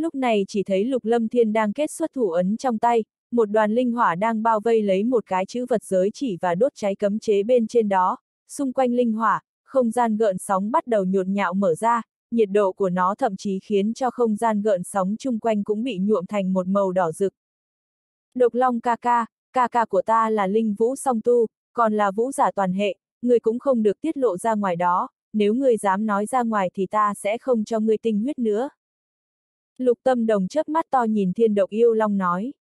Lúc này chỉ thấy Lục Lâm Thiên đang kết xuất thủ ấn trong tay, một đoàn linh hỏa đang bao vây lấy một cái chữ vật giới chỉ và đốt cháy cấm chế bên trên đó, xung quanh linh hỏa, không gian gợn sóng bắt đầu nhột nhạo mở ra, nhiệt độ của nó thậm chí khiến cho không gian gợn sóng chung quanh cũng bị nhuộm thành một màu đỏ rực. Độc Long ca ca, ca ca của ta là linh vũ song tu, còn là vũ giả toàn hệ, người cũng không được tiết lộ ra ngoài đó, nếu người dám nói ra ngoài thì ta sẽ không cho người tinh huyết nữa. Lục tâm đồng chớp mắt to nhìn thiên độc yêu long nói.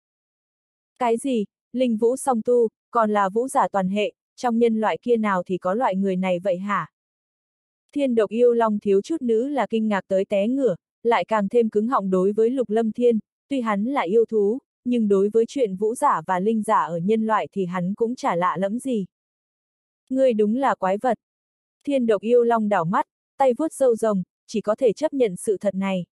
Cái gì, linh vũ song tu, còn là vũ giả toàn hệ, trong nhân loại kia nào thì có loại người này vậy hả? Thiên độc yêu long thiếu chút nữ là kinh ngạc tới té ngửa, lại càng thêm cứng họng đối với lục lâm thiên, tuy hắn là yêu thú, nhưng đối với chuyện vũ giả và linh giả ở nhân loại thì hắn cũng chả lạ lẫm gì. Ngươi đúng là quái vật. Thiên độc yêu long đảo mắt, tay vuốt sâu rồng, chỉ có thể chấp nhận sự thật này.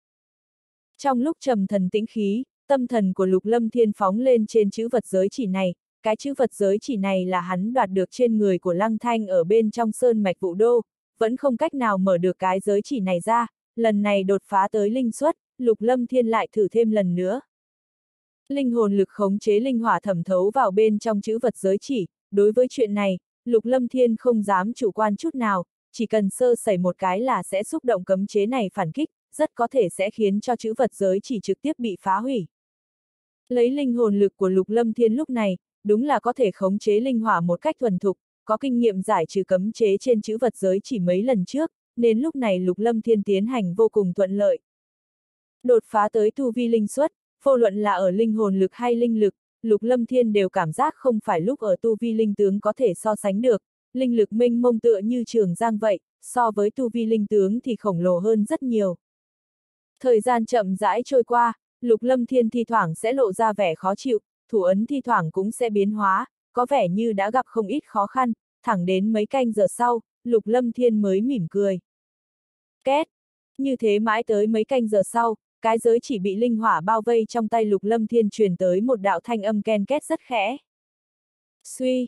Trong lúc trầm thần tĩnh khí, tâm thần của lục lâm thiên phóng lên trên chữ vật giới chỉ này, cái chữ vật giới chỉ này là hắn đoạt được trên người của lăng thanh ở bên trong sơn mạch vụ đô, vẫn không cách nào mở được cái giới chỉ này ra, lần này đột phá tới linh suất, lục lâm thiên lại thử thêm lần nữa. Linh hồn lực khống chế linh hỏa thẩm thấu vào bên trong chữ vật giới chỉ, đối với chuyện này, lục lâm thiên không dám chủ quan chút nào, chỉ cần sơ sẩy một cái là sẽ xúc động cấm chế này phản kích, rất có thể sẽ khiến cho chữ vật giới chỉ trực tiếp bị phá hủy. Lấy linh hồn lực của lục lâm thiên lúc này, đúng là có thể khống chế linh hỏa một cách thuần thục, có kinh nghiệm giải trừ cấm chế trên chữ vật giới chỉ mấy lần trước, nên lúc này lục lâm thiên tiến hành vô cùng thuận lợi. Đột phá tới tu vi linh suất, vô luận là ở linh hồn lực hay linh lực, lục lâm thiên đều cảm giác không phải lúc ở tu vi linh tướng có thể so sánh được, linh lực minh mông tựa như trường giang vậy, so với tu vi linh tướng thì khổng lồ hơn rất nhiều. Thời gian chậm rãi trôi qua, lục lâm thiên thi thoảng sẽ lộ ra vẻ khó chịu, thủ ấn thi thoảng cũng sẽ biến hóa, có vẻ như đã gặp không ít khó khăn, thẳng đến mấy canh giờ sau, lục lâm thiên mới mỉm cười. Két! Như thế mãi tới mấy canh giờ sau, cái giới chỉ bị linh hỏa bao vây trong tay lục lâm thiên truyền tới một đạo thanh âm ken két rất khẽ. Suy!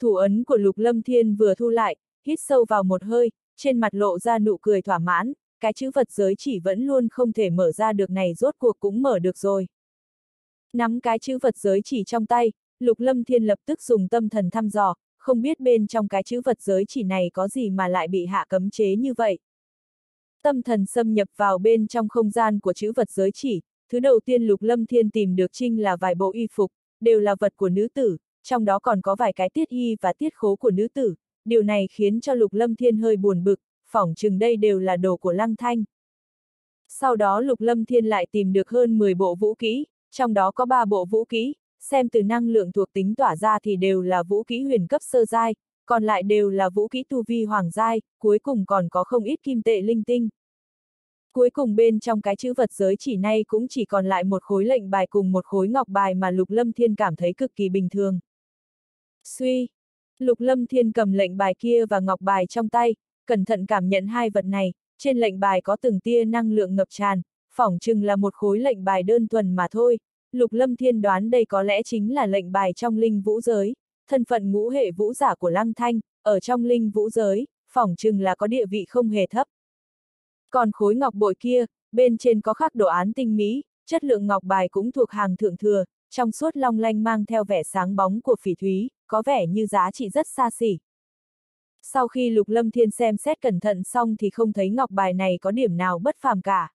Thủ ấn của lục lâm thiên vừa thu lại, hít sâu vào một hơi, trên mặt lộ ra nụ cười thỏa mãn, cái chữ vật giới chỉ vẫn luôn không thể mở ra được này rốt cuộc cũng mở được rồi. Nắm cái chữ vật giới chỉ trong tay, Lục Lâm Thiên lập tức dùng tâm thần thăm dò, không biết bên trong cái chữ vật giới chỉ này có gì mà lại bị hạ cấm chế như vậy. Tâm thần xâm nhập vào bên trong không gian của chữ vật giới chỉ, thứ đầu tiên Lục Lâm Thiên tìm được trinh là vài bộ y phục, đều là vật của nữ tử, trong đó còn có vài cái tiết y và tiết khố của nữ tử, điều này khiến cho Lục Lâm Thiên hơi buồn bực, phỏng chừng đây đều là đồ của Lăng Thanh. Sau đó Lục Lâm Thiên lại tìm được hơn 10 bộ vũ kỹ, trong đó có 3 bộ vũ kỹ, xem từ năng lượng thuộc tính tỏa ra thì đều là vũ kỹ huyền cấp sơ giai, còn lại đều là vũ kỹ tu vi hoàng giai, cuối cùng còn có không ít kim tệ linh tinh. Cuối cùng bên trong cái chữ vật giới chỉ nay cũng chỉ còn lại một khối lệnh bài cùng một khối ngọc bài mà Lục Lâm Thiên cảm thấy cực kỳ bình thường. Suy! Lục Lâm Thiên cầm lệnh bài kia và ngọc bài trong tay, cẩn thận cảm nhận hai vật này, trên lệnh bài có từng tia năng lượng ngập tràn, phỏng chừng là một khối lệnh bài đơn thuần mà thôi, Lục Lâm Thiên đoán đây có lẽ chính là lệnh bài trong linh vũ giới, thân phận ngũ hệ vũ giả của Lăng Thanh, ở trong linh vũ giới, phỏng chừng là có địa vị không hề thấp. Còn khối ngọc bội kia, bên trên có khắc đồ án tinh mỹ, chất lượng ngọc bài cũng thuộc hàng thượng thừa, trong suốt long lanh mang theo vẻ sáng bóng của phỉ thúy, có vẻ như giá trị rất xa xỉ. Sau khi Lục Lâm Thiên xem xét cẩn thận xong thì không thấy ngọc bài này có điểm nào bất phàm cả.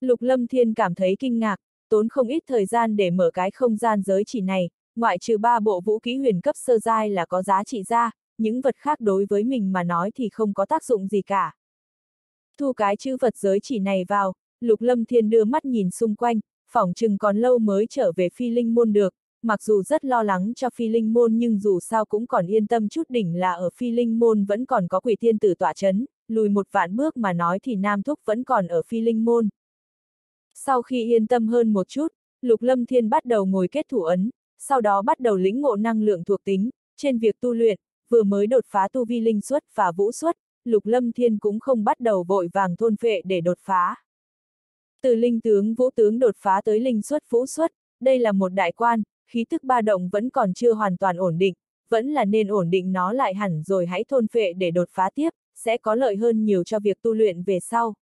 Lục Lâm Thiên cảm thấy kinh ngạc, tốn không ít thời gian để mở cái không gian giới chỉ này, ngoại trừ ba bộ vũ khí huyền cấp sơ giai là có giá trị ra, những vật khác đối với mình mà nói thì không có tác dụng gì cả. Thu cái chữ vật giới chỉ này vào, Lục Lâm Thiên đưa mắt nhìn xung quanh, phỏng chừng còn lâu mới trở về phi linh môn được, mặc dù rất lo lắng cho phi linh môn nhưng dù sao cũng còn yên tâm chút đỉnh là ở phi linh môn vẫn còn có quỷ thiên tử tọa chấn, lùi một vạn bước mà nói thì Nam Thúc vẫn còn ở phi linh môn. Sau khi yên tâm hơn một chút, Lục Lâm Thiên bắt đầu ngồi kết thủ ấn, sau đó bắt đầu lĩnh ngộ năng lượng thuộc tính, trên việc tu luyện, vừa mới đột phá tu vi linh suất và vũ suất, Lục Lâm Thiên cũng không bắt đầu vội vàng thôn phệ để đột phá. Từ linh tướng vũ tướng đột phá tới linh suất vũ suất, đây là một đại quan, khí tức ba động vẫn còn chưa hoàn toàn ổn định, vẫn là nên ổn định nó lại hẳn rồi hãy thôn phệ để đột phá tiếp, sẽ có lợi hơn nhiều cho việc tu luyện về sau.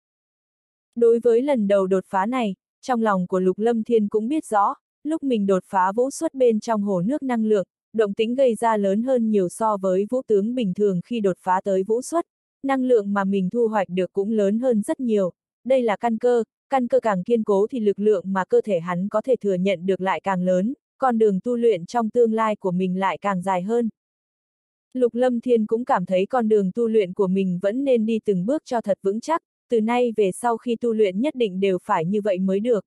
Đối với lần đầu đột phá này, Trong lòng của Lục Lâm Thiên cũng biết rõ, lúc mình đột phá vũ xuất bên trong hồ nước năng lượng, động tính gây ra lớn hơn nhiều so với vũ tướng bình thường khi đột phá tới vũ xuất, năng lượng mà mình thu hoạch được cũng lớn hơn rất nhiều. Đây là căn cơ, căn cơ càng kiên cố thì lực lượng mà cơ thể hắn có thể thừa nhận được lại càng lớn, con đường tu luyện trong tương lai của mình lại càng dài hơn. Lục Lâm Thiên cũng cảm thấy con đường tu luyện của mình vẫn nên đi từng bước cho thật vững chắc, từ nay về sau khi tu luyện nhất định đều phải như vậy mới được.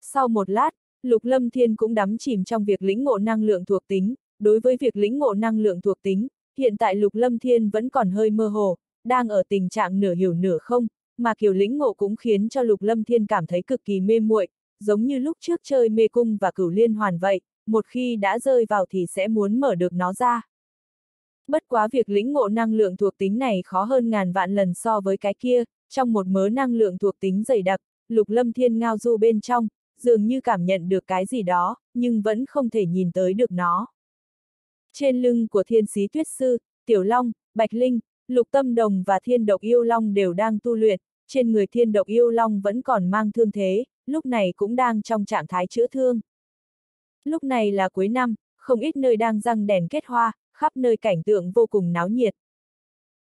Sau một lát, Lục Lâm Thiên cũng đắm chìm trong việc lĩnh ngộ năng lượng thuộc tính, đối với việc lĩnh ngộ năng lượng thuộc tính, hiện tại Lục Lâm Thiên vẫn còn hơi mơ hồ, đang ở tình trạng nửa hiểu nửa không, mà kiểu lĩnh ngộ cũng khiến cho Lục Lâm Thiên cảm thấy cực kỳ mê muội, giống như lúc trước chơi mê cung và cửu liên hoàn vậy, một khi đã rơi vào thì sẽ muốn mở được nó ra. Bất quá việc lĩnh ngộ năng lượng thuộc tính này khó hơn ngàn vạn lần so với cái kia, trong một mớ năng lượng thuộc tính dày đặc, Lục Lâm Thiên ngao du bên trong, dường như cảm nhận được cái gì đó, nhưng vẫn không thể nhìn tới được nó. Trên lưng của thiên sĩ tuyết sư, Tiểu Long, Bạch Linh, Lục Tâm Đồng và Thiên Độc Yêu Long đều đang tu luyện, trên người Thiên Độc Yêu Long vẫn còn mang thương thế, lúc này cũng đang trong trạng thái chữa thương. Lúc này là cuối năm, không ít nơi đang răng đèn kết hoa, khắp nơi cảnh tượng vô cùng náo nhiệt.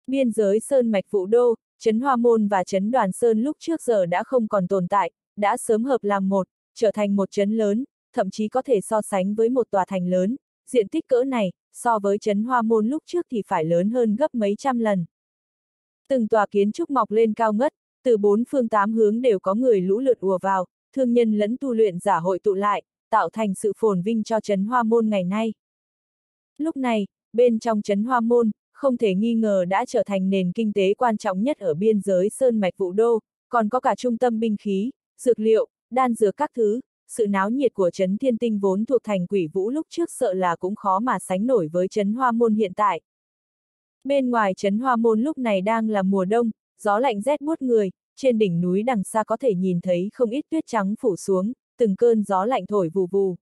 Biên giới Sơn Mạch Vũ Đô, Trấn Hoa Môn và Trấn Đoàn Sơn lúc trước giờ đã không còn tồn tại, đã sớm hợp làm một, trở thành một trấn lớn, thậm chí có thể so sánh với một tòa thành lớn, diện tích cỡ này, so với Trấn Hoa Môn lúc trước thì phải lớn hơn gấp mấy trăm lần. Từng tòa kiến trúc mọc lên cao ngất, từ bốn phương tám hướng đều có người lũ lượt ùa vào, thương nhân lẫn tu luyện giả hội tụ lại, tạo thành sự phồn vinh cho Trấn Hoa Môn ngày nay. Lúc này, bên trong Trấn Hoa Môn, không thể nghi ngờ đã trở thành nền kinh tế quan trọng nhất ở biên giới Sơn Mạch Vũ Đô, còn có cả trung tâm binh khí, dược liệu, đan dược các thứ, sự náo nhiệt của Trấn Thiên Tinh vốn thuộc thành quỷ vũ lúc trước sợ là cũng khó mà sánh nổi với Trấn Hoa Môn hiện tại. Bên ngoài Trấn Hoa Môn lúc này đang là mùa đông, gió lạnh rét buốt người, trên đỉnh núi đằng xa có thể nhìn thấy không ít tuyết trắng phủ xuống, từng cơn gió lạnh thổi vù vù.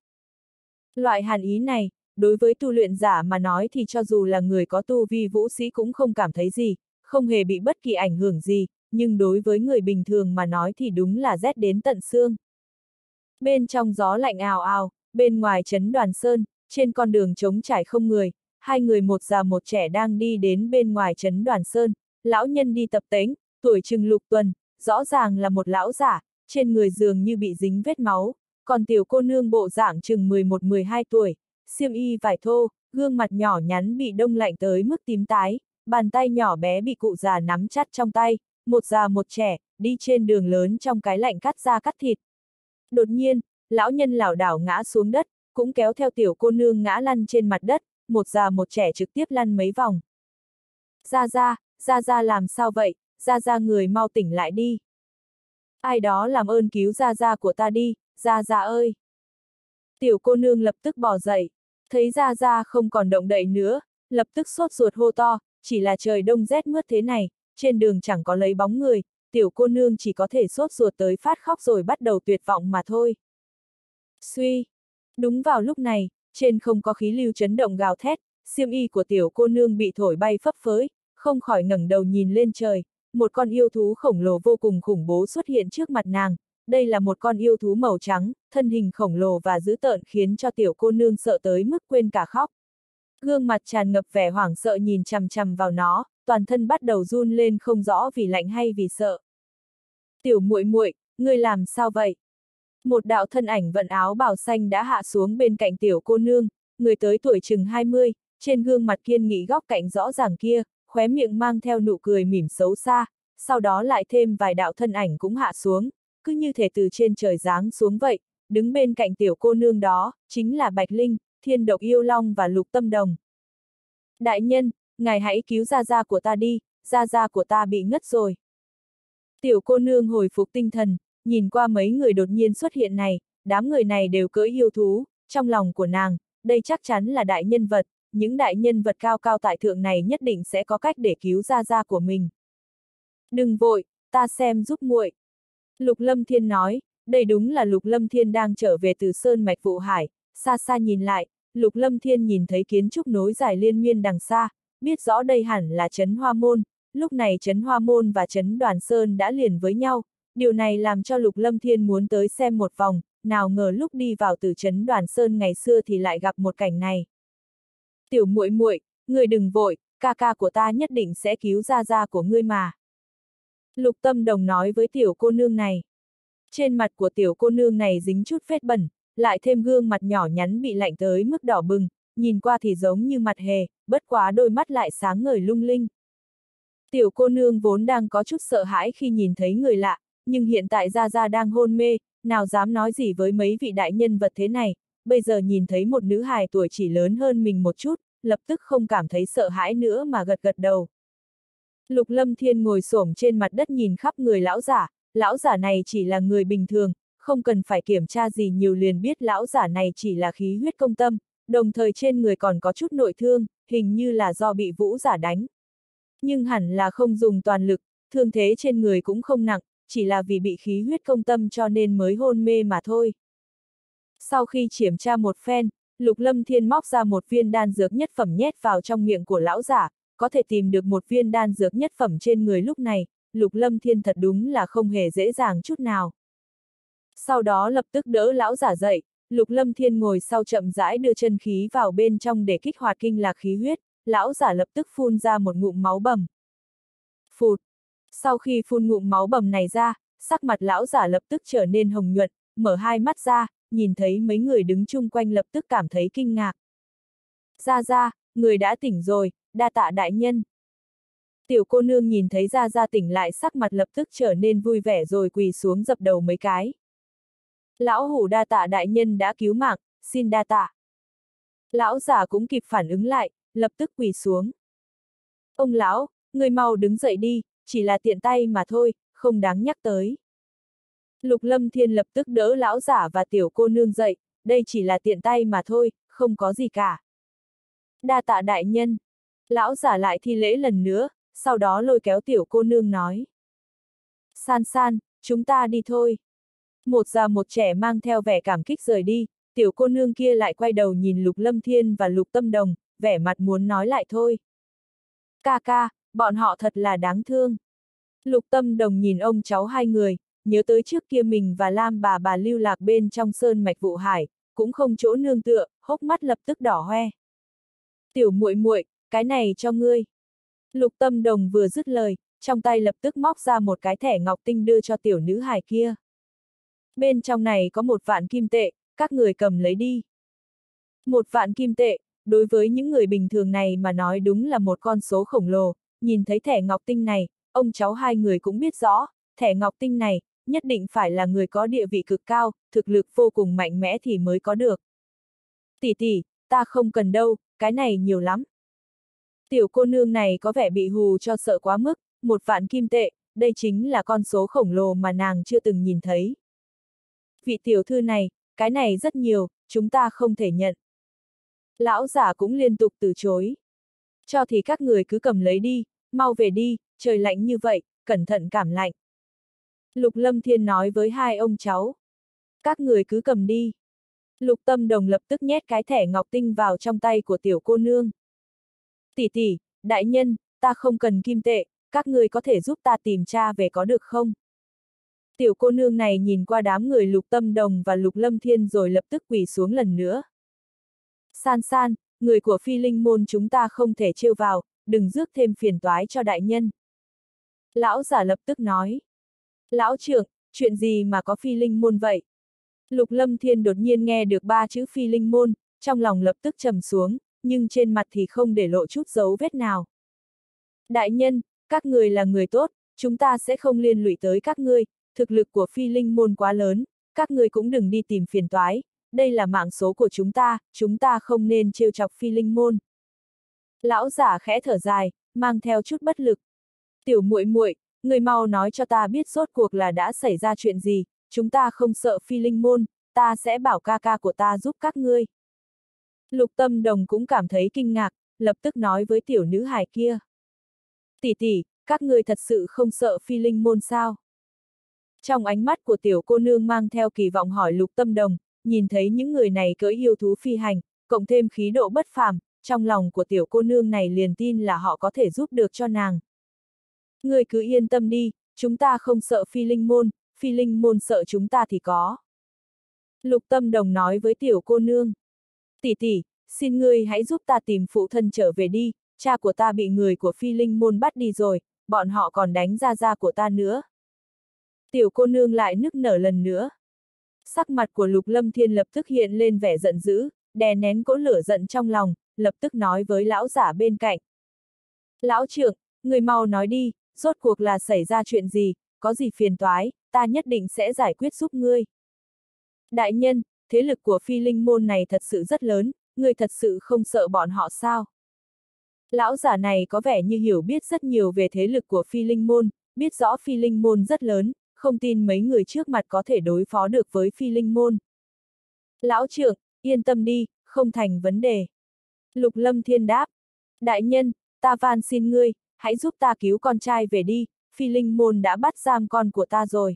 Loại hàn ý này, đối với tu luyện giả mà nói thì cho dù là người có tu vi vũ sĩ cũng không cảm thấy gì, không hề bị bất kỳ ảnh hưởng gì, nhưng đối với người bình thường mà nói thì đúng là rét đến tận xương. Bên trong gió lạnh ào ào, bên ngoài trấn đoàn sơn, trên con đường trống trải không người, hai người một già một trẻ đang đi đến bên ngoài trấn đoàn sơn, lão nhân đi tập tễnh, tuổi chừng lục tuần, rõ ràng là một lão giả, trên người dường như bị dính vết máu, còn tiểu cô nương bộ dạng chừng 11-12 tuổi, xiêm y vải thô, gương mặt nhỏ nhắn bị đông lạnh tới mức tím tái, bàn tay nhỏ bé bị cụ già nắm chặt trong tay, một già một trẻ, đi trên đường lớn trong cái lạnh cắt da cắt thịt. Đột nhiên, lão nhân lảo đảo ngã xuống đất, cũng kéo theo tiểu cô nương ngã lăn trên mặt đất, một già một trẻ trực tiếp lăn mấy vòng. Ra ra, ra ra làm sao vậy, ra ra người mau tỉnh lại đi. Ai đó làm ơn cứu ra ra của ta đi, ra ra ơi. Tiểu cô nương lập tức bỏ dậy, thấy ra ra không còn động đậy nữa, lập tức sốt ruột hô to, chỉ là trời đông rét mướt thế này, trên đường chẳng có lấy bóng người, tiểu cô nương chỉ có thể sốt ruột tới phát khóc rồi bắt đầu tuyệt vọng mà thôi. Suy! Đúng vào lúc này, trên không có khí lưu chấn động gào thét, xiêm y của tiểu cô nương bị thổi bay phấp phới, không khỏi ngẩng đầu nhìn lên trời, một con yêu thú khổng lồ vô cùng khủng bố xuất hiện trước mặt nàng. Đây là một con yêu thú màu trắng, thân hình khổng lồ và dữ tợn khiến cho tiểu cô nương sợ tới mức quên cả khóc. Gương mặt tràn ngập vẻ hoảng sợ nhìn chằm chằm vào nó, toàn thân bắt đầu run lên không rõ vì lạnh hay vì sợ. Tiểu muội muội, ngươi làm sao vậy? Một đạo thân ảnh vận áo bào xanh đã hạ xuống bên cạnh tiểu cô nương, người tới tuổi chừng 20, trên gương mặt kiên nghị góc cạnh rõ ràng kia, khóe miệng mang theo nụ cười mỉm xấu xa, sau đó lại thêm vài đạo thân ảnh cũng hạ xuống, cứ như thể từ trên trời giáng xuống vậy, đứng bên cạnh tiểu cô nương đó, chính là Bạch Linh, Thiên Độc Yêu Long và Lục Tâm Đồng. Đại nhân, ngài hãy cứu gia gia của ta đi, gia gia của ta bị ngất rồi. Tiểu cô nương hồi phục tinh thần, nhìn qua mấy người đột nhiên xuất hiện này, đám người này đều cưỡi yêu thú, trong lòng của nàng, đây chắc chắn là đại nhân vật, những đại nhân vật cao cao tại thượng này nhất định sẽ có cách để cứu gia gia của mình. Đừng vội, ta xem giúp muội. Lục Lâm Thiên nói, đây đúng là Lục Lâm Thiên đang trở về từ Sơn Mạch Vụ Hải, xa xa nhìn lại, Lục Lâm Thiên nhìn thấy kiến trúc nối dài liên miên đằng xa, biết rõ đây hẳn là Trấn Hoa Môn, lúc này Trấn Hoa Môn và Trấn Đoàn Sơn đã liền với nhau, Điều này làm cho Lục Lâm Thiên muốn tới xem một vòng, nào ngờ lúc đi vào từ trấn đoàn sơn ngày xưa thì lại gặp một cảnh này. Tiểu muội muội, người đừng vội, ca ca của ta nhất định sẽ cứu ra ra của ngươi mà. Lục tâm đồng nói với tiểu cô nương này. Trên mặt của tiểu cô nương này dính chút vết bẩn, lại thêm gương mặt nhỏ nhắn bị lạnh tới mức đỏ bừng, nhìn qua thì giống như mặt hề, bất quá đôi mắt lại sáng ngời lung linh. Tiểu cô nương vốn đang có chút sợ hãi khi nhìn thấy người lạ, nhưng hiện tại Gia Gia đang hôn mê, nào dám nói gì với mấy vị đại nhân vật thế này, bây giờ nhìn thấy một nữ hài tuổi chỉ lớn hơn mình một chút, lập tức không cảm thấy sợ hãi nữa mà gật gật đầu. Lục Lâm Thiên ngồi xổm trên mặt đất nhìn khắp người lão giả, lão giả này chỉ là người bình thường, không cần phải kiểm tra gì nhiều liền biết lão giả này chỉ là khí huyết công tâm, đồng thời trên người còn có chút nội thương, hình như là do bị vũ giả đánh. Nhưng hẳn là không dùng toàn lực, thương thế trên người cũng không nặng, chỉ là vì bị khí huyết công tâm cho nên mới hôn mê mà thôi. Sau khi kiểm tra một phen, Lục Lâm Thiên móc ra một viên đan dược nhất phẩm nhét vào trong miệng của lão giả, có thể tìm được một viên đan dược nhất phẩm trên người lúc này, Lục Lâm Thiên thật đúng là không hề dễ dàng chút nào. Sau đó lập tức đỡ lão giả dậy, Lục Lâm Thiên ngồi sau chậm rãi đưa chân khí vào bên trong để kích hoạt kinh lạc khí huyết, lão giả lập tức phun ra một ngụm máu bầm. Phụt! Sau khi phun ngụm máu bầm này ra, sắc mặt lão giả lập tức trở nên hồng nhuận, mở hai mắt ra, nhìn thấy mấy người đứng chung quanh lập tức cảm thấy kinh ngạc. Ra ra, người đã tỉnh rồi, đa tạ đại nhân. Tiểu cô nương nhìn thấy ra ra tỉnh lại sắc mặt lập tức trở nên vui vẻ rồi quỳ xuống dập đầu mấy cái. Lão hủ đa tạ đại nhân đã cứu mạng, xin đa tạ. Lão già cũng kịp phản ứng lại, lập tức quỳ xuống. Ông lão, người mau đứng dậy đi, chỉ là tiện tay mà thôi, không đáng nhắc tới. Lục Lâm Thiên lập tức đỡ lão giả và tiểu cô nương dậy, đây chỉ là tiện tay mà thôi, không có gì cả. Đa tạ đại nhân. Lão giả lại thi lễ lần nữa, sau đó lôi kéo tiểu cô nương nói. San san, chúng ta đi thôi. Một già một trẻ mang theo vẻ cảm kích rời đi, tiểu cô nương kia lại quay đầu nhìn Lục Lâm Thiên và Lục Tâm Đồng, vẻ mặt muốn nói lại thôi. Ca ca, bọn họ thật là đáng thương. Lục Tâm Đồng nhìn ông cháu hai người, nhớ tới trước kia mình và Lam bà bà lưu lạc bên trong sơn mạch vụ hải, cũng không chỗ nương tựa, hốc mắt lập tức đỏ hoe. Tiểu muội muội, cái này cho ngươi. Lục Tâm Đồng vừa dứt lời, trong tay lập tức móc ra một cái thẻ ngọc tinh đưa cho tiểu nữ hài kia. Bên trong này có một vạn kim tệ, các người cầm lấy đi. Một vạn kim tệ, đối với những người bình thường này mà nói đúng là một con số khổng lồ, nhìn thấy thẻ ngọc tinh này, ông cháu hai người cũng biết rõ, thẻ ngọc tinh này, nhất định phải là người có địa vị cực cao, thực lực vô cùng mạnh mẽ thì mới có được. Tỷ tỷ, ta không cần đâu, cái này nhiều lắm. Tiểu cô nương này có vẻ bị hù cho sợ quá mức, một vạn kim tệ, đây chính là con số khổng lồ mà nàng chưa từng nhìn thấy. Vị tiểu thư này, cái này rất nhiều, chúng ta không thể nhận. Lão giả cũng liên tục từ chối. Cho thì các người cứ cầm lấy đi, mau về đi, trời lạnh như vậy, cẩn thận cảm lạnh. Lục Lâm Thiên nói với hai ông cháu. Các người cứ cầm đi. Lục Tâm Đồng lập tức nhét cái thẻ ngọc tinh vào trong tay của tiểu cô nương. Tỷ tỷ, đại nhân, ta không cần kim tệ, các người có thể giúp ta tìm cha về có được không? Tiểu cô nương này nhìn qua đám người Lục Tâm Đồng và Lục Lâm Thiên rồi lập tức quỳ xuống lần nữa. San san, người của phi linh môn chúng ta không thể trêu vào, đừng rước thêm phiền toái cho đại nhân. Lão giả lập tức nói. Lão trưởng, chuyện gì mà có phi linh môn vậy? Lục lâm thiên đột nhiên nghe được ba chữ phi linh môn, trong lòng lập tức trầm xuống, nhưng trên mặt thì không để lộ chút dấu vết nào. Đại nhân, các người là người tốt, chúng ta sẽ không liên lụy tới các ngươi, thực lực của phi linh môn quá lớn, các ngươi cũng đừng đi tìm phiền toái, đây là mạng số của chúng ta, chúng ta không nên trêu chọc phi linh môn. Lão giả khẽ thở dài, mang theo chút bất lực. Tiểu muội muội, người mau nói cho ta biết rốt cuộc là đã xảy ra chuyện gì, chúng ta không sợ phi linh môn, ta sẽ bảo ca ca của ta giúp các ngươi. Lục tâm đồng cũng cảm thấy kinh ngạc, lập tức nói với tiểu nữ hài kia. Tỷ tỷ, các ngươi thật sự không sợ phi linh môn sao? Trong ánh mắt của tiểu cô nương mang theo kỳ vọng hỏi lục tâm đồng, nhìn thấy những người này cưỡi yêu thú phi hành, cộng thêm khí độ bất phàm, trong lòng của tiểu cô nương này liền tin là họ có thể giúp được cho nàng. Người cứ yên tâm đi, chúng ta không sợ phi linh môn, phi linh môn sợ chúng ta thì có. Lục tâm đồng nói với tiểu cô nương. Tỷ tỷ, xin ngươi hãy giúp ta tìm phụ thân trở về đi, cha của ta bị người của phi linh môn bắt đi rồi, bọn họ còn đánh ra ra của ta nữa. Tiểu cô nương lại nức nở lần nữa. Sắc mặt của lục lâm thiên lập tức hiện lên vẻ giận dữ, đè nén cỗ lửa giận trong lòng, lập tức nói với lão giả bên cạnh. Lão trưởng, người mau nói đi, rốt cuộc là xảy ra chuyện gì, có gì phiền toái, ta nhất định sẽ giải quyết giúp ngươi. Đại nhân, thế lực của phi linh môn này thật sự rất lớn, ngươi thật sự không sợ bọn họ sao? Lão giả này có vẻ như hiểu biết rất nhiều về thế lực của phi linh môn, biết rõ phi linh môn rất lớn, không tin mấy người trước mặt có thể đối phó được với phi linh môn. Lão trưởng, yên tâm đi, không thành vấn đề. Lục lâm thiên đáp. Đại nhân, ta van xin ngươi, hãy giúp ta cứu con trai về đi, phi linh môn đã bắt giam con của ta rồi.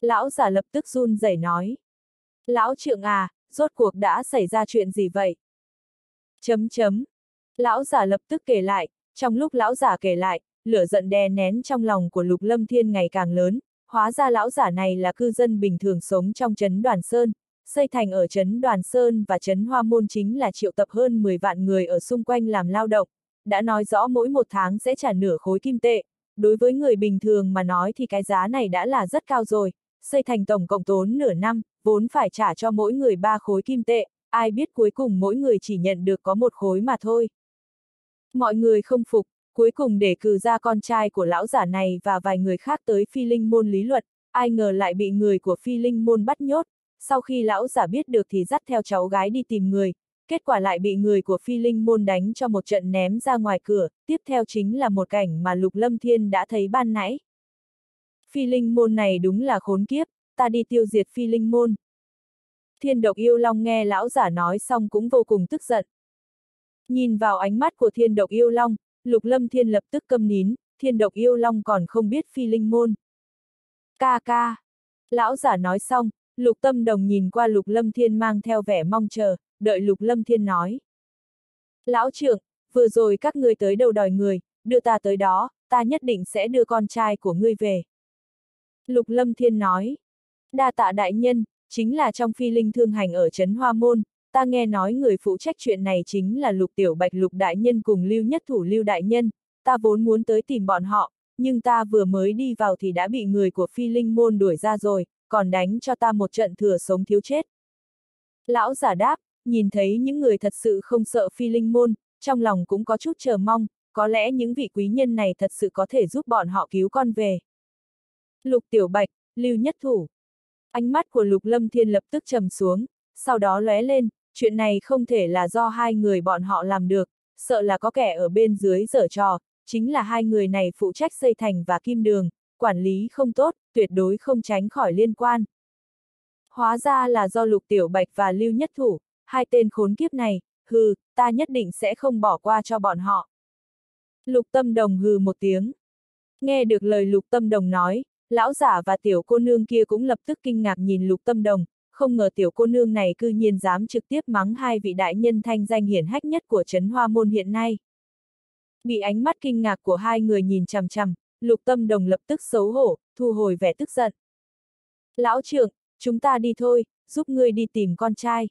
Lão giả lập tức run rẩy nói. Lão trượng à, rốt cuộc đã xảy ra chuyện gì vậy? Chấm chấm. Lão giả lập tức kể lại, trong lúc lão giả kể lại, lửa giận đè nén trong lòng của Lục Lâm Thiên ngày càng lớn, hóa ra lão giả này là cư dân bình thường sống trong trấn Đoàn Sơn, xây thành ở trấn Đoàn Sơn và trấn Hoa Môn chính là triệu tập hơn 10 vạn người ở xung quanh làm lao động, đã nói rõ mỗi một tháng sẽ trả nửa khối kim tệ. Đối với người bình thường mà nói thì cái giá này đã là rất cao rồi, xây thành tổng cộng tốn nửa năm, vốn phải trả cho mỗi người ba khối kim tệ, ai biết cuối cùng mỗi người chỉ nhận được có một khối mà thôi. Mọi người không phục, cuối cùng để cử ra con trai của lão giả này và vài người khác tới phi linh môn lý luận, ai ngờ lại bị người của phi linh môn bắt nhốt, sau khi lão giả biết được thì dắt theo cháu gái đi tìm người, kết quả lại bị người của phi linh môn đánh cho một trận ném ra ngoài cửa, tiếp theo chính là một cảnh mà Lục Lâm Thiên đã thấy ban nãy. Phi linh môn này đúng là khốn kiếp, ta đi tiêu diệt phi linh môn. Thiên độc yêu long nghe lão giả nói xong cũng vô cùng tức giận. Nhìn vào ánh mắt của thiên độc yêu long, lục lâm thiên lập tức câm nín, thiên độc yêu long còn không biết phi linh môn. Ca ca. Lão giả nói xong, lục tâm đồng nhìn qua lục lâm thiên mang theo vẻ mong chờ, đợi lục lâm thiên nói. Lão trưởng, vừa rồi các ngươi tới đâu đòi người, đưa ta tới đó, ta nhất định sẽ đưa con trai của ngươi về. Lục lâm thiên nói. Đa tạ đại nhân, chính là trong phi linh thương hành ở Trấn Hoa Môn, ta nghe nói người phụ trách chuyện này chính là Lục Tiểu Bạch Lục Đại Nhân cùng Lưu Nhất Thủ Lưu Đại Nhân, ta vốn muốn tới tìm bọn họ, nhưng ta vừa mới đi vào thì đã bị người của phi linh môn đuổi ra rồi, còn đánh cho ta một trận thừa sống thiếu chết. Lão giả đáp, nhìn thấy những người thật sự không sợ phi linh môn, trong lòng cũng có chút chờ mong, có lẽ những vị quý nhân này thật sự có thể giúp bọn họ cứu con về. Lục Tiểu Bạch, Lưu Nhất Thủ Ánh mắt của Lục Lâm Thiên lập tức trầm xuống, sau đó lóe lên, chuyện này không thể là do hai người bọn họ làm được, sợ là có kẻ ở bên dưới dở trò, chính là hai người này phụ trách xây thành và kim đường, quản lý không tốt, tuyệt đối không tránh khỏi liên quan. Hóa ra là do Lục Tiểu Bạch và Lưu Nhất Thủ, hai tên khốn kiếp này, hừ, ta nhất định sẽ không bỏ qua cho bọn họ. Lục Tâm Đồng hừ một tiếng. Nghe được lời Lục Tâm Đồng nói, Lão giả và tiểu cô nương kia cũng lập tức kinh ngạc nhìn lục tâm đồng, không ngờ tiểu cô nương này cư nhiên dám trực tiếp mắng hai vị đại nhân thanh danh hiển hách nhất của Trấn Hoa Môn hiện nay. Bị ánh mắt kinh ngạc của hai người nhìn chằm chằm, lục tâm đồng lập tức xấu hổ, thu hồi vẻ tức giận. Lão trưởng, chúng ta đi thôi, giúp ngươi đi tìm con trai.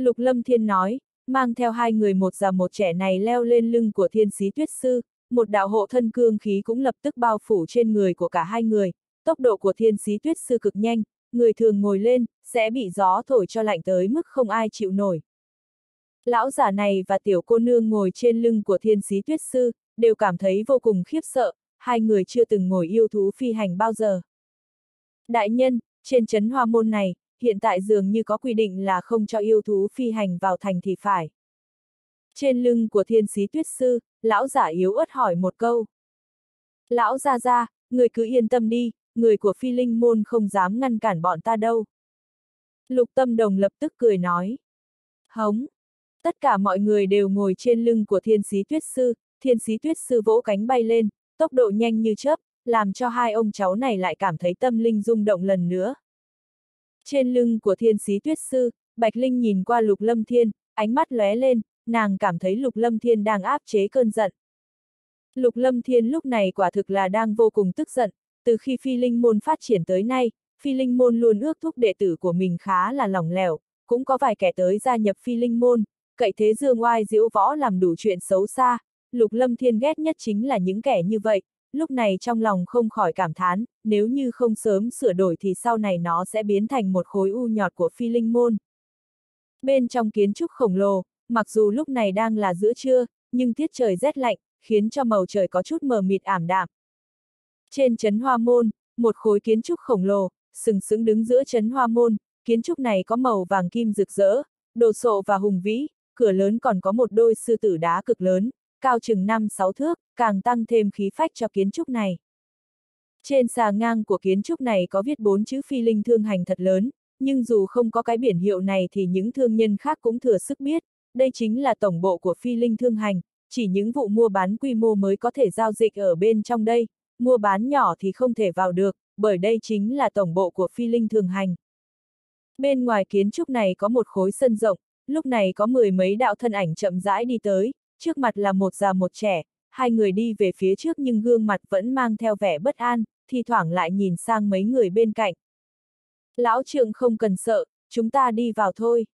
Lục lâm thiên nói, mang theo hai người một già một trẻ này leo lên lưng của thiên sĩ tuyết sư, một đạo hộ thân cương khí cũng lập tức bao phủ trên người của cả hai người, tốc độ của thiên sĩ tuyết sư cực nhanh, người thường ngồi lên, sẽ bị gió thổi cho lạnh tới mức không ai chịu nổi. Lão giả này và tiểu cô nương ngồi trên lưng của thiên sĩ tuyết sư, đều cảm thấy vô cùng khiếp sợ, hai người chưa từng ngồi yêu thú phi hành bao giờ. Đại nhân, trên chấn hoa môn này, hiện tại dường như có quy định là không cho yêu thú phi hành vào thành thì phải. Trên lưng của thiên sĩ tuyết sư, lão giả yếu ớt hỏi một câu. Lão ra ra, người cứ yên tâm đi, người của phi linh môn không dám ngăn cản bọn ta đâu. Lục tâm đồng lập tức cười nói. Hống! Tất cả mọi người đều ngồi trên lưng của thiên sĩ tuyết sư, thiên sĩ tuyết sư vỗ cánh bay lên, tốc độ nhanh như chớp, làm cho hai ông cháu này lại cảm thấy tâm linh rung động lần nữa. Trên lưng của thiên sĩ tuyết sư, Bạch Linh nhìn qua lục lâm thiên, ánh mắt lóe lên, nàng cảm thấy Lục Lâm Thiên đang áp chế cơn giận. Lục Lâm Thiên lúc này quả thực là đang vô cùng tức giận, từ khi phi linh môn phát triển tới nay, phi linh môn luôn ước thúc đệ tử của mình khá là lỏng lẻo, cũng có vài kẻ tới gia nhập phi linh môn, cậy thế dương oai diễu võ làm đủ chuyện xấu xa, lục lâm thiên ghét nhất chính là những kẻ như vậy, lúc này trong lòng không khỏi cảm thán, nếu như không sớm sửa đổi thì sau này nó sẽ biến thành một khối u nhọt của phi linh môn. Bên trong kiến trúc khổng lồ, mặc dù lúc này đang là giữa trưa, nhưng tiết trời rét lạnh, khiến cho màu trời có chút mờ mịt ảm đạm. Trên chấn hoa môn, một khối kiến trúc khổng lồ, sừng sững đứng giữa chấn hoa môn, kiến trúc này có màu vàng kim rực rỡ, đồ sộ và hùng vĩ, cửa lớn còn có một đôi sư tử đá cực lớn, cao chừng 5-6 thước, càng tăng thêm khí phách cho kiến trúc này. Trên xà ngang của kiến trúc này có viết bốn chữ phi linh thương hành thật lớn, nhưng dù không có cái biển hiệu này thì những thương nhân khác cũng thừa sức biết, đây chính là tổng bộ của phi linh thương hành, chỉ những vụ mua bán quy mô mới có thể giao dịch ở bên trong đây, mua bán nhỏ thì không thể vào được, bởi đây chính là tổng bộ của phi linh thường hành. Bên ngoài kiến trúc này có một khối sân rộng, lúc này có mười mấy đạo thân ảnh chậm rãi đi tới, trước mặt là một già một trẻ, hai người đi về phía trước nhưng gương mặt vẫn mang theo vẻ bất an, thi thoảng lại nhìn sang mấy người bên cạnh. Lão trượng không cần sợ, chúng ta đi vào thôi.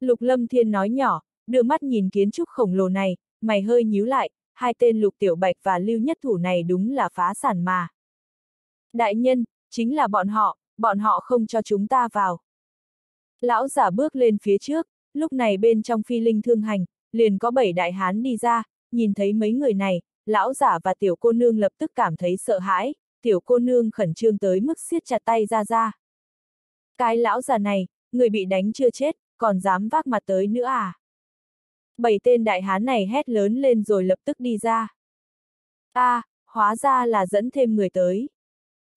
Lục Lâm Thiên nói nhỏ, đưa mắt nhìn kiến trúc khổng lồ này, mày hơi nhíu lại, hai tên Lục Tiểu Bạch và Lưu Nhất Thủ này đúng là phá sản mà. Đại nhân, chính là bọn họ, bọn họ không cho chúng ta vào. Lão giả bước lên phía trước, lúc này bên trong phi linh thương hành, liền có bảy đại hán đi ra, nhìn thấy mấy người này, lão giả và tiểu cô nương lập tức cảm thấy sợ hãi, tiểu cô nương khẩn trương tới mức siết chặt tay ra ra. Cái lão già này, người bị đánh chưa chết, còn dám vác mặt tới nữa à? Bảy tên đại hán này hét lớn lên rồi lập tức đi ra. a à, hóa ra là dẫn thêm người tới.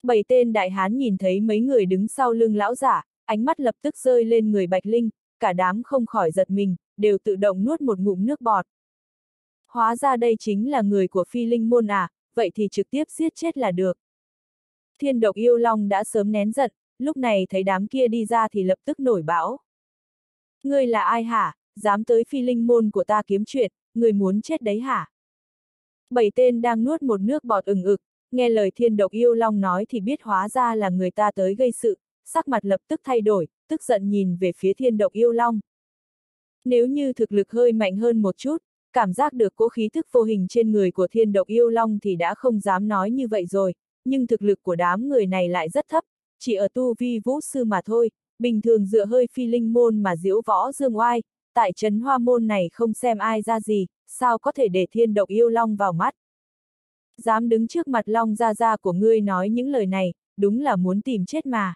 Bảy tên đại hán nhìn thấy mấy người đứng sau lưng lão giả, ánh mắt lập tức rơi lên người Bạch Linh, cả đám không khỏi giật mình, đều tự động nuốt một ngụm nước bọt. Hóa ra đây chính là người của phi linh môn à, vậy thì trực tiếp giết chết là được. Thiên độc yêu long đã sớm nén giận, lúc này thấy đám kia đi ra thì lập tức nổi bão. Ngươi là ai hả, dám tới phi linh môn của ta kiếm chuyện, người muốn chết đấy hả? Bảy tên đang nuốt một nước bọt ừng ực, nghe lời thiên độc yêu long nói thì biết hóa ra là người ta tới gây sự, sắc mặt lập tức thay đổi, tức giận nhìn về phía thiên độc yêu long. Nếu như thực lực hơi mạnh hơn một chút, cảm giác được cố khí thức vô hình trên người của thiên độc yêu long thì đã không dám nói như vậy rồi, nhưng thực lực của đám người này lại rất thấp, chỉ ở tu vi vũ sư mà thôi, bình thường dựa hơi phi linh môn mà diễu võ dương oai, tại trấn hoa môn này không xem ai ra gì, sao có thể để thiên độc yêu long vào mắt. Dám đứng trước mặt long ra ra của ngươi nói những lời này, đúng là muốn tìm chết mà.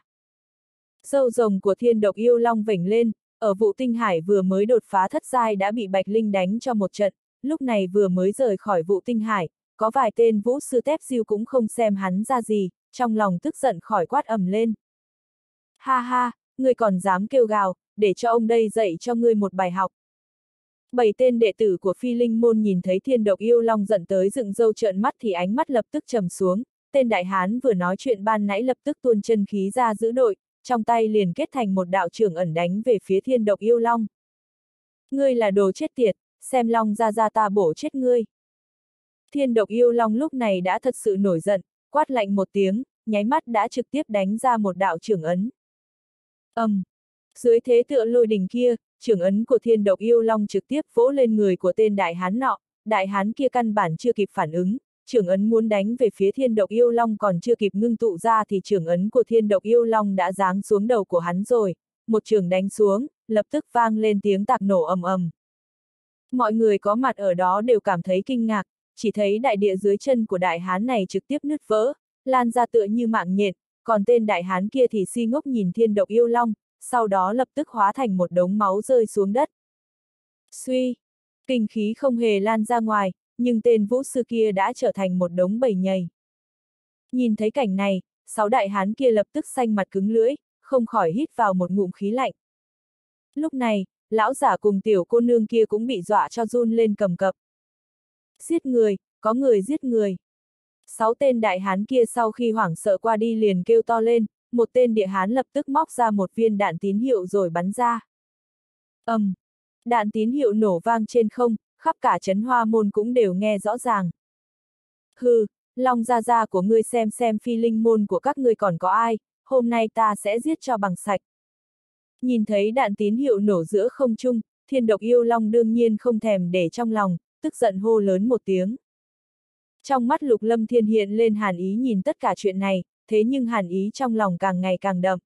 Sâu rồng của thiên độc yêu long vểnh lên, ở vụ tinh hải vừa mới đột phá thất giai đã bị Bạch Linh đánh cho một trận, lúc này vừa mới rời khỏi vụ tinh hải, có vài tên vũ sư tép siêu cũng không xem hắn ra gì, trong lòng tức giận khỏi quát ầm lên. Ha ha, ngươi còn dám kêu gào, để cho ông đây dạy cho ngươi một bài học. Bảy tên đệ tử của phi linh môn nhìn thấy thiên độc yêu long giận tới dựng râu trợn mắt thì ánh mắt lập tức trầm xuống, tên đại hán vừa nói chuyện ban nãy lập tức tuôn chân khí ra giữ đội, trong tay liền kết thành một đạo trưởng ẩn đánh về phía thiên độc yêu long. Ngươi là đồ chết tiệt, xem long ra ra ta bổ chết ngươi. Thiên độc yêu long lúc này đã thật sự nổi giận, quát lạnh một tiếng, nháy mắt đã trực tiếp đánh ra một đạo trưởng ấn. ầm, um, dưới thế tựa lôi đình kia, trưởng ấn của thiên độc yêu long trực tiếp vỗ lên người của tên đại hán nọ, đại hán kia căn bản chưa kịp phản ứng, trưởng ấn muốn đánh về phía thiên độc yêu long còn chưa kịp ngưng tụ ra thì trưởng ấn của thiên độc yêu long đã giáng xuống đầu của hắn rồi, một trường đánh xuống, lập tức vang lên tiếng tạc nổ ầm ầm. Mọi người có mặt ở đó đều cảm thấy kinh ngạc, chỉ thấy đại địa dưới chân của đại hán này trực tiếp nứt vỡ, lan ra tựa như mạng nhện, còn tên đại hán kia thì si ngốc nhìn thiên độc yêu long, sau đó lập tức hóa thành một đống máu rơi xuống đất. Suy! Kinh khí không hề lan ra ngoài, nhưng tên vũ sư kia đã trở thành một đống bầy nhầy. Nhìn thấy cảnh này, sáu đại hán kia lập tức xanh mặt cứng lưỡi, không khỏi hít vào một ngụm khí lạnh. Lúc này, lão giả cùng tiểu cô nương kia cũng bị dọa cho run lên cầm cập. Giết người, có người giết người. Sáu tên đại hán kia sau khi hoảng sợ qua đi liền kêu to lên, một tên địa hán lập tức móc ra một viên đạn tín hiệu rồi bắn ra. ầm, um, đạn tín hiệu nổ vang trên không, khắp cả chấn hoa môn cũng đều nghe rõ ràng. Hừ, Long gia gia của ngươi xem xem phi linh môn của các ngươi còn có ai, hôm nay ta sẽ giết cho bằng sạch. Nhìn thấy đạn tín hiệu nổ giữa không trung, thiên độc yêu long đương nhiên không thèm để trong lòng, tức giận hô lớn một tiếng. Trong mắt lục lâm thiên hiện lên hàn ý nhìn tất cả chuyện này, thế nhưng hàn ý trong lòng càng ngày càng đậm.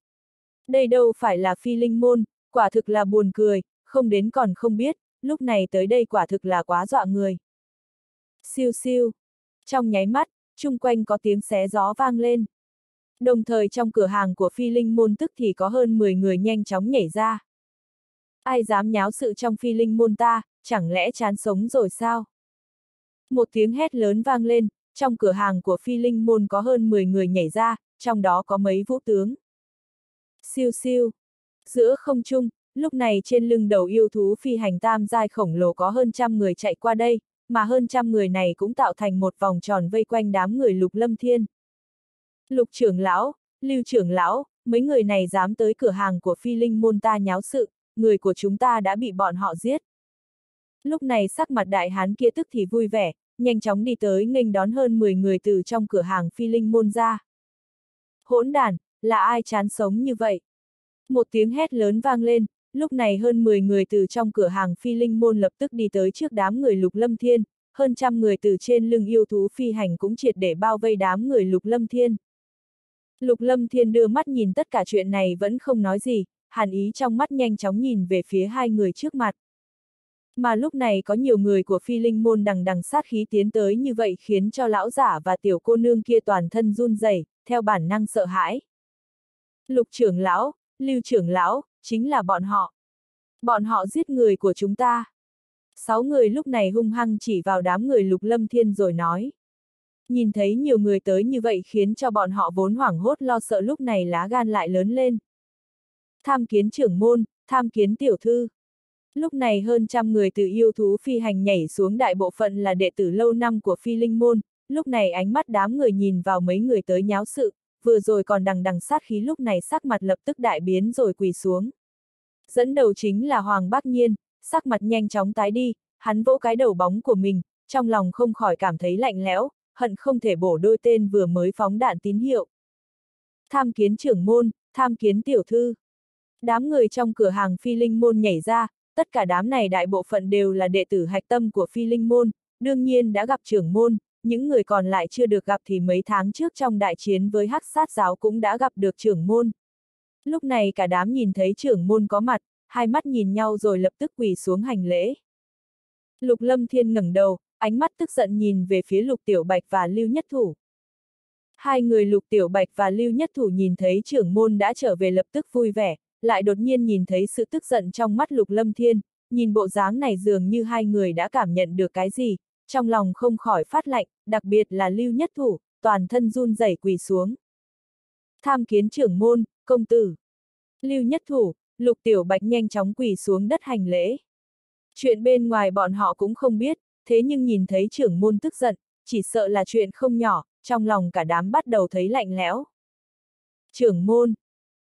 Đây đâu phải là phi linh môn, quả thực là buồn cười, không đến còn không biết, lúc này tới đây quả thực là quá dọa người. Siêu siêu. Trong nháy mắt, chung quanh có tiếng xé gió vang lên. Đồng thời trong cửa hàng của phi linh môn tức thì có hơn 10 người nhanh chóng nhảy ra. Ai dám nháo sự trong phi linh môn ta, chẳng lẽ chán sống rồi sao? Một tiếng hét lớn vang lên, trong cửa hàng của phi linh môn có hơn 10 người nhảy ra, trong đó có mấy vũ tướng. Siêu siêu. Giữa không trung, lúc này trên lưng đầu yêu thú phi hành tam giai khổng lồ có hơn trăm người chạy qua đây, mà hơn trăm người này cũng tạo thành một vòng tròn vây quanh đám người lục lâm thiên. Lục trưởng lão, lưu trưởng lão, mấy người này dám tới cửa hàng của phi linh môn ta nháo sự, người của chúng ta đã bị bọn họ giết. Lúc này sắc mặt đại hán kia tức thì vui vẻ, nhanh chóng đi tới nghênh đón hơn 10 người từ trong cửa hàng phi linh môn ra. Hỗn đàn, là ai chán sống như vậy? Một tiếng hét lớn vang lên, lúc này hơn 10 người từ trong cửa hàng phi linh môn lập tức đi tới trước đám người lục lâm thiên, hơn trăm người từ trên lưng yêu thú phi hành cũng triệt để bao vây đám người lục lâm thiên. Lục lâm thiên đưa mắt nhìn tất cả chuyện này vẫn không nói gì, hàn ý trong mắt nhanh chóng nhìn về phía hai người trước mặt. Mà lúc này có nhiều người của phi linh môn đằng đằng sát khí tiến tới như vậy khiến cho lão giả và tiểu cô nương kia toàn thân run rẩy, theo bản năng sợ hãi. Lục trưởng lão, lưu trưởng lão, chính là bọn họ. Bọn họ giết người của chúng ta. Sáu người lúc này hung hăng chỉ vào đám người lục lâm thiên rồi nói. Nhìn thấy nhiều người tới như vậy khiến cho bọn họ vốn hoảng hốt lo sợ lúc này lá gan lại lớn lên. Tham kiến trưởng môn, tham kiến tiểu thư. Lúc này hơn trăm người từ yêu thú phi hành nhảy xuống đại bộ phận là đệ tử lâu năm của phi linh môn, lúc này ánh mắt đám người nhìn vào mấy người tới nháo sự, vừa rồi còn đằng đằng sát khí lúc này sắc mặt lập tức đại biến rồi quỳ xuống. Dẫn đầu chính là Hoàng Bắc Nhiên, sắc mặt nhanh chóng tái đi, hắn vỗ cái đầu bóng của mình, trong lòng không khỏi cảm thấy lạnh lẽo, hận không thể bổ đôi tên vừa mới phóng đạn tín hiệu. Tham kiến trưởng môn, tham kiến tiểu thư. Đám người trong cửa hàng phi linh môn nhảy ra, tất cả đám này đại bộ phận đều là đệ tử hạch tâm của phi linh môn, đương nhiên đã gặp trưởng môn, những người còn lại chưa được gặp thì mấy tháng trước trong đại chiến với hắc sát giáo cũng đã gặp được trưởng môn. Lúc này cả đám nhìn thấy trưởng môn có mặt, hai mắt nhìn nhau rồi lập tức quỳ xuống hành lễ. Lục Lâm Thiên ngẩng đầu, ánh mắt tức giận nhìn về phía Lục Tiểu Bạch và Lưu Nhất Thủ. Hai người Lục Tiểu Bạch và Lưu Nhất Thủ nhìn thấy trưởng môn đã trở về lập tức vui vẻ, lại đột nhiên nhìn thấy sự tức giận trong mắt Lục Lâm Thiên, nhìn bộ dáng này dường như hai người đã cảm nhận được cái gì, trong lòng không khỏi phát lạnh, đặc biệt là Lưu Nhất Thủ, toàn thân run rẩy quỳ xuống. Tham kiến trưởng môn, công tử. Lưu Nhất Thủ, Lục Tiểu Bạch nhanh chóng quỳ xuống đất hành lễ. Chuyện bên ngoài bọn họ cũng không biết, thế nhưng nhìn thấy trưởng môn tức giận, chỉ sợ là chuyện không nhỏ, trong lòng cả đám bắt đầu thấy lạnh lẽo. Trưởng môn,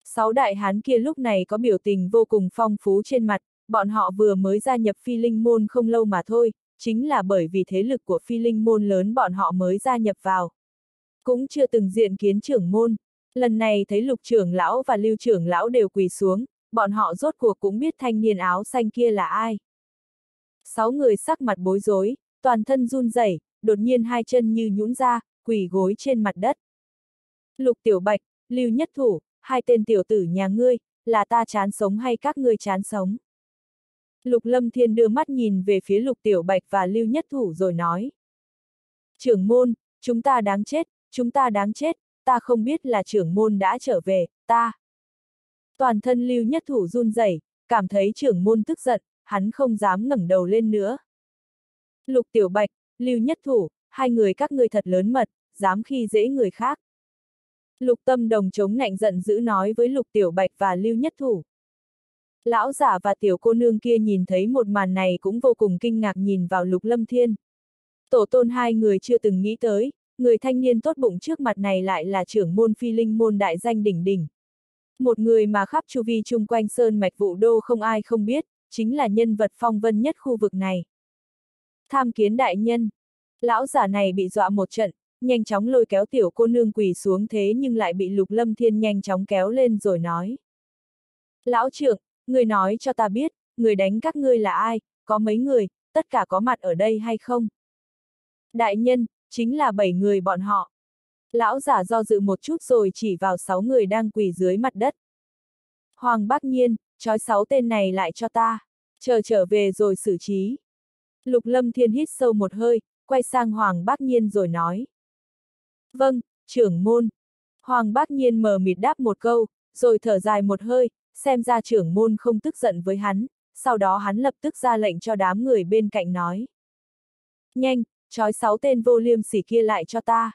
sáu đại hán kia lúc này có biểu tình vô cùng phong phú trên mặt, bọn họ vừa mới gia nhập phi linh môn không lâu mà thôi, chính là bởi vì thế lực của phi linh môn lớn bọn họ mới gia nhập vào. Cũng chưa từng diện kiến trưởng môn, lần này thấy lục trưởng lão và lưu trưởng lão đều quỳ xuống, bọn họ rốt cuộc cũng biết thanh niên áo xanh kia là ai. Sáu người sắc mặt bối rối, toàn thân run rẩy, đột nhiên hai chân như nhũn ra, quỳ gối trên mặt đất. Lục tiểu bạch, lưu nhất thủ, hai tên tiểu tử nhà ngươi, là ta chán sống hay các ngươi chán sống? Lục Lâm Thiên đưa mắt nhìn về phía Lục Tiểu Bạch và Lưu Nhất Thủ rồi nói. Trưởng môn, chúng ta đáng chết, chúng ta đáng chết, ta không biết là trưởng môn đã trở về, ta. Toàn thân Lưu Nhất Thủ run rẩy, cảm thấy trưởng môn tức giận, hắn không dám ngẩng đầu lên nữa. Lục Tiểu Bạch, Lưu Nhất Thủ, hai người các ngươi thật lớn mật, dám khi dễ người khác. Lục Tâm Đồng chống nạnh giận dữ nói với Lục Tiểu Bạch và Lưu Nhất Thủ. Lão giả và tiểu cô nương kia nhìn thấy một màn này cũng vô cùng kinh ngạc nhìn vào lục lâm thiên. Tổ tôn hai người chưa từng nghĩ tới, người thanh niên tốt bụng trước mặt này lại là trưởng môn phi linh môn đại danh đỉnh đỉnh. Một người mà khắp chu vi chung quanh sơn mạch vụ đô không ai không biết, chính là nhân vật phong vân nhất khu vực này. Tham kiến đại nhân. Lão giả này bị dọa một trận, nhanh chóng lôi kéo tiểu cô nương quỳ xuống thế nhưng lại bị Lục Lâm Thiên nhanh chóng kéo lên rồi nói. Lão trưởng, người nói cho ta biết, người đánh các ngươi là ai, có mấy người, tất cả có mặt ở đây hay không? Đại nhân, chính là bảy người bọn họ. Lão giả do dự một chút rồi chỉ vào sáu người đang quỳ dưới mặt đất. Hoàng Bác Nhiên, trói sáu tên này lại cho ta, chờ trở về rồi xử trí. Lục Lâm Thiên hít sâu một hơi, quay sang Hoàng Bác Nhiên rồi nói. Vâng, trưởng môn. Hoàng Bác Nhiên mờ mịt đáp một câu, rồi thở dài một hơi, xem ra trưởng môn không tức giận với hắn, sau đó hắn lập tức ra lệnh cho đám người bên cạnh nói. Nhanh, trói sáu tên vô liêm sỉ kia lại cho ta.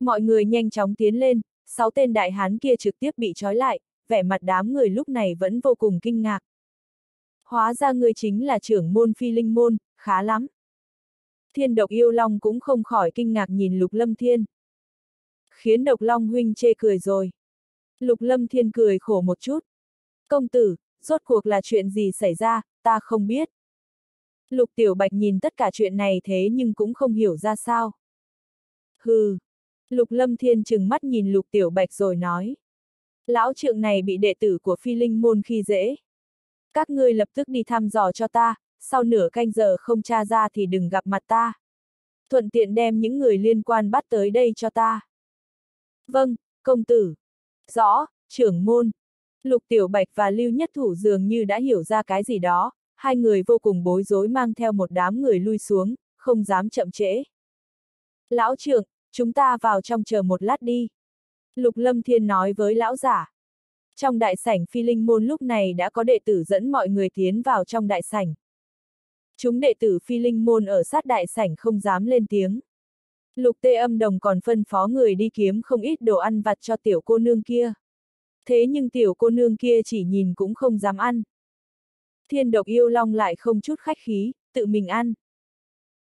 Mọi người nhanh chóng tiến lên, sáu tên đại hán kia trực tiếp bị trói lại, vẻ mặt đám người lúc này vẫn vô cùng kinh ngạc. Hóa ra người chính là trưởng môn phi linh môn, khá lắm. Thiên độc yêu long cũng không khỏi kinh ngạc nhìn lục lâm thiên. Khiến độc long huynh chê cười rồi. Lục lâm thiên cười khổ một chút. Công tử, rốt cuộc là chuyện gì xảy ra, ta không biết. Lục tiểu bạch nhìn tất cả chuyện này thế nhưng cũng không hiểu ra sao. Hừ. Lục lâm thiên chừng mắt nhìn lục tiểu bạch rồi nói. Lão trượng này bị đệ tử của phi linh môn khi dễ. Các ngươi lập tức đi thăm dò cho ta, sau nửa canh giờ không tra ra thì đừng gặp mặt ta. Thuận tiện đem những người liên quan bắt tới đây cho ta. Vâng, công tử. Rõ, trưởng môn. Lục Tiểu Bạch và Lưu Nhất Thủ dường như đã hiểu ra cái gì đó, hai người vô cùng bối rối mang theo một đám người lui xuống, không dám chậm trễ. Lão trưởng, chúng ta vào trong chờ một lát đi. Lục Lâm Thiên nói với lão giả. Trong đại sảnh phi linh môn lúc này đã có đệ tử dẫn mọi người tiến vào trong đại sảnh. Chúng đệ tử phi linh môn ở sát đại sảnh không dám lên tiếng. Lục tê âm đồng còn phân phó người đi kiếm không ít đồ ăn vặt cho tiểu cô nương kia. Thế nhưng tiểu cô nương kia chỉ nhìn cũng không dám ăn. Thiên độc yêu long lại không chút khách khí, tự mình ăn.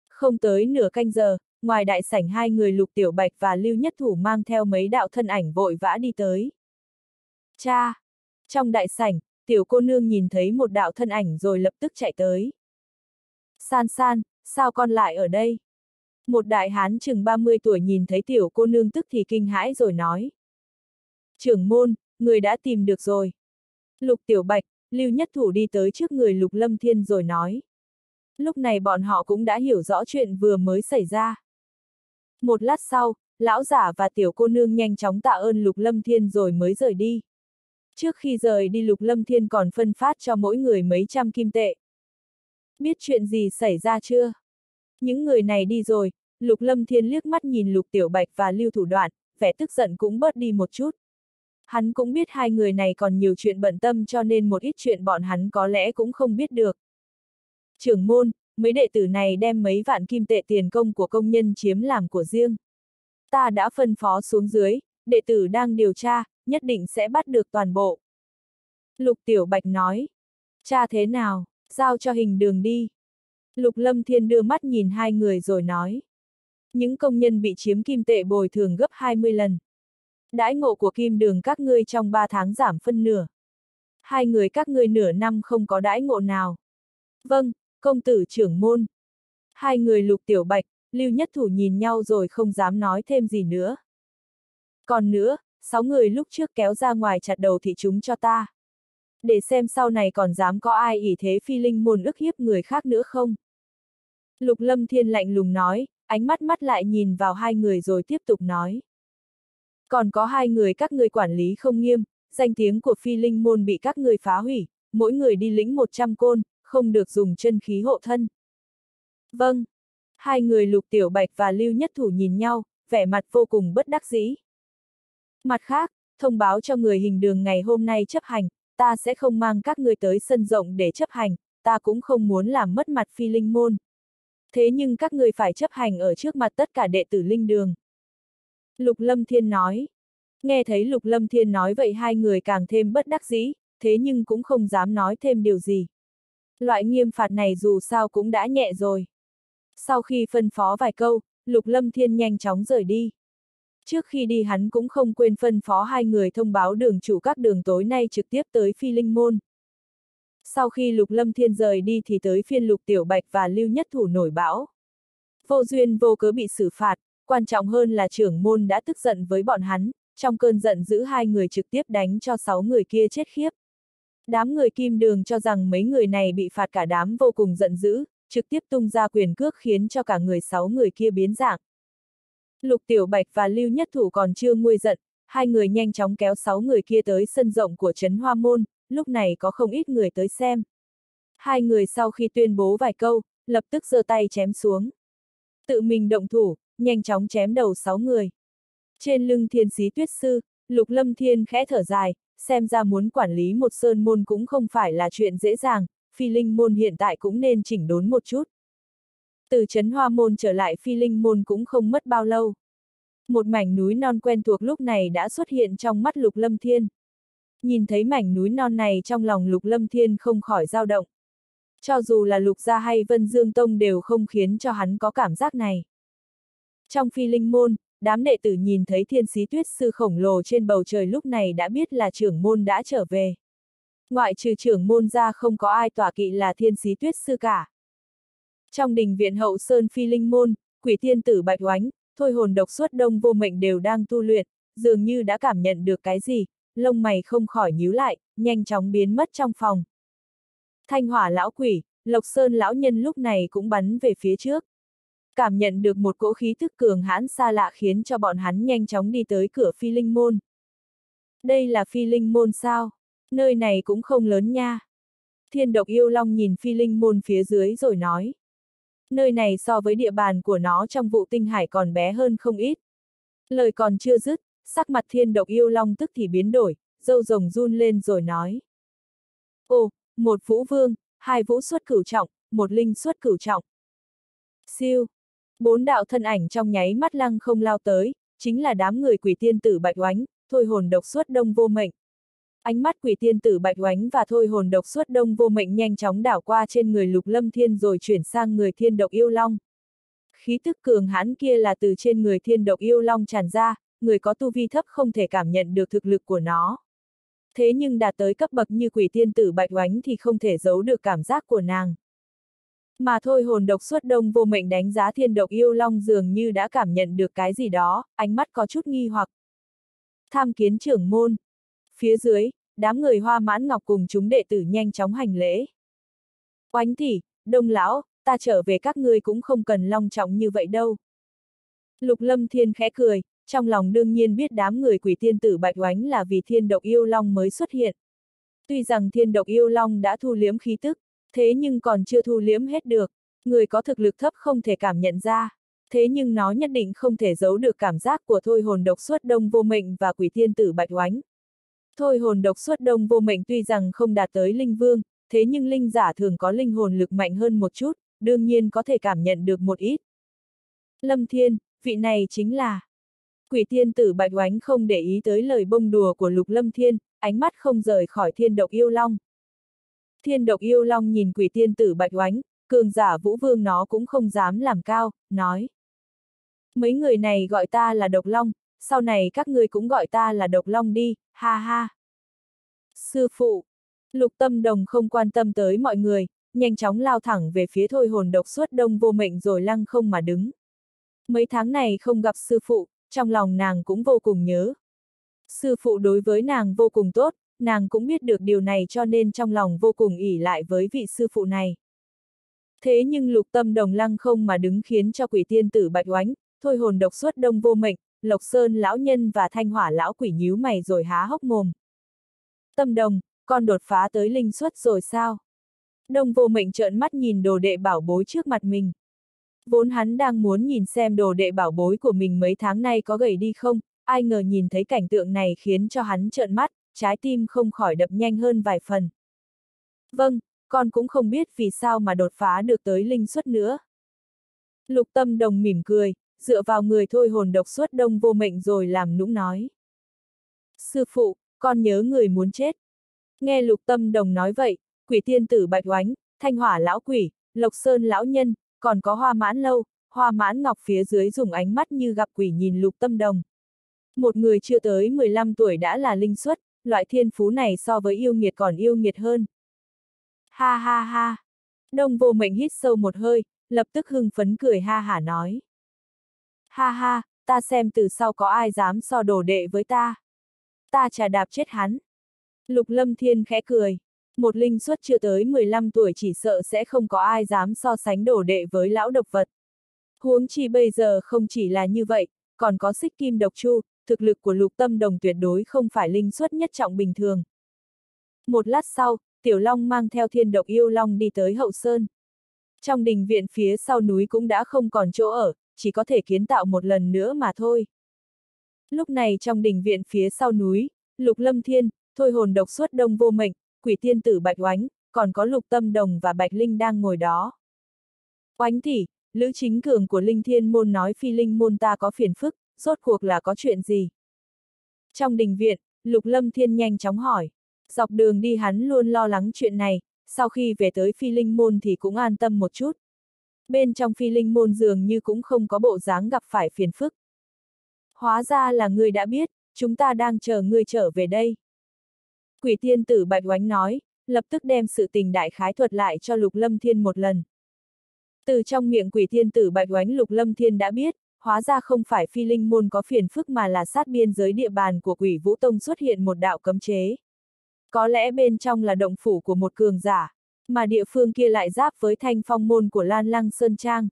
Không tới nửa canh giờ, ngoài đại sảnh hai người lục tiểu bạch và lưu nhất thủ mang theo mấy đạo thân ảnh vội vã đi tới. Cha! Trong đại sảnh, tiểu cô nương nhìn thấy một đạo thân ảnh rồi lập tức chạy tới. San san, sao con lại ở đây? Một đại hán chừng 30 tuổi nhìn thấy tiểu cô nương tức thì kinh hãi rồi nói. Trưởng môn, người đã tìm được rồi. Lục tiểu bạch, lưu nhất thủ đi tới trước người lục lâm thiên rồi nói. Lúc này bọn họ cũng đã hiểu rõ chuyện vừa mới xảy ra. Một lát sau, lão giả và tiểu cô nương nhanh chóng tạ ơn lục lâm thiên rồi mới rời đi. Trước khi rời đi lục lâm thiên còn phân phát cho mỗi người mấy trăm kim tệ. Biết chuyện gì xảy ra chưa? Những người này đi rồi, Lục Lâm Thiên liếc mắt nhìn Lục Tiểu Bạch và Lưu Thủ Đoạn, vẻ tức giận cũng bớt đi một chút. Hắn cũng biết hai người này còn nhiều chuyện bận tâm cho nên một ít chuyện bọn hắn có lẽ cũng không biết được. Trưởng môn, mấy đệ tử này đem mấy vạn kim tệ tiền công của công nhân chiếm làm của riêng. Ta đã phân phó xuống dưới, đệ tử đang điều tra, nhất định sẽ bắt được toàn bộ. Lục Tiểu Bạch nói. Cha thế nào, giao cho hình đường đi. Lục Lâm Thiên đưa mắt nhìn hai người rồi nói. Những công nhân bị chiếm kim tệ bồi thường gấp 20 lần. Đãi ngộ của kim đường các ngươi trong 3 tháng giảm phân nửa. Hai người các ngươi nửa năm không có đãi ngộ nào. Vâng, công tử trưởng môn. Hai người lục tiểu bạch, lưu nhất thủ nhìn nhau rồi không dám nói thêm gì nữa. Còn nữa, sáu người lúc trước kéo ra ngoài chặt đầu thị chúng cho ta. Để xem sau này còn dám có ai ỷ thế phi linh môn ức hiếp người khác nữa không? Lục lâm thiên lạnh lùng nói, ánh mắt mắt lại nhìn vào hai người rồi tiếp tục nói. Còn có hai người các người quản lý không nghiêm, danh tiếng của phi linh môn bị các người phá hủy, mỗi người đi lĩnh 100 côn, không được dùng chân khí hộ thân. Vâng. Hai người lục tiểu bạch và lưu nhất thủ nhìn nhau, vẻ mặt vô cùng bất đắc dĩ. Mặt khác, thông báo cho người hình đường ngày hôm nay chấp hành, ta sẽ không mang các người tới sân rộng để chấp hành, ta cũng không muốn làm mất mặt phi linh môn. Thế nhưng các người phải chấp hành ở trước mặt tất cả đệ tử linh đường. Lục Lâm Thiên nói. Nghe thấy Lục Lâm Thiên nói vậy hai người càng thêm bất đắc dĩ, thế nhưng cũng không dám nói thêm điều gì. Loại nghiêm phạt này dù sao cũng đã nhẹ rồi. Sau khi phân phó vài câu, Lục Lâm Thiên nhanh chóng rời đi. Trước khi đi hắn cũng không quên phân phó hai người thông báo đường chủ các đường tối nay trực tiếp tới Phi Linh Môn. Sau khi Lục Lâm Thiên rời đi thì tới phiên Lục Tiểu Bạch và Lưu Nhất Thủ nổi bão. Vô duyên vô cớ bị xử phạt, quan trọng hơn là trưởng môn đã tức giận với bọn hắn, trong cơn giận giữ hai người trực tiếp đánh cho sáu người kia chết khiếp. Đám người kim đường cho rằng mấy người này bị phạt cả đám vô cùng giận dữ, trực tiếp tung ra quyền cước khiến cho cả người sáu người kia biến dạng. Lục Tiểu Bạch và Lưu Nhất Thủ còn chưa nguôi giận, hai người nhanh chóng kéo sáu người kia tới sân rộng của Trấn Hoa Môn, lúc này có không ít người tới xem. Hai người sau khi tuyên bố vài câu, lập tức giơ tay chém xuống. Tự mình động thủ, nhanh chóng chém đầu sáu người. Trên lưng thiên sĩ tuyết sư, Lục Lâm Thiên khẽ thở dài, xem ra muốn quản lý một sơn môn cũng không phải là chuyện dễ dàng, phi linh môn hiện tại cũng nên chỉnh đốn một chút. Từ chấn hoa môn trở lại phi linh môn cũng không mất bao lâu. Một mảnh núi non quen thuộc lúc này đã xuất hiện trong mắt lục lâm thiên. Nhìn thấy mảnh núi non này trong lòng lục lâm thiên không khỏi dao động. Cho dù là lục gia hay vân dương tông đều không khiến cho hắn có cảm giác này. Trong phi linh môn, đám đệ tử nhìn thấy thiên sĩ tuyết sư khổng lồ trên bầu trời lúc này đã biết là trưởng môn đã trở về. Ngoại trừ trưởng môn ra không có ai tỏa kỵ là thiên sĩ tuyết sư cả. Trong đình viện hậu sơn phi linh môn, quỷ thiên tử bạch oánh, thôi hồn độc suốt đông vô mệnh đều đang tu luyện, dường như đã cảm nhận được cái gì, lông mày không khỏi nhíu lại, nhanh chóng biến mất trong phòng. Thanh hỏa lão quỷ, lộc sơn lão nhân lúc này cũng bắn về phía trước. Cảm nhận được một cỗ khí thức cường hãn xa lạ khiến cho bọn hắn nhanh chóng đi tới cửa phi linh môn. Đây là phi linh môn sao? Nơi này cũng không lớn nha. Thiên độc yêu long nhìn phi linh môn phía dưới rồi nói. Nơi này so với địa bàn của nó trong vụ tinh hải còn bé hơn không ít. Lời còn chưa dứt, sắc mặt thiên độc yêu long tức thì biến đổi, dâu rồng run lên rồi nói. Ồ, một vũ vương, hai vũ xuất cửu trọng, một linh xuất cửu trọng. Siêu. Bốn đạo thân ảnh trong nháy mắt lăng không lao tới, chính là đám người quỷ tiên tử bạch oánh, thôi hồn độc suốt đông vô mệnh. Ánh mắt quỷ tiên tử bạch oánh và thôi hồn độc suốt đông vô mệnh nhanh chóng đảo qua trên người lục lâm thiên rồi chuyển sang người thiên độc yêu long. Khí tức cường hãn kia là từ trên người thiên độc yêu long tràn ra, người có tu vi thấp không thể cảm nhận được thực lực của nó. Thế nhưng đạt tới cấp bậc như quỷ tiên tử bạch oánh thì không thể giấu được cảm giác của nàng. Mà thôi hồn độc suốt đông vô mệnh đánh giá thiên độc yêu long dường như đã cảm nhận được cái gì đó, ánh mắt có chút nghi hoặc. Tham kiến trưởng môn. Phía dưới, đám người hoa mãn ngọc cùng chúng đệ tử nhanh chóng hành lễ. Oánh thị, đông lão, ta trở về các ngươi cũng không cần long trọng như vậy đâu. Lục lâm thiên khẽ cười, trong lòng đương nhiên biết đám người quỷ tiên tử bạch oánh là vì thiên độc yêu long mới xuất hiện. Tuy rằng thiên độc yêu long đã thu liếm khí tức, thế nhưng còn chưa thu liếm hết được, người có thực lực thấp không thể cảm nhận ra. Thế nhưng nó nhất định không thể giấu được cảm giác của thôi hồn độc suốt đông vô mệnh và quỷ tiên tử bạch oánh. Thôi hồn độc suốt đông vô mệnh tuy rằng không đạt tới linh vương, thế nhưng linh giả thường có linh hồn lực mạnh hơn một chút, đương nhiên có thể cảm nhận được một ít. Lâm Thiên, vị này chính là... Quỷ tiên tử Bạch Oánh không để ý tới lời bông đùa của Lục Lâm Thiên, ánh mắt không rời khỏi thiên độc yêu long. Thiên độc yêu long nhìn quỷ tiên tử Bạch Oánh, cường giả vũ vương nó cũng không dám làm cao, nói. Mấy người này gọi ta là độc long, sau này các ngươi cũng gọi ta là độc long đi, ha ha. Sư phụ, lục tâm đồng không quan tâm tới mọi người, nhanh chóng lao thẳng về phía thôi hồn độc suốt đông vô mệnh rồi lăng không mà đứng. Mấy tháng này không gặp sư phụ, trong lòng nàng cũng vô cùng nhớ. Sư phụ đối với nàng vô cùng tốt, nàng cũng biết được điều này cho nên trong lòng vô cùng ỉ lại với vị sư phụ này. Thế nhưng lục tâm đồng lăng không mà đứng khiến cho quỷ tiên tử bạch oánh, thôi hồn độc suốt đông vô mệnh, Lộc Sơn lão nhân và thanh hỏa lão quỷ nhíu mày rồi há hốc mồm. Tâm đồng, con đột phá tới linh suất rồi sao? Đông vô mệnh trợn mắt nhìn đồ đệ bảo bối trước mặt mình. Vốn hắn đang muốn nhìn xem đồ đệ bảo bối của mình mấy tháng nay có gầy đi không, ai ngờ nhìn thấy cảnh tượng này khiến cho hắn trợn mắt, trái tim không khỏi đập nhanh hơn vài phần. Vâng, con cũng không biết vì sao mà đột phá được tới linh suất nữa. Lục tâm đồng mỉm cười, dựa vào người thôi hồn độc suất đông vô mệnh rồi làm nũng nói. Sư phụ, con nhớ người muốn chết. Nghe lục tâm đồng nói vậy, quỷ tiên tử bạch oánh, thanh hỏa lão quỷ, lộc sơn lão nhân, còn có hoa mãn lâu, hoa mãn ngọc phía dưới dùng ánh mắt như gặp quỷ nhìn lục tâm đồng. Một người chưa tới 15 tuổi đã là linh xuất, loại thiên phú này so với yêu nghiệt còn yêu nghiệt hơn. Ha ha ha! Đông vô mệnh hít sâu một hơi, lập tức hưng phấn cười ha hả nói. Ha ha, ta xem từ sau có ai dám so đồ đệ với ta. Ta trà đạp chết hắn. Lục Lâm Thiên khẽ cười. Một linh suất chưa tới 15 tuổi chỉ sợ sẽ không có ai dám so sánh đổ đệ với lão độc vật. Huống chi bây giờ không chỉ là như vậy, còn có xích kim độc chu, thực lực của lục tâm đồng tuyệt đối không phải linh suất nhất trọng bình thường. Một lát sau, Tiểu Long mang theo thiên độc yêu long đi tới hậu sơn. Trong đình viện phía sau núi cũng đã không còn chỗ ở, chỉ có thể kiến tạo một lần nữa mà thôi. Lúc này trong đình viện phía sau núi, Lục Lâm Thiên, Thôi hồn độc suốt đông vô mệnh, quỷ tiên tử Bạch Oánh, còn có Lục Tâm Đồng và Bạch Linh đang ngồi đó. Oánh tỷ, Lữ Chính Cường của Linh Thiên Môn nói phi linh môn ta có phiền phức, rốt cuộc là có chuyện gì? Trong đình viện, Lục Lâm Thiên nhanh chóng hỏi. Dọc đường đi hắn luôn lo lắng chuyện này, sau khi về tới phi linh môn thì cũng an tâm một chút. Bên trong phi linh môn dường như cũng không có bộ dáng gặp phải phiền phức. Hóa ra là người đã biết, chúng ta đang chờ người trở về đây. Quỷ tiên tử Bạch Oánh nói, lập tức đem sự tình đại khái thuật lại cho Lục Lâm Thiên một lần. Từ trong miệng quỷ tiên tử Bạch Oánh Lục Lâm Thiên đã biết, hóa ra không phải phi linh môn có phiền phức mà là sát biên giới địa bàn của quỷ vũ tông xuất hiện một đạo cấm chế. Có lẽ bên trong là động phủ của một cường giả, mà địa phương kia lại giáp với thanh phong môn của Lan Lăng Sơn Trang.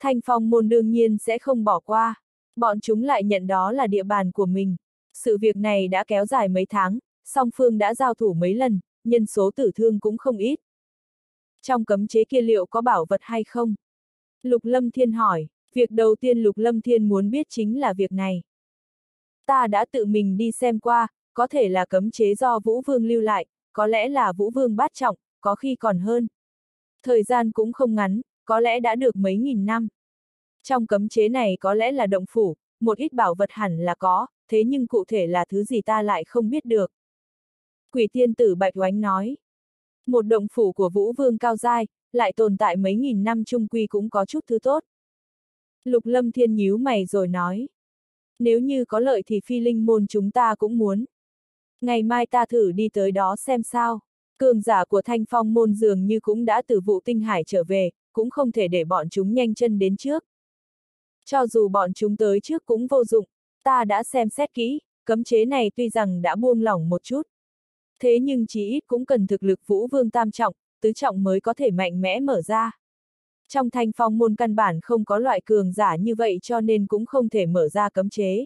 Thanh phong môn đương nhiên sẽ không bỏ qua, bọn chúng lại nhận đó là địa bàn của mình. Sự việc này đã kéo dài mấy tháng, song phương đã giao thủ mấy lần, nhân số tử thương cũng không ít. Trong cấm chế kia liệu có bảo vật hay không? Lục Lâm Thiên hỏi, việc đầu tiên Lục Lâm Thiên muốn biết chính là việc này. Ta đã tự mình đi xem qua, có thể là cấm chế do Vũ Vương lưu lại, có lẽ là Vũ Vương bát trọng, có khi còn hơn. Thời gian cũng không ngắn, có lẽ đã được mấy nghìn năm. Trong cấm chế này có lẽ là động phủ, một ít bảo vật hẳn là có, thế nhưng cụ thể là thứ gì ta lại không biết được. Quỷ tiên tử Bạch Oánh nói. Một động phủ của Vũ Vương cao giai, lại tồn tại mấy nghìn năm trung quy cũng có chút thứ tốt. Lục Lâm Thiên nhíu mày rồi nói. Nếu như có lợi thì phi linh môn chúng ta cũng muốn. Ngày mai ta thử đi tới đó xem sao. Cường giả của thanh phong môn dường như cũng đã từ vụ tinh hải trở về, cũng không thể để bọn chúng nhanh chân đến trước. Cho dù bọn chúng tới trước cũng vô dụng, ta đã xem xét kỹ, cấm chế này tuy rằng đã buông lỏng một chút. Thế nhưng chí ít cũng cần thực lực vũ vương tam trọng, tứ trọng mới có thể mạnh mẽ mở ra. Trong thanh phong môn căn bản không có loại cường giả như vậy cho nên cũng không thể mở ra cấm chế.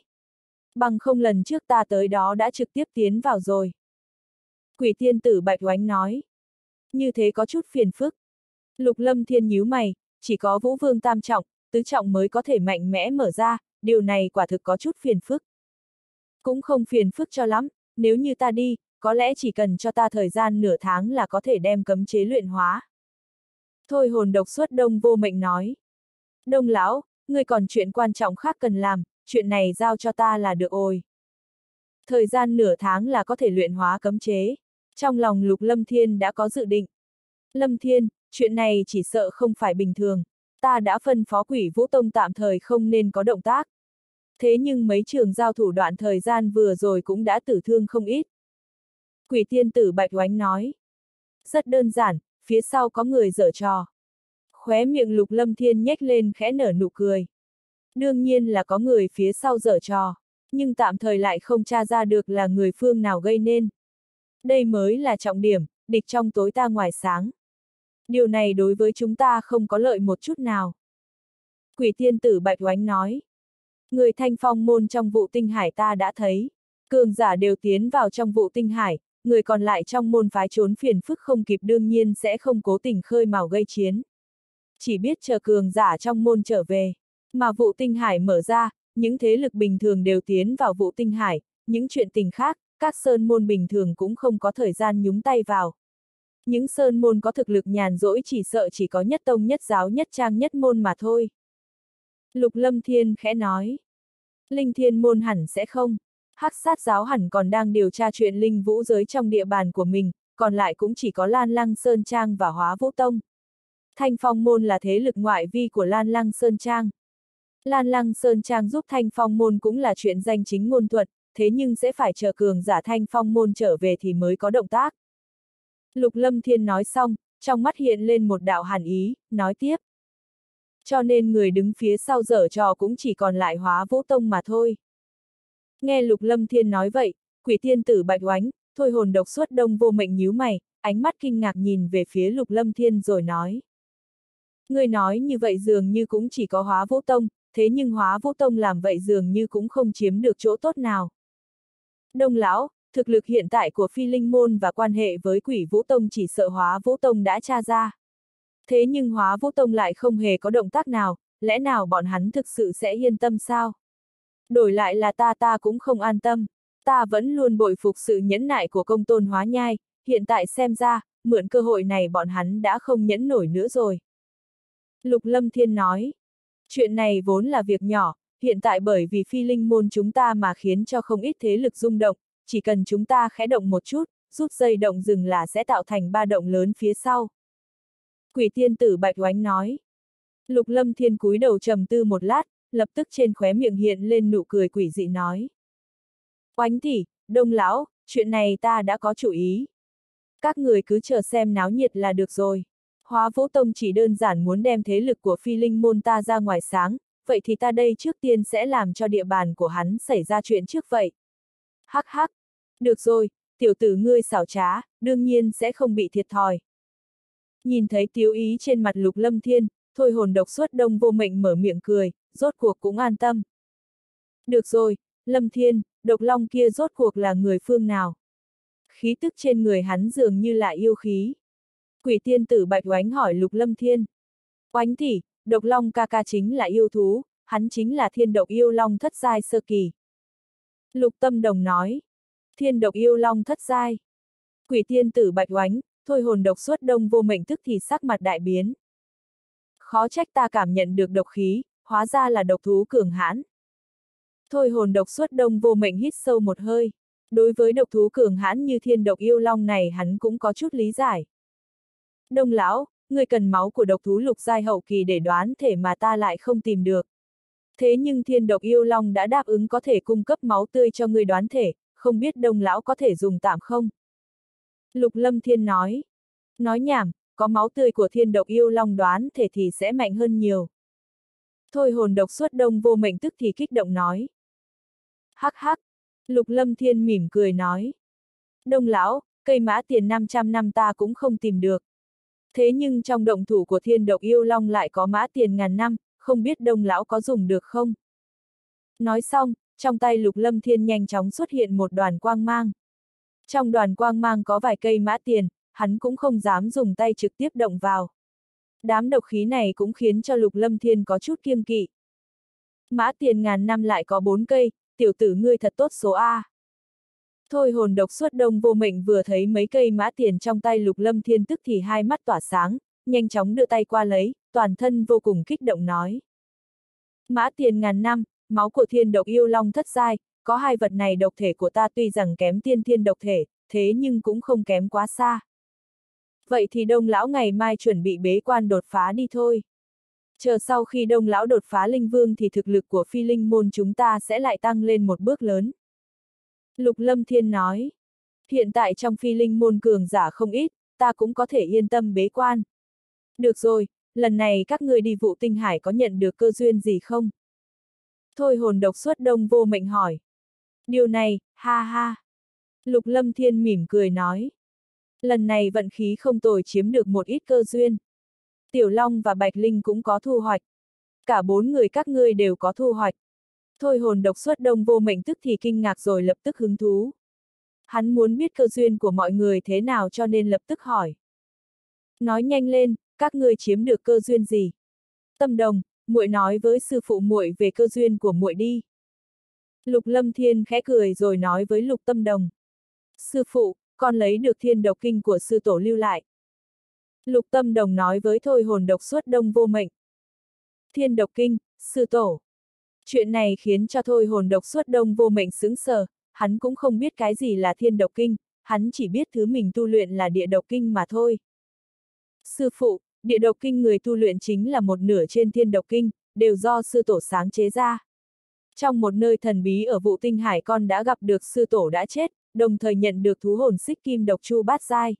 Bằng không lần trước ta tới đó đã trực tiếp tiến vào rồi. Quỷ tiên tử Bạch Oánh nói. Như thế có chút phiền phức. Lục lâm thiên nhíu mày, chỉ có vũ vương tam trọng, tứ trọng mới có thể mạnh mẽ mở ra, điều này quả thực có chút phiền phức. Cũng không phiền phức cho lắm, nếu như ta đi, có lẽ chỉ cần cho ta thời gian nửa tháng là có thể đem cấm chế luyện hóa. Thôi hồn độc suất đông vô mệnh nói. Đông lão, ngươi còn chuyện quan trọng khác cần làm, chuyện này giao cho ta là được ôi. Thời gian nửa tháng là có thể luyện hóa cấm chế. Trong lòng lục Lâm Thiên đã có dự định. Lâm Thiên, chuyện này chỉ sợ không phải bình thường. Ta đã phân phó quỷ vũ tông tạm thời không nên có động tác. Thế nhưng mấy trường giao thủ đoạn thời gian vừa rồi cũng đã tử thương không ít. Quỷ tiên tử Bạch Oánh nói. Rất đơn giản, phía sau có người dở trò. Khóe miệng lục lâm thiên nhếch lên khẽ nở nụ cười. Đương nhiên là có người phía sau dở trò, nhưng tạm thời lại không tra ra được là người phương nào gây nên. Đây mới là trọng điểm, địch trong tối ta ngoài sáng. Điều này đối với chúng ta không có lợi một chút nào. Quỷ tiên tử Bạch Oánh nói. Người thanh phong môn trong vụ tinh hải ta đã thấy. Cường giả đều tiến vào trong vụ tinh hải, người còn lại trong môn phái trốn phiền phức không kịp đương nhiên sẽ không cố tình khơi mào gây chiến. Chỉ biết chờ cường giả trong môn trở về. Mà vụ tinh hải mở ra, những thế lực bình thường đều tiến vào vụ tinh hải, những chuyện tình khác, các sơn môn bình thường cũng không có thời gian nhúng tay vào. Những sơn môn có thực lực nhàn rỗi chỉ sợ chỉ có nhất tông nhất giáo nhất trang nhất môn mà thôi. Lục Lâm Thiên khẽ nói. Linh Thiên môn hẳn sẽ không. Hắc sát giáo hẳn còn đang điều tra chuyện linh vũ giới trong địa bàn của mình, còn lại cũng chỉ có Lan Lăng Sơn Trang và Hóa Vũ Tông. Thanh Phong Môn là thế lực ngoại vi của Lan Lăng Sơn Trang. Lan Lăng Sơn Trang giúp Thanh Phong Môn cũng là chuyện danh chính ngôn thuật, thế nhưng sẽ phải chờ cường giả Thanh Phong Môn trở về thì mới có động tác. Lục Lâm Thiên nói xong, trong mắt hiện lên một đạo hàn ý, nói tiếp. cho nên người đứng phía sau dở trò cũng chỉ còn lại hóa vũ tông mà thôi. Nghe Lục Lâm Thiên nói vậy, quỷ tiên tử bạch oánh, thôi hồn độc suốt đông vô mệnh nhíu mày, ánh mắt kinh ngạc nhìn về phía Lục Lâm Thiên rồi nói. Người nói như vậy dường như cũng chỉ có hóa vũ tông, thế nhưng hóa vũ tông làm vậy dường như cũng không chiếm được chỗ tốt nào. Đông lão, thực lực hiện tại của phi linh môn và quan hệ với quỷ vũ tông chỉ sợ hóa vũ tông đã tra ra. Thế nhưng hóa vũ tông lại không hề có động tác nào, lẽ nào bọn hắn thực sự sẽ yên tâm sao? Đổi lại là ta ta cũng không an tâm, ta vẫn luôn bội phục sự nhẫn nại của công tôn hóa nhai, hiện tại xem ra, mượn cơ hội này bọn hắn đã không nhẫn nổi nữa rồi. Lục Lâm Thiên nói, chuyện này vốn là việc nhỏ, hiện tại bởi vì phi linh môn chúng ta mà khiến cho không ít thế lực rung động, chỉ cần chúng ta khẽ động một chút, rút dây động rừng là sẽ tạo thành ba động lớn phía sau. Quỷ tiên tử Bạch Oánh nói. Lục Lâm Thiên cúi đầu trầm tư một lát, lập tức trên khóe miệng hiện lên nụ cười quỷ dị nói. Oánh tỷ, đông lão, chuyện này ta đã có chủ ý. Các người cứ chờ xem náo nhiệt là được rồi. Hóa Vũ Tông chỉ đơn giản muốn đem thế lực của phi linh môn ta ra ngoài sáng, vậy thì ta đây trước tiên sẽ làm cho địa bàn của hắn xảy ra chuyện trước vậy. Hắc hắc. Được rồi, tiểu tử ngươi xảo trá, đương nhiên sẽ không bị thiệt thòi. Nhìn thấy tiếu ý trên mặt lục lâm thiên, thôi hồn độc suốt đông vô mệnh mở miệng cười, rốt cuộc cũng an tâm. Được rồi, lâm thiên, độc long kia rốt cuộc là người phương nào? Khí tức trên người hắn dường như là yêu khí. Quỷ tiên tử bạch oánh hỏi lục lâm thiên. Oánh tỷ, độc long ca ca chính là yêu thú, hắn chính là thiên độc yêu long thất giai sơ kỳ. Lục tâm đồng nói. Thiên độc yêu long thất giai. Quỷ tiên tử bạch oánh, thôi hồn độc suốt đông vô mệnh tức thì sắc mặt đại biến. Khó trách ta cảm nhận được độc khí, hóa ra là độc thú cường hãn. Thôi hồn độc suốt đông vô mệnh hít sâu một hơi. Đối với độc thú cường hãn như thiên độc yêu long này hắn cũng có chút lý giải. Đông lão, người cần máu của độc thú lục giai hậu kỳ để đoán thể mà ta lại không tìm được. Thế nhưng thiên độc yêu long đã đáp ứng có thể cung cấp máu tươi cho người đoán thể, không biết đông lão có thể dùng tạm không? Lục Lâm Thiên nói. Nói nhảm, có máu tươi của thiên độc yêu long đoán thể thì sẽ mạnh hơn nhiều. Thôi hồn độc suốt đông vô mệnh tức thì kích động nói. Hắc hắc, Lục Lâm Thiên mỉm cười nói. Đông lão, cây mã tiền 500 năm ta cũng không tìm được. Thế nhưng trong động thủ của thiên độc yêu long lại có mã tiền ngàn năm, không biết đông lão có dùng được không? Nói xong, trong tay lục lâm thiên nhanh chóng xuất hiện một đoàn quang mang. Trong đoàn quang mang có vài cây mã tiền, hắn cũng không dám dùng tay trực tiếp động vào. Đám độc khí này cũng khiến cho lục lâm thiên có chút kiêng kỵ. Mã tiền ngàn năm lại có bốn cây, tiểu tử ngươi thật tốt số A. Thôi hồn độc suốt đông vô mệnh vừa thấy mấy cây mã tiền trong tay lục lâm thiên tức thì hai mắt tỏa sáng, nhanh chóng đưa tay qua lấy, toàn thân vô cùng kích động nói. Mã tiền ngàn năm, máu của thiên độc yêu long thất giai, có hai vật này độc thể của ta tuy rằng kém tiên thiên độc thể, thế nhưng cũng không kém quá xa. Vậy thì đông lão ngày mai chuẩn bị bế quan đột phá đi thôi. Chờ sau khi đông lão đột phá linh vương thì thực lực của phi linh môn chúng ta sẽ lại tăng lên một bước lớn. Lục Lâm Thiên nói, hiện tại trong phi linh môn cường giả không ít, ta cũng có thể yên tâm bế quan. Được rồi, lần này các người đi vụ tinh hải có nhận được cơ duyên gì không? Thôi hồn độc xuất đông vô mệnh hỏi. Điều này, ha ha. Lục Lâm Thiên mỉm cười nói. Lần này vận khí không tồi chiếm được một ít cơ duyên. Tiểu Long và Bạch Linh cũng có thu hoạch. Cả bốn người các ngươi đều có thu hoạch. Thôi hồn độc xuất đông vô mệnh tức thì kinh ngạc rồi lập tức hứng thú. Hắn muốn biết cơ duyên của mọi người thế nào cho nên lập tức hỏi. Nói nhanh lên, các ngươi chiếm được cơ duyên gì? Tâm đồng, muội nói với sư phụ muội về cơ duyên của muội đi. Lục Lâm Thiên khẽ cười rồi nói với Lục Tâm Đồng. Sư phụ, con lấy được thiên độc kinh của sư tổ lưu lại. Lục Tâm Đồng nói với Thôi hồn độc suốt đông vô mệnh. Thiên độc kinh, sư tổ. Chuyện này khiến cho Thôi hồn độc suốt đông vô mệnh sững sờ, hắn cũng không biết cái gì là thiên độc kinh, hắn chỉ biết thứ mình tu luyện là địa độc kinh mà thôi. Sư phụ, địa độc kinh người tu luyện chính là một nửa trên thiên độc kinh, đều do sư tổ sáng chế ra. Trong một nơi thần bí ở vụ tinh hải con đã gặp được sư tổ đã chết, đồng thời nhận được thú hồn xích kim độc chu bát giai.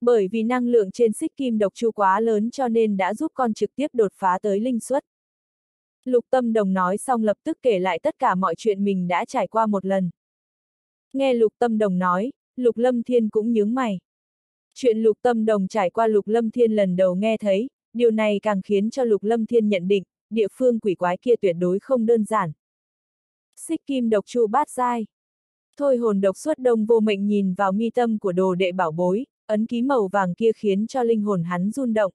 Bởi vì năng lượng trên xích kim độc chu quá lớn cho nên đã giúp con trực tiếp đột phá tới linh suất. Lục tâm đồng nói xong lập tức kể lại tất cả mọi chuyện mình đã trải qua một lần. Nghe lục tâm đồng nói, lục lâm thiên cũng nhướng mày. Chuyện lục tâm đồng trải qua lục lâm thiên lần đầu nghe thấy, điều này càng khiến cho lục lâm thiên nhận định, địa phương quỷ quái kia tuyệt đối không đơn giản. Xích kim độc chu bát dai. Thôi hồn độc suốt đông vô mệnh nhìn vào mi tâm của đồ đệ bảo bối, ấn ký màu vàng kia khiến cho linh hồn hắn run động.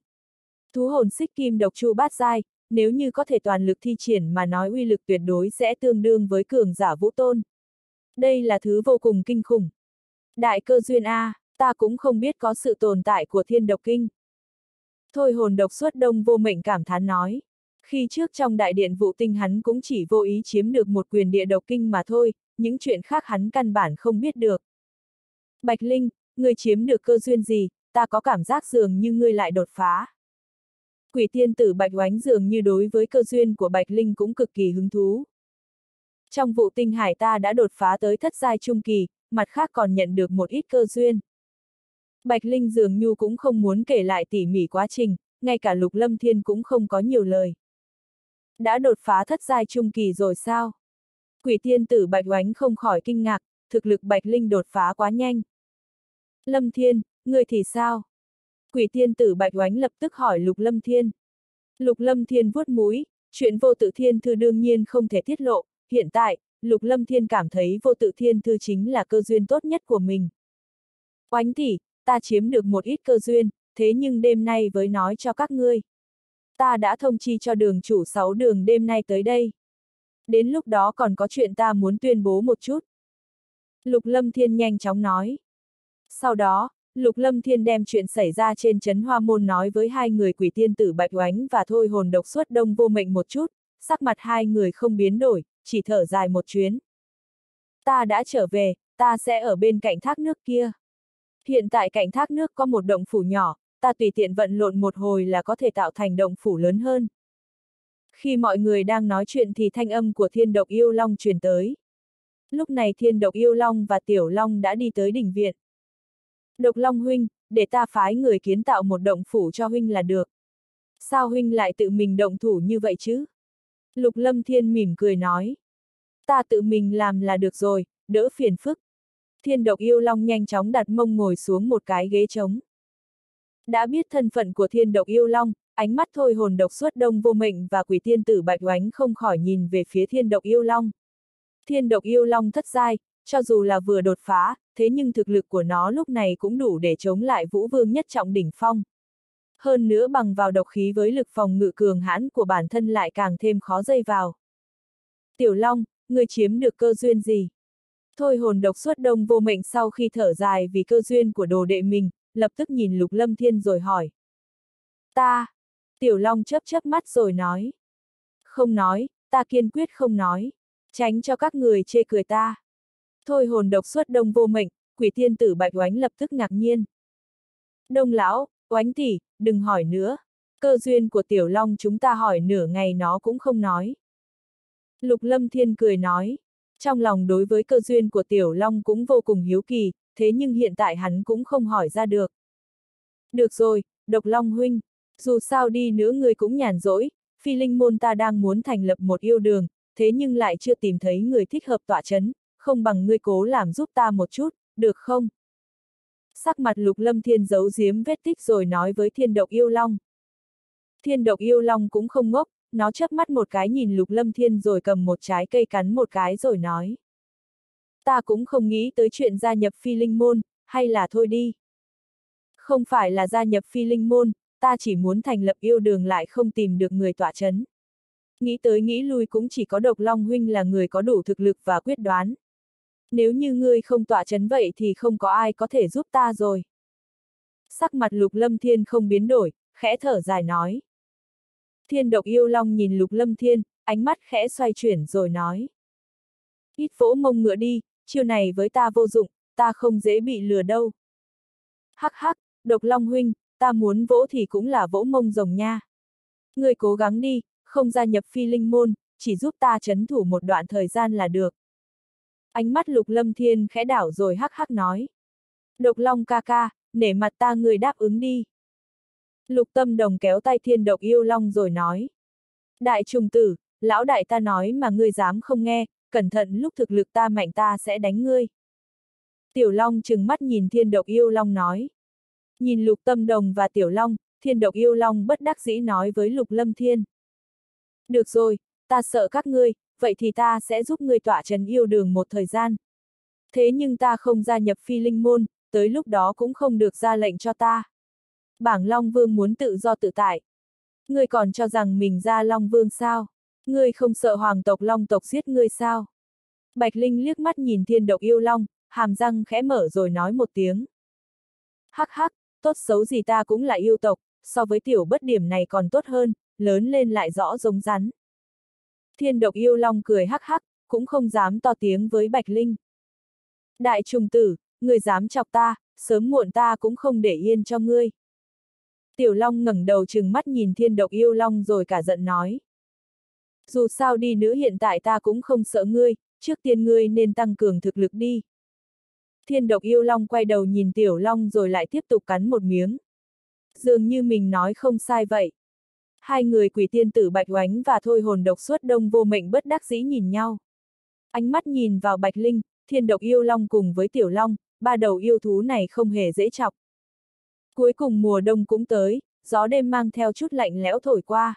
Thú hồn xích kim độc chu bát dai, nếu như có thể toàn lực thi triển mà nói uy lực tuyệt đối sẽ tương đương với cường giả vũ tôn. Đây là thứ vô cùng kinh khủng. Đại cơ duyên A, ta cũng không biết có sự tồn tại của thiên độc kinh. Thôi hồn độc suốt đông vô mệnh cảm thán nói. Khi trước trong đại điện vụ tinh hắn cũng chỉ vô ý chiếm được một quyền địa độc kinh mà thôi, những chuyện khác hắn căn bản không biết được. Bạch Linh, ngươi chiếm được cơ duyên gì, ta có cảm giác dường như ngươi lại đột phá. Quỷ tiên tử Bạch Oánh dường như đối với cơ duyên của Bạch Linh cũng cực kỳ hứng thú. Trong vụ tinh hải ta đã đột phá tới thất giai trung kỳ, mặt khác còn nhận được một ít cơ duyên. Bạch Linh dường như cũng không muốn kể lại tỉ mỉ quá trình, ngay cả Lục Lâm Thiên cũng không có nhiều lời. Đã đột phá thất giai trung kỳ rồi sao? Quỷ tiên tử Bạch Oánh không khỏi kinh ngạc, thực lực Bạch Linh đột phá quá nhanh. Lâm Thiên, người thì sao? Quỷ tiên tử Bạch Oánh lập tức hỏi Lục Lâm Thiên. Lục Lâm Thiên vuốt mũi, chuyện vô tự thiên thư đương nhiên không thể tiết lộ, hiện tại, Lục Lâm Thiên cảm thấy vô tự thiên thư chính là cơ duyên tốt nhất của mình. Oánh tỷ, ta chiếm được một ít cơ duyên, thế nhưng đêm nay với nói cho các ngươi. Ta đã thông chi cho đường chủ sáu đường đêm nay tới đây. Đến lúc đó còn có chuyện ta muốn tuyên bố một chút. Lục Lâm Thiên nhanh chóng nói. Sau đó, Lục Lâm Thiên đem chuyện xảy ra trên chấn hoa môn nói với hai người quỷ tiên tử Bạch Oánh và thôi hồn độc suốt đông vô mệnh một chút, sắc mặt hai người không biến đổi, chỉ thở dài một chuyến. Ta đã trở về, ta sẽ ở bên cạnh thác nước kia. Hiện tại cạnh thác nước có một động phủ nhỏ, ta tùy tiện vận lộn một hồi là có thể tạo thành động phủ lớn hơn. Khi mọi người đang nói chuyện thì thanh âm của thiên độc yêu long truyền tới. Lúc này thiên độc yêu long và tiểu long đã đi tới đỉnh viện. Độc long huynh, để ta phái người kiến tạo một động phủ cho huynh là được. Sao huynh lại tự mình động thủ như vậy chứ? Lục lâm thiên mỉm cười nói. Ta tự mình làm là được rồi, đỡ phiền phức. Thiên độc yêu long nhanh chóng đặt mông ngồi xuống một cái ghế trống. Đã biết thân phận của thiên độc yêu long, ánh mắt thôi hồn độc suốt đông vô mệnh và quỷ tiên tử bạch oánh không khỏi nhìn về phía thiên độc yêu long. Thiên độc yêu long thất giai, cho dù là vừa đột phá, thế nhưng thực lực của nó lúc này cũng đủ để chống lại vũ vương nhất trọng đỉnh phong. Hơn nữa bằng vào độc khí với lực phòng ngự cường hãn của bản thân lại càng thêm khó dây vào. Tiểu Long, người chiếm được cơ duyên gì? Thôi hồn độc suốt đông vô mệnh sau khi thở dài vì cơ duyên của đồ đệ mình, lập tức nhìn Lục Lâm Thiên rồi hỏi. Ta! Tiểu Long chớp chớp mắt rồi nói. Không nói, ta kiên quyết không nói. Tránh cho các người chê cười ta. Thôi hồn độc suốt đông vô mệnh, quỷ tiên tử bạch oánh lập tức ngạc nhiên. Đông lão, oánh tỷ, đừng hỏi nữa. Cơ duyên của tiểu long chúng ta hỏi nửa ngày nó cũng không nói. Lục lâm thiên cười nói. Trong lòng đối với cơ duyên của tiểu long cũng vô cùng hiếu kỳ, thế nhưng hiện tại hắn cũng không hỏi ra được. Được rồi, độc long huynh, dù sao đi nữa người cũng nhàn rỗi, phi linh môn ta đang muốn thành lập một yêu đường, thế nhưng lại chưa tìm thấy người thích hợp tọa chấn, không bằng ngươi cố làm giúp ta một chút, được không? Sắc mặt lục lâm thiên giấu giếm vết tích rồi nói với thiên độc yêu long. Thiên độc yêu long cũng không ngốc, nó chớp mắt một cái nhìn lục lâm thiên rồi cầm một trái cây cắn một cái rồi nói. Ta cũng không nghĩ tới chuyện gia nhập phi linh môn, hay là thôi đi. Không phải là gia nhập phi linh môn, ta chỉ muốn thành lập yêu đường lại không tìm được người tỏa chấn. Nghĩ tới nghĩ lui cũng chỉ có độc long huynh là người có đủ thực lực và quyết đoán. Nếu như ngươi không tỏa chấn vậy thì không có ai có thể giúp ta rồi. Sắc mặt lục lâm thiên không biến đổi, khẽ thở dài nói. Thiên độc yêu long nhìn lục lâm thiên, ánh mắt khẽ xoay chuyển rồi nói. Ít vỗ mông ngựa đi, chiêu này với ta vô dụng, ta không dễ bị lừa đâu. Hắc hắc, độc long huynh, ta muốn vỗ thì cũng là vỗ mông rồng nha. Người cố gắng đi, không gia nhập phi linh môn, chỉ giúp ta chấn thủ một đoạn thời gian là được. Ánh mắt lục lâm thiên khẽ đảo rồi hắc hắc nói. Độc long ca ca, nể mặt ta người đáp ứng đi. Lục tâm đồng kéo tay thiên độc yêu long rồi nói. Đại trùng tử, lão đại ta nói mà ngươi dám không nghe, cẩn thận lúc thực lực ta mạnh ta sẽ đánh ngươi. Tiểu long trừng mắt nhìn thiên độc yêu long nói. Nhìn lục tâm đồng và tiểu long, thiên độc yêu long bất đắc dĩ nói với lục lâm thiên. Được rồi, ta sợ các ngươi, vậy thì ta sẽ giúp ngươi tỏa trần yêu đường một thời gian. Thế nhưng ta không gia nhập phi linh môn, tới lúc đó cũng không được ra lệnh cho ta. Bảng Long Vương muốn tự do tự tại. Ngươi còn cho rằng mình ra Long Vương sao? Ngươi không sợ hoàng tộc Long tộc giết ngươi sao? Bạch Linh liếc mắt nhìn thiên độc yêu Long, hàm răng khẽ mở rồi nói một tiếng. Hắc hắc, tốt xấu gì ta cũng là yêu tộc, so với tiểu bất điểm này còn tốt hơn, lớn lên lại rõ giống rắn. Thiên độc yêu long cười hắc hắc, cũng không dám to tiếng với Bạch Linh. Đại trùng tử, người dám chọc ta, sớm muộn ta cũng không để yên cho ngươi. Tiểu Long ngẩng đầu chừng mắt nhìn thiên độc yêu Long rồi cả giận nói. Dù sao đi nữa hiện tại ta cũng không sợ ngươi, trước tiên ngươi nên tăng cường thực lực đi. Thiên độc yêu Long quay đầu nhìn Tiểu Long rồi lại tiếp tục cắn một miếng. Dường như mình nói không sai vậy. Hai người quỷ tiên tử Bạch Oánh và Thôi hồn độc suốt đông vô mệnh bất đắc dĩ nhìn nhau. Ánh mắt nhìn vào Bạch Linh, thiên độc yêu Long cùng với Tiểu Long, ba đầu yêu thú này không hề dễ chọc. Cuối cùng mùa đông cũng tới, gió đêm mang theo chút lạnh lẽo thổi qua.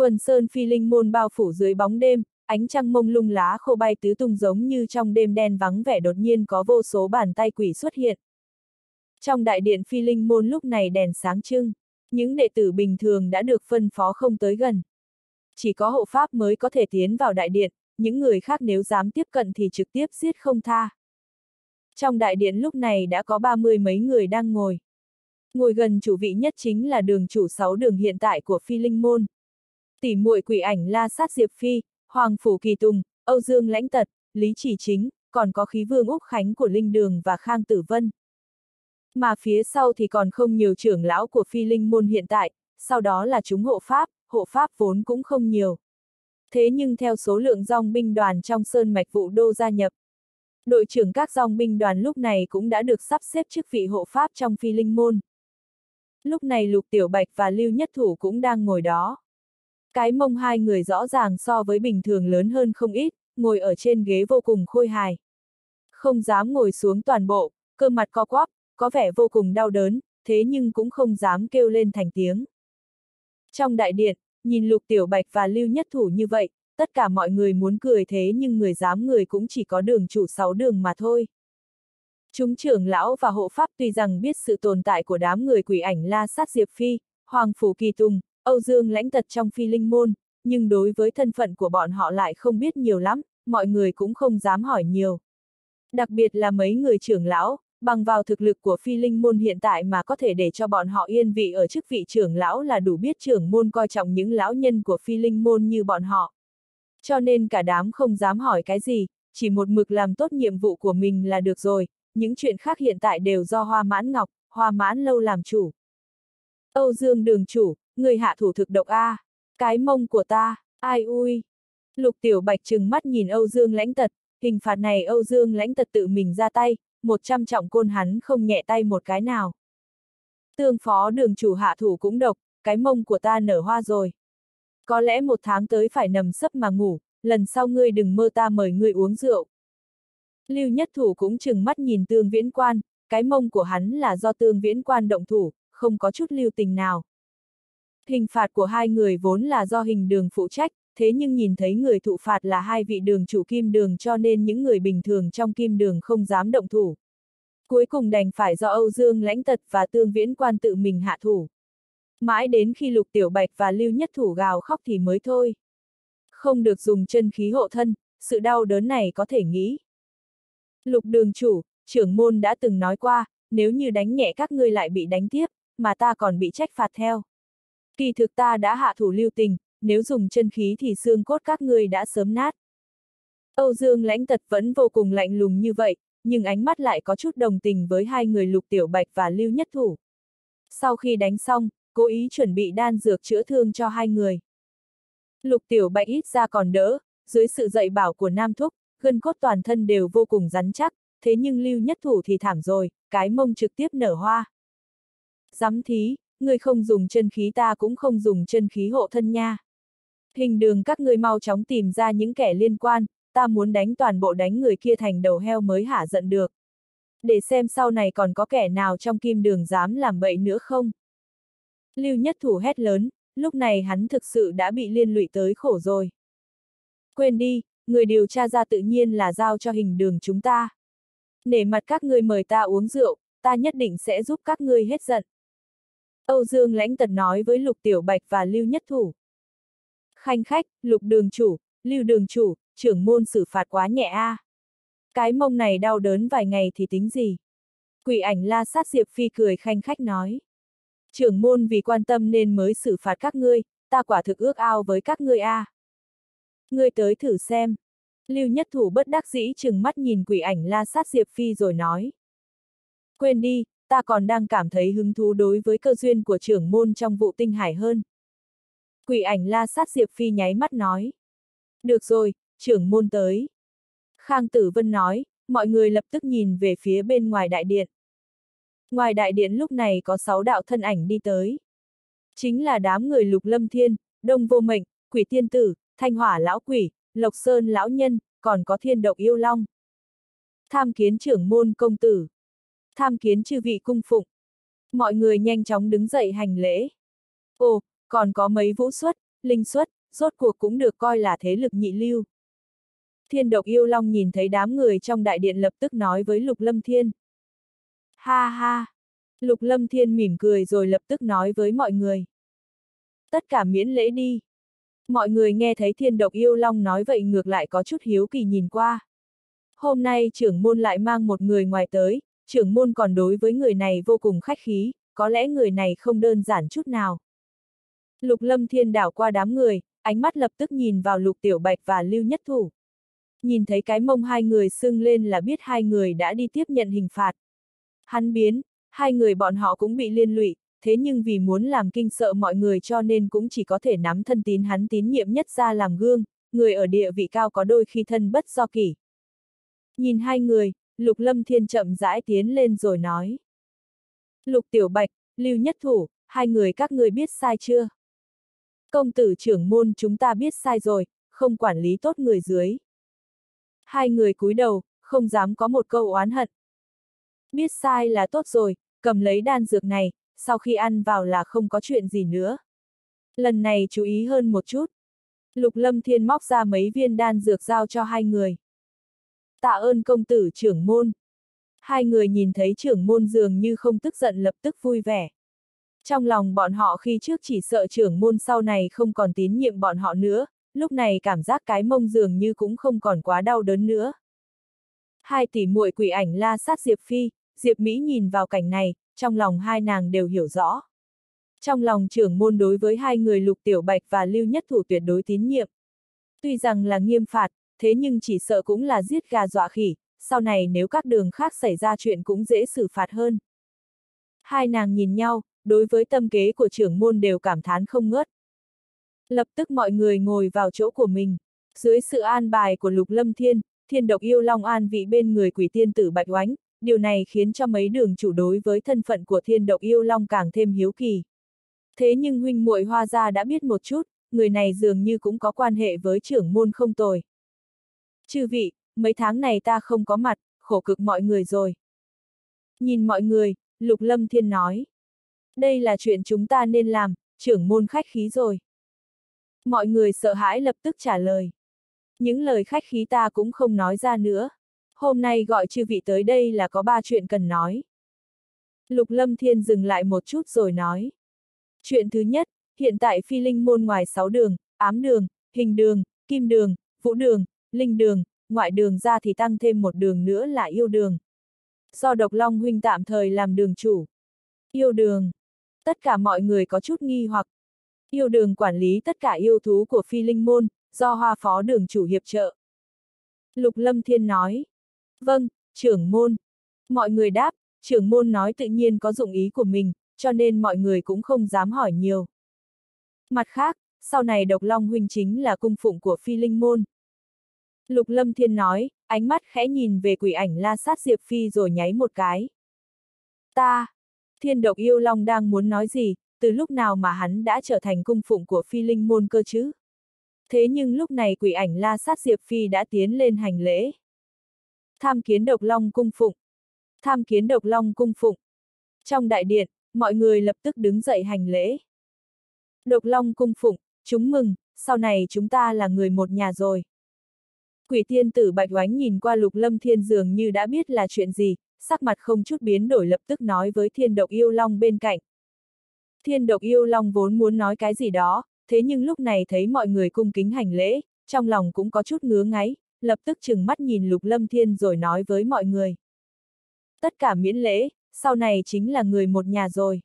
Quần sơn phi linh môn bao phủ dưới bóng đêm, ánh trăng mông lung lá khô bay tứ tung giống như trong đêm đen vắng vẻ đột nhiên có vô số bàn tay quỷ xuất hiện. Trong đại điện phi linh môn lúc này đèn sáng trưng, những đệ tử bình thường đã được phân phó không tới gần. Chỉ có hộ pháp mới có thể tiến vào đại điện, những người khác nếu dám tiếp cận thì trực tiếp giết không tha. Trong đại điện lúc này đã có ba mươi mấy người đang ngồi. Ngồi gần chủ vị nhất chính là đường chủ sáu đường hiện tại của Phi Linh Môn. Tỷ muội quỷ ảnh La Sát Diệp Phi, Hoàng Phủ Kỳ Tùng, Âu Dương Lãnh Tật, Lý Chỉ Chính, còn có khí vương Úc Khánh của Linh Đường và Khang Tử Vân. Mà phía sau thì còn không nhiều trưởng lão của Phi Linh Môn hiện tại, sau đó là chúng hộ pháp, hộ pháp vốn cũng không nhiều. Thế nhưng theo số lượng dòng binh đoàn trong Sơn Mạch Vụ Đô gia nhập, đội trưởng các dòng binh đoàn lúc này cũng đã được sắp xếp chức vị hộ pháp trong Phi Linh Môn. Lúc này Lục Tiểu Bạch và Lưu Nhất Thủ cũng đang ngồi đó. Cái mông hai người rõ ràng so với bình thường lớn hơn không ít, ngồi ở trên ghế vô cùng khôi hài. Không dám ngồi xuống toàn bộ, cơ mặt co quắp, có vẻ vô cùng đau đớn, thế nhưng cũng không dám kêu lên thành tiếng. Trong đại điện, nhìn Lục Tiểu Bạch và Lưu Nhất Thủ như vậy, tất cả mọi người muốn cười thế nhưng người dám người cũng chỉ có đường chủ sáu đường mà thôi. Chúng trưởng lão và hộ pháp tuy rằng biết sự tồn tại của đám người quỷ ảnh la sát Diệp Phi, Hoàng Phủ Kỳ Tùng, Âu Dương lãnh tật trong phi linh môn, nhưng đối với thân phận của bọn họ lại không biết nhiều lắm, mọi người cũng không dám hỏi nhiều. Đặc biệt là mấy người trưởng lão, bằng vào thực lực của phi linh môn hiện tại mà có thể để cho bọn họ yên vị ở chức vị trưởng lão là đủ biết trưởng môn coi trọng những lão nhân của phi linh môn như bọn họ. Cho nên cả đám không dám hỏi cái gì, chỉ một mực làm tốt nhiệm vụ của mình là được rồi, những chuyện khác hiện tại đều do Hoa Mãn Ngọc, Hoa Mãn Lâu làm chủ. Âu Dương đường chủ, người hạ thủ thực độc A, cái mông của ta, ai ui. Lục Tiểu Bạch trừng mắt nhìn Âu Dương lãnh tật, hình phạt này Âu Dương lãnh tật tự mình ra tay, một trăm trọng côn hắn không nhẹ tay một cái nào. Tương phó đường chủ hạ thủ cũng độc, cái mông của ta nở hoa rồi. Có lẽ một tháng tới phải nằm sấp mà ngủ, lần sau ngươi đừng mơ ta mời ngươi uống rượu. Lưu Nhất Thủ cũng chừng mắt nhìn tương viễn quan, cái mông của hắn là do tương viễn quan động thủ, không có chút lưu tình nào. Hình phạt của hai người vốn là do hình đường phụ trách, thế nhưng nhìn thấy người thụ phạt là hai vị đường chủ kim đường cho nên những người bình thường trong kim đường không dám động thủ. Cuối cùng đành phải do Âu Dương lãnh tật và tương viễn quan tự mình hạ thủ. Mãi đến khi Lục Tiểu Bạch và Lưu Nhất Thủ gào khóc thì mới thôi. Không được dùng chân khí hộ thân, sự đau đớn này có thể nghĩ. Lục đường chủ, trưởng môn đã từng nói qua, nếu như đánh nhẹ các ngươi lại bị đánh tiếp, mà ta còn bị trách phạt theo. Kỳ thực ta đã hạ thủ lưu tình, nếu dùng chân khí thì xương cốt các ngươi đã sớm nát. Âu Dương lãnh tật vẫn vô cùng lạnh lùng như vậy, nhưng ánh mắt lại có chút đồng tình với hai người lục tiểu bạch và lưu nhất thủ. Sau khi đánh xong, cố ý chuẩn bị đan dược chữa thương cho hai người. Lục tiểu bạch ít ra còn đỡ, dưới sự dạy bảo của Nam Thúc, gân cốt toàn thân đều vô cùng rắn chắc, thế nhưng lưu nhất thủ thì thảm rồi, cái mông trực tiếp nở hoa. Dám thí, Ngươi không dùng chân khí ta cũng không dùng chân khí hộ thân nha. Hình đường các ngươi mau chóng tìm ra những kẻ liên quan, ta muốn đánh toàn bộ đánh người kia thành đầu heo mới hả giận được. Để xem sau này còn có kẻ nào trong kim đường dám làm bậy nữa không. Lưu nhất thủ hét lớn, lúc này hắn thực sự đã bị liên lụy tới khổ rồi. Quên đi, người điều tra ra tự nhiên là giao cho hình đường chúng ta. Nể mặt các ngươi mời ta uống rượu, ta nhất định sẽ giúp các ngươi hết giận. Âu Dương lãnh tật nói với Lục Tiểu Bạch và Lưu Nhất Thủ. Khanh khách, Lục Đường Chủ, Lưu Đường Chủ, trưởng môn xử phạt quá nhẹ a. À. Cái mông này đau đớn vài ngày thì tính gì? Quỷ ảnh la sát Diệp Phi cười khanh khách nói. Trưởng môn vì quan tâm nên mới xử phạt các ngươi, ta quả thực ước ao với các ngươi a. À. Ngươi tới thử xem. Lưu Nhất Thủ bất đắc dĩ chừng mắt nhìn quỷ ảnh la sát Diệp Phi rồi nói. Quên đi, ta còn đang cảm thấy hứng thú đối với cơ duyên của trưởng môn trong vụ tinh hải hơn. Quỷ ảnh la sát Diệp Phi nháy mắt nói. Được rồi, trưởng môn tới. Khang Tử Vân nói, mọi người lập tức nhìn về phía bên ngoài đại điện. Ngoài đại điện lúc này có sáu đạo thân ảnh đi tới. Chính là đám người lục lâm thiên, đông vô mệnh, quỷ tiên tử, thanh hỏa lão quỷ, lộc sơn lão nhân, còn có thiên độc yêu long. Tham kiến trưởng môn công tử. Tham kiến chư vị cung phụng. Mọi người nhanh chóng đứng dậy hành lễ. Ồ, còn có mấy vũ xuất, linh xuất, rốt cuộc cũng được coi là thế lực nhị lưu. Thiên độc yêu long nhìn thấy đám người trong đại điện lập tức nói với Lục Lâm Thiên. Ha ha! Lục Lâm Thiên mỉm cười rồi lập tức nói với mọi người. Tất cả miễn lễ đi. Mọi người nghe thấy thiên độc yêu long nói vậy ngược lại có chút hiếu kỳ nhìn qua. Hôm nay trưởng môn lại mang một người ngoài tới, trưởng môn còn đối với người này vô cùng khách khí, có lẽ người này không đơn giản chút nào. Lục lâm thiên đảo qua đám người, ánh mắt lập tức nhìn vào lục tiểu bạch và lưu nhất thủ. Nhìn thấy cái mông hai người sưng lên là biết hai người đã đi tiếp nhận hình phạt. Hắn biến, hai người bọn họ cũng bị liên lụy, thế nhưng vì muốn làm kinh sợ mọi người cho nên cũng chỉ có thể nắm thân tín hắn tín nhiệm nhất ra làm gương, người ở địa vị cao có đôi khi thân bất do kỷ. Nhìn hai người, Lục Lâm Thiên chậm rãi tiến lên rồi nói. Lục Tiểu Bạch, Lưu Nhất Thủ, hai người các người biết sai chưa? Công tử trưởng môn chúng ta biết sai rồi, không quản lý tốt người dưới. Hai người cúi đầu, không dám có một câu oán hận. Biết sai là tốt rồi, cầm lấy đan dược này, sau khi ăn vào là không có chuyện gì nữa. Lần này chú ý hơn một chút. Lục Lâm Thiên móc ra mấy viên đan dược giao cho hai người. Tạ ơn công tử trưởng môn. Hai người nhìn thấy trưởng môn dường như không tức giận lập tức vui vẻ. Trong lòng bọn họ khi trước chỉ sợ trưởng môn sau này không còn tín nhiệm bọn họ nữa, lúc này cảm giác cái mông dường như cũng không còn quá đau đớn nữa. Hai tỷ muội quỷ ảnh la sát Diệp Phi, Diệp Mỹ nhìn vào cảnh này, trong lòng hai nàng đều hiểu rõ. Trong lòng trưởng môn đối với hai người Lục Tiểu Bạch và Lưu Nhất Thủ tuyệt đối tín nhiệm. Tuy rằng là nghiêm phạt, thế nhưng chỉ sợ cũng là giết gà dọa khỉ, sau này nếu các đường khác xảy ra chuyện cũng dễ xử phạt hơn. Hai nàng nhìn nhau, đối với tâm kế của trưởng môn đều cảm thán không ngớt. Lập tức mọi người ngồi vào chỗ của mình. Dưới sự an bài của Lục Lâm Thiên, thiên độc yêu Long An vị bên người quỷ tiên tử Bạch Oánh, điều này khiến cho mấy đường chủ đối với thân phận của thiên độc yêu Long càng thêm hiếu kỳ. Thế nhưng huynh muội hoa gia đã biết một chút, người này dường như cũng có quan hệ với trưởng môn không tồi. Chư vị, mấy tháng này ta không có mặt, khổ cực mọi người rồi. Nhìn mọi người, Lục Lâm Thiên nói. Đây là chuyện chúng ta nên làm, trưởng môn khách khí rồi. Mọi người sợ hãi lập tức trả lời. Những lời khách khí ta cũng không nói ra nữa. Hôm nay gọi chư vị tới đây là có ba chuyện cần nói. Lục Lâm Thiên dừng lại một chút rồi nói. Chuyện thứ nhất, hiện tại phi linh môn ngoài sáu đường, ám đường, hình đường, kim đường, vũ đường, linh đường, ngoại đường ra thì tăng thêm một đường nữa là yêu đường. Do độc long huynh tạm thời làm đường chủ. Yêu đường. Tất cả mọi người có chút nghi hoặc. Yêu đường quản lý tất cả yêu thú của phi linh môn, do hoa phó đường chủ hiệp trợ. Lục Lâm Thiên nói. Vâng, trưởng môn. Mọi người đáp, trưởng môn nói tự nhiên có dụng ý của mình, cho nên mọi người cũng không dám hỏi nhiều. Mặt khác, sau này độc long huynh chính là cung phụng của phi linh môn. Lục Lâm Thiên nói, ánh mắt khẽ nhìn về quỷ ảnh la sát Diệp Phi rồi nháy một cái. Ta! Thiên độc yêu long đang muốn nói gì, từ lúc nào mà hắn đã trở thành cung phụng của phi linh môn cơ chứ? Thế nhưng lúc này quỷ ảnh la sát Diệp Phi đã tiến lên hành lễ. Tham kiến độc long cung phụng. Tham kiến độc long cung phụng. Trong đại điện, mọi người lập tức đứng dậy hành lễ. Độc long cung phụng, chúng mừng, sau này chúng ta là người một nhà rồi. Quỷ tiên tử bạch oánh nhìn qua lục lâm thiên dường như đã biết là chuyện gì, sắc mặt không chút biến đổi lập tức nói với thiên độc yêu long bên cạnh. Thiên độc yêu long vốn muốn nói cái gì đó, thế nhưng lúc này thấy mọi người cung kính hành lễ, trong lòng cũng có chút ngứa ngáy, lập tức chừng mắt nhìn lục lâm thiên rồi nói với mọi người. Tất cả miễn lễ, sau này chính là người một nhà rồi.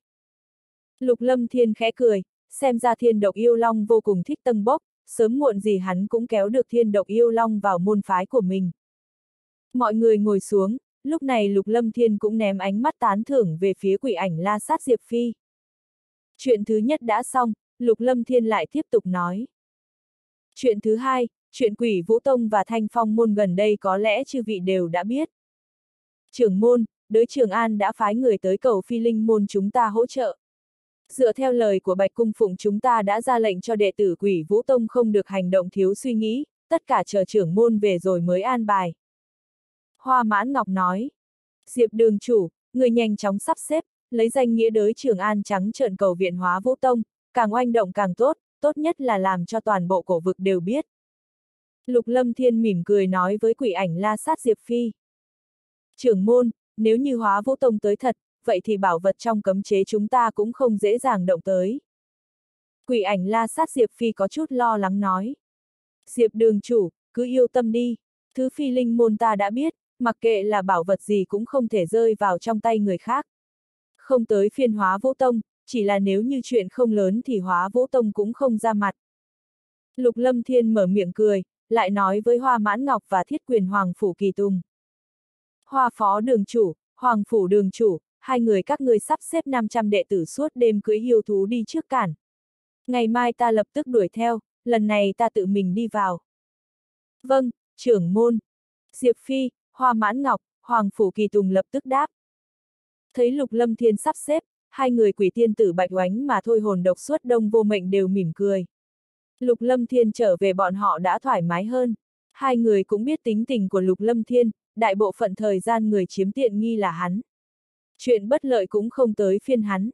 Lục lâm thiên khẽ cười, xem ra thiên độc yêu long vô cùng thích tân bốc, sớm muộn gì hắn cũng kéo được thiên độc yêu long vào môn phái của mình. Mọi người ngồi xuống, lúc này lục lâm thiên cũng ném ánh mắt tán thưởng về phía quỷ ảnh la sát Diệp Phi. Chuyện thứ nhất đã xong, lục lâm thiên lại tiếp tục nói. Chuyện thứ hai, chuyện quỷ vũ tông và thanh phong môn gần đây có lẽ chư vị đều đã biết. Trưởng môn, đới trường an đã phái người tới cầu phi linh môn chúng ta hỗ trợ. Dựa theo lời của Bạch Cung Phụng chúng ta đã ra lệnh cho đệ tử quỷ Vũ Tông không được hành động thiếu suy nghĩ, tất cả chờ trưởng môn về rồi mới an bài. Hoa Mãn Ngọc nói, Diệp đường chủ, người nhanh chóng sắp xếp, lấy danh nghĩa đới trường an trắng trợn cầu viện hóa Vũ Tông, càng oanh động càng tốt, tốt nhất là làm cho toàn bộ cổ vực đều biết. Lục Lâm Thiên mỉm cười nói với quỷ ảnh la sát Diệp Phi. Trưởng môn, nếu như hóa Vũ Tông tới thật, vậy thì bảo vật trong cấm chế chúng ta cũng không dễ dàng động tới. Quỷ ảnh la sát Diệp Phi có chút lo lắng nói. Diệp đường chủ, cứ yêu tâm đi, thứ phi linh môn ta đã biết, mặc kệ là bảo vật gì cũng không thể rơi vào trong tay người khác. Không tới phiên hóa vũ tông, chỉ là nếu như chuyện không lớn thì hóa vũ tông cũng không ra mặt. Lục Lâm Thiên mở miệng cười, lại nói với Hoa Mãn Ngọc và Thiết Quyền Hoàng Phủ Kỳ Tùng. Hoa Phó Đường Chủ, Hoàng Phủ Đường Chủ, hai người các ngươi sắp xếp 500 đệ tử suốt đêm cưới yêu thú đi trước cản. Ngày mai ta lập tức đuổi theo, lần này ta tự mình đi vào. Vâng, trưởng môn. Diệp Phi, Hoa Mãn Ngọc, Hoàng Phủ Kỳ Tùng lập tức đáp. Thấy Lục Lâm Thiên sắp xếp, hai người quỷ tiên tử bạch oánh mà thôi hồn độc suốt đông vô mệnh đều mỉm cười. Lục Lâm Thiên trở về bọn họ đã thoải mái hơn. Hai người cũng biết tính tình của Lục Lâm Thiên, đại bộ phận thời gian người chiếm tiện nghi là hắn. Chuyện bất lợi cũng không tới phiên hắn.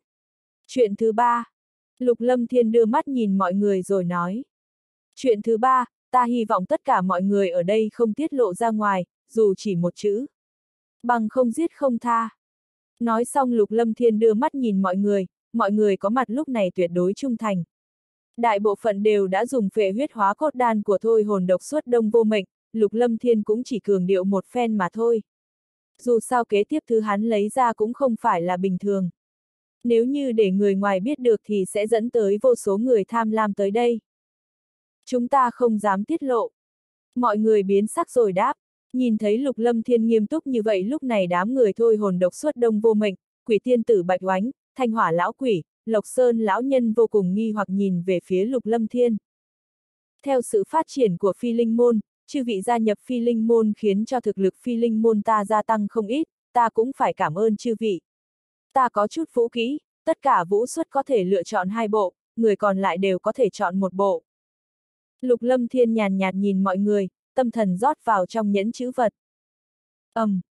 Chuyện thứ ba. Lục Lâm Thiên đưa mắt nhìn mọi người rồi nói. Chuyện thứ ba, ta hy vọng tất cả mọi người ở đây không tiết lộ ra ngoài, dù chỉ một chữ. Bằng không giết không tha. Nói xong Lục Lâm Thiên đưa mắt nhìn mọi người, mọi người có mặt lúc này tuyệt đối trung thành. Đại bộ phận đều đã dùng phệ huyết hóa cốt đan của thôi hồn độc suốt đông vô mệnh, Lục Lâm Thiên cũng chỉ cường điệu một phen mà thôi dù sao kế tiếp thứ hắn lấy ra cũng không phải là bình thường. Nếu như để người ngoài biết được thì sẽ dẫn tới vô số người tham lam tới đây. Chúng ta không dám tiết lộ. Mọi người biến sắc rồi đáp, nhìn thấy lục lâm thiên nghiêm túc như vậy lúc này đám người thôi hồn độc suốt đông vô mệnh, quỷ tiên tử bạch oánh, thanh hỏa lão quỷ, lộc sơn lão nhân vô cùng nghi hoặc nhìn về phía lục lâm thiên. Theo sự phát triển của phi linh môn, chư vị gia nhập phi linh môn khiến cho thực lực phi linh môn ta gia tăng không ít, ta cũng phải cảm ơn chư vị. Ta có chút vũ kỹ, tất cả vũ xuất có thể lựa chọn hai bộ, người còn lại đều có thể chọn một bộ. Lục lâm thiên nhàn nhạt nhìn mọi người, tâm thần rót vào trong nhẫn chữ vật. ầm, um.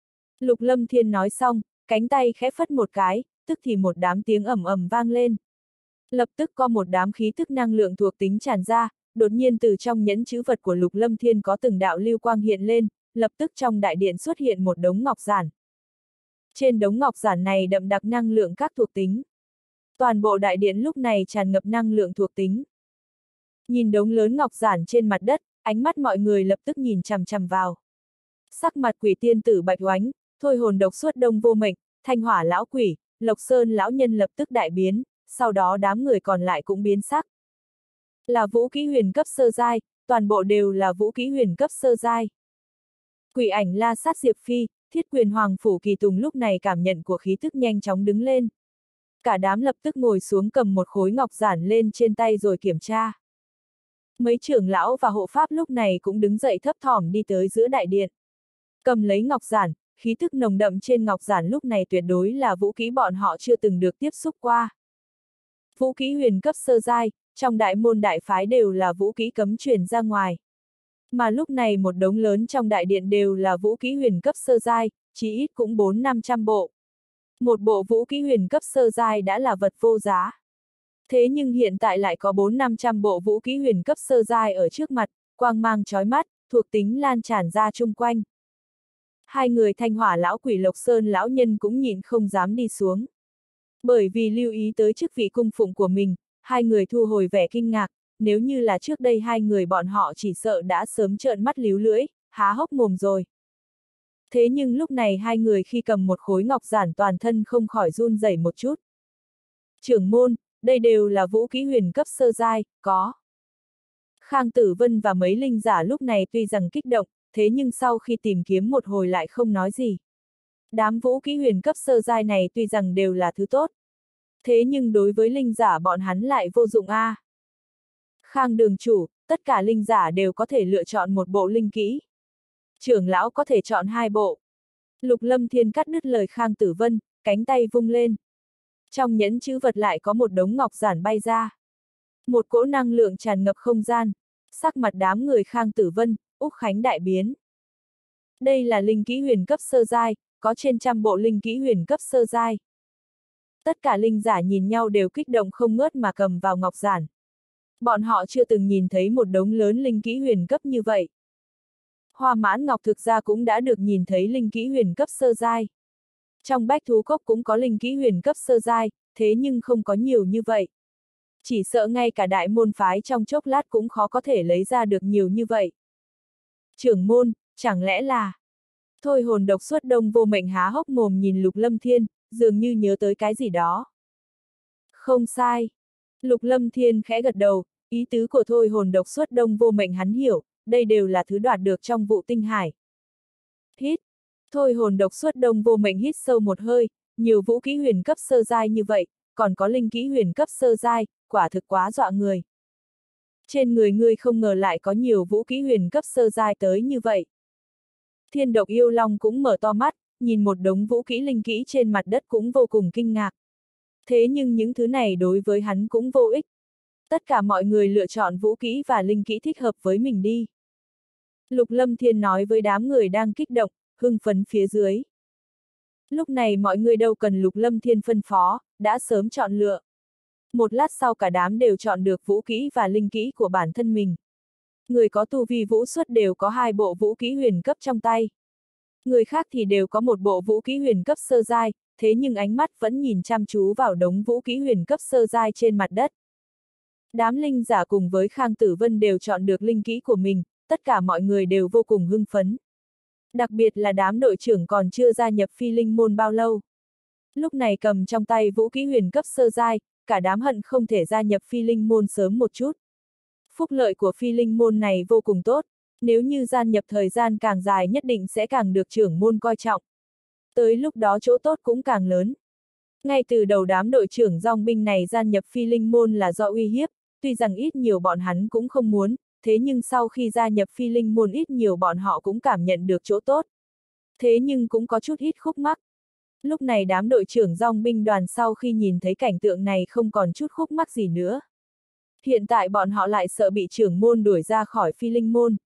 Lục lâm thiên nói xong, cánh tay khẽ phất một cái, tức thì một đám tiếng ầm ầm vang lên. Lập tức có một đám khí tức năng lượng thuộc tính tràn ra, đột nhiên từ trong nhẫn chữ vật của Lục Lâm Thiên có từng đạo lưu quang hiện lên, lập tức trong đại điện xuất hiện một đống ngọc giản. Trên đống ngọc giản này đậm đặc năng lượng các thuộc tính. Toàn bộ đại điện lúc này tràn ngập năng lượng thuộc tính. Nhìn đống lớn ngọc giản trên mặt đất, ánh mắt mọi người lập tức nhìn chằm chằm vào. Sắc mặt quỷ tiên tử bạch oánh, thôi hồn độc suốt đông vô mệnh, thanh hỏa lão quỷ, lộc sơn lão nhân lập tức đại biến, sau đó đám người còn lại cũng biến sắc. Là vũ kỹ huyền cấp sơ giai, toàn bộ đều là vũ kỹ huyền cấp sơ giai. Quỷ ảnh la sát Diệp Phi, thiết quyền hoàng phủ kỳ tùng lúc này cảm nhận của khí thức nhanh chóng đứng lên. Cả đám lập tức ngồi xuống cầm một khối ngọc giản lên trên tay rồi kiểm tra. Mấy trưởng lão và hộ pháp lúc này cũng đứng dậy thấp thỏm đi tới giữa đại điện. Cầm lấy ngọc giản, khí thức nồng đậm trên ngọc giản lúc này tuyệt đối là vũ khí bọn họ chưa từng được tiếp xúc qua. Vũ khí huyền cấp sơ giai, trong đại môn đại phái đều là vũ khí cấm truyền ra ngoài. Mà lúc này một đống lớn trong đại điện đều là vũ khí huyền cấp sơ giai, chỉ ít cũng 4-500 bộ. Một bộ vũ khí huyền cấp sơ giai đã là vật vô giá. Thế nhưng hiện tại lại có 4-500 bộ vũ khí huyền cấp sơ giai ở trước mặt, quang mang chói mắt, thuộc tính lan tràn ra chung quanh. Hai người thanh hỏa lão quỷ lộc sơn lão nhân cũng nhìn không dám đi xuống. Bởi vì lưu ý tới chức vị cung phụng của mình, hai người thu hồi vẻ kinh ngạc, nếu như là trước đây hai người bọn họ chỉ sợ đã sớm trợn mắt líu lưỡi, há hốc mồm rồi. Thế nhưng lúc này hai người khi cầm một khối ngọc giản toàn thân không khỏi run rẩy một chút. Trưởng môn, đây đều là vũ khí huyền cấp sơ giai, có. Khang Tử Vân và mấy linh giả lúc này tuy rằng kích động, thế nhưng sau khi tìm kiếm một hồi lại không nói gì. Đám vũ khí huyền cấp sơ giai này tuy rằng đều là thứ tốt. Thế nhưng đối với linh giả bọn hắn lại vô dụng a. À. Khang đường chủ, tất cả linh giả đều có thể lựa chọn một bộ linh kỹ. Trưởng lão có thể chọn hai bộ. Lục lâm thiên cắt đứt lời Khang Tử Vân, cánh tay vung lên. Trong nhẫn chữ vật lại có một đống ngọc giản bay ra. Một cỗ năng lượng tràn ngập không gian, sắc mặt đám người Khang Tử Vân, Úc Khánh đại biến. Đây là linh kỹ huyền cấp sơ giai, có trên trăm bộ linh kỹ huyền cấp sơ giai. Tất cả linh giả nhìn nhau đều kích động không ngớt mà cầm vào ngọc giản. Bọn họ chưa từng nhìn thấy một đống lớn linh kỹ huyền cấp như vậy. Hoa mãn ngọc thực ra cũng đã được nhìn thấy linh kỹ huyền cấp sơ giai. Trong bách thú cốc cũng có linh kỹ huyền cấp sơ giai, thế nhưng không có nhiều như vậy. Chỉ sợ ngay cả đại môn phái trong chốc lát cũng khó có thể lấy ra được nhiều như vậy. Trưởng môn, chẳng lẽ là... Thôi hồn độc suốt đông vô mệnh há hốc mồm nhìn lục lâm thiên, dường như nhớ tới cái gì đó. Không sai. Lục lâm thiên khẽ gật đầu, ý tứ của thôi hồn độc xuất đông vô mệnh hắn hiểu, đây đều là thứ đoạt được trong vụ tinh hải. Hít. Thôi hồn độc xuất đông vô mệnh hít sâu một hơi, nhiều vũ kỹ huyền cấp sơ giai như vậy, còn có linh kỹ huyền cấp sơ giai, quả thực quá dọa người. Trên người ngươi không ngờ lại có nhiều vũ kỹ huyền cấp sơ giai tới như vậy. Thiên độc yêu long cũng mở to mắt, nhìn một đống vũ kỹ linh kỹ trên mặt đất cũng vô cùng kinh ngạc. Thế nhưng những thứ này đối với hắn cũng vô ích. Tất cả mọi người lựa chọn vũ kỹ và linh kỹ thích hợp với mình đi. Lục Lâm Thiên nói với đám người đang kích động, hưng phấn phía dưới. Lúc này mọi người đâu cần Lục Lâm Thiên phân phó, đã sớm chọn lựa. Một lát sau cả đám đều chọn được vũ kỹ và linh kỹ của bản thân mình. Người có tu vi vũ xuất đều có hai bộ vũ kỹ huyền cấp trong tay. Người khác thì đều có một bộ vũ kỹ huyền cấp sơ giai, thế nhưng ánh mắt vẫn nhìn chăm chú vào đống vũ kỹ huyền cấp sơ giai trên mặt đất. Đám linh giả cùng với Khang Tử Vân đều chọn được linh kỹ của mình, tất cả mọi người đều vô cùng hưng phấn. Đặc biệt là đám đội trưởng còn chưa gia nhập phi linh môn bao lâu. Lúc này cầm trong tay vũ kỹ huyền cấp sơ giai, cả đám hận không thể gia nhập phi linh môn sớm một chút. Phúc lợi của phi linh môn này vô cùng tốt, nếu như gian nhập thời gian càng dài nhất định sẽ càng được trưởng môn coi trọng. Tới lúc đó chỗ tốt cũng càng lớn. Ngay từ đầu đám đội trưởng dòng binh này gian nhập phi linh môn là do uy hiếp, tuy rằng ít nhiều bọn hắn cũng không muốn, thế nhưng sau khi gia nhập phi linh môn ít nhiều bọn họ cũng cảm nhận được chỗ tốt. Thế nhưng cũng có chút ít khúc mắc. Lúc này đám đội trưởng dòng binh đoàn sau khi nhìn thấy cảnh tượng này không còn chút khúc mắc gì nữa. Hiện tại bọn họ lại sợ bị trưởng môn đuổi ra khỏi phi linh môn.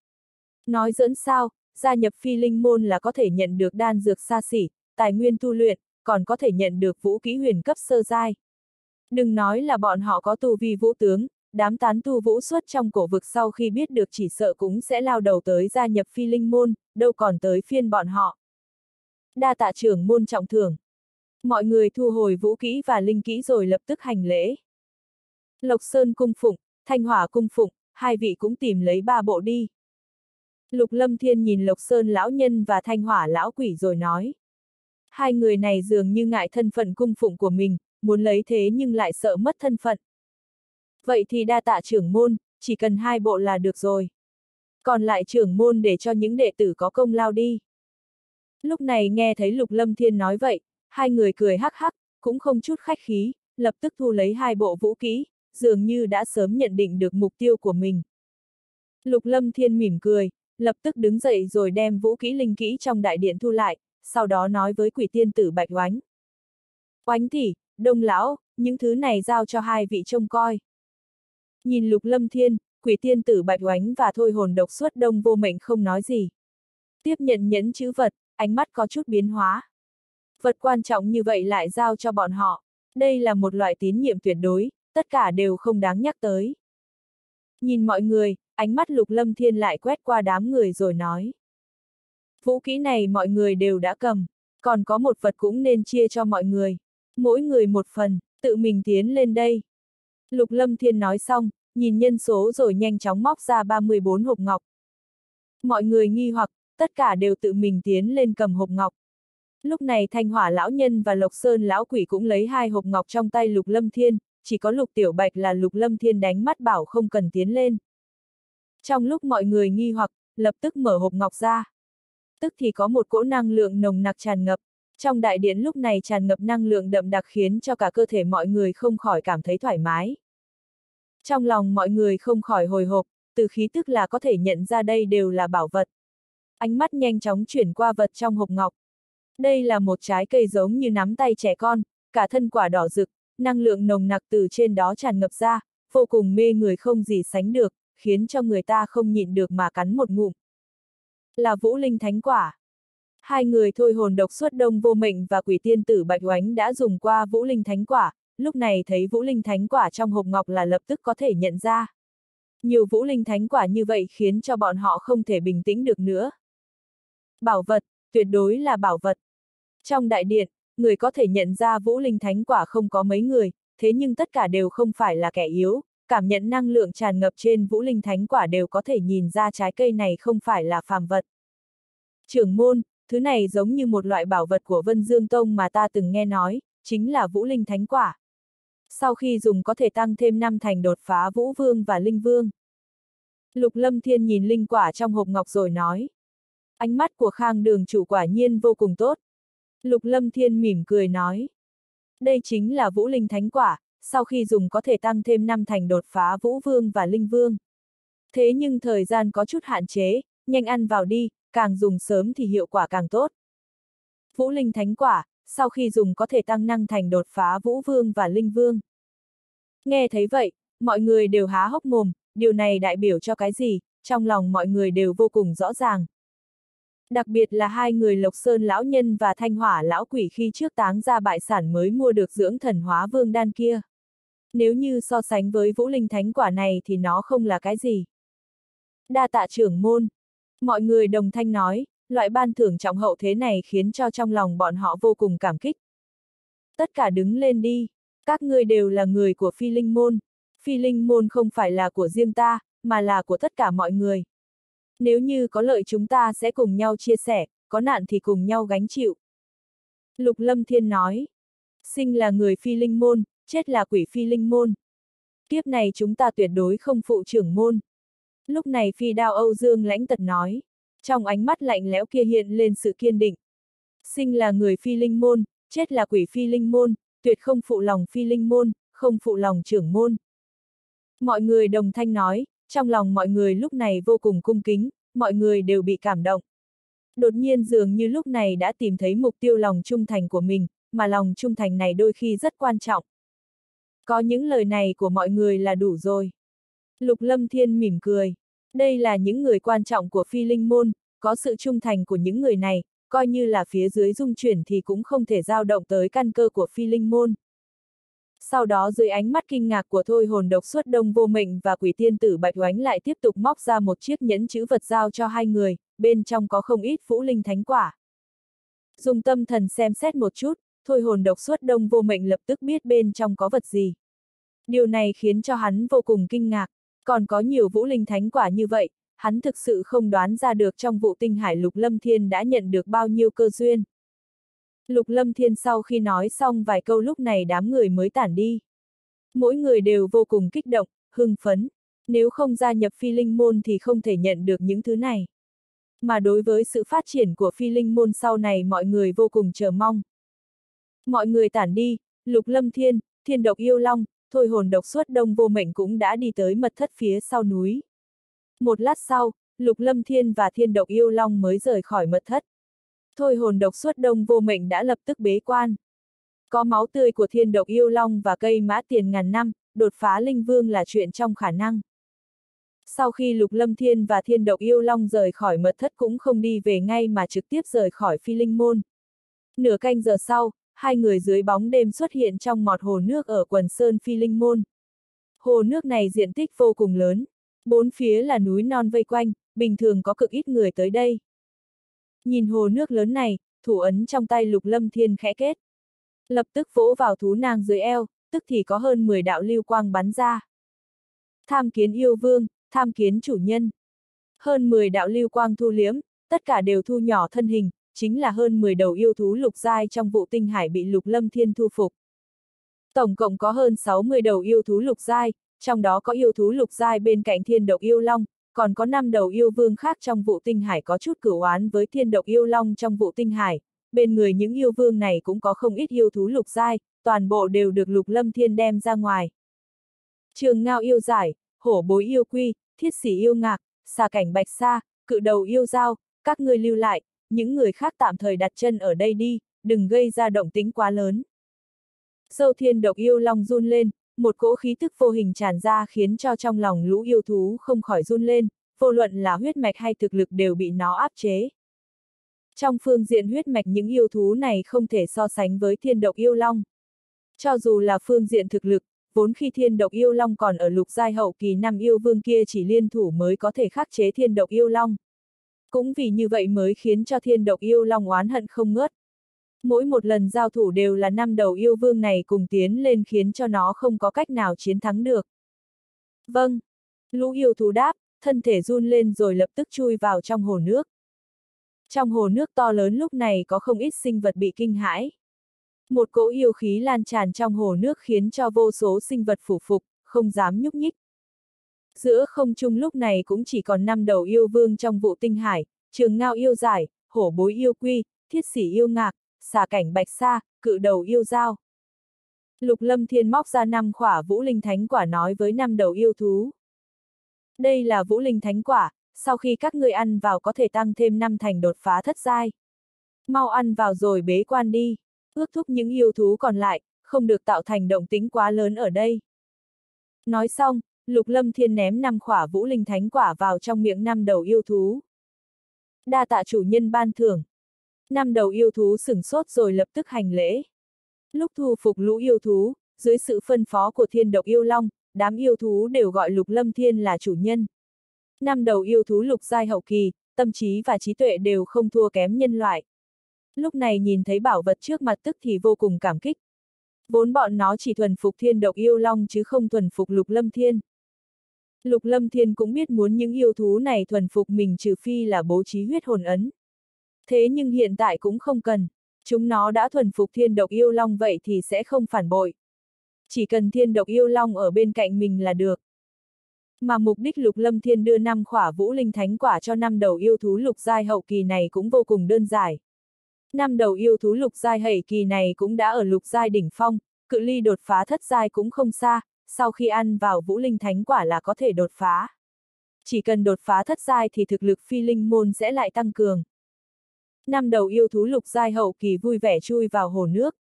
Nói dẫn sao, gia nhập phi linh môn là có thể nhận được đan dược xa xỉ, tài nguyên tu luyện, còn có thể nhận được vũ kỹ huyền cấp sơ giai. Đừng nói là bọn họ có tu vi vũ tướng, đám tán tu vũ xuất trong cổ vực sau khi biết được chỉ sợ cũng sẽ lao đầu tới gia nhập phi linh môn, đâu còn tới phiên bọn họ. Đa tạ trưởng môn trọng thưởng. Mọi người thu hồi vũ kỹ và linh kỹ rồi lập tức hành lễ. Lộc Sơn cung phụng, Thanh Hỏa cung phụng, hai vị cũng tìm lấy ba bộ đi. Lục Lâm Thiên nhìn Lộc Sơn lão nhân và Thanh Hỏa lão quỷ rồi nói. Hai người này dường như ngại thân phận cung phụng của mình, muốn lấy thế nhưng lại sợ mất thân phận. Vậy thì đa tạ trưởng môn, chỉ cần hai bộ là được rồi. Còn lại trưởng môn để cho những đệ tử có công lao đi. Lúc này nghe thấy Lục Lâm Thiên nói vậy, hai người cười hắc hắc, cũng không chút khách khí, lập tức thu lấy hai bộ vũ kỹ, dường như đã sớm nhận định được mục tiêu của mình. Lục Lâm Thiên mỉm cười, lập tức đứng dậy rồi đem vũ kỹ linh kỹ trong đại điện thu lại, sau đó nói với quỷ tiên tử Bạch Oánh. Oánh tỷ, đông lão, những thứ này giao cho hai vị trông coi. Nhìn Lục Lâm Thiên, quỷ tiên tử Bạch Oánh và thôi hồn độc suốt đông vô mệnh không nói gì. Tiếp nhận nhẫn chữ vật, ánh mắt có chút biến hóa. Vật quan trọng như vậy lại giao cho bọn họ. Đây là một loại tín nhiệm tuyệt đối, tất cả đều không đáng nhắc tới. Nhìn mọi người, ánh mắt lục lâm thiên lại quét qua đám người rồi nói. Vũ kỹ này mọi người đều đã cầm, còn có một vật cũng nên chia cho mọi người. Mỗi người một phần, tự mình tiến lên đây. Lục lâm thiên nói xong, nhìn nhân số rồi nhanh chóng móc ra 34 hộp ngọc. Mọi người nghi hoặc, tất cả đều tự mình tiến lên cầm hộp ngọc. Lúc này thanh hỏa lão nhân và lộc sơn lão quỷ cũng lấy hai hộp ngọc trong tay lục lâm thiên, chỉ có lục tiểu bạch là lục lâm thiên đánh mắt bảo không cần tiến lên. Trong lúc mọi người nghi hoặc, lập tức mở hộp ngọc ra. Tức thì có một cỗ năng lượng nồng nặc tràn ngập. Trong đại điện lúc này tràn ngập năng lượng đậm đặc khiến cho cả cơ thể mọi người không khỏi cảm thấy thoải mái. Trong lòng mọi người không khỏi hồi hộp, từ khí tức là có thể nhận ra đây đều là bảo vật. Ánh mắt nhanh chóng chuyển qua vật trong hộp ngọc. Đây là một trái cây giống như nắm tay trẻ con, cả thân quả đỏ rực, năng lượng nồng nặc từ trên đó tràn ngập ra, vô cùng mê người không gì sánh được, khiến cho người ta không nhịn được mà cắn một ngụm. Là Vũ Linh Thánh Quả. Hai người thôi hồn độc suốt đông vô mệnh và quỷ tiên tử Bạch Oánh đã dùng qua Vũ Linh Thánh Quả, lúc này thấy Vũ Linh Thánh Quả trong hộp ngọc là lập tức có thể nhận ra. Nhiều Vũ Linh Thánh Quả như vậy khiến cho bọn họ không thể bình tĩnh được nữa. Bảo vật, tuyệt đối là bảo vật. Trong đại điện, người có thể nhận ra Vũ Linh Thánh Quả không có mấy người, thế nhưng tất cả đều không phải là kẻ yếu, cảm nhận năng lượng tràn ngập trên Vũ Linh Thánh Quả đều có thể nhìn ra trái cây này không phải là phàm vật. Trưởng môn, thứ này giống như một loại bảo vật của Vân Dương Tông mà ta từng nghe nói, chính là Vũ Linh Thánh Quả. Sau khi dùng có thể tăng thêm năm thành đột phá Vũ Vương và Linh Vương. Lục Lâm Thiên nhìn linh quả trong hộp ngọc rồi nói. Ánh mắt của Khang Đường chủ quả nhiên vô cùng tốt. Lục Lâm Thiên mỉm cười nói. Đây chính là Vũ Linh Thánh Quả, sau khi dùng có thể tăng thêm năm thành đột phá Vũ Vương và Linh Vương. Thế nhưng thời gian có chút hạn chế, nhanh ăn vào đi, càng dùng sớm thì hiệu quả càng tốt. Vũ Linh Thánh Quả, sau khi dùng có thể tăng năng thành đột phá Vũ Vương và Linh Vương. Nghe thấy vậy, mọi người đều há hốc mồm, điều này đại biểu cho cái gì, trong lòng mọi người đều vô cùng rõ ràng. Đặc biệt là hai người Lộc Sơn lão nhân và Thanh Hỏa lão quỷ khi trước táng ra bại sản mới mua được dưỡng thần hóa vương đan kia. Nếu như so sánh với vũ linh thánh quả này thì nó không là cái gì. Đa tạ trưởng môn. Mọi người đồng thanh nói, loại ban thưởng trọng hậu thế này khiến cho trong lòng bọn họ vô cùng cảm kích. Tất cả đứng lên đi, các ngươi đều là người của phi linh môn. Phi linh môn không phải là của riêng ta, mà là của tất cả mọi người. Nếu như có lợi chúng ta sẽ cùng nhau chia sẻ, có nạn thì cùng nhau gánh chịu. Lục Lâm Thiên nói, sinh là người phi linh môn, chết là quỷ phi linh môn. Kiếp này chúng ta tuyệt đối không phụ trưởng môn. Lúc này phi đao Âu Dương lãnh tật nói, trong ánh mắt lạnh lẽo kia hiện lên sự kiên định. Sinh là người phi linh môn, chết là quỷ phi linh môn, tuyệt không phụ lòng phi linh môn, không phụ lòng trưởng môn. Mọi người đồng thanh nói, trong lòng mọi người lúc này vô cùng cung kính, mọi người đều bị cảm động. Đột nhiên dường như lúc này đã tìm thấy mục tiêu lòng trung thành của mình, mà lòng trung thành này đôi khi rất quan trọng. Có những lời này của mọi người là đủ rồi. Lục Lâm Thiên mỉm cười. Đây là những người quan trọng của phi linh môn, có sự trung thành của những người này, coi như là phía dưới dung chuyển thì cũng không thể giao động tới căn cơ của phi linh môn. Sau đó dưới ánh mắt kinh ngạc của thôi hồn độc suốt đông vô mệnh và quỷ tiên tử bạch oánh lại tiếp tục móc ra một chiếc nhẫn chữ vật giao cho hai người, bên trong có không ít vũ linh thánh quả. Dùng tâm thần xem xét một chút, thôi hồn độc suốt đông vô mệnh lập tức biết bên trong có vật gì. Điều này khiến cho hắn vô cùng kinh ngạc, còn có nhiều vũ linh thánh quả như vậy, hắn thực sự không đoán ra được trong vụ tinh hải lục lâm thiên đã nhận được bao nhiêu cơ duyên. Lục Lâm Thiên sau khi nói xong vài câu lúc này đám người mới tản đi. Mỗi người đều vô cùng kích động, hưng phấn. Nếu không gia nhập phi linh môn thì không thể nhận được những thứ này. Mà đối với sự phát triển của phi linh môn sau này mọi người vô cùng chờ mong. Mọi người tản đi, Lục Lâm Thiên, Thiên Độc Yêu Long, Thôi Hồn Độc Suốt Đông Vô Mệnh cũng đã đi tới mật thất phía sau núi. Một lát sau, Lục Lâm Thiên và Thiên Độc Yêu Long mới rời khỏi mật thất. Thôi hồn độc suốt đông vô mệnh đã lập tức bế quan. Có máu tươi của Thiên Độc Yêu Long và cây mã tiền ngàn năm, đột phá linh vương là chuyện trong khả năng. Sau khi Lục Lâm Thiên và Thiên Độc Yêu Long rời khỏi mật thất cũng không đi về ngay mà trực tiếp rời khỏi phi linh môn. Nửa canh giờ sau, hai người dưới bóng đêm xuất hiện trong mọt hồ nước ở quần sơn phi linh môn. Hồ nước này diện tích vô cùng lớn, bốn phía là núi non vây quanh, bình thường có cực ít người tới đây. Nhìn hồ nước lớn này, thủ ấn trong tay Lục Lâm Thiên khẽ kết. Lập tức vỗ vào thú nàng dưới eo, tức thì có hơn 10 đạo lưu quang bắn ra. Tham kiến yêu vương, tham kiến chủ nhân. Hơn 10 đạo lưu quang thu liếm, tất cả đều thu nhỏ thân hình, chính là hơn 10 đầu yêu thú lục giai trong vụ tinh hải bị lục lâm thiên thu phục. Tổng cộng có hơn 60 đầu yêu thú lục giai, trong đó có yêu thú lục giai bên cạnh thiên độc yêu long, còn có 5 đầu yêu vương khác trong vụ tinh hải có chút cửu oán với thiên độc yêu long trong vụ tinh hải. Bên người những yêu vương này cũng có không ít yêu thú lục giai, toàn bộ đều được lục lâm thiên đem ra ngoài. Trường ngao yêu giải, hổ bối yêu quy, thiết sĩ yêu ngạc, xà cảnh bạch sa, cự đầu yêu giao, các ngươi lưu lại, những người khác tạm thời đặt chân ở đây đi, đừng gây ra động tính quá lớn. Sâu thiên độc yêu long run lên, một cỗ khí tức vô hình tràn ra khiến cho trong lòng lũ yêu thú không khỏi run lên, vô luận là huyết mạch hay thực lực đều bị nó áp chế. Trong phương diện huyết mạch những yêu thú này không thể so sánh với thiên độc yêu long. Cho dù là phương diện thực lực, vốn khi thiên độc yêu long còn ở lục giai hậu kỳ năm yêu vương kia chỉ liên thủ mới có thể khắc chế thiên độc yêu long. Cũng vì như vậy mới khiến cho thiên độc yêu long oán hận không ngớt. Mỗi một lần giao thủ đều là năm đầu yêu vương này cùng tiến lên khiến cho nó không có cách nào chiến thắng được. Vâng. Lũ yêu thú đáp, thân thể run lên rồi lập tức chui vào trong hồ nước. Trong hồ nước to lớn lúc này có không ít sinh vật bị kinh hãi. Một cỗ yêu khí lan tràn trong hồ nước khiến cho vô số sinh vật phủ phục, không dám nhúc nhích. Giữa không trung lúc này cũng chỉ còn năm đầu yêu vương trong vụ tinh hải, trường ngao yêu giải, hổ bối yêu quy, thiết sĩ yêu ngạc, xà cảnh bạch sa, cự đầu yêu giao. Lục lâm thiên móc ra năm quả vũ linh thánh quả nói với năm đầu yêu thú. Đây là vũ linh thánh quả, sau khi các ngươi ăn vào có thể tăng thêm năm thành đột phá thất giai. Mau ăn vào rồi bế quan đi, ước thúc những yêu thú còn lại, không được tạo thành động tính quá lớn ở đây. Nói xong, Lục Lâm Thiên ném năm khỏa vũ linh thánh quả vào trong miệng năm đầu yêu thú. Đa tạ chủ nhân ban thưởng. Năm đầu yêu thú sửng sốt rồi lập tức hành lễ. Lúc thu phục lũ yêu thú, dưới sự phân phó của thiên độc yêu long, đám yêu thú đều gọi Lục Lâm Thiên là chủ nhân. Năm đầu yêu thú lục giai hậu kỳ, tâm trí và trí tuệ đều không thua kém nhân loại. Lúc này nhìn thấy bảo vật trước mặt tức thì vô cùng cảm kích. Vốn bọn nó chỉ thuần phục thiên độc yêu long chứ không thuần phục lục lâm thiên. Lục Lâm Thiên cũng biết muốn những yêu thú này thuần phục mình trừ phi là bố trí huyết hồn ấn. Thế nhưng hiện tại cũng không cần. Chúng nó đã thuần phục thiên độc yêu long vậy thì sẽ không phản bội. Chỉ cần thiên độc yêu long ở bên cạnh mình là được. Mà mục đích lục lâm thiên đưa năm khỏa vũ linh thánh quả cho năm đầu yêu thú lục giai hậu kỳ này cũng vô cùng đơn giản. Năm đầu yêu thú lục giai hậu kỳ này cũng đã ở lục giai đỉnh phong, cự ly đột phá thất giai cũng không xa, sau khi ăn vào vũ linh thánh quả là có thể đột phá. Chỉ cần đột phá thất giai thì thực lực phi linh môn sẽ lại tăng cường. Năm đầu yêu thú lục giai hậu kỳ vui vẻ chui vào hồ nước.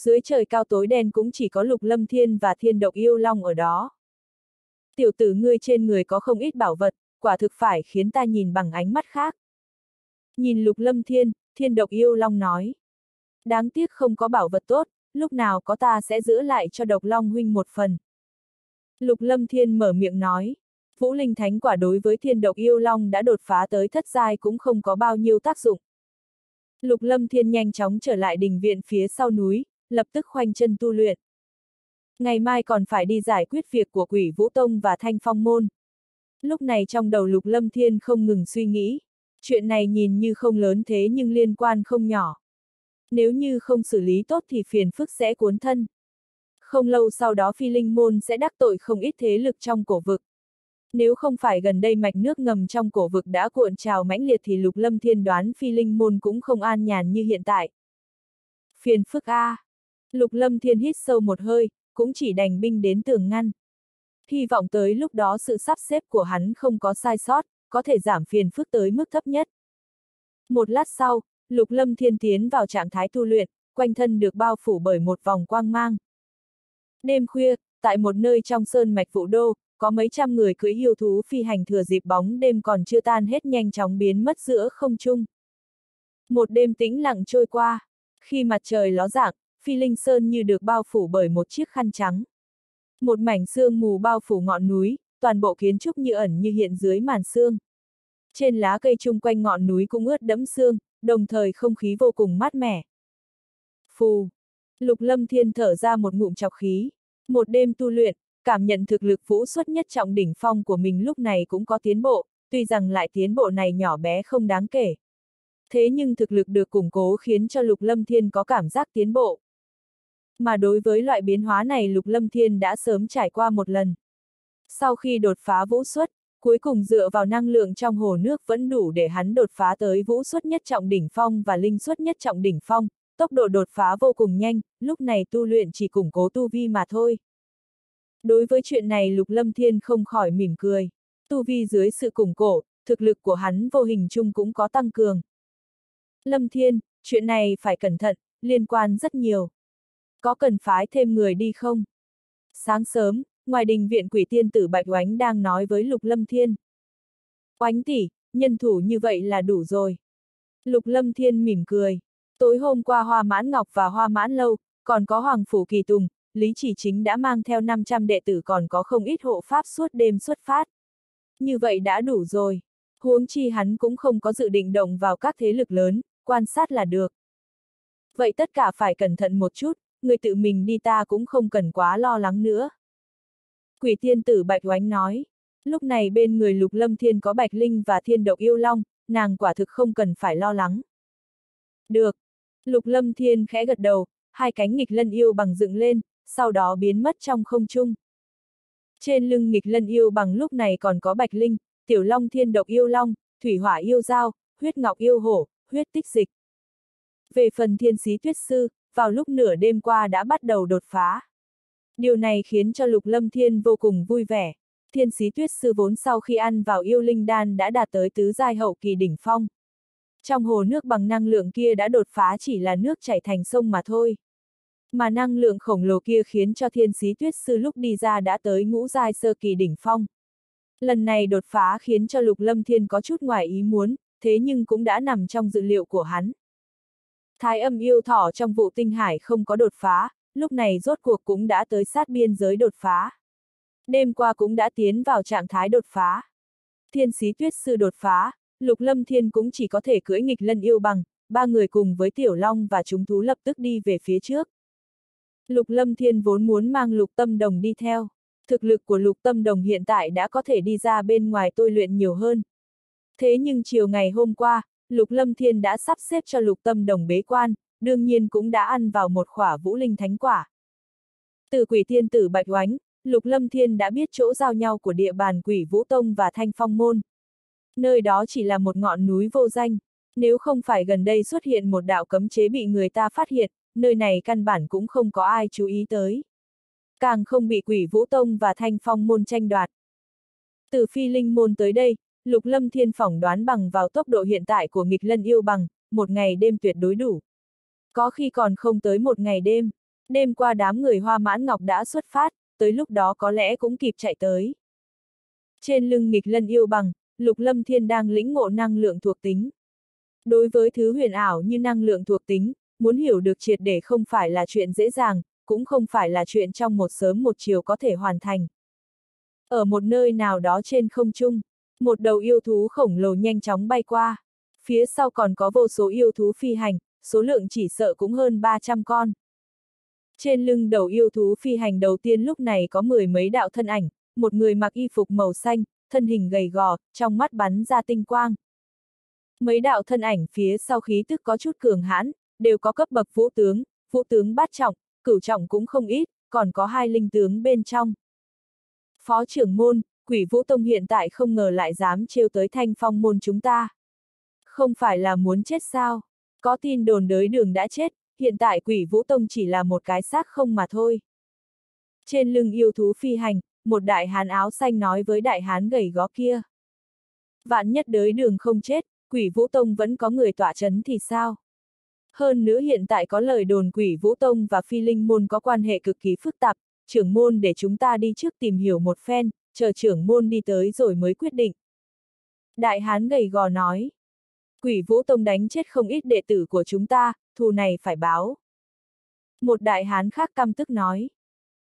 Dưới trời cao tối đen cũng chỉ có lục lâm thiên và thiên độc yêu long ở đó. Tiểu tử ngươi trên người có không ít bảo vật, quả thực phải khiến ta nhìn bằng ánh mắt khác. Nhìn lục lâm thiên, thiên độc yêu long nói. Đáng tiếc không có bảo vật tốt, lúc nào có ta sẽ giữ lại cho độc long huynh một phần. Lục Lâm Thiên mở miệng nói, Vũ Linh Thánh quả đối với thiên độc yêu long đã đột phá tới thất giai cũng không có bao nhiêu tác dụng. Lục Lâm Thiên nhanh chóng trở lại đình viện phía sau núi, lập tức khoanh chân tu luyện. Ngày mai còn phải đi giải quyết việc của quỷ Vũ Tông và Thanh Phong Môn. Lúc này trong đầu Lục Lâm Thiên không ngừng suy nghĩ, chuyện này nhìn như không lớn thế nhưng liên quan không nhỏ. Nếu như không xử lý tốt thì phiền phức sẽ cuốn thân không lâu sau đó phi linh môn sẽ đắc tội không ít thế lực trong cổ vực. Nếu không phải gần đây mạch nước ngầm trong cổ vực đã cuộn trào mãnh liệt thì lục lâm thiên đoán phi linh môn cũng không an nhàn như hiện tại. Phiền phức A. Lục lâm thiên hít sâu một hơi, cũng chỉ đành binh đến tường ngăn. Hy vọng tới lúc đó sự sắp xếp của hắn không có sai sót, có thể giảm phiền phức tới mức thấp nhất. Một lát sau, Lục Lâm Thiên tiến vào trạng thái tu luyện, quanh thân được bao phủ bởi một vòng quang mang. Đêm khuya, tại một nơi trong sơn mạch vụ đô, có mấy trăm người cưỡi yêu thú phi hành thừa dịp bóng đêm còn chưa tan hết nhanh chóng biến mất giữa không trung. Một đêm tĩnh lặng trôi qua, khi mặt trời ló dạng, phi linh sơn như được bao phủ bởi một chiếc khăn trắng. Một mảnh sương mù bao phủ ngọn núi, toàn bộ kiến trúc như ẩn như hiện dưới màn sương. Trên lá cây chung quanh ngọn núi cũng ướt đẫm sương, đồng thời không khí vô cùng mát mẻ. Phù! Lục lâm thiên thở ra một ngụm chọc khí. Một đêm tu luyện, cảm nhận thực lực vũ xuất nhất trọng đỉnh phong của mình lúc này cũng có tiến bộ, tuy rằng lại tiến bộ này nhỏ bé không đáng kể. Thế nhưng thực lực được củng cố khiến cho Lục Lâm Thiên có cảm giác tiến bộ. Mà đối với loại biến hóa này Lục Lâm Thiên đã sớm trải qua một lần. Sau khi đột phá vũ xuất, cuối cùng dựa vào năng lượng trong hồ nước vẫn đủ để hắn đột phá tới vũ xuất nhất trọng đỉnh phong và linh xuất nhất trọng đỉnh phong, tốc độ đột phá vô cùng nhanh, lúc này tu luyện chỉ củng cố tu vi mà thôi. Đối với chuyện này Lục Lâm Thiên không khỏi mỉm cười. Tu vi dưới sự củng cổ, thực lực của hắn vô hình chung cũng có tăng cường. Lâm Thiên, chuyện này phải cẩn thận, liên quan rất nhiều. Có cần phái thêm người đi không? Sáng sớm, ngoài đình viện quỷ tiên tử Bạch Oánh đang nói với Lục Lâm Thiên. Oánh tỷ, nhân thủ như vậy là đủ rồi. Lục Lâm Thiên mỉm cười. Tối hôm qua Hoa Mãn Ngọc và Hoa Mãn Lâu, còn có Hoàng Phủ Kỳ Tùng, Lý Chỉ Chính đã mang theo 500 đệ tử còn có không ít hộ pháp suốt đêm xuất phát. Như vậy đã đủ rồi. Huống chi hắn cũng không có dự định động vào các thế lực lớn, quan sát là được. Vậy tất cả phải cẩn thận một chút, người tự mình đi ta cũng không cần quá lo lắng nữa. Quỷ tiên tử Bạch Oánh nói, lúc này bên người Lục Lâm Thiên có Bạch Linh và Thiên Độc Yêu Long, nàng quả thực không cần phải lo lắng. Được. Lục Lâm Thiên khẽ gật đầu, hai cánh nghịch lân yêu bằng dựng lên, sau đó biến mất trong không trung. Trên lưng nghịch lân yêu bằng lúc này còn có Bạch Linh, Tiểu Long Thiên Độc Yêu Long, Thủy Hỏa Yêu Giao, Huyết Ngọc Yêu Hổ, Huyết Tích Dịch. Về phần thiên sĩ tuyết sư, vào lúc nửa đêm qua đã bắt đầu đột phá. Điều này khiến cho Lục Lâm Thiên vô cùng vui vẻ. Thiên sĩ tuyết sư vốn sau khi ăn vào yêu linh đan đã đạt tới tứ giai hậu kỳ đỉnh phong. Trong hồ nước bằng năng lượng kia đã đột phá chỉ là nước chảy thành sông mà thôi. Mà năng lượng khổng lồ kia khiến cho thiên sĩ tuyết sư lúc đi ra đã tới ngũ giai sơ kỳ đỉnh phong. Lần này đột phá khiến cho Lục Lâm Thiên có chút ngoài ý muốn, thế nhưng cũng đã nằm trong dự liệu của hắn. Thái âm yêu thỏ trong vụ tinh hải không có đột phá, lúc này rốt cuộc cũng đã tới sát biên giới đột phá. Đêm qua cũng đã tiến vào trạng thái đột phá. Thiên sĩ tuyết sư đột phá, Lục Lâm Thiên cũng chỉ có thể cưỡi nghịch lân yêu bằng, ba người cùng với Tiểu Long và chúng thú lập tức đi về phía trước. Lục Lâm Thiên vốn muốn mang Lục Tâm Đồng đi theo. Thực lực của Lục Tâm Đồng hiện tại đã có thể đi ra bên ngoài tôi luyện nhiều hơn. Thế nhưng chiều ngày hôm qua, Lục Lâm Thiên đã sắp xếp cho Lục Tâm Đồng bế quan, đương nhiên cũng đã ăn vào một khỏa vũ linh thánh quả. Từ quỷ thiên tử Bạch Oánh, Lục Lâm Thiên đã biết chỗ giao nhau của địa bàn quỷ Vũ Tông và Thanh Phong Môn. Nơi đó chỉ là một ngọn núi vô danh, nếu không phải gần đây xuất hiện một đạo cấm chế bị người ta phát hiện, nơi này căn bản cũng không có ai chú ý tới. Càng không bị quỷ Vũ Tông và Thanh Phong Môn tranh đoạt. Từ phi linh môn tới đây, Lục Lâm Thiên phỏng đoán bằng vào tốc độ hiện tại của nghịch lân yêu bằng, một ngày đêm tuyệt đối đủ. Có khi còn không tới một ngày đêm, đêm qua đám người hoa mãn ngọc đã xuất phát, tới lúc đó có lẽ cũng kịp chạy tới. Trên lưng nghịch lân yêu bằng, Lục Lâm Thiên đang lĩnh ngộ năng lượng thuộc tính. Đối với thứ huyền ảo như năng lượng thuộc tính, muốn hiểu được triệt để không phải là chuyện dễ dàng, cũng không phải là chuyện trong một sớm một chiều có thể hoàn thành. Ở một nơi nào đó trên không trung, một đầu yêu thú khổng lồ nhanh chóng bay qua. Phía sau còn có vô số yêu thú phi hành, số lượng chỉ sợ cũng hơn 300 con. Trên lưng đầu yêu thú phi hành đầu tiên lúc này có mười mấy đạo thân ảnh, một người mặc y phục màu xanh, thân hình gầy gò, trong mắt bắn ra tinh quang. Mấy đạo thân ảnh phía sau khí tức có chút cường hãn, đều có cấp bậc vũ tướng, vũ tướng bát trọng, cửu trọng cũng không ít, còn có hai linh tướng bên trong. Phó trưởng môn, quỷ vũ tông hiện tại không ngờ lại dám trêu tới thanh phong môn chúng ta. Không phải là muốn chết sao? Có tin đồn đới đường đã chết, hiện tại quỷ vũ tông chỉ là một cái xác không mà thôi. Trên lưng yêu thú phi hành, một đại hán áo xanh nói với đại hán gầy gó kia. Vạn nhất đới đường không chết, quỷ vũ tông vẫn có người tỏa chấn thì sao? Hơn nữa hiện tại có lời đồn quỷ vũ tông và phi linh môn có quan hệ cực kỳ phức tạp, trưởng môn để chúng ta đi trước tìm hiểu một phen, chờ trưởng môn đi tới rồi mới quyết định. Đại hán gầy gò nói. Quỷ vũ tông đánh chết không ít đệ tử của chúng ta, thù này phải báo. Một đại hán khác căm tức nói.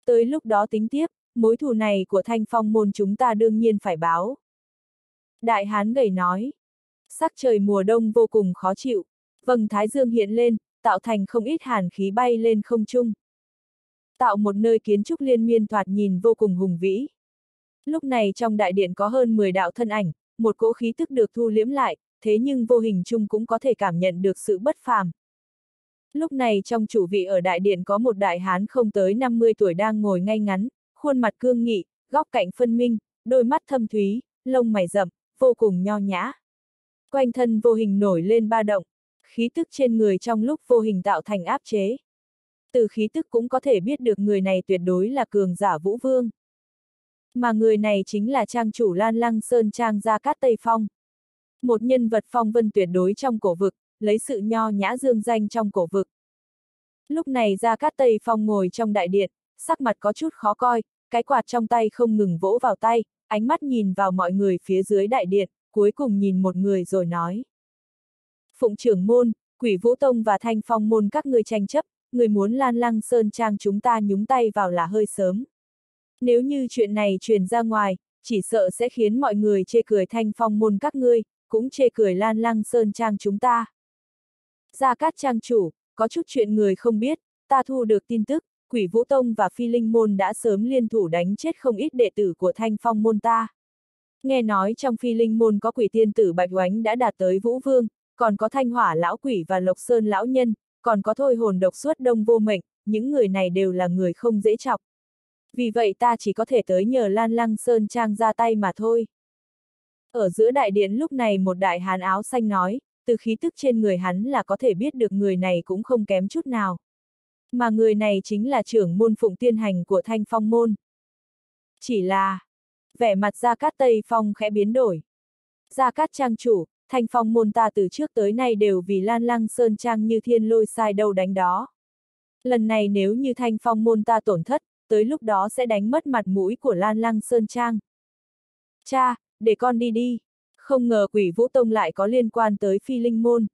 Tới lúc đó tính tiếp, mối thù này của thanh phong môn chúng ta đương nhiên phải báo. Đại hán gầy nói. Sắc trời mùa đông vô cùng khó chịu, vầng thái dương hiện lên, tạo thành không ít hàn khí bay lên không trung. Tạo một nơi kiến trúc liên miên thoạt nhìn vô cùng hùng vĩ. Lúc này trong đại điện có hơn 10 đạo thân ảnh, một cỗ khí tức được thu liễm lại, thế nhưng vô hình chung cũng có thể cảm nhận được sự bất phàm. Lúc này trong chủ vị ở đại điện có một đại hán không tới 50 tuổi đang ngồi ngay ngắn, khuôn mặt cương nghị, góc cạnh phân minh, đôi mắt thâm thúy, lông mày rậm, vô cùng nho nhã. Quanh thân vô hình nổi lên ba động, khí tức trên người trong lúc vô hình tạo thành áp chế. Từ khí tức cũng có thể biết được người này tuyệt đối là cường giả vũ vương. Mà người này chính là trang chủ Lan Lăng Sơn Trang Gia Cát Tây Phong. Một nhân vật phong vân tuyệt đối trong cổ vực, lấy sự nho nhã dương danh trong cổ vực. Lúc này Gia Cát Tây Phong ngồi trong đại điện, sắc mặt có chút khó coi, cái quạt trong tay không ngừng vỗ vào tay, ánh mắt nhìn vào mọi người phía dưới đại điện, cuối cùng nhìn một người rồi nói. Phụng trưởng môn, quỷ vũ tông và thanh phong môn các ngươi tranh chấp, người muốn lan lăng sơn trang chúng ta nhúng tay vào là hơi sớm. Nếu như chuyện này truyền ra ngoài, chỉ sợ sẽ khiến mọi người chê cười thanh phong môn các ngươi, cũng chê cười lan lăng sơn trang chúng ta. Gia Cát Trang chủ, có chút chuyện người không biết, ta thu được tin tức, quỷ vũ tông và phi linh môn đã sớm liên thủ đánh chết không ít đệ tử của thanh phong môn ta. Nghe nói trong phi linh môn có quỷ tiên tử Bạch Oánh đã đạt tới vũ vương, còn có thanh hỏa lão quỷ và lộc sơn lão nhân, còn có thôi hồn độc suốt đông vô mệnh, những người này đều là người không dễ chọc. Vì vậy ta chỉ có thể tới nhờ Lan Lăng Sơn Trang ra tay mà thôi. Ở giữa đại điện lúc này một đại hán áo xanh nói, từ khí tức trên người hắn là có thể biết được người này cũng không kém chút nào. Mà người này chính là trưởng môn phụng tiên hành của thanh phong môn. Chỉ là, vẻ mặt Gia Cát Tây Phong khẽ biến đổi. Gia Cát Trang chủ, thanh phong môn ta từ trước tới nay đều vì lan lăng sơn trang như thiên lôi sai đâu đánh đó. Lần này nếu như thanh phong môn ta tổn thất, tới lúc đó sẽ đánh mất mặt mũi của lan lăng sơn trang. Cha, để con đi đi. Không ngờ quỷ vũ tông lại có liên quan tới phi linh môn.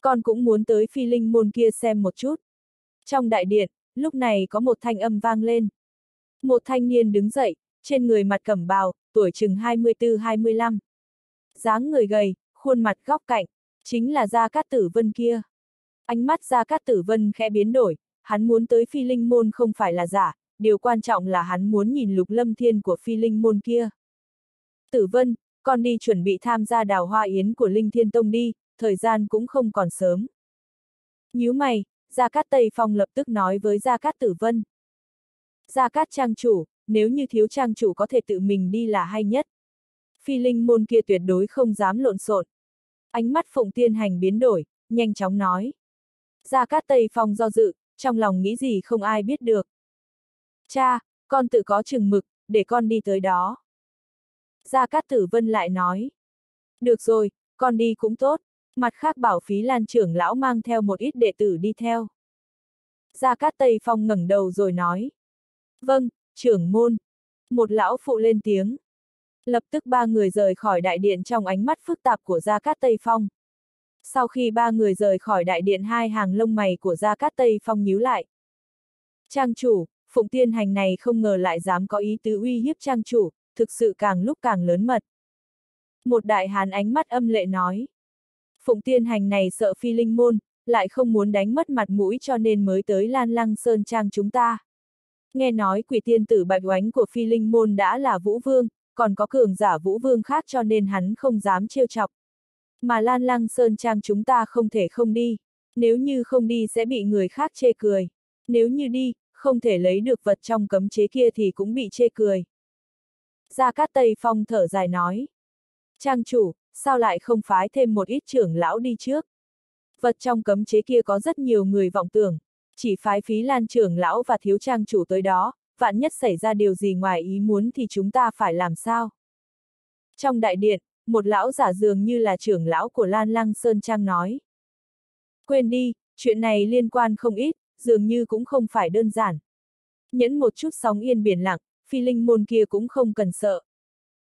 Con cũng muốn tới phi linh môn kia xem một chút. Trong đại điện, lúc này có một thanh âm vang lên. Một thanh niên đứng dậy, trên người mặt cẩm bào, tuổi chừng 24-25. dáng người gầy, khuôn mặt góc cạnh, chính là Gia Cát Tử Vân kia. Ánh mắt Gia Cát Tử Vân khẽ biến đổi, hắn muốn tới phi linh môn không phải là giả, điều quan trọng là hắn muốn nhìn lục lâm thiên của phi linh môn kia. Tử Vân, con đi chuẩn bị tham gia đào hoa yến của Linh Thiên Tông đi, thời gian cũng không còn sớm. Nhíu mày, Gia Cát Tây Phong lập tức nói với Gia Cát Tử Vân. Gia Cát Trang Chủ, nếu như thiếu Trang Chủ có thể tự mình đi là hay nhất. Phi linh môn kia tuyệt đối không dám lộn xộn. Ánh mắt Phụng Tiên Hành biến đổi, nhanh chóng nói. Gia Cát Tây Phong do dự, trong lòng nghĩ gì không ai biết được. Cha, con tự có chừng mực, để con đi tới đó. Gia Cát Tử Vân lại nói. Được rồi, con đi cũng tốt, mặt khác bảo phí lan trưởng lão mang theo một ít đệ tử đi theo. Gia Cát Tây Phong ngẩng đầu rồi nói. Vâng, trưởng môn. Một lão phụ lên tiếng. Lập tức ba người rời khỏi đại điện trong ánh mắt phức tạp của Gia Cát Tây Phong. Sau khi ba người rời khỏi đại điện hai hàng lông mày của Gia Cát Tây Phong nhíu lại. Trang chủ, Phụng Tiên Hành này không ngờ lại dám có ý tứ uy hiếp trang chủ, thực sự càng lúc càng lớn mật. Một đại hán ánh mắt âm lệ nói. Phụng Tiên Hành này sợ phi linh môn, lại không muốn đánh mất mặt mũi cho nên mới tới Lan Lăng Sơn Trang chúng ta. Nghe nói quỷ tiên tử bạch oánh của phi linh môn đã là vũ vương, còn có cường giả vũ vương khác cho nên hắn không dám trêu chọc. Mà Lan Lăng Sơn Trang chúng ta không thể không đi, nếu như không đi sẽ bị người khác chê cười. Nếu như đi, không thể lấy được vật trong cấm chế kia thì cũng bị chê cười. Gia Cát Tây Phong thở dài nói. Trang chủ, sao lại không phái thêm một ít trưởng lão đi trước? Vật trong cấm chế kia có rất nhiều người vọng tưởng, chỉ phái phí lan trưởng lão và thiếu trang chủ tới đó, vạn nhất xảy ra điều gì ngoài ý muốn thì chúng ta phải làm sao? Trong đại điện, một lão giả dường như là trưởng lão của Lan Lăng Sơn Trang nói. Quên đi, chuyện này liên quan không ít, dường như cũng không phải đơn giản. Nhẫn một chút sóng yên biển lặng, phi linh môn kia cũng không cần sợ.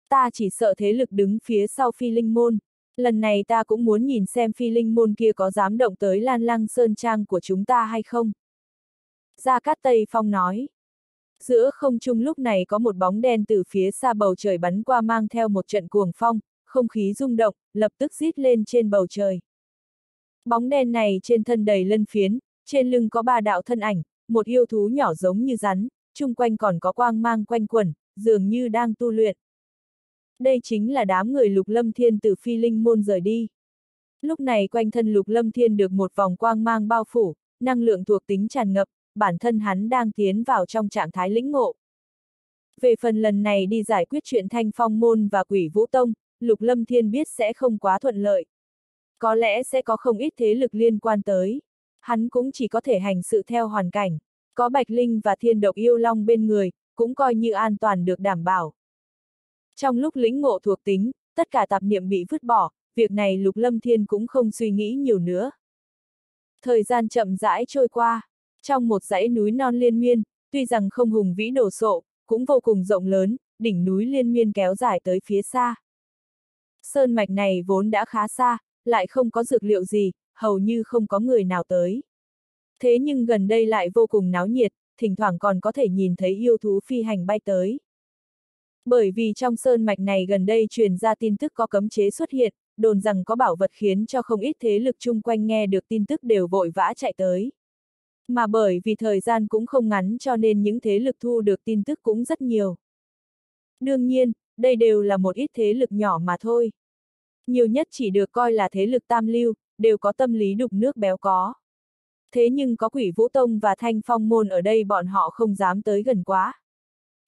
Ta chỉ sợ thế lực đứng phía sau phi linh môn. Lần này ta cũng muốn nhìn xem phi linh môn kia có dám động tới lan lăng sơn trang của chúng ta hay không. Gia Cát Tây Phong nói. Giữa không trung lúc này có một bóng đen từ phía xa bầu trời bắn qua mang theo một trận cuồng phong, không khí rung động, lập tức rít lên trên bầu trời. Bóng đen này trên thân đầy lân phiến, trên lưng có ba đạo thân ảnh, một yêu thú nhỏ giống như rắn, chung quanh còn có quang mang quanh quẩn, dường như đang tu luyện. Đây chính là đám người lục lâm thiên từ phi linh môn rời đi. Lúc này quanh thân lục lâm thiên được một vòng quang mang bao phủ, năng lượng thuộc tính tràn ngập, bản thân hắn đang tiến vào trong trạng thái lĩnh ngộ. Về phần lần này đi giải quyết chuyện thanh phong môn và quỷ vũ tông, lục lâm thiên biết sẽ không quá thuận lợi. Có lẽ sẽ có không ít thế lực liên quan tới. Hắn cũng chỉ có thể hành sự theo hoàn cảnh. Có Bạch Linh và Thiên Độc Yêu Long bên người, cũng coi như an toàn được đảm bảo. Trong lúc lĩnh ngộ thuộc tính, tất cả tạp niệm bị vứt bỏ, việc này Lục Lâm Thiên cũng không suy nghĩ nhiều nữa. Thời gian chậm rãi trôi qua, trong một dãy núi non liên miên, tuy rằng không hùng vĩ đồ sộ, cũng vô cùng rộng lớn, đỉnh núi liên miên kéo dài tới phía xa. Sơn mạch này vốn đã khá xa, lại không có dược liệu gì, hầu như không có người nào tới. Thế nhưng gần đây lại vô cùng náo nhiệt, thỉnh thoảng còn có thể nhìn thấy yêu thú phi hành bay tới. Bởi vì trong sơn mạch này gần đây truyền ra tin tức có cấm chế xuất hiện, đồn rằng có bảo vật khiến cho không ít thế lực chung quanh nghe được tin tức đều vội vã chạy tới. Mà bởi vì thời gian cũng không ngắn cho nên những thế lực thu được tin tức cũng rất nhiều. Đương nhiên, đây đều là một ít thế lực nhỏ mà thôi. Nhiều nhất chỉ được coi là thế lực tam lưu, đều có tâm lý đục nước béo có. Thế nhưng có quỷ vũ tông và thanh phong môn ở đây bọn họ không dám tới gần quá.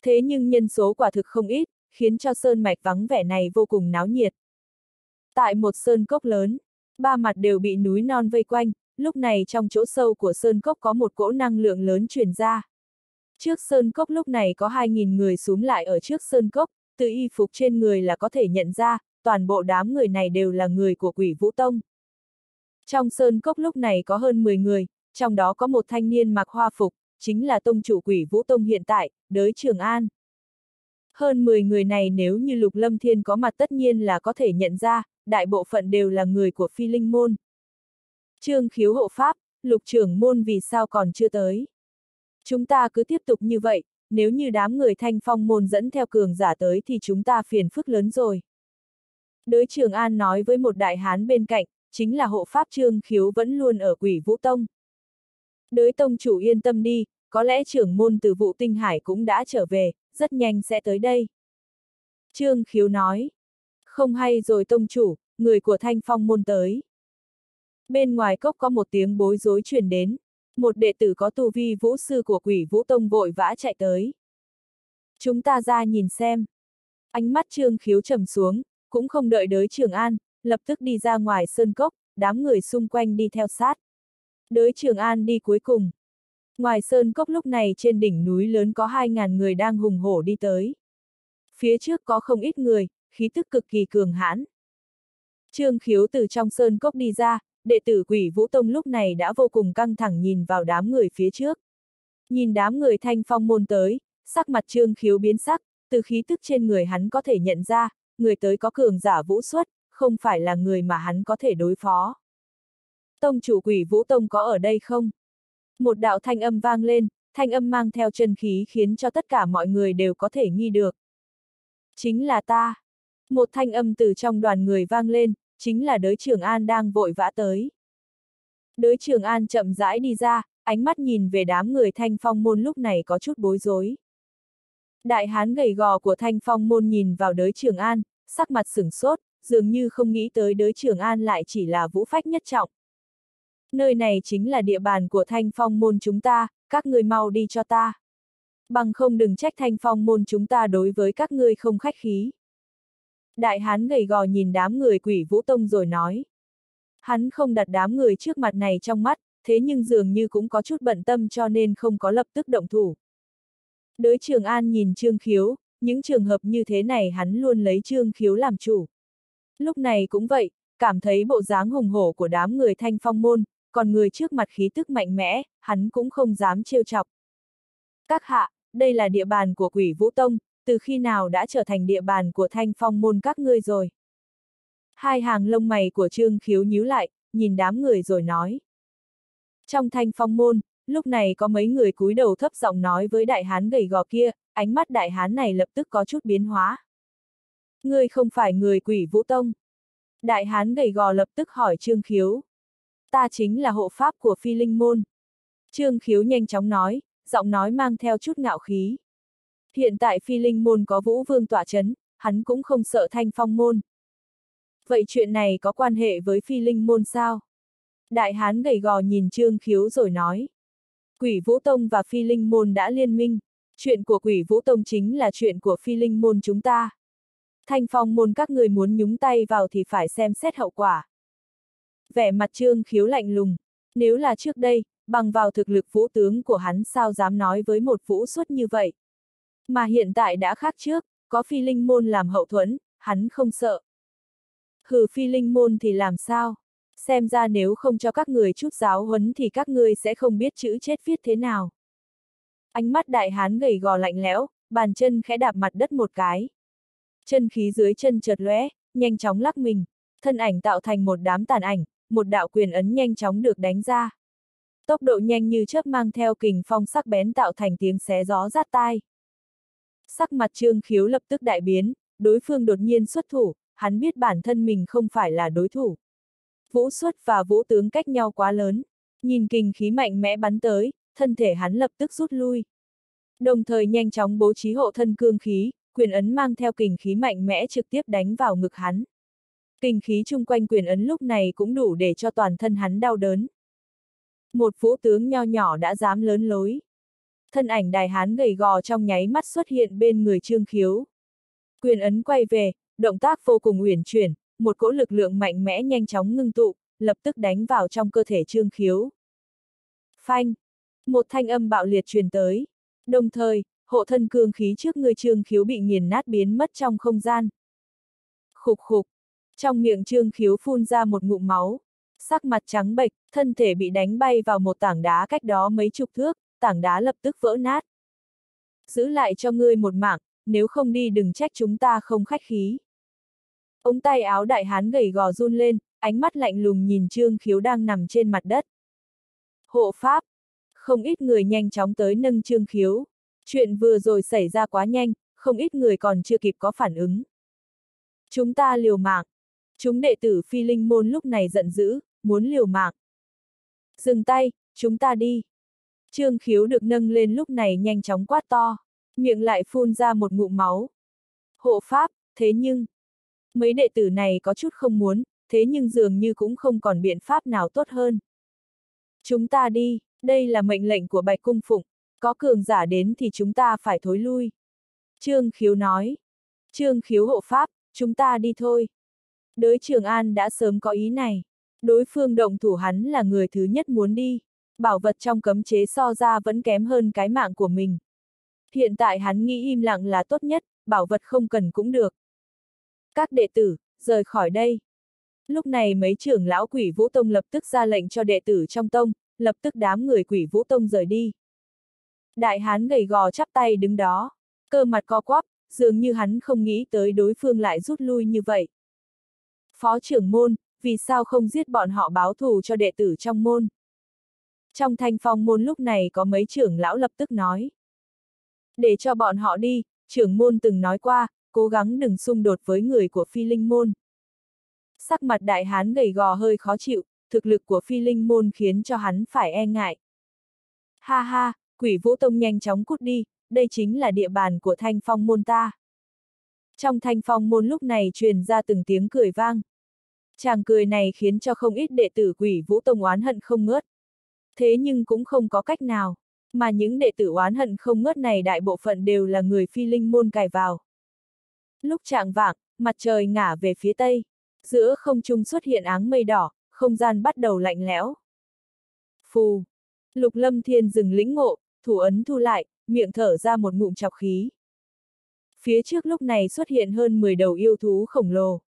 Thế nhưng nhân số quả thực không ít, khiến cho sơn mạch vắng vẻ này vô cùng náo nhiệt. Tại một sơn cốc lớn, ba mặt đều bị núi non vây quanh, lúc này trong chỗ sâu của sơn cốc có một cỗ năng lượng lớn truyền ra. Trước sơn cốc lúc này có 2.000 người xuống lại ở trước sơn cốc, từ y phục trên người là có thể nhận ra, toàn bộ đám người này đều là người của quỷ vũ tông. Trong sơn cốc lúc này có hơn 10 người, trong đó có một thanh niên mặc hoa phục, chính là tông chủ quỷ vũ tông hiện tại, đới Trường An. Hơn 10 người này nếu như Lục Lâm Thiên có mặt tất nhiên là có thể nhận ra, đại bộ phận đều là người của phi linh môn. Trương khiếu hộ pháp, lục trưởng môn vì sao còn chưa tới. Chúng ta cứ tiếp tục như vậy, nếu như đám người thanh phong môn dẫn theo cường giả tới thì chúng ta phiền phức lớn rồi. Đới Trường An nói với một đại hán bên cạnh, chính là hộ pháp trương khiếu vẫn luôn ở quỷ vũ tông. Đới tông chủ yên tâm đi, có lẽ trưởng môn từ vụ tinh hải cũng đã trở về, rất nhanh sẽ tới đây. Trương khiếu nói, không hay rồi tông chủ, người của thanh phong môn tới. Bên ngoài cốc có một tiếng bối rối truyền đến, một đệ tử có tu vi vũ sư của quỷ vũ tông vội vã chạy tới. Chúng ta ra nhìn xem. Ánh mắt trương khiếu trầm xuống, cũng không đợi đới trường an, lập tức đi ra ngoài sơn cốc, đám người xung quanh đi theo sát. Đới Trường An đi cuối cùng. Ngoài sơn cốc lúc này trên đỉnh núi lớn có 2.000 người đang hùng hổ đi tới. Phía trước có không ít người, khí tức cực kỳ cường hãn. Trương khiếu từ trong sơn cốc đi ra, đệ tử quỷ vũ tông lúc này đã vô cùng căng thẳng nhìn vào đám người phía trước. Nhìn đám người thanh phong môn tới, sắc mặt trương khiếu biến sắc, từ khí tức trên người hắn có thể nhận ra, người tới có cường giả vũ xuất, không phải là người mà hắn có thể đối phó. Tông chủ quỷ vũ tông có ở đây không? Một đạo thanh âm vang lên, thanh âm mang theo chân khí khiến cho tất cả mọi người đều có thể nghi được. Chính là ta. Một thanh âm từ trong đoàn người vang lên, chính là đới trường an đang vội vã tới. Đới trường an chậm rãi đi ra, ánh mắt nhìn về đám người thanh phong môn lúc này có chút bối rối. Đại hán gầy gò của thanh phong môn nhìn vào đới trường an, sắc mặt sửng sốt, dường như không nghĩ tới đới trường an lại chỉ là vũ phách nhất trọng. Nơi này chính là địa bàn của thanh phong môn chúng ta, các người mau đi cho ta. Bằng không đừng trách thanh phong môn chúng ta đối với các ngươi không khách khí. Đại hán gầy gò nhìn đám người quỷ vũ tông rồi nói. Hắn không đặt đám người trước mặt này trong mắt, thế nhưng dường như cũng có chút bận tâm cho nên không có lập tức động thủ. Đới Trường An nhìn Trương Khiếu, những trường hợp như thế này hắn luôn lấy Trương Khiếu làm chủ. Lúc này cũng vậy, cảm thấy bộ dáng hùng hổ của đám người thanh phong môn, còn người trước mặt khí tức mạnh mẽ, hắn cũng không dám trêu chọc. Các hạ, đây là địa bàn của quỷ vũ tông, từ khi nào đã trở thành địa bàn của thanh phong môn các ngươi rồi. Hai hàng lông mày của Trương Khiếu nhíu lại, nhìn đám người rồi nói. Trong thanh phong môn, lúc này có mấy người cúi đầu thấp giọng nói với đại hán gầy gò kia, ánh mắt đại hán này lập tức có chút biến hóa. Ngươi không phải người quỷ vũ tông. Đại hán gầy gò lập tức hỏi Trương Khiếu. Ta chính là hộ pháp của phi linh môn. Trương Khiếu nhanh chóng nói, giọng nói mang theo chút ngạo khí. Hiện tại phi linh môn có vũ vương tỏa chấn, hắn cũng không sợ thanh phong môn. Vậy chuyện này có quan hệ với phi linh môn sao? Đại hán gầy gò nhìn Trương Khiếu rồi nói. Quỷ Vũ Tông và Phi Linh Môn đã liên minh. Chuyện của Quỷ Vũ Tông chính là chuyện của Phi Linh Môn chúng ta. Thanh phong môn các người muốn nhúng tay vào thì phải xem xét hậu quả. Vẻ mặt Trương Khiếu lạnh lùng. Nếu là trước đây, bằng vào thực lực vũ tướng của hắn sao dám nói với một vũ xuất như vậy. Mà hiện tại đã khác trước, có Phi Linh Môn làm hậu thuẫn, hắn không sợ. Hừ Phi Linh Môn thì làm sao? xem ra nếu không cho các người chút giáo huấn thì các ngươi sẽ không biết chữ chết viết thế nào. Ánh mắt đại hán gầy gò lạnh lẽo, bàn chân khẽ đạp mặt đất một cái. Chân khí dưới chân chợt lóe, nhanh chóng lắc mình, thân ảnh tạo thành một đám tàn ảnh, một đạo quyền ấn nhanh chóng được đánh ra. Tốc độ nhanh như chớp mang theo kình phong sắc bén tạo thành tiếng xé gió rát tai. Sắc mặt trương khiếu lập tức đại biến, đối phương đột nhiên xuất thủ, hắn biết bản thân mình không phải là đối thủ. Vũ xuất và vũ tướng cách nhau quá lớn. Nhìn kình khí mạnh mẽ bắn tới, thân thể hắn lập tức rút lui. Đồng thời nhanh chóng bố trí hộ thân cương khí, quyền ấn mang theo kình khí mạnh mẽ trực tiếp đánh vào ngực hắn. Kình khí chung quanh quyền ấn lúc này cũng đủ để cho toàn thân hắn đau đớn. Một vũ tướng nho nhỏ đã dám lớn lối. Thân ảnh đài hán gầy gò trong nháy mắt xuất hiện bên người trương khiếu. Quyền ấn quay về, động tác vô cùng uyển chuyển, một cỗ lực lượng mạnh mẽ nhanh chóng ngưng tụ, lập tức đánh vào trong cơ thể trương khiếu. Phanh! Một thanh âm bạo liệt truyền tới. Đồng thời, hộ thân cương khí trước người trương khiếu bị nghiền nát biến mất trong không gian. Khục khục! Trong miệng trương khiếu phun ra một ngụm máu. Sắc mặt trắng bệch, thân thể bị đánh bay vào một tảng đá cách đó mấy chục thước, tảng đá lập tức vỡ nát. Giữ lại cho ngươi một mạng, nếu không đi đừng trách chúng ta không khách khí. Ống tay áo đại hán gầy gò run lên, ánh mắt lạnh lùng nhìn Trương Khiếu đang nằm trên mặt đất. Hộ pháp! Không ít người nhanh chóng tới nâng Trương Khiếu. Chuyện vừa rồi xảy ra quá nhanh, không ít người còn chưa kịp có phản ứng. Chúng ta liều mạng. Chúng đệ tử phi linh môn lúc này giận dữ, muốn liều mạng. Dừng tay, chúng ta đi. Trương khiếu được nâng lên lúc này nhanh chóng quát to, miệng lại phun ra một ngụm máu. Hộ pháp, thế nhưng, mấy đệ tử này có chút không muốn, thế nhưng dường như cũng không còn biện pháp nào tốt hơn. Chúng ta đi, đây là mệnh lệnh của Bạch Cung Phụng, có cường giả đến thì chúng ta phải thối lui. Trương Khiếu nói. Trương Khiếu hộ pháp, chúng ta đi thôi. Đới Trường An đã sớm có ý này. Đối phương động thủ hắn là người thứ nhất muốn đi. Bảo vật trong cấm chế so ra vẫn kém hơn cái mạng của mình. Hiện tại hắn nghĩ im lặng là tốt nhất, bảo vật không cần cũng được. Các đệ tử, rời khỏi đây. Lúc này mấy trưởng lão quỷ vũ tông lập tức ra lệnh cho đệ tử trong tông, lập tức đám người quỷ vũ tông rời đi. Đại hán gầy gò chắp tay đứng đó, cơ mặt co quắp, dường như hắn không nghĩ tới đối phương lại rút lui như vậy. Phó trưởng môn, vì sao không giết bọn họ báo thù cho đệ tử trong môn? Trong thanh phong môn lúc này có mấy trưởng lão lập tức nói. Để cho bọn họ đi, trưởng môn từng nói qua, cố gắng đừng xung đột với người của phi linh môn. Sắc mặt đại hán gầy gò hơi khó chịu, thực lực của phi linh môn khiến cho hắn phải e ngại. Ha ha, quỷ vũ tông nhanh chóng cút đi, đây chính là địa bàn của thanh phong môn ta. Trong thanh phong môn lúc này truyền ra từng tiếng cười vang. Chàng cười này khiến cho không ít đệ tử quỷ vũ tông oán hận không ngớt. Thế nhưng cũng không có cách nào, mà những đệ tử oán hận không ngớt này đại bộ phận đều là người phi linh môn cài vào. Lúc trạng vạng, mặt trời ngả về phía tây, giữa không trung xuất hiện áng mây đỏ, không gian bắt đầu lạnh lẽo. Phù! Lục lâm thiên dừng lĩnh ngộ, thủ ấn thu lại, miệng thở ra một ngụm chọc khí. Phía trước lúc này xuất hiện hơn 10 đầu yêu thú khổng lồ.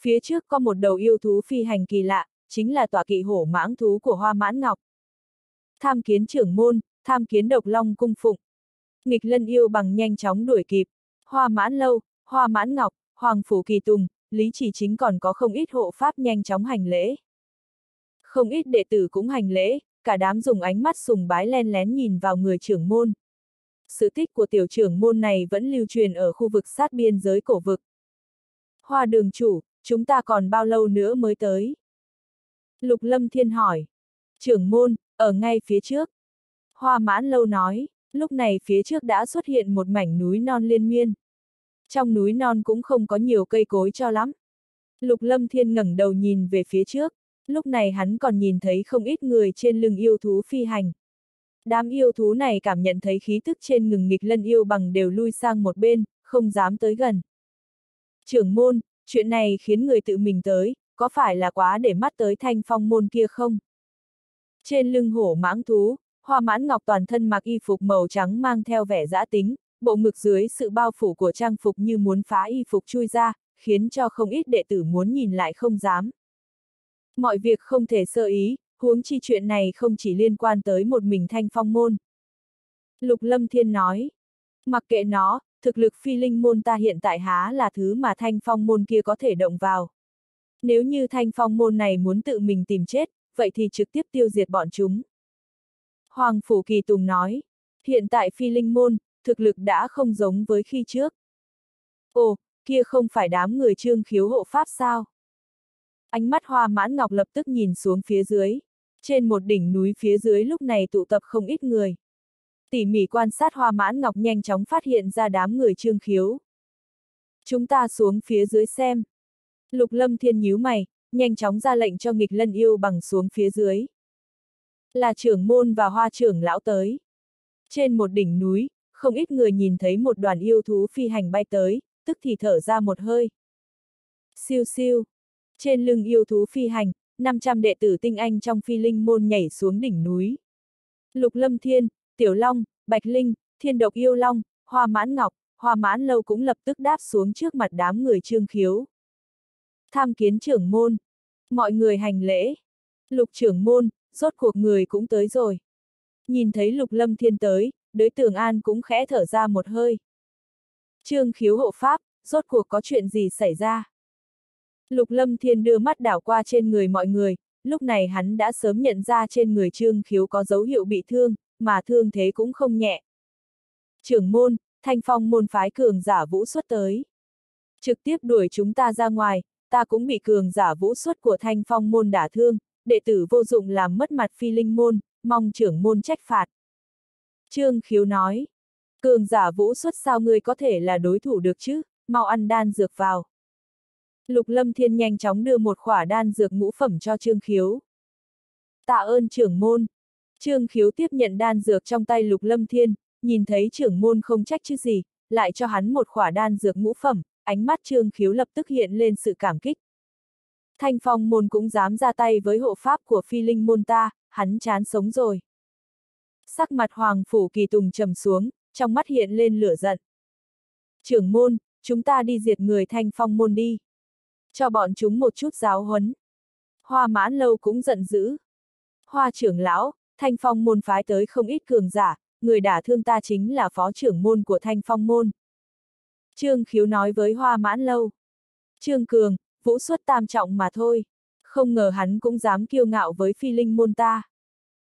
Phía trước có một đầu yêu thú phi hành kỳ lạ, chính là tòa kỵ hổ mãng thú của Hoa Mãn Ngọc. Tham kiến trưởng môn, tham kiến độc long cung phụng. Nghịch lân yêu bằng nhanh chóng đuổi kịp. Hoa Mãn Lâu, Hoa Mãn Ngọc, Hoàng Phủ Kỳ Tùng, Lý Chỉ Chính còn có không ít hộ pháp nhanh chóng hành lễ. Không ít đệ tử cũng hành lễ, cả đám dùng ánh mắt sùng bái len lén nhìn vào người trưởng môn. Sự tích của tiểu trưởng môn này vẫn lưu truyền ở khu vực sát biên giới cổ vực. Hoa đường chủ, chúng ta còn bao lâu nữa mới tới? Lục Lâm Thiên hỏi. Trưởng môn, ở ngay phía trước. Hoa mãn lâu nói, lúc này phía trước đã xuất hiện một mảnh núi non liên miên. Trong núi non cũng không có nhiều cây cối cho lắm. Lục Lâm Thiên ngẩng đầu nhìn về phía trước, lúc này hắn còn nhìn thấy không ít người trên lưng yêu thú phi hành. Đám yêu thú này cảm nhận thấy khí tức trên ngừng nghịch lân yêu bằng đều lui sang một bên, không dám tới gần. Trưởng môn, chuyện này khiến người tự mình tới, có phải là quá để mắt tới thanh phong môn kia không? Trên lưng hổ mãng thú, hoa mãn ngọc toàn thân mặc y phục màu trắng mang theo vẻ giã tính, bộ ngực dưới sự bao phủ của trang phục như muốn phá y phục chui ra, khiến cho không ít đệ tử muốn nhìn lại không dám. Mọi việc không thể sơ ý, huống chi chuyện này không chỉ liên quan tới một mình thanh phong môn. Lục Lâm Thiên nói, mặc kệ nó, thực lực phi linh môn ta hiện tại há là thứ mà thanh phong môn kia có thể động vào. Nếu như thanh phong môn này muốn tự mình tìm chết, vậy thì trực tiếp tiêu diệt bọn chúng. Hoàng Phủ Kỳ Tùng nói, hiện tại phi linh môn, thực lực đã không giống với khi trước. Ồ, kia không phải đám người trương khiếu hộ pháp sao? Ánh mắt hoa mãn ngọc lập tức nhìn xuống phía dưới. Trên một đỉnh núi phía dưới lúc này tụ tập không ít người. Tỉ mỉ quan sát hoa mãn ngọc nhanh chóng phát hiện ra đám người trương khiếu. Chúng ta xuống phía dưới xem. Lục lâm thiên nhíu mày, nhanh chóng ra lệnh cho nghịch lân yêu bằng xuống phía dưới. Là trưởng môn và hoa trưởng lão tới. Trên một đỉnh núi, không ít người nhìn thấy một đoàn yêu thú phi hành bay tới, tức thì thở ra một hơi. Siêu siêu. Trên lưng yêu thú phi hành, 500 đệ tử tinh anh trong phi linh môn nhảy xuống đỉnh núi. Lục Lâm Thiên, Tiểu Long, Bạch Linh, Thiên Độc Yêu Long, Hoa Mãn Ngọc, Hoa Mãn Lâu cũng lập tức đáp xuống trước mặt đám người trương khiếu. Tham kiến trưởng môn. Mọi người hành lễ. Lục trưởng môn, rốt cuộc người cũng tới rồi. Nhìn thấy Lục Lâm Thiên tới, đới tường an cũng khẽ thở ra một hơi. Trương khiếu hộ pháp, rốt cuộc có chuyện gì xảy ra? Lục Lâm Thiên đưa mắt đảo qua trên người mọi người, lúc này hắn đã sớm nhận ra trên người Trương Khiếu có dấu hiệu bị thương, mà thương thế cũng không nhẹ. Trưởng môn, thanh phong môn phái cường giả vũ xuất tới. Trực tiếp đuổi chúng ta ra ngoài, ta cũng bị cường giả vũ xuất của thanh phong môn đả thương, đệ tử vô dụng làm mất mặt phi linh môn, mong trưởng môn trách phạt. Trương Khiếu nói, cường giả vũ xuất sao ngươi có thể là đối thủ được chứ, mau ăn đan dược vào. Lục Lâm Thiên nhanh chóng đưa một khỏa đan dược ngũ phẩm cho Trương Khiếu. Tạ ơn trưởng môn. Trương Khiếu tiếp nhận đan dược trong tay Lục Lâm Thiên, nhìn thấy trưởng môn không trách chứ gì, lại cho hắn một khỏa đan dược ngũ phẩm, ánh mắt Trương Khiếu lập tức hiện lên sự cảm kích. Thanh phong môn cũng dám ra tay với hộ pháp của phi linh môn ta, hắn chán sống rồi. Sắc mặt Hoàng Phủ Kỳ Tùng trầm xuống, trong mắt hiện lên lửa giận. Trưởng môn, chúng ta đi diệt người thanh phong môn đi cho bọn chúng một chút giáo huấn. Hoa mãn lâu cũng giận dữ. Hoa trưởng lão, thanh phong môn phái tới không ít cường giả, người đả thương ta chính là phó trưởng môn của thanh phong môn. Trương khiếu nói với hoa mãn lâu. Trương cường, vũ xuất tam trọng mà thôi. Không ngờ hắn cũng dám kiêu ngạo với phi linh môn ta.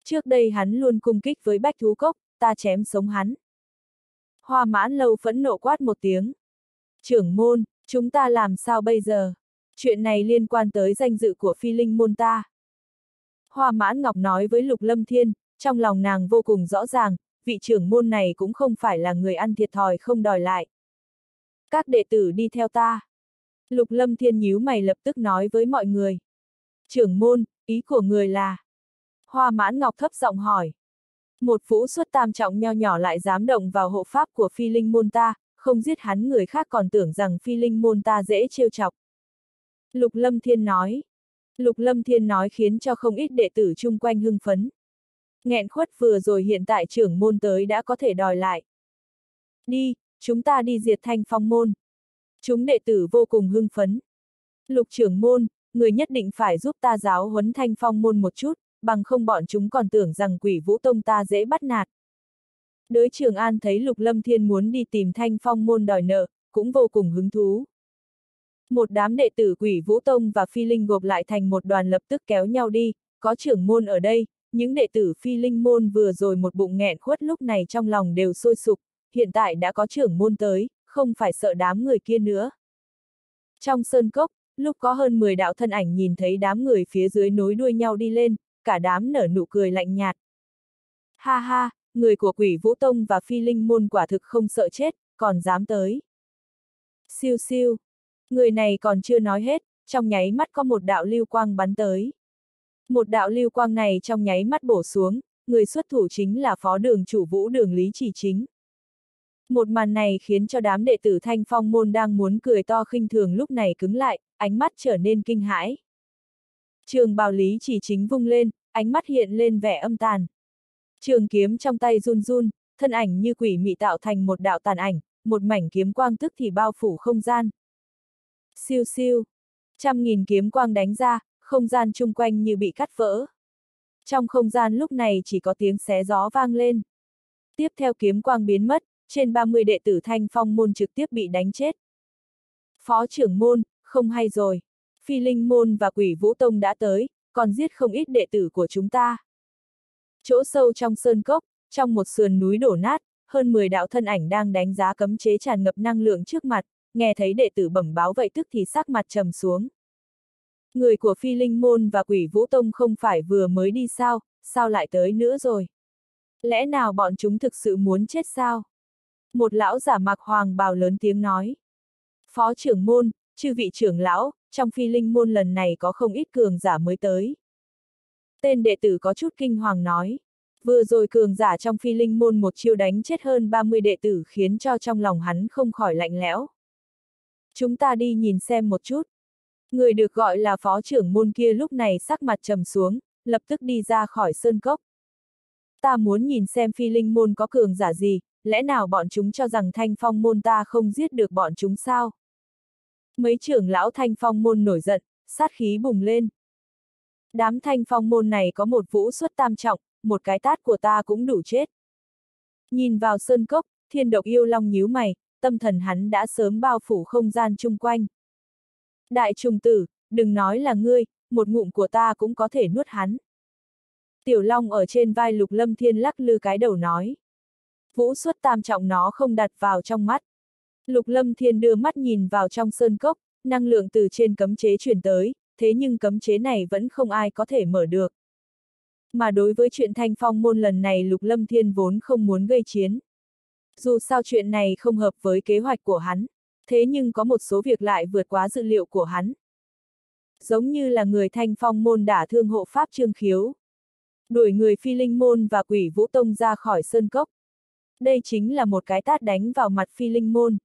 Trước đây hắn luôn cung kích với bách thú cốc, ta chém sống hắn. Hoa mãn lâu phẫn nộ quát một tiếng. Trưởng môn, chúng ta làm sao bây giờ? Chuyện này liên quan tới danh dự của phi linh môn ta. Hoa mãn ngọc nói với Lục Lâm Thiên, trong lòng nàng vô cùng rõ ràng, vị trưởng môn này cũng không phải là người ăn thiệt thòi không đòi lại. Các đệ tử đi theo ta. Lục Lâm Thiên nhíu mày lập tức nói với mọi người. Trưởng môn, ý của người là. Hoa mãn ngọc thấp giọng hỏi. Một phú xuất tam trọng nho nhỏ lại dám động vào hộ pháp của phi linh môn ta, không giết hắn người khác còn tưởng rằng phi linh môn ta dễ trêu chọc. Lục Lâm Thiên nói. Lục Lâm Thiên nói khiến cho không ít đệ tử chung quanh hưng phấn. Nghẹn khuất vừa rồi hiện tại trưởng môn tới đã có thể đòi lại. Đi, chúng ta đi diệt thanh phong môn. Chúng đệ tử vô cùng hưng phấn. Lục trưởng môn, người nhất định phải giúp ta giáo huấn thanh phong môn một chút, bằng không bọn chúng còn tưởng rằng quỷ vũ tông ta dễ bắt nạt. Đới Trường An thấy Lục Lâm Thiên muốn đi tìm thanh phong môn đòi nợ, cũng vô cùng hứng thú. Một đám đệ tử quỷ vũ tông và phi linh gộp lại thành một đoàn lập tức kéo nhau đi, có trưởng môn ở đây, những đệ tử phi linh môn vừa rồi một bụng nghẹn khuất lúc này trong lòng đều sôi sục, hiện tại đã có trưởng môn tới, không phải sợ đám người kia nữa. Trong sơn cốc, lúc có hơn 10 đạo thân ảnh nhìn thấy đám người phía dưới nối đuôi nhau đi lên, cả đám nở nụ cười lạnh nhạt. Ha ha, người của quỷ vũ tông và phi linh môn quả thực không sợ chết, còn dám tới. Siêu siêu. Người này còn chưa nói hết, trong nháy mắt có một đạo lưu quang bắn tới. Một đạo lưu quang này trong nháy mắt bổ xuống, người xuất thủ chính là phó đường chủ vũ đường Lý Chỉ Chính. Một màn này khiến cho đám đệ tử thanh phong môn đang muốn cười to khinh thường lúc này cứng lại, ánh mắt trở nên kinh hãi. Trường bào Lý Chỉ Chính vung lên, ánh mắt hiện lên vẻ âm tàn. Trường kiếm trong tay run run, thân ảnh như quỷ mị tạo thành một đạo tàn ảnh, một mảnh kiếm quang tức thì bao phủ không gian. Siêu siêu, trăm nghìn kiếm quang đánh ra, không gian chung quanh như bị cắt vỡ. Trong không gian lúc này chỉ có tiếng xé gió vang lên. Tiếp theo kiếm quang biến mất, trên 30 đệ tử thanh phong môn trực tiếp bị đánh chết. Phó trưởng môn, không hay rồi. Phi linh môn và quỷ vũ tông đã tới, còn giết không ít đệ tử của chúng ta. Chỗ sâu trong sơn cốc, trong một sườn núi đổ nát, hơn 10 đạo thân ảnh đang đánh giá cấm chế tràn ngập năng lượng trước mặt, nghe thấy đệ tử bẩm báo vậy tức thì sắc mặt trầm xuống. Người của phi linh môn và quỷ vũ tông không phải vừa mới đi sao, sao lại tới nữa rồi? Lẽ nào bọn chúng thực sự muốn chết sao? Một lão giả mặc hoàng bào lớn tiếng nói. Phó trưởng môn, chư vị trưởng lão, trong phi linh môn lần này có không ít cường giả mới tới. Tên đệ tử có chút kinh hoàng nói. Vừa rồi cường giả trong phi linh môn một chiêu đánh chết hơn 30 đệ tử khiến cho trong lòng hắn không khỏi lạnh lẽo. Chúng ta đi nhìn xem một chút. Người được gọi là phó trưởng môn kia lúc này sắc mặt trầm xuống, lập tức đi ra khỏi sơn cốc. Ta muốn nhìn xem phi linh môn có cường giả gì, lẽ nào bọn chúng cho rằng thanh phong môn ta không giết được bọn chúng sao? Mấy trưởng lão thanh phong môn nổi giận, sát khí bùng lên. Đám thanh phong môn này có một vũ xuất tam trọng, một cái tát của ta cũng đủ chết. Nhìn vào sơn cốc, thiên độc yêu long nhíu mày, tâm thần hắn đã sớm bao phủ không gian chung quanh. Đại trùng tử, đừng nói là ngươi, một ngụm của ta cũng có thể nuốt hắn. Tiểu Long ở trên vai Lục Lâm Thiên lắc lư cái đầu nói. Vũ xuất tam trọng nó không đặt vào trong mắt. Lục Lâm Thiên đưa mắt nhìn vào trong sơn cốc, năng lượng từ trên cấm chế truyền tới, thế nhưng cấm chế này vẫn không ai có thể mở được. Mà đối với chuyện thanh phong môn lần này Lục Lâm Thiên vốn không muốn gây chiến. Dù sao chuyện này không hợp với kế hoạch của hắn, thế nhưng có một số việc lại vượt quá dự liệu của hắn. Giống như là người thanh phong môn đả thương hộ pháp trương khiếu. Đuổi người phi linh môn và quỷ vũ tông ra khỏi sơn cốc. Đây chính là một cái tát đánh vào mặt phi linh môn.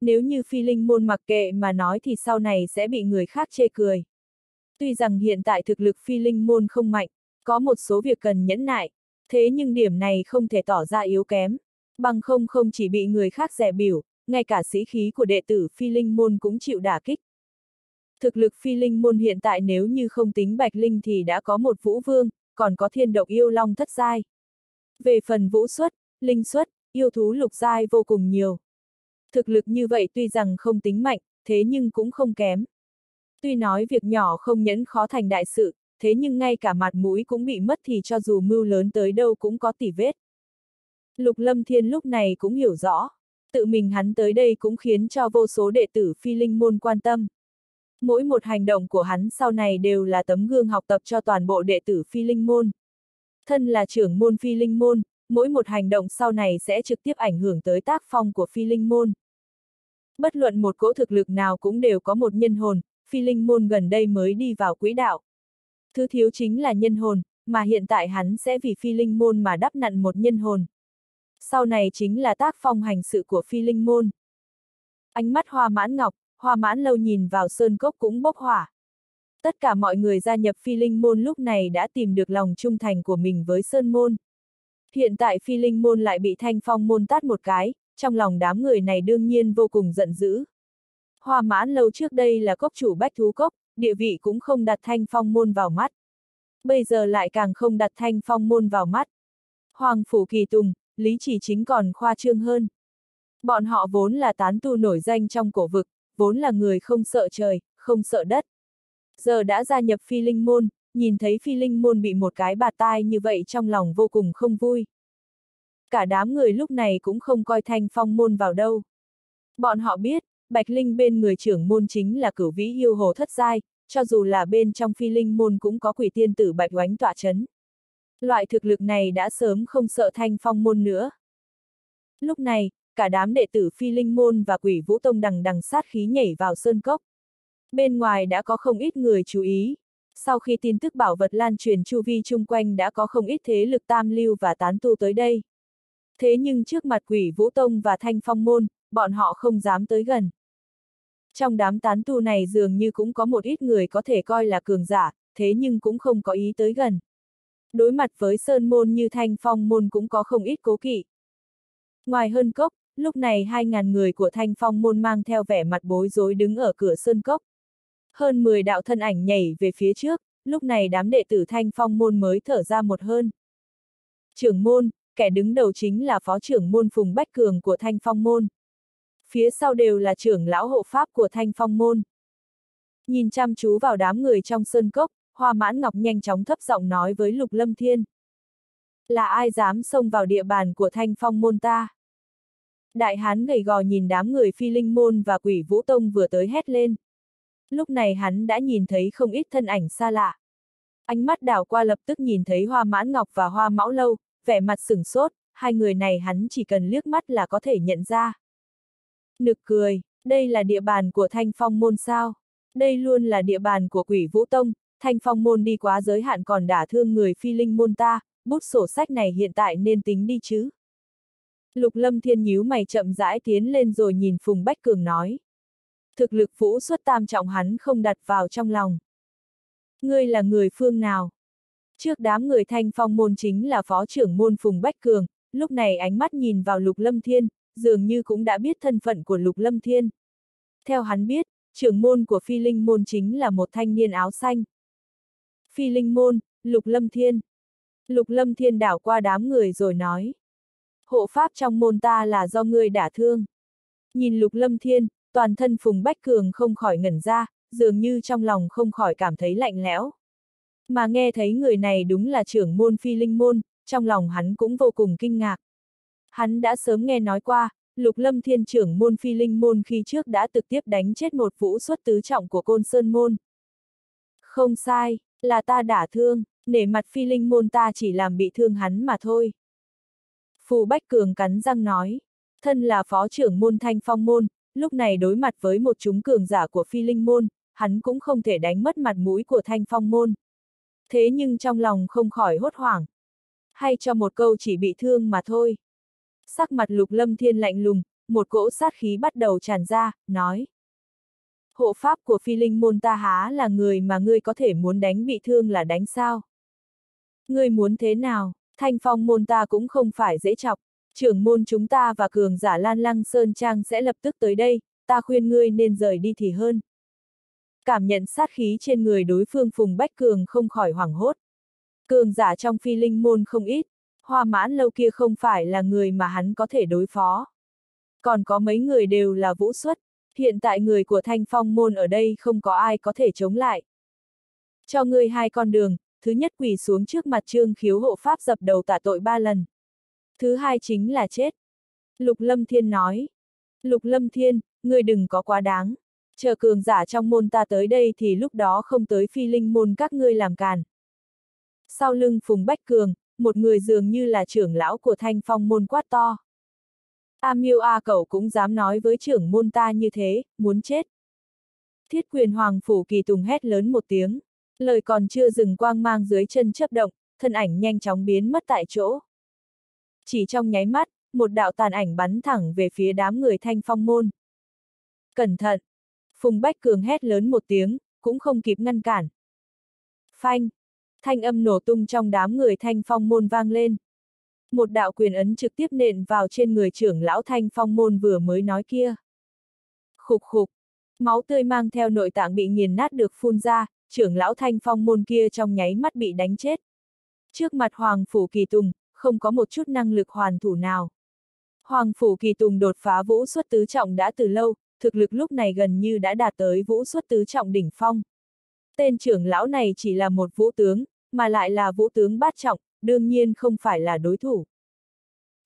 Nếu như phi linh môn mặc kệ mà nói thì sau này sẽ bị người khác chê cười. Tuy rằng hiện tại thực lực phi linh môn không mạnh, có một số việc cần nhẫn nại, thế nhưng điểm này không thể tỏ ra yếu kém. Bằng không không chỉ bị người khác rẻ biểu, ngay cả sĩ khí của đệ tử phi linh môn cũng chịu đả kích. Thực lực phi linh môn hiện tại nếu như không tính bạch linh thì đã có một vũ vương, còn có thiên độc yêu long thất giai. Về phần vũ xuất, linh xuất, yêu thú lục giai vô cùng nhiều. Thực lực như vậy tuy rằng không tính mạnh, thế nhưng cũng không kém. Tuy nói việc nhỏ không nhẫn khó thành đại sự, thế nhưng ngay cả mặt mũi cũng bị mất thì cho dù mưu lớn tới đâu cũng có tỉ vết. Lục Lâm Thiên lúc này cũng hiểu rõ, tự mình hắn tới đây cũng khiến cho vô số đệ tử phi linh môn quan tâm. Mỗi một hành động của hắn sau này đều là tấm gương học tập cho toàn bộ đệ tử phi linh môn. Thân là trưởng môn phi linh môn, mỗi một hành động sau này sẽ trực tiếp ảnh hưởng tới tác phong của phi linh môn. Bất luận một cỗ thực lực nào cũng đều có một nhân hồn, phi linh môn gần đây mới đi vào quỹ đạo. Thứ thiếu chính là nhân hồn, mà hiện tại hắn sẽ vì phi linh môn mà đắp nặn một nhân hồn. Sau này chính là tác phong hành sự của phi linh môn. Ánh mắt hoa mãn ngọc, hoa mãn lâu nhìn vào sơn cốc cũng bốc hỏa. Tất cả mọi người gia nhập phi linh môn lúc này đã tìm được lòng trung thành của mình với Sơn Môn. Hiện tại phi linh môn lại bị thanh phong môn tát một cái, trong lòng đám người này đương nhiên vô cùng giận dữ. Hoa mãn lâu trước đây là cốc chủ bách thú cốc, địa vị cũng không đặt thanh phong môn vào mắt. Bây giờ lại càng không đặt thanh phong môn vào mắt. Hoàng Phủ Kỳ Tùng, Lý Chỉ Chính còn khoa trương hơn. Bọn họ vốn là tán tu nổi danh trong cổ vực, vốn là người không sợ trời, không sợ đất. Giờ đã gia nhập phi linh môn, nhìn thấy phi linh môn bị một cái bạt tai như vậy trong lòng vô cùng không vui. Cả đám người lúc này cũng không coi thanh phong môn vào đâu. Bọn họ biết, Bạch Linh bên người trưởng môn chính là cửu vĩ yêu hồ thất giai, cho dù là bên trong phi linh môn cũng có quỷ tiên tử Bạch Oánh tọa chấn. Loại thực lực này đã sớm không sợ thanh phong môn nữa. Lúc này, cả đám đệ tử phi linh môn và quỷ vũ tông đằng đằng sát khí nhảy vào sơn cốc. Bên ngoài đã có không ít người chú ý. Sau khi tin tức bảo vật lan truyền chu vi chung quanh đã có không ít thế lực tam lưu và tán tu tới đây. Thế nhưng trước mặt quỷ vũ tông và thanh phong môn, bọn họ không dám tới gần. Trong đám tán tu này dường như cũng có một ít người có thể coi là cường giả, thế nhưng cũng không có ý tới gần. Đối mặt với sơn môn như thanh phong môn cũng có không ít cố kỵ. Ngoài hơn cốc, lúc này 2.000 người của thanh phong môn mang theo vẻ mặt bối rối đứng ở cửa sơn cốc. Hơn 10 đạo thân ảnh nhảy về phía trước, lúc này đám đệ tử thanh phong môn mới thở ra một hơn. Trưởng môn, kẻ đứng đầu chính là phó trưởng môn Phùng Bách Cường của thanh phong môn. Phía sau đều là trưởng lão hộ pháp của thanh phong môn. Nhìn chăm chú vào đám người trong sơn cốc, Hoa Mãn Ngọc nhanh chóng thấp giọng nói với Lục Lâm Thiên. Là ai dám xông vào địa bàn của thanh phong môn ta? Đại hán gầy gò nhìn đám người phi linh môn và quỷ vũ tông vừa tới hét lên. Lúc này hắn đã nhìn thấy không ít thân ảnh xa lạ. Ánh mắt đảo qua lập tức nhìn thấy hoa mãn ngọc và hoa mão lâu, vẻ mặt sửng sốt, hai người này hắn chỉ cần liếc mắt là có thể nhận ra. Nực cười, đây là địa bàn của thanh phong môn sao? Đây luôn là địa bàn của quỷ vũ tông, thanh phong môn đi quá giới hạn còn đả thương người phi linh môn ta, bút sổ sách này hiện tại nên tính đi chứ. Lục lâm thiên nhíu mày chậm rãi tiến lên rồi nhìn Phùng Bách Cường nói. Thực lực vũ xuất tam trọng hắn không đặt vào trong lòng. Ngươi là người phương nào? Trước đám người thanh phong môn chính là phó trưởng môn Phùng Bách Cường, lúc này ánh mắt nhìn vào Lục Lâm Thiên, dường như cũng đã biết thân phận của Lục Lâm Thiên. Theo hắn biết, trưởng môn của phi linh môn chính là một thanh niên áo xanh. Phi linh môn, Lục Lâm Thiên. Lục Lâm Thiên đảo qua đám người rồi nói. Hộ pháp trong môn ta là do ngươi đả thương. Nhìn Lục Lâm Thiên, toàn thân Phùng Bách Cường không khỏi ngẩn ra, dường như trong lòng không khỏi cảm thấy lạnh lẽo. Mà nghe thấy người này đúng là trưởng môn phi linh môn, trong lòng hắn cũng vô cùng kinh ngạc. Hắn đã sớm nghe nói qua, Lục Lâm Thiên trưởng môn phi linh môn khi trước đã trực tiếp đánh chết một vũ xuất tứ trọng của côn sơn môn. Không sai, là ta đả thương, nể mặt phi linh môn ta chỉ làm bị thương hắn mà thôi. Phù Bách Cường cắn răng nói, thân là phó trưởng môn thanh phong môn, lúc này đối mặt với một chúng cường giả của phi linh môn, hắn cũng không thể đánh mất mặt mũi của thanh phong môn. Thế nhưng trong lòng không khỏi hốt hoảng. Hay cho một câu chỉ bị thương mà thôi. Sắc mặt lục lâm thiên lạnh lùng, một cỗ sát khí bắt đầu tràn ra, nói. Hộ pháp của phi linh môn ta há là người mà ngươi có thể muốn đánh bị thương là đánh sao? Ngươi muốn thế nào, thanh phong môn ta cũng không phải dễ chọc, trưởng môn chúng ta và cường giả Lan Lăng Sơn Trang sẽ lập tức tới đây, ta khuyên ngươi nên rời đi thì hơn. Cảm nhận sát khí trên người đối phương Phùng Bách Cường không khỏi hoảng hốt. Cường giả trong phi linh môn không ít, hoa mãn lâu kia không phải là người mà hắn có thể đối phó. Còn có mấy người đều là vũ xuất, hiện tại người của thanh phong môn ở đây không có ai có thể chống lại. Cho ngươi hai con đường, thứ nhất quỳ xuống trước mặt trương khiếu hộ pháp dập đầu tạ tội ba lần. Thứ hai chính là chết. Lục Lâm Thiên nói. Lục Lâm Thiên, ngươi đừng có quá đáng. Chờ cường giả trong môn ta tới đây thì lúc đó không tới phi linh môn các ngươi làm càn. Sau lưng Phùng Bách Cường, một người dường như là trưởng lão của thanh phong môn quát to. A miêu A cậu cũng dám nói với trưởng môn ta như thế, muốn chết. Thiết quyền hoàng phủ kỳ tùng hét lớn một tiếng, lời còn chưa dừng quang mang dưới chân chấp động, thân ảnh nhanh chóng biến mất tại chỗ. Chỉ trong nháy mắt, một đạo tàn ảnh bắn thẳng về phía đám người thanh phong môn. Cẩn thận! Phùng Bách Cường hét lớn một tiếng, cũng không kịp ngăn cản. Phanh! Thanh âm nổ tung trong đám người thanh phong môn vang lên. Một đạo quyền ấn trực tiếp nện vào trên người trưởng lão thanh phong môn vừa mới nói kia. Khục khục! Máu tươi mang theo nội tạng bị nghiền nát được phun ra, trưởng lão thanh phong môn kia trong nháy mắt bị đánh chết. Trước mặt Hoàng Phủ Kỳ Tùng, không có một chút năng lực hoàn thủ nào. Hoàng Phủ Kỳ Tùng đột phá vũ xuất tứ trọng đã từ lâu, thực lực lúc này gần như đã đạt tới vũ xuất tứ trọng đỉnh phong. Tên trưởng lão này chỉ là một vũ tướng, mà lại là vũ tướng bát trọng, đương nhiên không phải là đối thủ.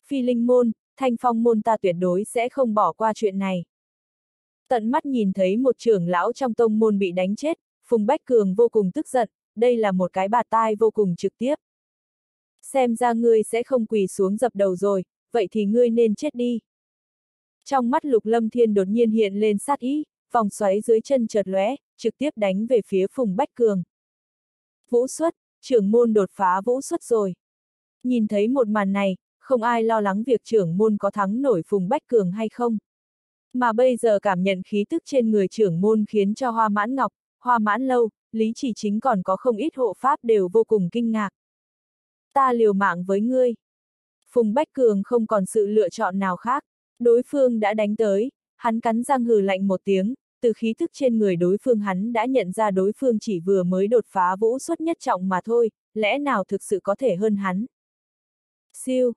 Phi linh môn, thanh phong môn ta tuyệt đối sẽ không bỏ qua chuyện này. Tận mắt nhìn thấy một trưởng lão trong tông môn bị đánh chết, Phùng Bách Cường vô cùng tức giận, đây là một cái bạt tai vô cùng trực tiếp. Xem ra ngươi sẽ không quỳ xuống dập đầu rồi, vậy thì ngươi nên chết đi. Trong mắt Lục Lâm Thiên đột nhiên hiện lên sát ý, vòng xoáy dưới chân chợt lóe, trực tiếp đánh về phía Phùng Bách Cường. Vũ xuất, trưởng môn đột phá vũ xuất rồi. Nhìn thấy một màn này, không ai lo lắng việc trưởng môn có thắng nổi Phùng Bách Cường hay không. Mà bây giờ cảm nhận khí tức trên người trưởng môn khiến cho hoa mãn ngọc, hoa mãn lâu, lý chỉ chính còn có không ít hộ pháp đều vô cùng kinh ngạc. Ta liều mạng với ngươi. Phùng Bách Cường không còn sự lựa chọn nào khác. Đối phương đã đánh tới, hắn cắn răng hừ lạnh một tiếng, từ khí thức trên người đối phương hắn đã nhận ra đối phương chỉ vừa mới đột phá vũ xuất nhất trọng mà thôi, lẽ nào thực sự có thể hơn hắn. Siêu!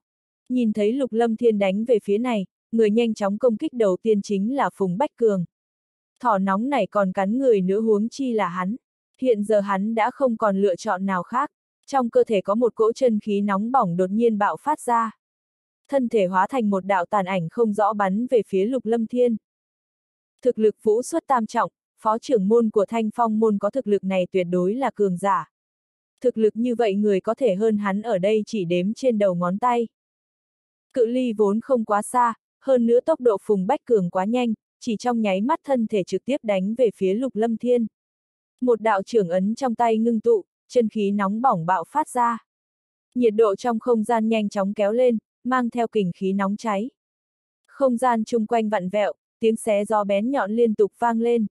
Nhìn thấy Lục Lâm Thiên đánh về phía này, người nhanh chóng công kích đầu tiên chính là Phùng Bách Cường. Thỏ nóng này còn cắn người nữa huống chi là hắn. Hiện giờ hắn đã không còn lựa chọn nào khác, trong cơ thể có một cỗ chân khí nóng bỏng đột nhiên bạo phát ra. Thân thể hóa thành một đạo tàn ảnh không rõ bắn về phía lục lâm thiên. Thực lực vũ xuất tam trọng, phó trưởng môn của thanh phong môn có thực lực này tuyệt đối là cường giả. Thực lực như vậy người có thể hơn hắn ở đây chỉ đếm trên đầu ngón tay. Cự ly vốn không quá xa, hơn nữa tốc độ phùng bách cường quá nhanh, chỉ trong nháy mắt thân thể trực tiếp đánh về phía lục lâm thiên. Một đạo trưởng ấn trong tay ngưng tụ, chân khí nóng bỏng bạo phát ra. Nhiệt độ trong không gian nhanh chóng kéo lên, mang theo kình khí nóng cháy. Không gian chung quanh vặn vẹo, tiếng xé gió bén nhọn liên tục vang lên.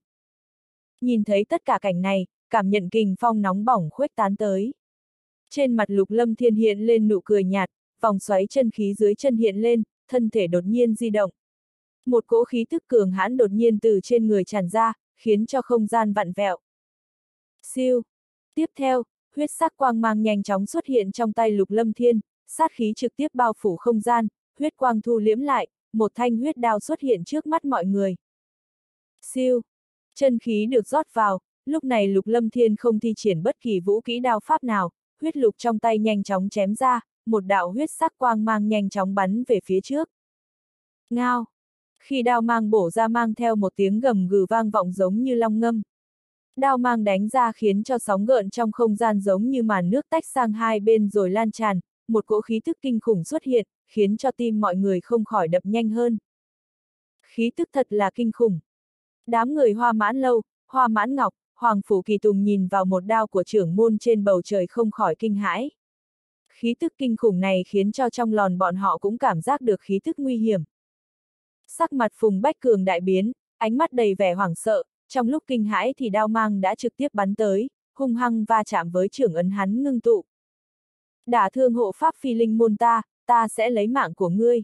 Nhìn thấy tất cả cảnh này, cảm nhận kình phong nóng bỏng khuếch tán tới. Trên mặt lục lâm thiên hiện lên nụ cười nhạt, vòng xoáy chân khí dưới chân hiện lên, thân thể đột nhiên di động. Một cỗ khí tức cường hãn đột nhiên từ trên người tràn ra, khiến cho không gian vặn vẹo. Siêu! Tiếp theo, huyết sắc quang mang nhanh chóng xuất hiện trong tay lục lâm thiên, sát khí trực tiếp bao phủ không gian, huyết quang thu liễm lại, một thanh huyết đao xuất hiện trước mắt mọi người. Siêu! Chân khí được rót vào, lúc này lục lâm thiên không thi triển bất kỳ vũ kỹ đao pháp nào, huyết lục trong tay nhanh chóng chém ra, một đạo huyết sắc quang mang nhanh chóng bắn về phía trước. Ngao! Khi đao mang bổ ra mang theo một tiếng gầm gừ vang vọng giống như long ngâm. Đao mang đánh ra khiến cho sóng gợn trong không gian giống như màn nước tách sang hai bên rồi lan tràn, một cỗ khí thức kinh khủng xuất hiện, khiến cho tim mọi người không khỏi đập nhanh hơn. Khí tức thật là kinh khủng. Đám người hoa mãn lâu, hoa mãn ngọc, hoàng phủ kỳ tùng nhìn vào một đao của trưởng môn trên bầu trời không khỏi kinh hãi. Khí tức kinh khủng này khiến cho trong lòn bọn họ cũng cảm giác được khí tức nguy hiểm. Sắc mặt Phùng Bách Cường đại biến, ánh mắt đầy vẻ hoảng sợ, trong lúc kinh hãi thì đao mang đã trực tiếp bắn tới, hung hăng va chạm với trưởng ấn hắn ngưng tụ. Đả thương hộ pháp phi linh môn ta, ta sẽ lấy mạng của ngươi.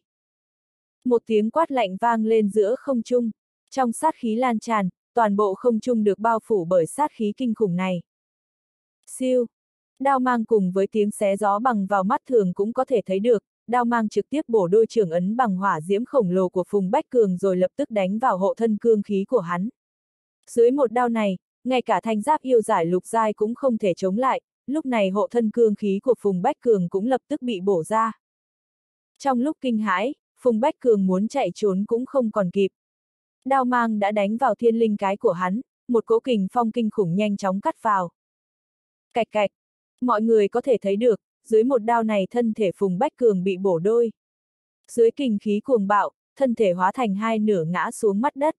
Một tiếng quát lạnh vang lên giữa không trung, trong sát khí lan tràn, toàn bộ không trung được bao phủ bởi sát khí kinh khủng này. Siêu! Đao mang cùng với tiếng xé gió bằng vào mắt thường cũng có thể thấy được, đao mang trực tiếp bổ đôi trường ấn bằng hỏa diễm khổng lồ của Phùng Bách Cường rồi lập tức đánh vào hộ thân cương khí của hắn. Dưới một đao này, ngay cả thanh giáp yêu giải lục giai cũng không thể chống lại, lúc này hộ thân cương khí của Phùng Bách Cường cũng lập tức bị bổ ra. Trong lúc kinh hãi, Phùng Bách Cường muốn chạy trốn cũng không còn kịp. Đao mang đã đánh vào thiên linh cái của hắn, một cỗ kình phong kinh khủng nhanh chóng cắt vào. Cạch cạch, mọi người có thể thấy được, dưới một đao này thân thể Phùng Bách Cường bị bổ đôi. Dưới kình khí cuồng bạo, thân thể hóa thành hai nửa ngã xuống mắt đất.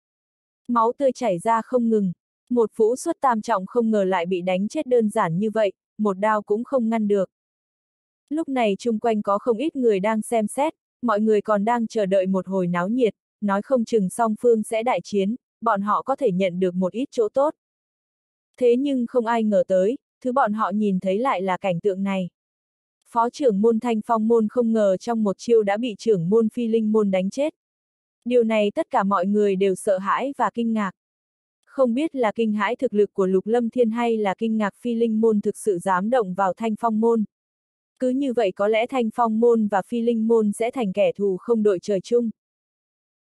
Máu tươi chảy ra không ngừng. Một vũ xuất tam trọng không ngờ lại bị đánh chết đơn giản như vậy, một đao cũng không ngăn được. Lúc này chung quanh có không ít người đang xem xét, mọi người còn đang chờ đợi một hồi náo nhiệt, nói không chừng song phương sẽ đại chiến, bọn họ có thể nhận được một ít chỗ tốt. Thế nhưng không ai ngờ tới, thứ bọn họ nhìn thấy lại là cảnh tượng này. Phó trưởng môn thanh phong môn không ngờ trong một chiêu đã bị trưởng môn phi linh môn đánh chết. Điều này tất cả mọi người đều sợ hãi và kinh ngạc. Không biết là kinh hãi thực lực của lục lâm thiên hay là kinh ngạc phi linh môn thực sự dám động vào thanh phong môn. Cứ như vậy có lẽ thanh phong môn và phi linh môn sẽ thành kẻ thù không đội trời chung.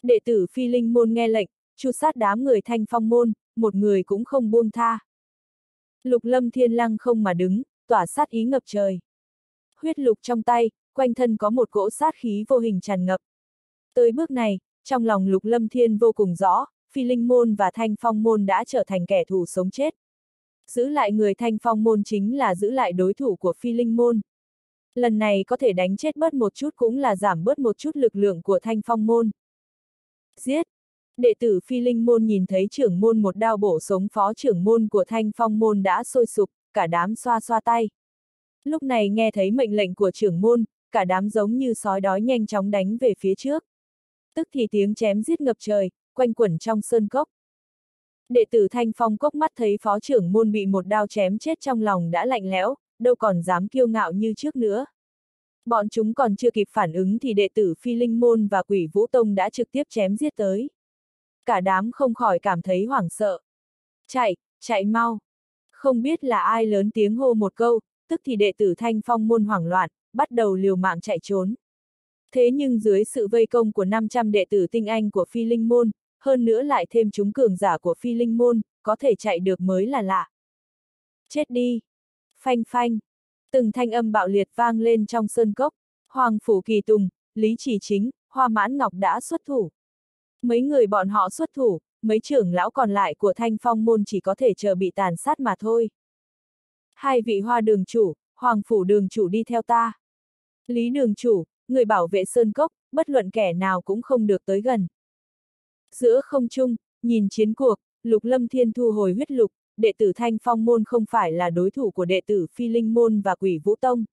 Đệ tử phi linh môn nghe lệnh, chu sát đám người thanh phong môn, một người cũng không buông tha. Lục lâm thiên lăng không mà đứng, tỏa sát ý ngập trời. Huyết lục trong tay, quanh thân có một cỗ sát khí vô hình tràn ngập. Tới bước này, trong lòng lục lâm thiên vô cùng rõ, phi linh môn và thanh phong môn đã trở thành kẻ thù sống chết. Giữ lại người thanh phong môn chính là giữ lại đối thủ của phi linh môn. Lần này có thể đánh chết bớt một chút cũng là giảm bớt một chút lực lượng của thanh phong môn. Giết! Đệ tử phi linh môn nhìn thấy trưởng môn một đao bổ sống phó trưởng môn của thanh phong môn đã sôi sục, cả đám xoa xoa tay. Lúc này nghe thấy mệnh lệnh của trưởng môn, cả đám giống như sói đói nhanh chóng đánh về phía trước. Tức thì tiếng chém giết ngập trời, quanh quẩn trong sơn cốc. Đệ tử thanh phong cốc mắt thấy phó trưởng môn bị một đao chém chết trong lòng đã lạnh lẽo, đâu còn dám kiêu ngạo như trước nữa. Bọn chúng còn chưa kịp phản ứng thì đệ tử phi linh môn và quỷ vũ tông đã trực tiếp chém giết tới. Cả đám không khỏi cảm thấy hoảng sợ. Chạy, chạy mau. Không biết là ai lớn tiếng hô một câu, tức thì đệ tử thanh phong môn hoảng loạn, bắt đầu liều mạng chạy trốn. Thế nhưng dưới sự vây công của 500 đệ tử tinh anh của phi linh môn, hơn nữa lại thêm chúng cường giả của phi linh môn, có thể chạy được mới là lạ. Chết đi! Phanh phanh! Từng thanh âm bạo liệt vang lên trong sơn cốc, Hoàng Phủ Kỳ Tùng, Lý Chỉ Chính, Hoa Mãn Ngọc đã xuất thủ. Mấy người bọn họ xuất thủ, mấy trưởng lão còn lại của thanh phong môn chỉ có thể chờ bị tàn sát mà thôi. Hai vị hoa đường chủ, Hoàng Phủ đường chủ đi theo ta. Lý đường chủ, người bảo vệ sơn cốc, bất luận kẻ nào cũng không được tới gần. Giữa không trung, nhìn chiến cuộc, Lục Lâm Thiên thu hồi huyết lục, đệ tử Thanh Phong Môn không phải là đối thủ của đệ tử Phi Linh Môn và Quỷ Vũ Tông.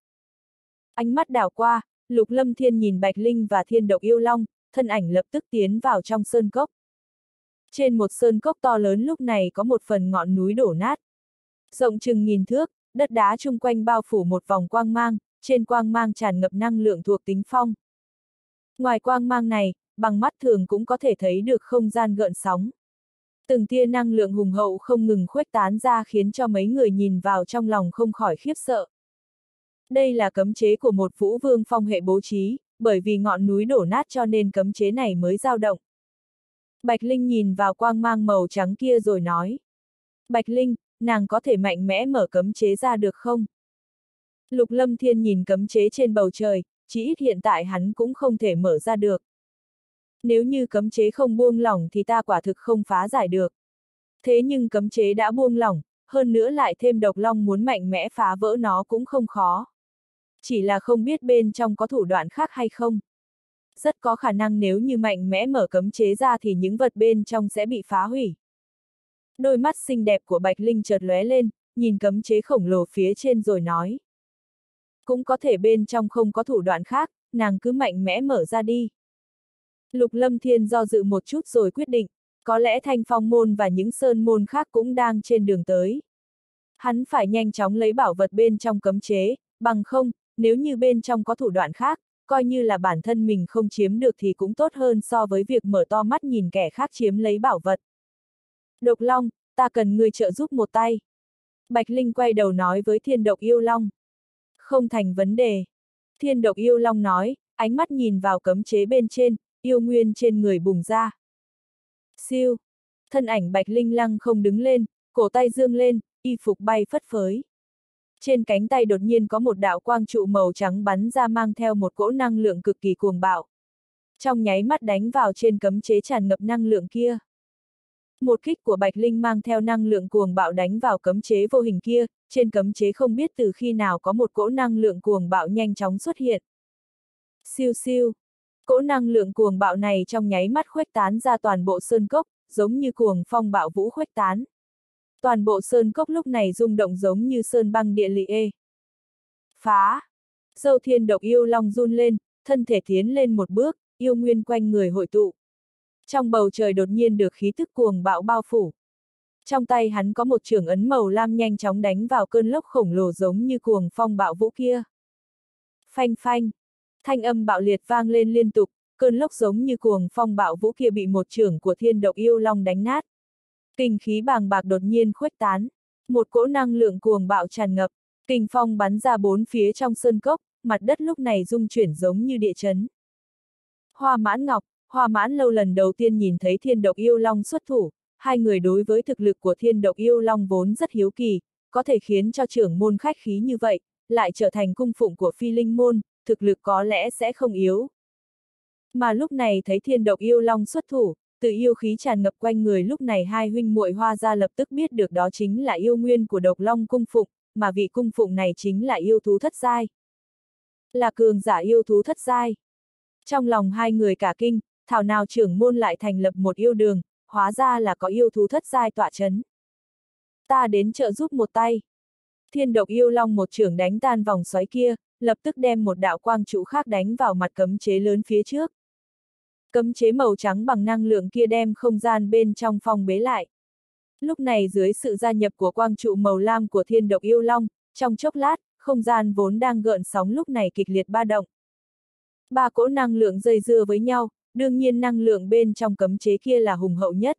Ánh mắt đảo qua, Lục Lâm Thiên nhìn Bạch Linh và Thiên Độc Yêu Long, thân ảnh lập tức tiến vào trong sơn cốc. Trên một sơn cốc to lớn lúc này có một phần ngọn núi đổ nát. Rộng chừng nghìn thước, đất đá chung quanh bao phủ một vòng quang mang, trên quang mang tràn ngập năng lượng thuộc tính phong. Ngoài quang mang này, bằng mắt thường cũng có thể thấy được không gian gợn sóng. Từng tia năng lượng hùng hậu không ngừng khuếch tán ra khiến cho mấy người nhìn vào trong lòng không khỏi khiếp sợ. Đây là cấm chế của một vũ vương phong hệ bố trí, bởi vì ngọn núi đổ nát cho nên cấm chế này mới dao động. Bạch Linh nhìn vào quang mang màu trắng kia rồi nói. Bạch Linh, nàng có thể mạnh mẽ mở cấm chế ra được không? Lục Lâm Thiên nhìn cấm chế trên bầu trời, chỉ ít hiện tại hắn cũng không thể mở ra được. Nếu như cấm chế không buông lỏng thì ta quả thực không phá giải được. Thế nhưng cấm chế đã buông lỏng, hơn nữa lại thêm độc long muốn mạnh mẽ phá vỡ nó cũng không khó. Chỉ là không biết bên trong có thủ đoạn khác hay không. Rất có khả năng nếu như mạnh mẽ mở cấm chế ra thì những vật bên trong sẽ bị phá hủy. Đôi mắt xinh đẹp của Bạch Linh chợt lóe lên, nhìn cấm chế khổng lồ phía trên rồi nói. Cũng có thể bên trong không có thủ đoạn khác, nàng cứ mạnh mẽ mở ra đi. Lục Lâm Thiên do dự một chút rồi quyết định, có lẽ thanh phong môn và những sơn môn khác cũng đang trên đường tới. Hắn phải nhanh chóng lấy bảo vật bên trong cấm chế, bằng không, nếu như bên trong có thủ đoạn khác, coi như là bản thân mình không chiếm được thì cũng tốt hơn so với việc mở to mắt nhìn kẻ khác chiếm lấy bảo vật. Độc Long, ta cần người trợ giúp một tay. Bạch Linh quay đầu nói với thiên độc yêu Long. Không thành vấn đề. Thiên độc yêu Long nói, ánh mắt nhìn vào cấm chế bên trên, yêu nguyên trên người bùng ra. Siêu! Thân ảnh Bạch Linh lăng không đứng lên, cổ tay dương lên, y phục bay phất phới. Trên cánh tay đột nhiên có một đạo quang trụ màu trắng bắn ra mang theo một cỗ năng lượng cực kỳ cuồng bạo. Trong nháy mắt đánh vào trên cấm chế tràn ngập năng lượng kia. Một kích của Bạch Linh mang theo năng lượng cuồng bạo đánh vào cấm chế vô hình kia, trên cấm chế không biết từ khi nào có một cỗ năng lượng cuồng bạo nhanh chóng xuất hiện. Siêu siêu. Cỗ năng lượng cuồng bạo này trong nháy mắt khuếch tán ra toàn bộ sơn cốc, giống như cuồng phong bạo vũ khuếch tán. Toàn bộ sơn cốc lúc này rung động giống như sơn băng địa lị ê. Phá! Dâu thiên độc yêu long run lên, thân thể tiến lên một bước, yêu nguyên quanh người hội tụ. Trong bầu trời đột nhiên được khí thức cuồng bạo bao phủ. Trong tay hắn có một trường ấn màu lam nhanh chóng đánh vào cơn lốc khổng lồ giống như cuồng phong bạo vũ kia. Phanh phanh. Thanh âm bạo liệt vang lên liên tục, cơn lốc giống như cuồng phong bạo vũ kia bị một trưởng của thiên độc yêu long đánh nát. Kinh khí bàng bạc đột nhiên khuếch tán. Một cỗ năng lượng cuồng bạo tràn ngập, kinh phong bắn ra bốn phía trong sơn cốc, mặt đất lúc này rung chuyển giống như địa chấn. Hoa mãn ngọc, hoa mãn lâu lần đầu tiên nhìn thấy thiên độc yêu long xuất thủ, hai người đối với thực lực của thiên độc yêu long vốn rất hiếu kỳ, có thể khiến cho trưởng môn khách khí như vậy, lại trở thành cung phụng của phi linh môn, thực lực có lẽ sẽ không yếu. Mà lúc này thấy thiên độc yêu long xuất thủ, tự yêu khí tràn ngập quanh người lúc này hai huynh muội hoa ra lập tức biết được đó chính là yêu nguyên của độc long cung phụng, mà vị cung phụng này chính là yêu thú thất giai. Là cường giả yêu thú thất giai. Trong lòng hai người cả kinh, thảo nào trưởng môn lại thành lập một yêu đường, hóa ra là có yêu thú thất giai tỏa chấn. Ta đến trợ giúp một tay. Thiên độc yêu long một trưởng đánh tan vòng xoáy kia, lập tức đem một đạo quang trụ khác đánh vào mặt cấm chế lớn phía trước. Cấm chế màu trắng bằng năng lượng kia đem không gian bên trong phòng bế lại. Lúc này dưới sự gia nhập của quang trụ màu lam của thiên độc yêu long, trong chốc lát, không gian vốn đang gợn sóng lúc này kịch liệt ba động. Ba cỗ năng lượng dây dưa với nhau, đương nhiên năng lượng bên trong cấm chế kia là hùng hậu nhất.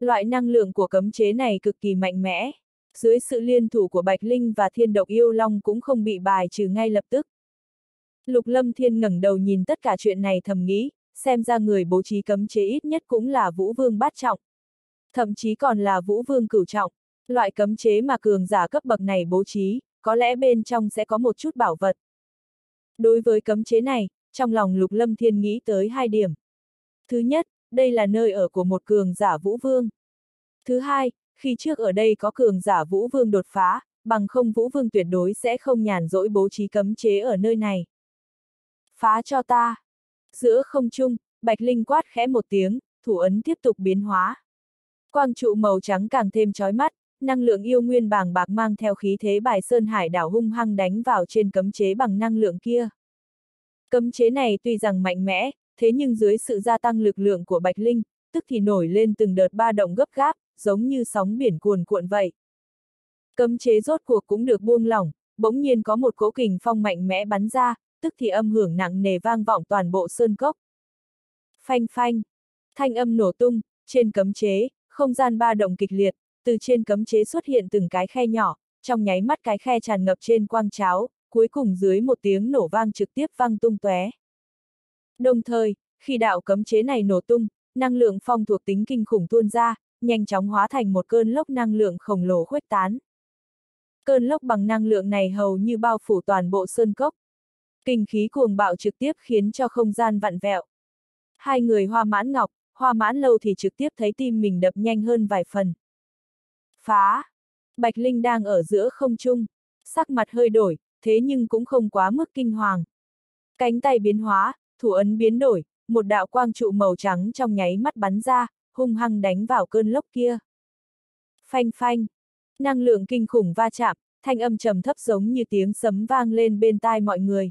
Loại năng lượng của cấm chế này cực kỳ mạnh mẽ. Dưới sự liên thủ của Bạch Linh và Thiên Độc Yêu Long cũng không bị bài trừ ngay lập tức. Lục Lâm Thiên ngẩng đầu nhìn tất cả chuyện này thầm nghĩ, xem ra người bố trí cấm chế ít nhất cũng là Vũ Vương bát trọng. Thậm chí còn là Vũ Vương cửu trọng. Loại cấm chế mà cường giả cấp bậc này bố trí, có lẽ bên trong sẽ có một chút bảo vật. Đối với cấm chế này, trong lòng Lục Lâm Thiên nghĩ tới hai điểm. Thứ nhất, đây là nơi ở của một cường giả Vũ Vương. Thứ hai, khi trước ở đây có cường giả Vũ Vương đột phá, bằng không Vũ Vương tuyệt đối sẽ không nhàn rỗi bố trí cấm chế ở nơi này. Phá cho ta! Giữa không trung, Bạch Linh quát khẽ một tiếng, thủ ấn tiếp tục biến hóa. Quang trụ màu trắng càng thêm chói mắt, năng lượng yêu nguyên bàng bạc mang theo khí thế bài sơn hải đảo hung hăng đánh vào trên cấm chế bằng năng lượng kia. Cấm chế này tuy rằng mạnh mẽ, thế nhưng dưới sự gia tăng lực lượng của Bạch Linh, tức thì nổi lên từng đợt ba động gấp gáp, giống như sóng biển cuồn cuộn vậy. Cấm chế rốt cuộc cũng được buông lỏng, bỗng nhiên có một cỗ kình phong mạnh mẽ bắn ra, tức thì âm hưởng nặng nề vang vọng toàn bộ sơn cốc. Phanh phanh, thanh âm nổ tung, trên cấm chế, không gian ba động kịch liệt, từ trên cấm chế xuất hiện từng cái khe nhỏ, trong nháy mắt cái khe tràn ngập trên quang cháo, cuối cùng dưới một tiếng nổ vang trực tiếp vang tung tóe. Đồng thời, khi đạo cấm chế này nổ tung, năng lượng phong thuộc tính kinh khủng tuôn ra, nhanh chóng hóa thành một cơn lốc năng lượng khổng lồ khuếch tán. Cơn lốc bằng năng lượng này hầu như bao phủ toàn bộ sơn cốc. Kinh khí cuồng bạo trực tiếp khiến cho không gian vặn vẹo. Hai người hoa mãn ngọc, hoa mãn lâu thì trực tiếp thấy tim mình đập nhanh hơn vài phần. Phá! Bạch Linh đang ở giữa không trung, sắc mặt hơi đổi, thế nhưng cũng không quá mức kinh hoàng. Cánh tay biến hóa, thủ ấn biến đổi, một đạo quang trụ màu trắng trong nháy mắt bắn ra, hung hăng đánh vào cơn lốc kia. Phanh phanh, năng lượng kinh khủng va chạm, thanh âm trầm thấp giống như tiếng sấm vang lên bên tai mọi người.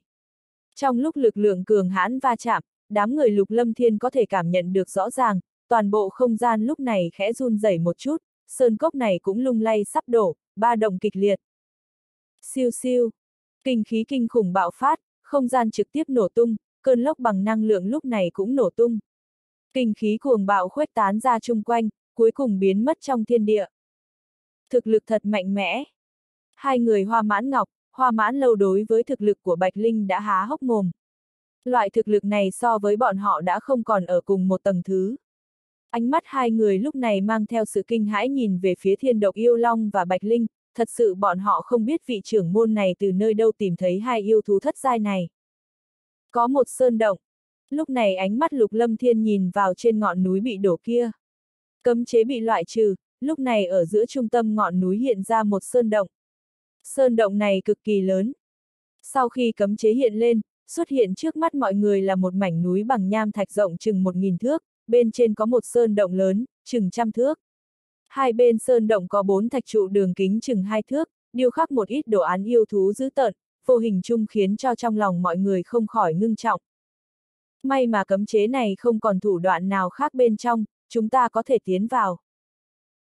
Trong lúc lực lượng cường hãn va chạm, đám người lục lâm thiên có thể cảm nhận được rõ ràng, toàn bộ không gian lúc này khẽ run rẩy một chút, sơn cốc này cũng lung lay sắp đổ, ba động kịch liệt. Siêu siêu, kinh khí kinh khủng bạo phát, không gian trực tiếp nổ tung, cơn lốc bằng năng lượng lúc này cũng nổ tung. Kinh khí cuồng bạo khuếch tán ra chung quanh, cuối cùng biến mất trong thiên địa. Thực lực thật mạnh mẽ. Hai người hoa mãn ngọc, hoa mãn lâu đối với thực lực của Bạch Linh đã há hốc mồm. Loại thực lực này so với bọn họ đã không còn ở cùng một tầng thứ. Ánh mắt hai người lúc này mang theo sự kinh hãi nhìn về phía thiên độc yêu long và Bạch Linh, thật sự bọn họ không biết vị trưởng môn này từ nơi đâu tìm thấy hai yêu thú thất giai này. Có một sơn động. Lúc này ánh mắt lục lâm thiên nhìn vào trên ngọn núi bị đổ kia. Cấm chế bị loại trừ, lúc này ở giữa trung tâm ngọn núi hiện ra một sơn động. Sơn động này cực kỳ lớn. Sau khi cấm chế hiện lên, xuất hiện trước mắt mọi người là một mảnh núi bằng nham thạch rộng chừng một nghìn thước, bên trên có một sơn động lớn, chừng trăm thước. Hai bên sơn động có bốn thạch trụ đường kính chừng hai thước, điêu khắc một ít đồ án yêu thú dữ tợn, vô hình chung khiến cho trong lòng mọi người không khỏi ngưng trọng. May mà cấm chế này không còn thủ đoạn nào khác bên trong, chúng ta có thể tiến vào.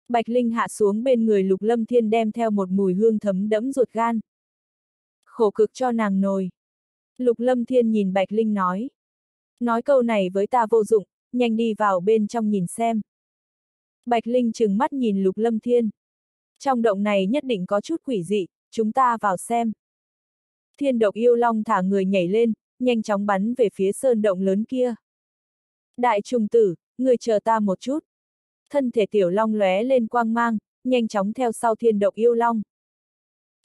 Bạch Linh hạ xuống bên người Lục Lâm Thiên đem theo một mùi hương thấm đẫm ruột gan. Khổ cực cho nàng nồi. Lục Lâm Thiên nhìn Bạch Linh nói. Nói câu này với ta vô dụng, nhanh đi vào bên trong nhìn xem. Bạch Linh trừng mắt nhìn Lục Lâm Thiên. Trong động này nhất định có chút quỷ dị, chúng ta vào xem. Thiên độc yêu long thả người nhảy lên, nhanh chóng bắn về phía sơn động lớn kia. Đại trùng tử, người chờ ta một chút. Thân thể tiểu long lóe lên quang mang, nhanh chóng theo sau thiên độc yêu long.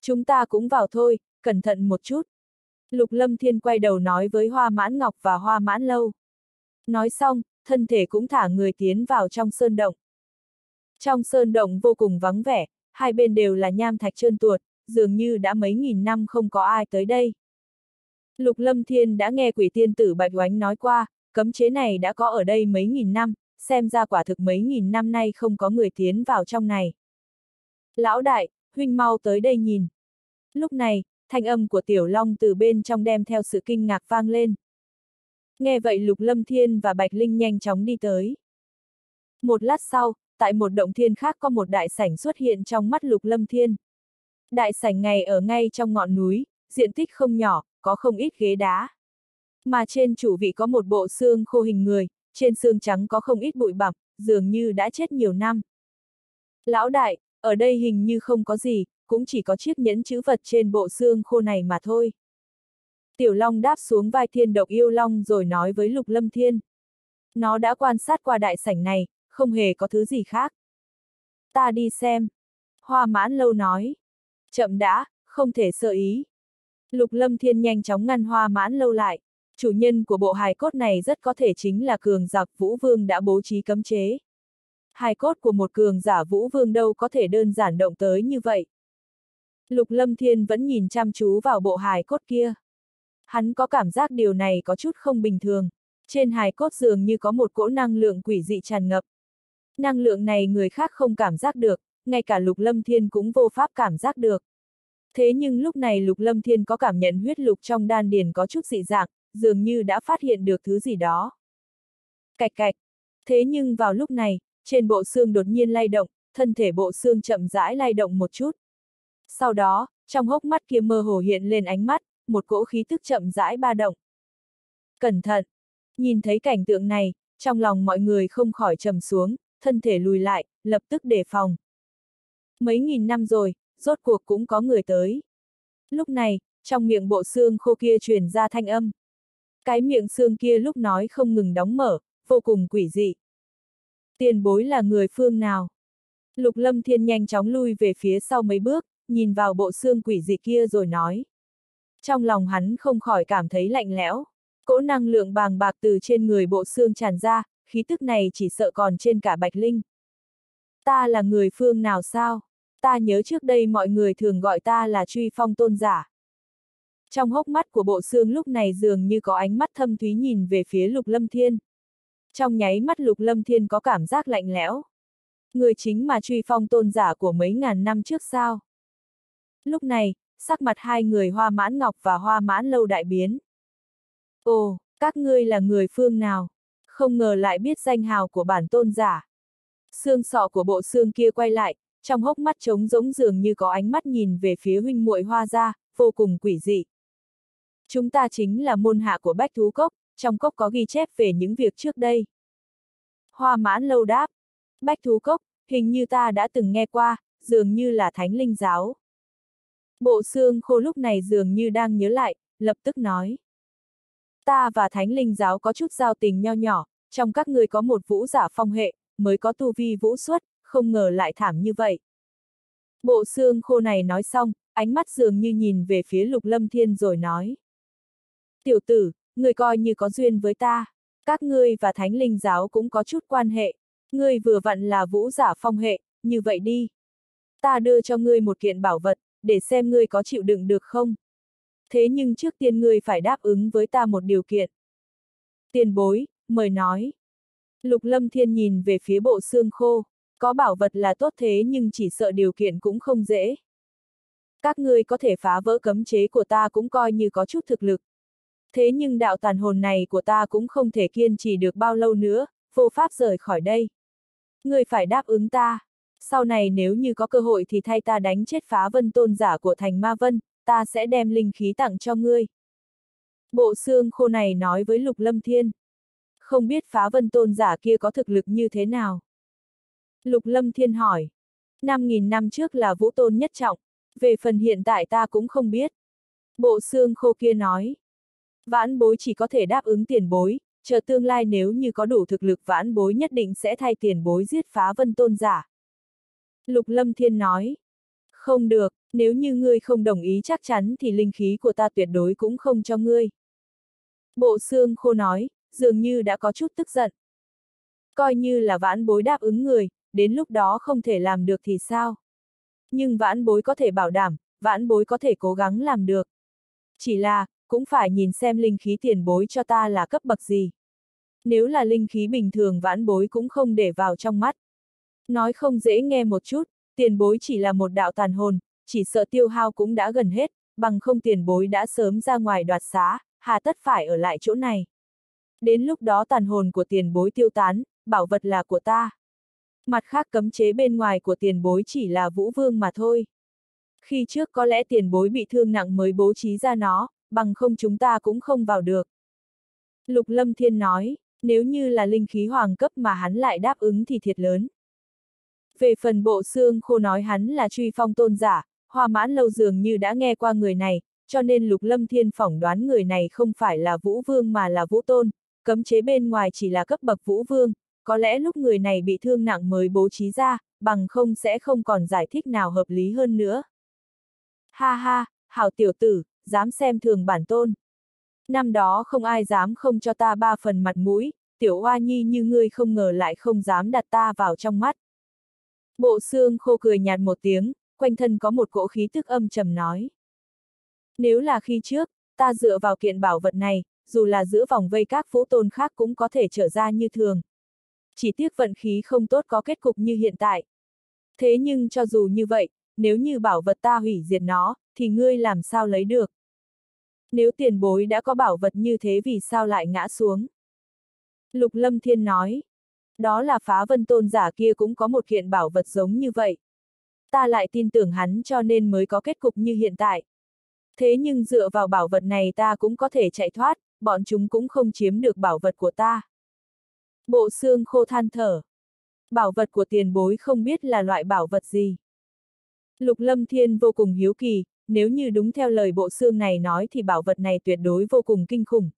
Chúng ta cũng vào thôi, cẩn thận một chút. Lục lâm thiên quay đầu nói với hoa mãn ngọc và hoa mãn lâu. Nói xong, thân thể cũng thả người tiến vào trong sơn động. Trong sơn động vô cùng vắng vẻ, hai bên đều là nham thạch trơn tuột, dường như đã mấy nghìn năm không có ai tới đây. Lục Lâm Thiên đã nghe quỷ tiên tử Bạch Oánh nói qua, cấm chế này đã có ở đây mấy nghìn năm, xem ra quả thực mấy nghìn năm nay không có người tiến vào trong này. Lão đại, huynh mau tới đây nhìn. Lúc này, thanh âm của Tiểu Long từ bên trong đem theo sự kinh ngạc vang lên. Nghe vậy Lục Lâm Thiên và Bạch Linh nhanh chóng đi tới. Một lát sau, tại một động thiên khác có một đại sảnh xuất hiện trong mắt Lục Lâm Thiên. Đại sảnh này ở ngay trong ngọn núi, diện tích không nhỏ, có không ít ghế đá. Mà trên chủ vị có một bộ xương khô hình người, trên xương trắng có không ít bụi bặm, dường như đã chết nhiều năm. Lão đại, ở đây hình như không có gì, cũng chỉ có chiếc nhẫn chữ vật trên bộ xương khô này mà thôi. Tiểu Long đáp xuống vai thiên độc yêu Long rồi nói với Lục Lâm Thiên. Nó đã quan sát qua đại sảnh này, không hề có thứ gì khác. Ta đi xem. Hoa mãn lâu nói. Chậm đã, không thể sơ ý. Lục Lâm Thiên nhanh chóng ngăn hoa mãn lâu lại. Chủ nhân của bộ hài cốt này rất có thể chính là cường giặc Vũ Vương đã bố trí cấm chế. Hài cốt của một cường giả Vũ Vương đâu có thể đơn giản động tới như vậy. Lục Lâm Thiên vẫn nhìn chăm chú vào bộ hài cốt kia. Hắn có cảm giác điều này có chút không bình thường. Trên hài cốt dường như có một cỗ năng lượng quỷ dị tràn ngập. Năng lượng này người khác không cảm giác được, ngay cả Lục Lâm Thiên cũng vô pháp cảm giác được. Thế nhưng lúc này Lục Lâm Thiên có cảm nhận huyết lục trong đan điền có chút dị dạng, dường như đã phát hiện được thứ gì đó. Cạch cạch. Thế nhưng vào lúc này, trên bộ xương đột nhiên lay động, thân thể bộ xương chậm rãi lay động một chút. Sau đó, trong hốc mắt kia mơ hồ hiện lên ánh mắt, một cỗ khí tức chậm rãi ba động. Cẩn thận! Nhìn thấy cảnh tượng này, trong lòng mọi người không khỏi trầm xuống, thân thể lùi lại, lập tức đề phòng. Mấy nghìn năm rồi, rốt cuộc cũng có người tới. Lúc này, trong miệng bộ xương khô kia truyền ra thanh âm. Cái miệng xương kia lúc nói không ngừng đóng mở, vô cùng quỷ dị. Tiền bối là người phương nào? Lục lâm thiên nhanh chóng lui về phía sau mấy bước, nhìn vào bộ xương quỷ dị kia rồi nói. Trong lòng hắn không khỏi cảm thấy lạnh lẽo. Cỗ năng lượng bàng bạc từ trên người bộ xương tràn ra, khí tức này chỉ sợ còn trên cả Bạch Linh. Ta là người phương nào sao? Ta nhớ trước đây mọi người thường gọi ta là truy phong tôn giả. Trong hốc mắt của bộ xương lúc này dường như có ánh mắt thâm thúy nhìn về phía lục lâm thiên. Trong nháy mắt lục lâm thiên có cảm giác lạnh lẽo. Người chính mà truy phong tôn giả của mấy ngàn năm trước sao? Lúc này, sắc mặt hai người hoa mãn ngọc và hoa mãn lâu đại biến. Ồ, các ngươi là người phương nào? Không ngờ lại biết danh hào của bản tôn giả. Xương sọ của bộ xương kia quay lại, trong hốc mắt trống rỗng dường như có ánh mắt nhìn về phía huynh muội hoa ra, vô cùng quỷ dị. Chúng ta chính là môn hạ của Bách Thú Cốc, trong cốc có ghi chép về những việc trước đây. Hoa mãn lâu đáp. Bách Thú Cốc, hình như ta đã từng nghe qua, dường như là thánh linh giáo. Bộ xương khô lúc này dường như đang nhớ lại, lập tức nói. Ta và thánh linh giáo có chút giao tình nho nhỏ, trong các người có một vũ giả phong hệ, mới có tu vi vũ xuất, không ngờ lại thảm như vậy. Bộ xương khô này nói xong, ánh mắt dường như nhìn về phía lục lâm thiên rồi nói. Tiểu tử, người coi như có duyên với ta, các ngươi và thánh linh giáo cũng có chút quan hệ, ngươi vừa vặn là vũ giả phong hệ, như vậy đi. Ta đưa cho ngươi một kiện bảo vật, để xem ngươi có chịu đựng được không. Thế nhưng trước tiên ngươi phải đáp ứng với ta một điều kiện. Tiền bối, mời nói. Lục lâm thiên nhìn về phía bộ xương khô, có bảo vật là tốt thế nhưng chỉ sợ điều kiện cũng không dễ. Các ngươi có thể phá vỡ cấm chế của ta cũng coi như có chút thực lực. Thế nhưng đạo tàn hồn này của ta cũng không thể kiên trì được bao lâu nữa, vô pháp rời khỏi đây. Ngươi phải đáp ứng ta. Sau này nếu như có cơ hội thì thay ta đánh chết phá vân tôn giả của thành ma vân, ta sẽ đem linh khí tặng cho ngươi. Bộ xương khô này nói với Lục Lâm Thiên. Không biết phá vân tôn giả kia có thực lực như thế nào? Lục Lâm Thiên hỏi. 5.000 năm trước là vũ tôn nhất trọng, về phần hiện tại ta cũng không biết. Bộ xương khô kia nói. Vãn bối chỉ có thể đáp ứng tiền bối, chờ tương lai nếu như có đủ thực lực vãn bối nhất định sẽ thay tiền bối giết phá vân tôn giả. Lục Lâm Thiên nói. Không được, nếu như ngươi không đồng ý chắc chắn thì linh khí của ta tuyệt đối cũng không cho ngươi. Bộ xương khô nói, dường như đã có chút tức giận. Coi như là vãn bối đáp ứng người, đến lúc đó không thể làm được thì sao? Nhưng vãn bối có thể bảo đảm, vãn bối có thể cố gắng làm được. Chỉ là, cũng phải nhìn xem linh khí tiền bối cho ta là cấp bậc gì. Nếu là linh khí bình thường vãn bối cũng không để vào trong mắt. Nói không dễ nghe một chút, tiền bối chỉ là một đạo tàn hồn, chỉ sợ tiêu hao cũng đã gần hết, bằng không tiền bối đã sớm ra ngoài đoạt xá, hà tất phải ở lại chỗ này. Đến lúc đó tàn hồn của tiền bối tiêu tán, bảo vật là của ta. Mặt khác cấm chế bên ngoài của tiền bối chỉ là vũ vương mà thôi. Khi trước có lẽ tiền bối bị thương nặng mới bố trí ra nó, bằng không chúng ta cũng không vào được. Lục Lâm Thiên nói, nếu như là linh khí hoàng cấp mà hắn lại đáp ứng thì thiệt lớn. Về phần bộ xương khô nói hắn là truy phong tôn giả, hoa mãn lâu dường như đã nghe qua người này, cho nên Lục Lâm Thiên phỏng đoán người này không phải là Vũ Vương mà là Vũ Tôn, cấm chế bên ngoài chỉ là cấp bậc Vũ Vương, có lẽ lúc người này bị thương nặng mới bố trí ra, bằng không sẽ không còn giải thích nào hợp lý hơn nữa. Ha ha, hảo tiểu tử, dám xem thường bản tôn. Năm đó không ai dám không cho ta ba phần mặt mũi, tiểu hoa nhi như ngươi không ngờ lại không dám đặt ta vào trong mắt. Bộ xương khô cười nhạt một tiếng, quanh thân có một cỗ khí tức âm trầm nói. Nếu là khi trước, ta dựa vào kiện bảo vật này, dù là giữa vòng vây các vũ tôn khác cũng có thể trở ra như thường. Chỉ tiếc vận khí không tốt có kết cục như hiện tại. Thế nhưng cho dù như vậy, nếu như bảo vật ta hủy diệt nó, thì ngươi làm sao lấy được? Nếu tiền bối đã có bảo vật như thế vì sao lại ngã xuống? Lục Lâm Thiên nói. Đó là phá vân tôn giả kia cũng có một kiện bảo vật giống như vậy. Ta lại tin tưởng hắn cho nên mới có kết cục như hiện tại. Thế nhưng dựa vào bảo vật này ta cũng có thể chạy thoát, bọn chúng cũng không chiếm được bảo vật của ta. Bộ xương khô than thở. Bảo vật của tiền bối không biết là loại bảo vật gì. Lục Lâm Thiên vô cùng hiếu kỳ, nếu như đúng theo lời bộ xương này nói thì bảo vật này tuyệt đối vô cùng kinh khủng.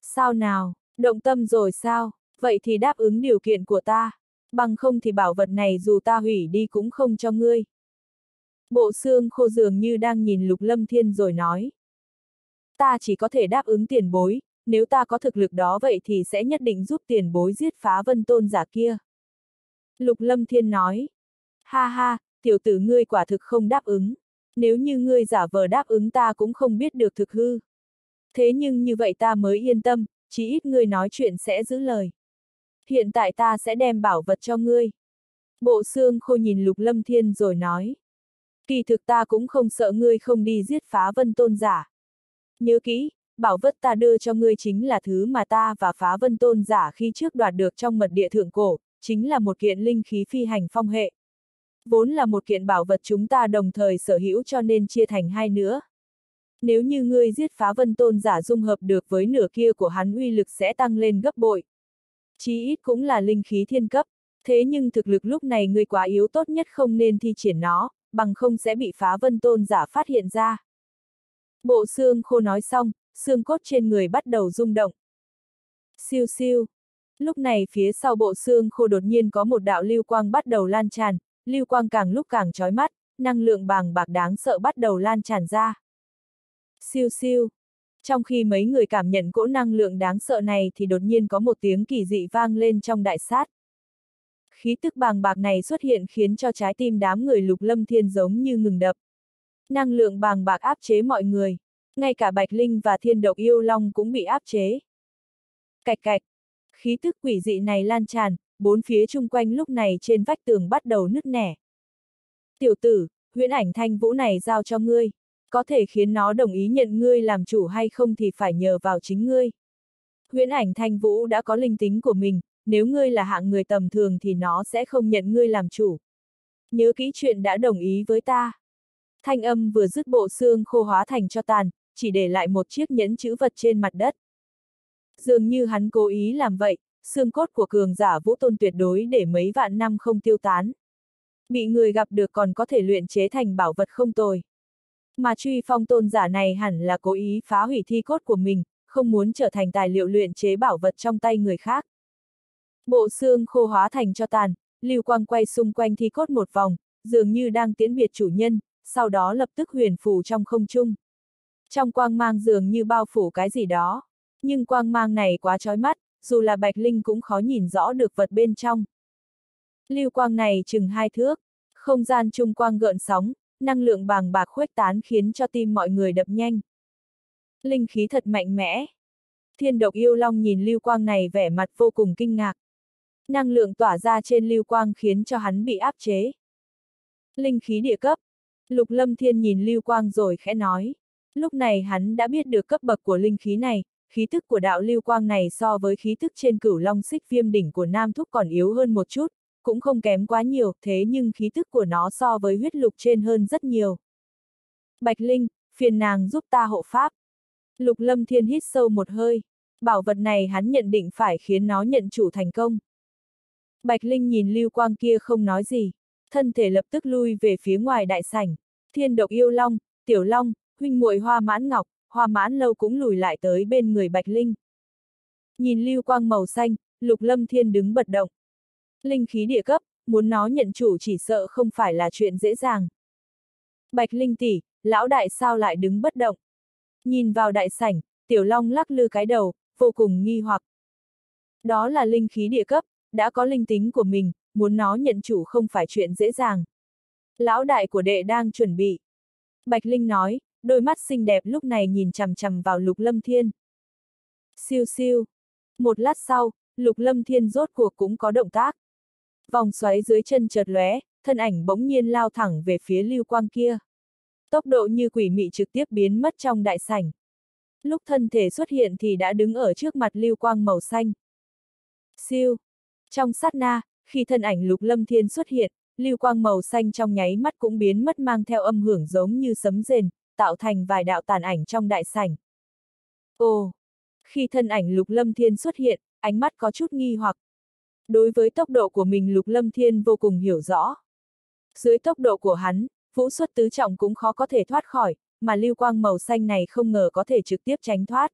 Sao nào, động tâm rồi sao, vậy thì đáp ứng điều kiện của ta, bằng không thì bảo vật này dù ta hủy đi cũng không cho ngươi. Bộ xương khô dường như đang nhìn Lục Lâm Thiên rồi nói. Ta chỉ có thể đáp ứng tiền bối, nếu ta có thực lực đó vậy thì sẽ nhất định giúp tiền bối giết phá vân tôn giả kia. Lục Lâm Thiên nói. Ha ha, tiểu tử ngươi quả thực không đáp ứng. Nếu như ngươi giả vờ đáp ứng ta cũng không biết được thực hư. Thế nhưng như vậy ta mới yên tâm, chỉ ít ngươi nói chuyện sẽ giữ lời. Hiện tại ta sẽ đem bảo vật cho ngươi. Bộ xương khô nhìn Lục Lâm Thiên rồi nói. Kỳ thực ta cũng không sợ ngươi không đi giết phá vân tôn giả. Nhớ kỹ, bảo vật ta đưa cho ngươi chính là thứ mà ta và phá vân tôn giả khi trước đoạt được trong mật địa thượng cổ, chính là một kiện linh khí phi hành phong hệ. Vốn là một kiện bảo vật chúng ta đồng thời sở hữu cho nên chia thành hai nữa. Nếu như ngươi giết phá vân tôn giả dung hợp được với nửa kia của hắn uy lực sẽ tăng lên gấp bội. Chí ít cũng là linh khí thiên cấp, thế nhưng thực lực lúc này ngươi quá yếu tốt nhất không nên thi triển nó, bằng không sẽ bị phá vân tôn giả phát hiện ra. Bộ xương khô nói xong, xương cốt trên người bắt đầu rung động. Siêu siêu. Lúc này phía sau bộ xương khô đột nhiên có một đạo lưu quang bắt đầu lan tràn, lưu quang càng lúc càng chói mắt, năng lượng bàng bạc đáng sợ bắt đầu lan tràn ra. Siêu siêu. Trong khi mấy người cảm nhận cỗ năng lượng đáng sợ này thì đột nhiên có một tiếng kỳ dị vang lên trong đại sát. Khí tức bàng bạc này xuất hiện khiến cho trái tim đám người lục lâm thiên giống như ngừng đập. Năng lượng bàng bạc áp chế mọi người. Ngay cả Bạch Linh và Thiên Độc Yêu Long cũng bị áp chế. Cạch cạch. Khí tức quỷ dị này lan tràn, bốn phía chung quanh lúc này trên vách tường bắt đầu nứt nẻ. Tiểu tử, huyễn ảnh thanh vũ này giao cho ngươi. Có thể khiến nó đồng ý nhận ngươi làm chủ hay không thì phải nhờ vào chính ngươi. Huyễn ảnh thanh vũ đã có linh tính của mình, nếu ngươi là hạng người tầm thường thì nó sẽ không nhận ngươi làm chủ. Nhớ kỹ chuyện đã đồng ý với ta. Thanh âm vừa dứt bộ xương khô hóa thành cho tàn, chỉ để lại một chiếc nhẫn chữ vật trên mặt đất. Dường như hắn cố ý làm vậy, xương cốt của cường giả vũ tôn tuyệt đối để mấy vạn năm không tiêu tán. Bị người gặp được còn có thể luyện chế thành bảo vật không tồi. Mà truy phong tôn giả này hẳn là cố ý phá hủy thi cốt của mình, không muốn trở thành tài liệu luyện chế bảo vật trong tay người khác. Bộ xương khô hóa thành cho tàn, lưu quang quay xung quanh thi cốt một vòng, dường như đang tiễn biệt chủ nhân, sau đó lập tức huyền phù trong không trung. Trong quang mang dường như bao phủ cái gì đó, nhưng quang mang này quá chói mắt, dù là Bạch Linh cũng khó nhìn rõ được vật bên trong. Lưu quang này chừng hai thước, không gian chung quang gợn sóng, năng lượng bàng bạc khuếch tán khiến cho tim mọi người đập nhanh. Linh khí thật mạnh mẽ. Thiên độc yêu long nhìn lưu quang này vẻ mặt vô cùng kinh ngạc. Năng lượng tỏa ra trên lưu quang khiến cho hắn bị áp chế. Linh khí địa cấp. Lục lâm thiên nhìn lưu quang rồi khẽ nói. Lúc này hắn đã biết được cấp bậc của linh khí này, khí thức của đạo lưu quang này so với khí thức trên cửu long xích viêm đỉnh của Nam Thúc còn yếu hơn một chút, cũng không kém quá nhiều, thế nhưng khí thức của nó so với huyết lục trên hơn rất nhiều. Bạch Linh, phiền nàng giúp ta hộ pháp. Lục Lâm Thiên hít sâu một hơi, bảo vật này hắn nhận định phải khiến nó nhận chủ thành công. Bạch Linh nhìn lưu quang kia không nói gì, thân thể lập tức lui về phía ngoài đại sảnh. Thiên độc yêu long, tiểu long, huynh muội hoa mãn ngọc, hoa mãn lâu cũng lùi lại tới bên người Bạch Linh. Nhìn lưu quang màu xanh, lục lâm thiên đứng bật động. Linh khí địa cấp, muốn nó nhận chủ chỉ sợ không phải là chuyện dễ dàng. Bạch Linh tỷ, lão đại sao lại đứng bất động? Nhìn vào đại sảnh, tiểu long lắc lư cái đầu, vô cùng nghi hoặc. Đó là linh khí địa cấp, đã có linh tính của mình, muốn nó nhận chủ không phải chuyện dễ dàng. Lão đại của đệ đang chuẩn bị. Bạch Linh nói, đôi mắt xinh đẹp lúc này nhìn chằm chằm vào Lục Lâm Thiên. Siêu siêu. Một lát sau, Lục Lâm Thiên rốt cuộc cũng có động tác. Vòng xoáy dưới chân chợt lóe, thân ảnh bỗng nhiên lao thẳng về phía lưu quang kia. Tốc độ như quỷ mị trực tiếp biến mất trong đại sảnh. Lúc thân thể xuất hiện thì đã đứng ở trước mặt lưu quang màu xanh. Siêu. Trong sát na, khi thân ảnh lục lâm thiên xuất hiện, lưu quang màu xanh trong nháy mắt cũng biến mất mang theo âm hưởng giống như sấm rền, tạo thành vài đạo tàn ảnh trong đại sảnh. Ồ! Khi thân ảnh lục lâm thiên xuất hiện, ánh mắt có chút nghi hoặc. Đối với tốc độ của mình lục lâm thiên vô cùng hiểu rõ. Dưới tốc độ của hắn, vũ xuất tứ trọng cũng khó có thể thoát khỏi, mà lưu quang màu xanh này không ngờ có thể trực tiếp tránh thoát.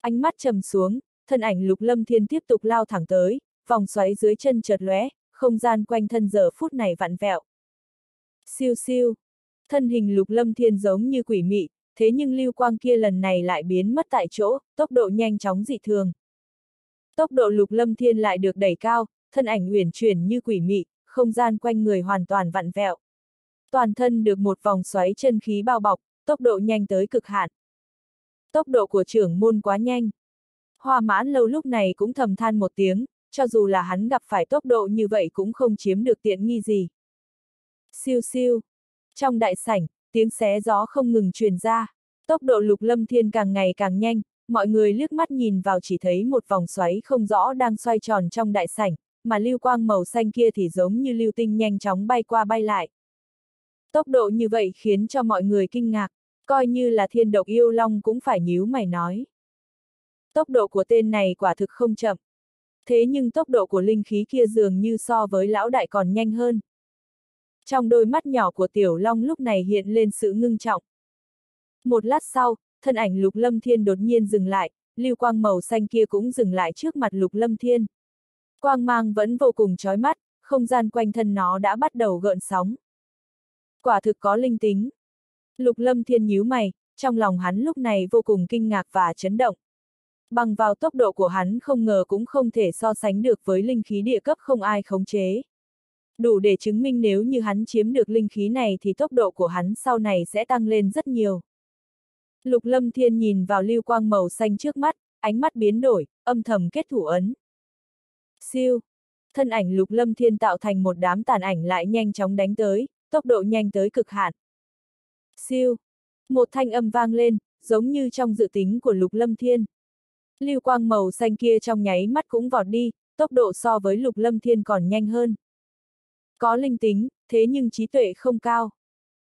Ánh mắt trầm xuống, thân ảnh lục lâm thiên tiếp tục lao thẳng tới, vòng xoáy dưới chân chợt lóe, không gian quanh thân giờ phút này vặn vẹo. Siêu siêu, thân hình lục lâm thiên giống như quỷ mị, thế nhưng lưu quang kia lần này lại biến mất tại chỗ, tốc độ nhanh chóng dị thường. Tốc độ lục lâm thiên lại được đẩy cao, thân ảnh uyển chuyển như quỷ mị, không gian quanh người hoàn toàn vặn vẹo. Toàn thân được một vòng xoáy chân khí bao bọc, tốc độ nhanh tới cực hạn. Tốc độ của trưởng môn quá nhanh. Hoa mãn lâu lúc này cũng thầm than một tiếng, cho dù là hắn gặp phải tốc độ như vậy cũng không chiếm được tiện nghi gì. Siêu siêu. Trong đại sảnh, tiếng xé gió không ngừng truyền ra. Tốc độ lục lâm thiên càng ngày càng nhanh, mọi người liếc mắt nhìn vào chỉ thấy một vòng xoáy không rõ đang xoay tròn trong đại sảnh, mà lưu quang màu xanh kia thì giống như lưu tinh nhanh chóng bay qua bay lại. Tốc độ như vậy khiến cho mọi người kinh ngạc, coi như là thiên độc yêu long cũng phải nhíu mày nói. Tốc độ của tên này quả thực không chậm. Thế nhưng tốc độ của linh khí kia dường như so với lão đại còn nhanh hơn. Trong đôi mắt nhỏ của tiểu long lúc này hiện lên sự ngưng trọng. Một lát sau, thân ảnh lục lâm thiên đột nhiên dừng lại, lưu quang màu xanh kia cũng dừng lại trước mặt lục lâm thiên. Quang mang vẫn vô cùng chói mắt, không gian quanh thân nó đã bắt đầu gợn sóng. Quả thực có linh tính. Lục lâm thiên nhíu mày, trong lòng hắn lúc này vô cùng kinh ngạc và chấn động. Bằng vào tốc độ của hắn không ngờ cũng không thể so sánh được với linh khí địa cấp không ai khống chế. Đủ để chứng minh nếu như hắn chiếm được linh khí này thì tốc độ của hắn sau này sẽ tăng lên rất nhiều. Lục lâm thiên nhìn vào lưu quang màu xanh trước mắt, ánh mắt biến đổi, âm thầm kết thủ ấn. Siêu! Thân ảnh lục lâm thiên tạo thành một đám tàn ảnh lại nhanh chóng đánh tới, tốc độ nhanh tới cực hạn. Siêu! Một thanh âm vang lên, giống như trong dự tính của lục lâm thiên. Lưu quang màu xanh kia trong nháy mắt cũng vọt đi, tốc độ so với lục lâm thiên còn nhanh hơn. Có linh tính, thế nhưng trí tuệ không cao.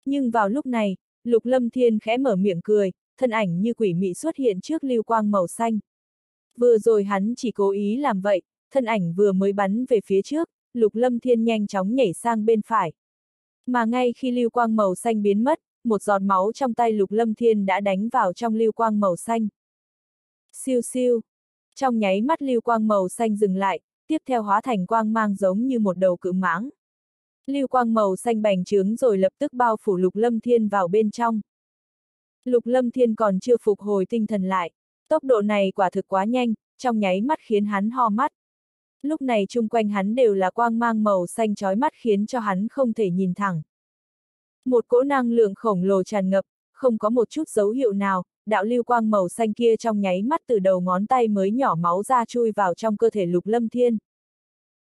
Nhưng vào lúc này, Lục Lâm Thiên khẽ mở miệng cười, thân ảnh như quỷ mị xuất hiện trước lưu quang màu xanh. Vừa rồi hắn chỉ cố ý làm vậy, thân ảnh vừa mới bắn về phía trước, Lục Lâm Thiên nhanh chóng nhảy sang bên phải. Mà ngay khi lưu quang màu xanh biến mất, một giọt máu trong tay Lục Lâm Thiên đã đánh vào trong lưu quang màu xanh. Siêu siêu. Trong nháy mắt lưu quang màu xanh dừng lại, tiếp theo hóa thành quang mang giống như một đầu cự mãng. Lưu quang màu xanh bành trướng rồi lập tức bao phủ Lục Lâm Thiên vào bên trong. Lục Lâm Thiên còn chưa phục hồi tinh thần lại. Tốc độ này quả thực quá nhanh, trong nháy mắt khiến hắn ho mắt. Lúc này chung quanh hắn đều là quang mang màu xanh chói mắt khiến cho hắn không thể nhìn thẳng. Một cỗ năng lượng khổng lồ tràn ngập, không có một chút dấu hiệu nào, đạo lưu quang màu xanh kia trong nháy mắt từ đầu ngón tay mới nhỏ máu ra chui vào trong cơ thể lục lâm thiên.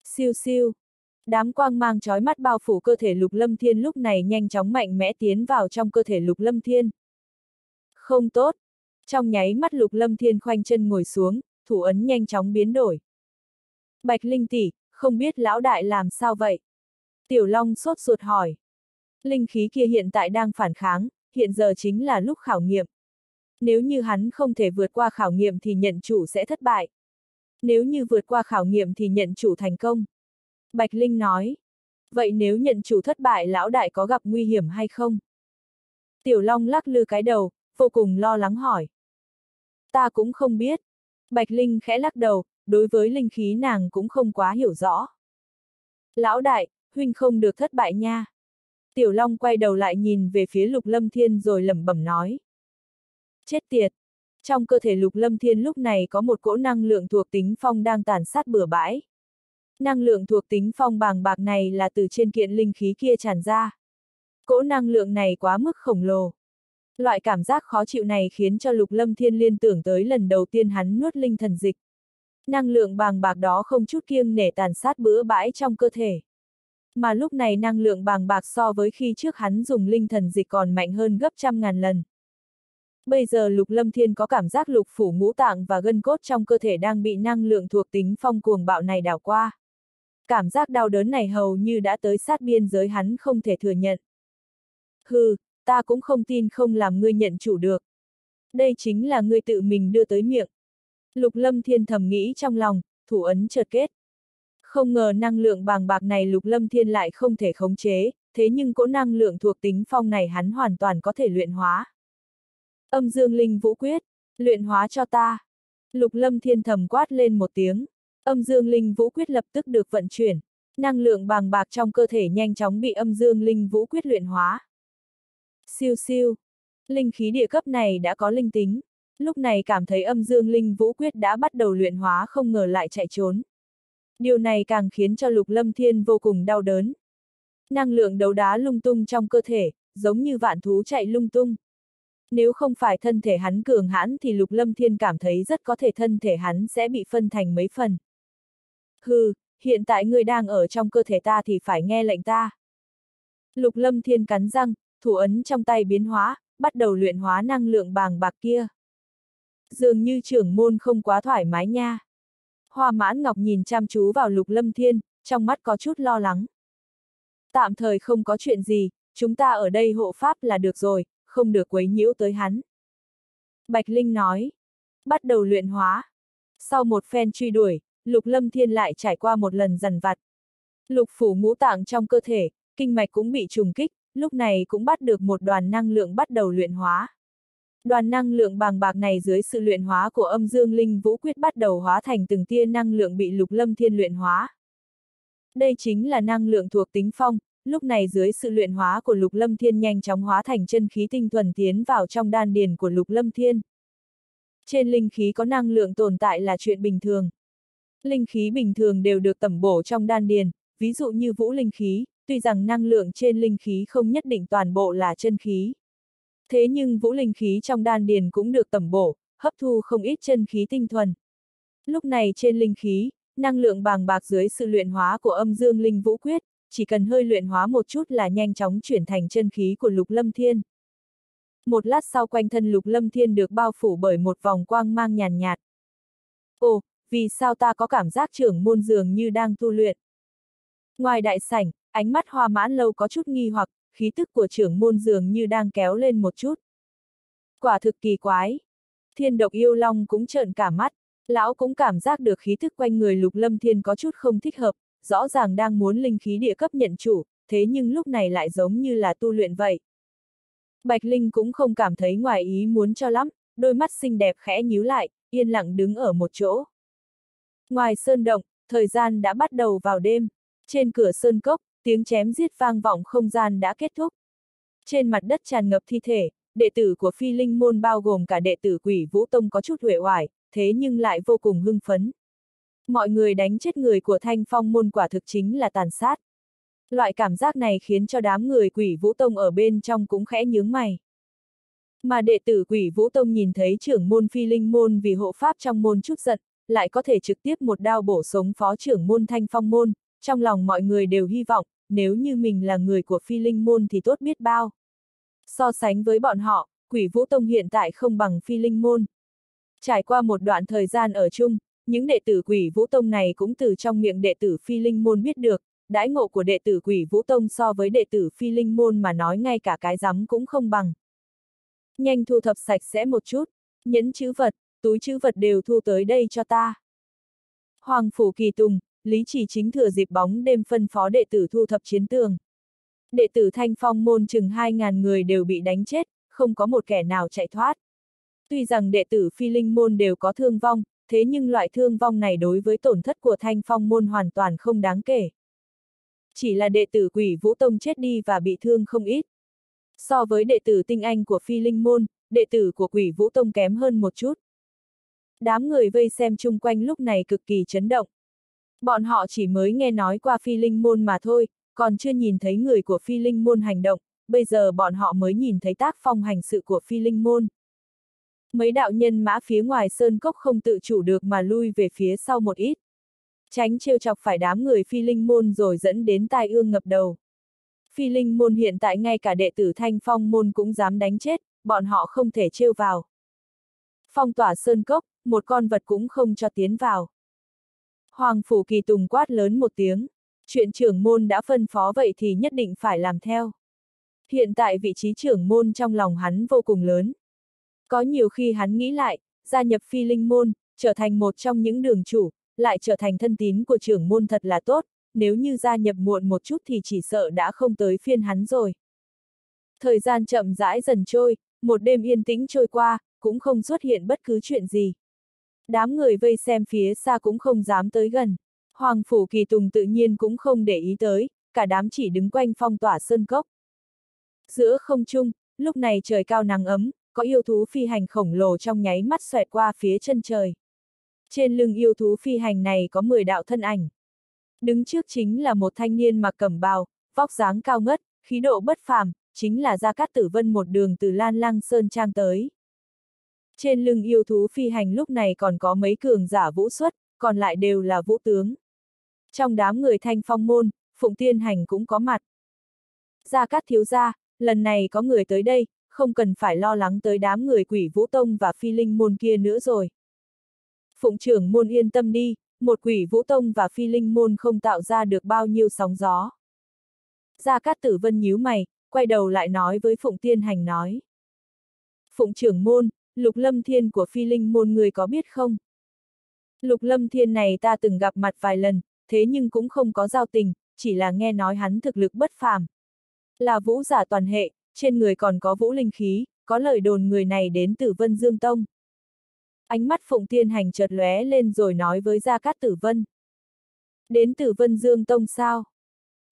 Siêu siêu. Đám quang mang chói mắt bao phủ cơ thể lục lâm thiên lúc này nhanh chóng mạnh mẽ tiến vào trong cơ thể lục lâm thiên. Không tốt. Trong nháy mắt lục lâm thiên khoanh chân ngồi xuống, thủ ấn nhanh chóng biến đổi. Bạch Linh tỷ, không biết lão đại làm sao vậy? Tiểu Long sốt ruột hỏi. Linh khí kia hiện tại đang phản kháng, hiện giờ chính là lúc khảo nghiệm. Nếu như hắn không thể vượt qua khảo nghiệm thì nhận chủ sẽ thất bại. Nếu như vượt qua khảo nghiệm thì nhận chủ thành công. Bạch Linh nói. Vậy nếu nhận chủ thất bại lão đại có gặp nguy hiểm hay không? Tiểu Long lắc lư cái đầu, vô cùng lo lắng hỏi. Ta cũng không biết. Bạch Linh khẽ lắc đầu, đối với linh khí nàng cũng không quá hiểu rõ. Lão đại, huynh không được thất bại nha. Tiểu Long quay đầu lại nhìn về phía Lục Lâm Thiên rồi lẩm bẩm nói. Chết tiệt! Trong cơ thể Lục Lâm Thiên lúc này có một cỗ năng lượng thuộc tính phong đang tàn sát bừa bãi. Năng lượng thuộc tính phong bàng bạc này là từ trên kiện linh khí kia tràn ra. Cỗ năng lượng này quá mức khổng lồ. Loại cảm giác khó chịu này khiến cho Lục Lâm Thiên liên tưởng tới lần đầu tiên hắn nuốt linh thần dịch. Năng lượng bàng bạc đó không chút kiêng nể tàn sát bữa bãi trong cơ thể. Mà lúc này năng lượng bàng bạc so với khi trước hắn dùng linh thần dịch còn mạnh hơn gấp trăm ngàn lần. Bây giờ Lục Lâm Thiên có cảm giác lục phủ ngũ tạng và gân cốt trong cơ thể đang bị năng lượng thuộc tính phong cuồng bạo này đảo qua. Cảm giác đau đớn này hầu như đã tới sát biên giới hắn không thể thừa nhận. Hừ, ta cũng không tin không làm ngươi nhận chủ được. Đây chính là ngươi tự mình đưa tới miệng. Lục Lâm Thiên thầm nghĩ trong lòng, thủ ấn chợt kết. Không ngờ năng lượng bàng bạc này Lục Lâm Thiên lại không thể khống chế, thế nhưng cỗ năng lượng thuộc tính phong này hắn hoàn toàn có thể luyện hóa. Âm dương linh vũ quyết, luyện hóa cho ta. Lục Lâm Thiên thầm quát lên một tiếng. Âm dương linh vũ quyết lập tức được vận chuyển. Năng lượng bàng bạc trong cơ thể nhanh chóng bị âm dương linh vũ quyết luyện hóa. Siêu siêu. Linh khí địa cấp này đã có linh tính. Lúc này cảm thấy âm dương linh vũ quyết đã bắt đầu luyện hóa không ngờ lại chạy trốn. Điều này càng khiến cho lục lâm thiên vô cùng đau đớn. Năng lượng đấu đá lung tung trong cơ thể, giống như vạn thú chạy lung tung. Nếu không phải thân thể hắn cường hãn thì lục lâm thiên cảm thấy rất có thể thân thể hắn sẽ bị phân thành mấy phần. Hừ, hiện tại ngươi đang ở trong cơ thể ta thì phải nghe lệnh ta. Lục lâm thiên cắn răng, thủ ấn trong tay biến hóa, bắt đầu luyện hóa năng lượng bàng bạc kia. Dường như trưởng môn không quá thoải mái nha. Hoa mãn ngọc nhìn chăm chú vào lục lâm thiên, trong mắt có chút lo lắng. Tạm thời không có chuyện gì, chúng ta ở đây hộ pháp là được rồi, không được quấy nhiễu tới hắn. Bạch Linh nói. Bắt đầu luyện hóa. Sau một phen truy đuổi, lục lâm thiên lại trải qua một lần dần vặt. Lục phủ ngũ tạng trong cơ thể, kinh mạch cũng bị trùng kích, lúc này cũng bắt được một đoàn năng lượng bắt đầu luyện hóa. Đoàn năng lượng bàng bạc này dưới sự luyện hóa của âm dương linh vũ quyết bắt đầu hóa thành từng tia năng lượng bị lục lâm thiên luyện hóa. Đây chính là năng lượng thuộc tính phong, lúc này dưới sự luyện hóa của lục lâm thiên nhanh chóng hóa thành chân khí tinh thuần tiến vào trong đan điền của lục lâm thiên. Trên linh khí có năng lượng tồn tại là chuyện bình thường. Linh khí bình thường đều được tẩm bổ trong đan điền, ví dụ như vũ linh khí, tuy rằng năng lượng trên linh khí không nhất định toàn bộ là chân khí. Thế nhưng vũ linh khí trong đan điền cũng được tẩm bổ, hấp thu không ít chân khí tinh thuần. Lúc này trên linh khí, năng lượng bàng bạc dưới sự luyện hóa của âm dương linh vũ quyết, chỉ cần hơi luyện hóa một chút là nhanh chóng chuyển thành chân khí của lục lâm thiên. Một lát sau quanh thân lục lâm thiên được bao phủ bởi một vòng quang mang nhàn nhạt. Ồ, vì sao ta có cảm giác trưởng môn dường như đang tu luyện? Ngoài đại sảnh, ánh mắt hoa mãn lâu có chút nghi hoặc, khí tức của trưởng môn dường như đang kéo lên một chút. Quả thực kỳ quái. Thiên độc yêu long cũng trợn cả mắt, lão cũng cảm giác được khí thức quanh người lục lâm thiên có chút không thích hợp, rõ ràng đang muốn linh khí địa cấp nhận chủ, thế nhưng lúc này lại giống như là tu luyện vậy. Bạch Linh cũng không cảm thấy ngoài ý muốn cho lắm, đôi mắt xinh đẹp khẽ nhíu lại, yên lặng đứng ở một chỗ. Ngoài sơn động, thời gian đã bắt đầu vào đêm. Trên cửa sơn cốc, tiếng chém giết vang vọng không gian đã kết thúc. Trên mặt đất tràn ngập thi thể, đệ tử của phi linh môn bao gồm cả đệ tử quỷ vũ tông có chút huệ hoài, thế nhưng lại vô cùng hưng phấn. Mọi người đánh chết người của thanh phong môn quả thực chính là tàn sát. Loại cảm giác này khiến cho đám người quỷ vũ tông ở bên trong cũng khẽ nhướng mày. Mà đệ tử quỷ vũ tông nhìn thấy trưởng môn phi linh môn vì hộ pháp trong môn chút giận, lại có thể trực tiếp một đao bổ sống phó trưởng môn thanh phong môn, trong lòng mọi người đều hy vọng, nếu như mình là người của phi linh môn thì tốt biết bao. So sánh với bọn họ, quỷ vũ tông hiện tại không bằng phi linh môn. Trải qua một đoạn thời gian ở chung, những đệ tử quỷ vũ tông này cũng từ trong miệng đệ tử phi linh môn biết được, đãi ngộ của đệ tử quỷ vũ tông so với đệ tử phi linh môn mà nói ngay cả cái rắm cũng không bằng. Nhanh thu thập sạch sẽ một chút, nhẫn chữ vật, túi chữ vật đều thu tới đây cho ta. Hoàng Phủ Kỳ Tùng, Lý Chỉ chính thừa dịp bóng đêm phân phó đệ tử thu thập chiến tường. Đệ tử Thanh Phong môn chừng 2.000 người đều bị đánh chết, không có một kẻ nào chạy thoát. Tuy rằng đệ tử phi linh môn đều có thương vong, thế nhưng loại thương vong này đối với tổn thất của Thanh Phong môn hoàn toàn không đáng kể. Chỉ là đệ tử quỷ vũ tông chết đi và bị thương không ít. So với đệ tử tinh anh của phi linh môn, đệ tử của quỷ vũ tông kém hơn một chút. Đám người vây xem chung quanh lúc này cực kỳ chấn động. Bọn họ chỉ mới nghe nói qua phi linh môn mà thôi, còn chưa nhìn thấy người của phi linh môn hành động, bây giờ bọn họ mới nhìn thấy tác phong hành sự của phi linh môn. Mấy đạo nhân mã phía ngoài sơn cốc không tự chủ được mà lui về phía sau một ít. Tránh trêu chọc phải đám người phi linh môn rồi dẫn đến tai ương ngập đầu. Phi linh môn hiện tại ngay cả đệ tử thanh phong môn cũng dám đánh chết, bọn họ không thể trêu vào. Phong tỏa sơn cốc, một con vật cũng không cho tiến vào. Hoàng Phủ Kỳ Tùng quát lớn một tiếng, chuyện trưởng môn đã phân phó vậy thì nhất định phải làm theo. Hiện tại vị trí trưởng môn trong lòng hắn vô cùng lớn. Có nhiều khi hắn nghĩ lại, gia nhập phi linh môn, trở thành một trong những đường chủ, lại trở thành thân tín của trưởng môn thật là tốt, nếu như gia nhập muộn một chút thì chỉ sợ đã không tới phiên hắn rồi. Thời gian chậm rãi dần trôi, một đêm yên tĩnh trôi qua, cũng không xuất hiện bất cứ chuyện gì. Đám người vây xem phía xa cũng không dám tới gần. Hoàng Phủ Kỳ Tùng tự nhiên cũng không để ý tới, cả đám chỉ đứng quanh phong tỏa sơn cốc. Giữa không trung, lúc này trời cao nắng ấm, có yêu thú phi hành khổng lồ trong nháy mắt xoẹt qua phía chân trời. Trên lưng yêu thú phi hành này có 10 đạo thân ảnh. Đứng trước chính là một thanh niên mặc cẩm bào, vóc dáng cao ngất, khí độ bất phàm, chính là Gia Cát Tử Vân một đường từ Lan Lăng Sơn Trang tới. Trên lưng yêu thú phi hành lúc này còn có mấy cường giả vũ xuất, còn lại đều là vũ tướng. Trong đám người thanh phong môn, Phụng Tiên Hành cũng có mặt. Gia Cát thiếu gia, lần này có người tới đây, không cần phải lo lắng tới đám người quỷ vũ tông và phi linh môn kia nữa rồi. Phụng trưởng môn yên tâm đi, một quỷ vũ tông và phi linh môn không tạo ra được bao nhiêu sóng gió. Gia Cát Tử Vân nhíu mày, quay đầu lại nói với Phụng Tiên Hành nói. Phụng trưởng môn, Lục Lâm Thiên của phi linh môn người có biết không? Lục Lâm Thiên này ta từng gặp mặt vài lần, thế nhưng cũng không có giao tình, chỉ là nghe nói hắn thực lực bất phàm. Là vũ giả toàn hệ, trên người còn có vũ linh khí, có lời đồn người này đến từ Vân Dương Tông. Ánh mắt Phụng Thiên Hành chợt lóe lên rồi nói với Gia Cát Tử Vân. Đến từ Vân Dương Tông sao?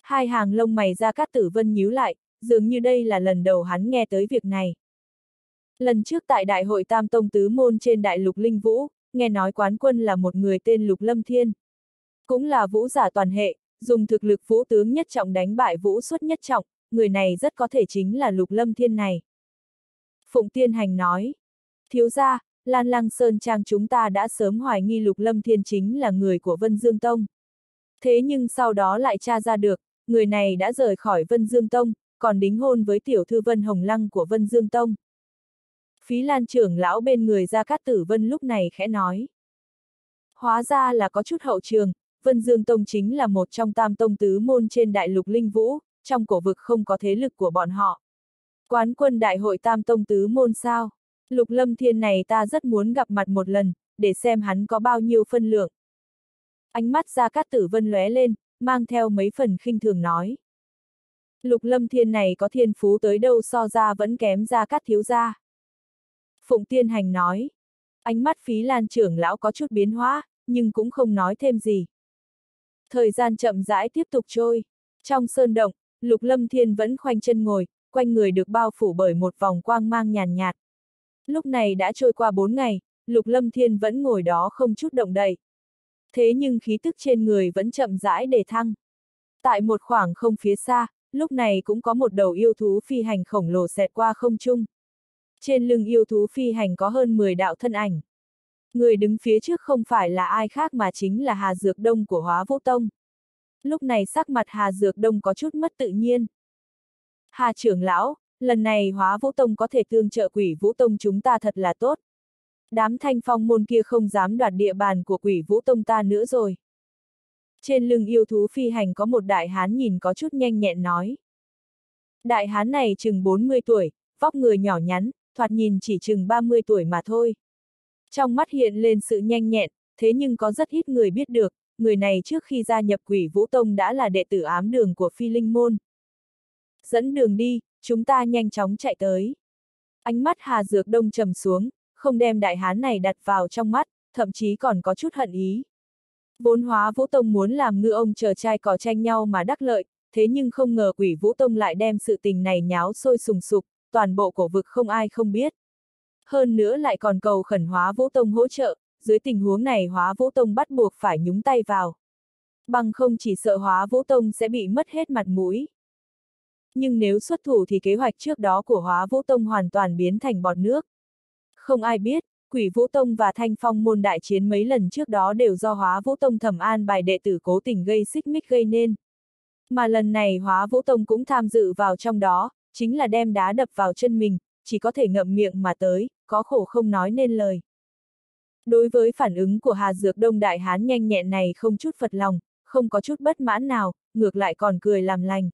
Hai hàng lông mày Gia Cát Tử Vân nhíu lại, dường như đây là lần đầu hắn nghe tới việc này. Lần trước tại Đại hội Tam Tông Tứ Môn trên Đại Lục Linh Vũ, nghe nói quán quân là một người tên Lục Lâm Thiên. Cũng là vũ giả toàn hệ, dùng thực lực vũ tướng nhất trọng đánh bại vũ xuất nhất trọng, người này rất có thể chính là Lục Lâm Thiên này. Phụng Tiên Hành nói, thiếu gia, Lan Lăng Sơn Trang chúng ta đã sớm hoài nghi Lục Lâm Thiên chính là người của Vân Dương Tông. Thế nhưng sau đó lại tra ra được, người này đã rời khỏi Vân Dương Tông, còn đính hôn với tiểu thư Vân Hồng Lăng của Vân Dương Tông. Phí Lan trưởng lão bên người Gia Cát Tử Vân lúc này khẽ nói. Hóa ra là có chút hậu trường, Vân Dương Tông chính là một trong tam tông tứ môn trên đại lục linh vũ, trong cổ vực không có thế lực của bọn họ. Quán quân đại hội tam tông tứ môn sao? Lục lâm thiên này ta rất muốn gặp mặt một lần, để xem hắn có bao nhiêu phân lượng. Ánh mắt ra cát tử vân lóe lên, mang theo mấy phần khinh thường nói. Lục lâm thiên này có thiên phú tới đâu so ra vẫn kém ra cát thiếu gia. Phụng tiên hành nói. Ánh mắt phí lan trưởng lão có chút biến hóa, nhưng cũng không nói thêm gì. Thời gian chậm rãi tiếp tục trôi. Trong sơn động, lục lâm thiên vẫn khoanh chân ngồi, quanh người được bao phủ bởi một vòng quang mang nhàn nhạt. Lúc này đã trôi qua bốn ngày, lục lâm thiên vẫn ngồi đó không chút động đậy. Thế nhưng khí tức trên người vẫn chậm rãi để thăng. Tại một khoảng không phía xa, lúc này cũng có một đầu yêu thú phi hành khổng lồ xẹt qua không trung. Trên lưng yêu thú phi hành có hơn 10 đạo thân ảnh. Người đứng phía trước không phải là ai khác mà chính là Hà Dược Đông của Hóa Vũ Tông. Lúc này sắc mặt Hà Dược Đông có chút mất tự nhiên. Hà trưởng lão, lần này Hóa Vũ Tông có thể tương trợ quỷ Vũ Tông chúng ta thật là tốt. Đám thanh phong môn kia không dám đoạt địa bàn của quỷ Vũ Tông ta nữa rồi. Trên lưng yêu thú phi hành có một đại hán nhìn có chút nhanh nhẹn nói. Đại hán này chừng 40 tuổi, vóc người nhỏ nhắn, thoạt nhìn chỉ chừng 30 tuổi mà thôi. Trong mắt hiện lên sự nhanh nhẹn, thế nhưng có rất ít người biết được, người này trước khi gia nhập quỷ vũ tông đã là đệ tử ám đường của phi linh môn. Dẫn đường đi, chúng ta nhanh chóng chạy tới. Ánh mắt Hà Dược Đông trầm xuống, không đem đại hán này đặt vào trong mắt, thậm chí còn có chút hận ý. Vốn hóa Vũ Tông muốn làm ngư ông chờ trai cỏ tranh nhau mà đắc lợi, thế nhưng không ngờ quỷ Vũ Tông lại đem sự tình này nháo sôi sùng sục, toàn bộ cổ vực không ai không biết. Hơn nữa lại còn cầu khẩn hóa Vũ Tông hỗ trợ, dưới tình huống này hóa Vũ Tông bắt buộc phải nhúng tay vào. Bằng không chỉ sợ hóa Vũ Tông sẽ bị mất hết mặt mũi. Nhưng nếu xuất thủ thì kế hoạch trước đó của hóa Vũ Tông hoàn toàn biến thành bọt nước. Không ai biết, Quỷ Vũ Tông và Thanh Phong môn đại chiến mấy lần trước đó đều do Hóa Vũ Tông thẩm an bài đệ tử cố tình gây xích mích gây nên. Mà lần này Hóa Vũ Tông cũng tham dự vào trong đó, chính là đem đá đập vào chân mình, chỉ có thể ngậm miệng mà tới, có khổ không nói nên lời. Đối với phản ứng của Hà Dược Đông Đại Hán nhanh nhẹn này không chút phật lòng, không có chút bất mãn nào, ngược lại còn cười làm lành.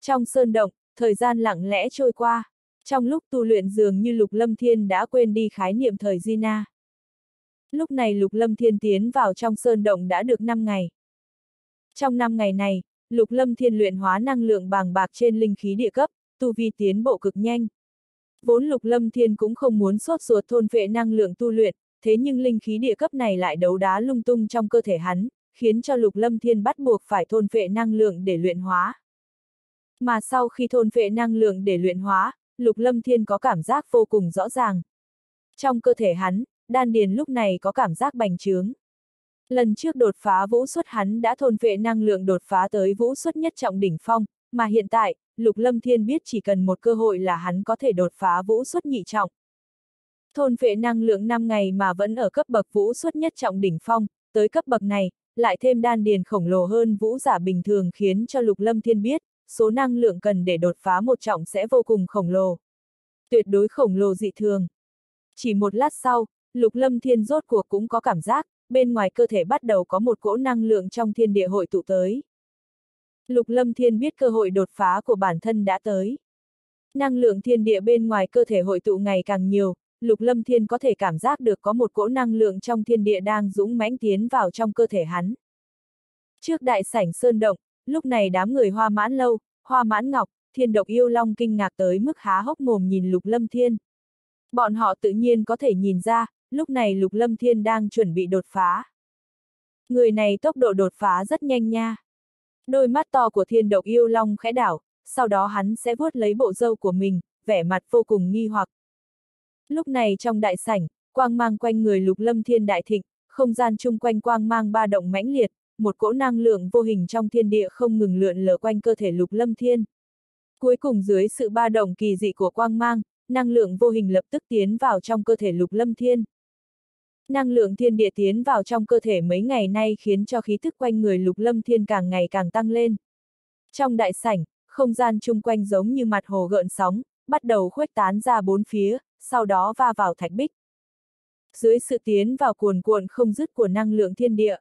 Trong sơn động, thời gian lặng lẽ trôi qua. Trong lúc tu luyện dường như Lục Lâm Thiên đã quên đi khái niệm thời Gina. Lúc này Lục Lâm Thiên tiến vào trong sơn động đã được 5 ngày. Trong 5 ngày này, Lục Lâm Thiên luyện hóa năng lượng bàng bạc trên linh khí địa cấp, tu vi tiến bộ cực nhanh. Vốn Lục Lâm Thiên cũng không muốn sốt ruột thôn vệ năng lượng tu luyện, thế nhưng linh khí địa cấp này lại đấu đá lung tung trong cơ thể hắn, khiến cho Lục Lâm Thiên bắt buộc phải thôn vệ năng lượng để luyện hóa. Mà sau khi thôn vệ năng lượng để luyện hóa, Lục Lâm Thiên có cảm giác vô cùng rõ ràng. Trong cơ thể hắn, đan điền lúc này có cảm giác bành trướng. Lần trước đột phá vũ xuất hắn đã thôn vệ năng lượng đột phá tới vũ xuất nhất trọng đỉnh phong, mà hiện tại, Lục Lâm Thiên biết chỉ cần một cơ hội là hắn có thể đột phá vũ xuất nhị trọng. Thôn phệ năng lượng 5 ngày mà vẫn ở cấp bậc vũ xuất nhất trọng đỉnh phong, tới cấp bậc này, lại thêm đan điền khổng lồ hơn vũ giả bình thường khiến cho Lục Lâm Thiên biết, số năng lượng cần để đột phá một trọng sẽ vô cùng khổng lồ. Tuyệt đối khổng lồ dị thường. Chỉ một lát sau, Lục Lâm Thiên rốt cuộc cũng có cảm giác, bên ngoài cơ thể bắt đầu có một cỗ năng lượng trong thiên địa hội tụ tới. Lục Lâm Thiên biết cơ hội đột phá của bản thân đã tới. Năng lượng thiên địa bên ngoài cơ thể hội tụ ngày càng nhiều, Lục Lâm Thiên có thể cảm giác được có một cỗ năng lượng trong thiên địa đang dũng mãnh tiến vào trong cơ thể hắn. Trước đại sảnh sơn động, lúc này đám người hoa mãn lâu, hoa mãn ngọc, thiên độc yêu long kinh ngạc tới mức há hốc mồm nhìn Lục Lâm Thiên. Bọn họ tự nhiên có thể nhìn ra, lúc này Lục Lâm Thiên đang chuẩn bị đột phá. Người này tốc độ đột phá rất nhanh nha. Đôi mắt to của thiên độc yêu long khẽ đảo, sau đó hắn sẽ vuốt lấy bộ râu của mình, vẻ mặt vô cùng nghi hoặc. Lúc này trong đại sảnh, quang mang quanh người lục lâm thiên đại thịnh, không gian chung quanh quang mang ba động mãnh liệt, một cỗ năng lượng vô hình trong thiên địa không ngừng lượn lờ quanh cơ thể lục lâm thiên. Cuối cùng dưới sự ba động kỳ dị của quang mang, năng lượng vô hình lập tức tiến vào trong cơ thể lục lâm thiên. Năng lượng thiên địa tiến vào trong cơ thể mấy ngày nay khiến cho khí thức quanh người lục lâm thiên càng ngày càng tăng lên. Trong đại sảnh, không gian chung quanh giống như mặt hồ gợn sóng, bắt đầu khuếch tán ra bốn phía, sau đó va vào thạch bích. Dưới sự tiến vào cuồn cuộn không dứt của năng lượng thiên địa,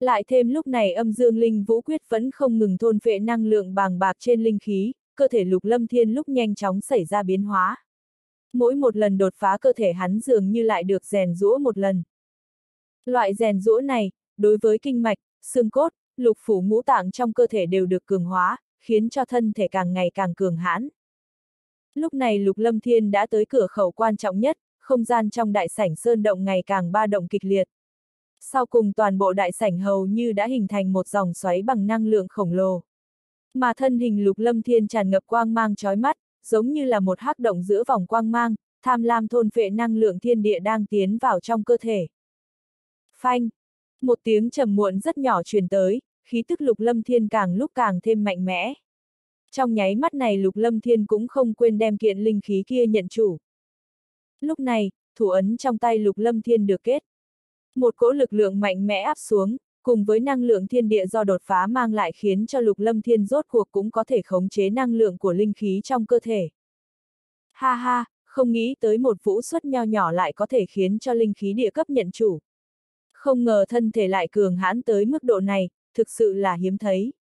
Lại thêm lúc này âm dương linh vũ quyết vẫn không ngừng thôn phệ năng lượng bàng bạc trên linh khí, cơ thể lục lâm thiên lúc nhanh chóng xảy ra biến hóa. Mỗi một lần đột phá cơ thể hắn dường như lại được rèn rũa một lần. Loại rèn rũa này, đối với kinh mạch, xương cốt, lục phủ ngũ tạng trong cơ thể đều được cường hóa, khiến cho thân thể càng ngày càng cường hãn. Lúc này Lục Lâm Thiên đã tới cửa khẩu quan trọng nhất, không gian trong đại sảnh sơn động ngày càng ba động kịch liệt. Sau cùng toàn bộ đại sảnh hầu như đã hình thành một dòng xoáy bằng năng lượng khổng lồ. Mà thân hình Lục Lâm Thiên tràn ngập quang mang chói mắt, giống như là một hắc động giữa vòng quang mang, tham lam thôn phệ năng lượng thiên địa đang tiến vào trong cơ thể. Phanh! Một tiếng trầm muộn rất nhỏ truyền tới, khí tức lục lâm thiên càng lúc càng thêm mạnh mẽ. Trong nháy mắt này lục lâm thiên cũng không quên đem kiện linh khí kia nhận chủ. Lúc này, thủ ấn trong tay lục lâm thiên được kết. Một cỗ lực lượng mạnh mẽ áp xuống, cùng với năng lượng thiên địa do đột phá mang lại khiến cho lục lâm thiên rốt cuộc cũng có thể khống chế năng lượng của linh khí trong cơ thể. Ha ha, không nghĩ tới một vũ suất nho nhỏ lại có thể khiến cho linh khí địa cấp nhận chủ. Không ngờ thân thể lại cường hãn tới mức độ này, thực sự là hiếm thấy.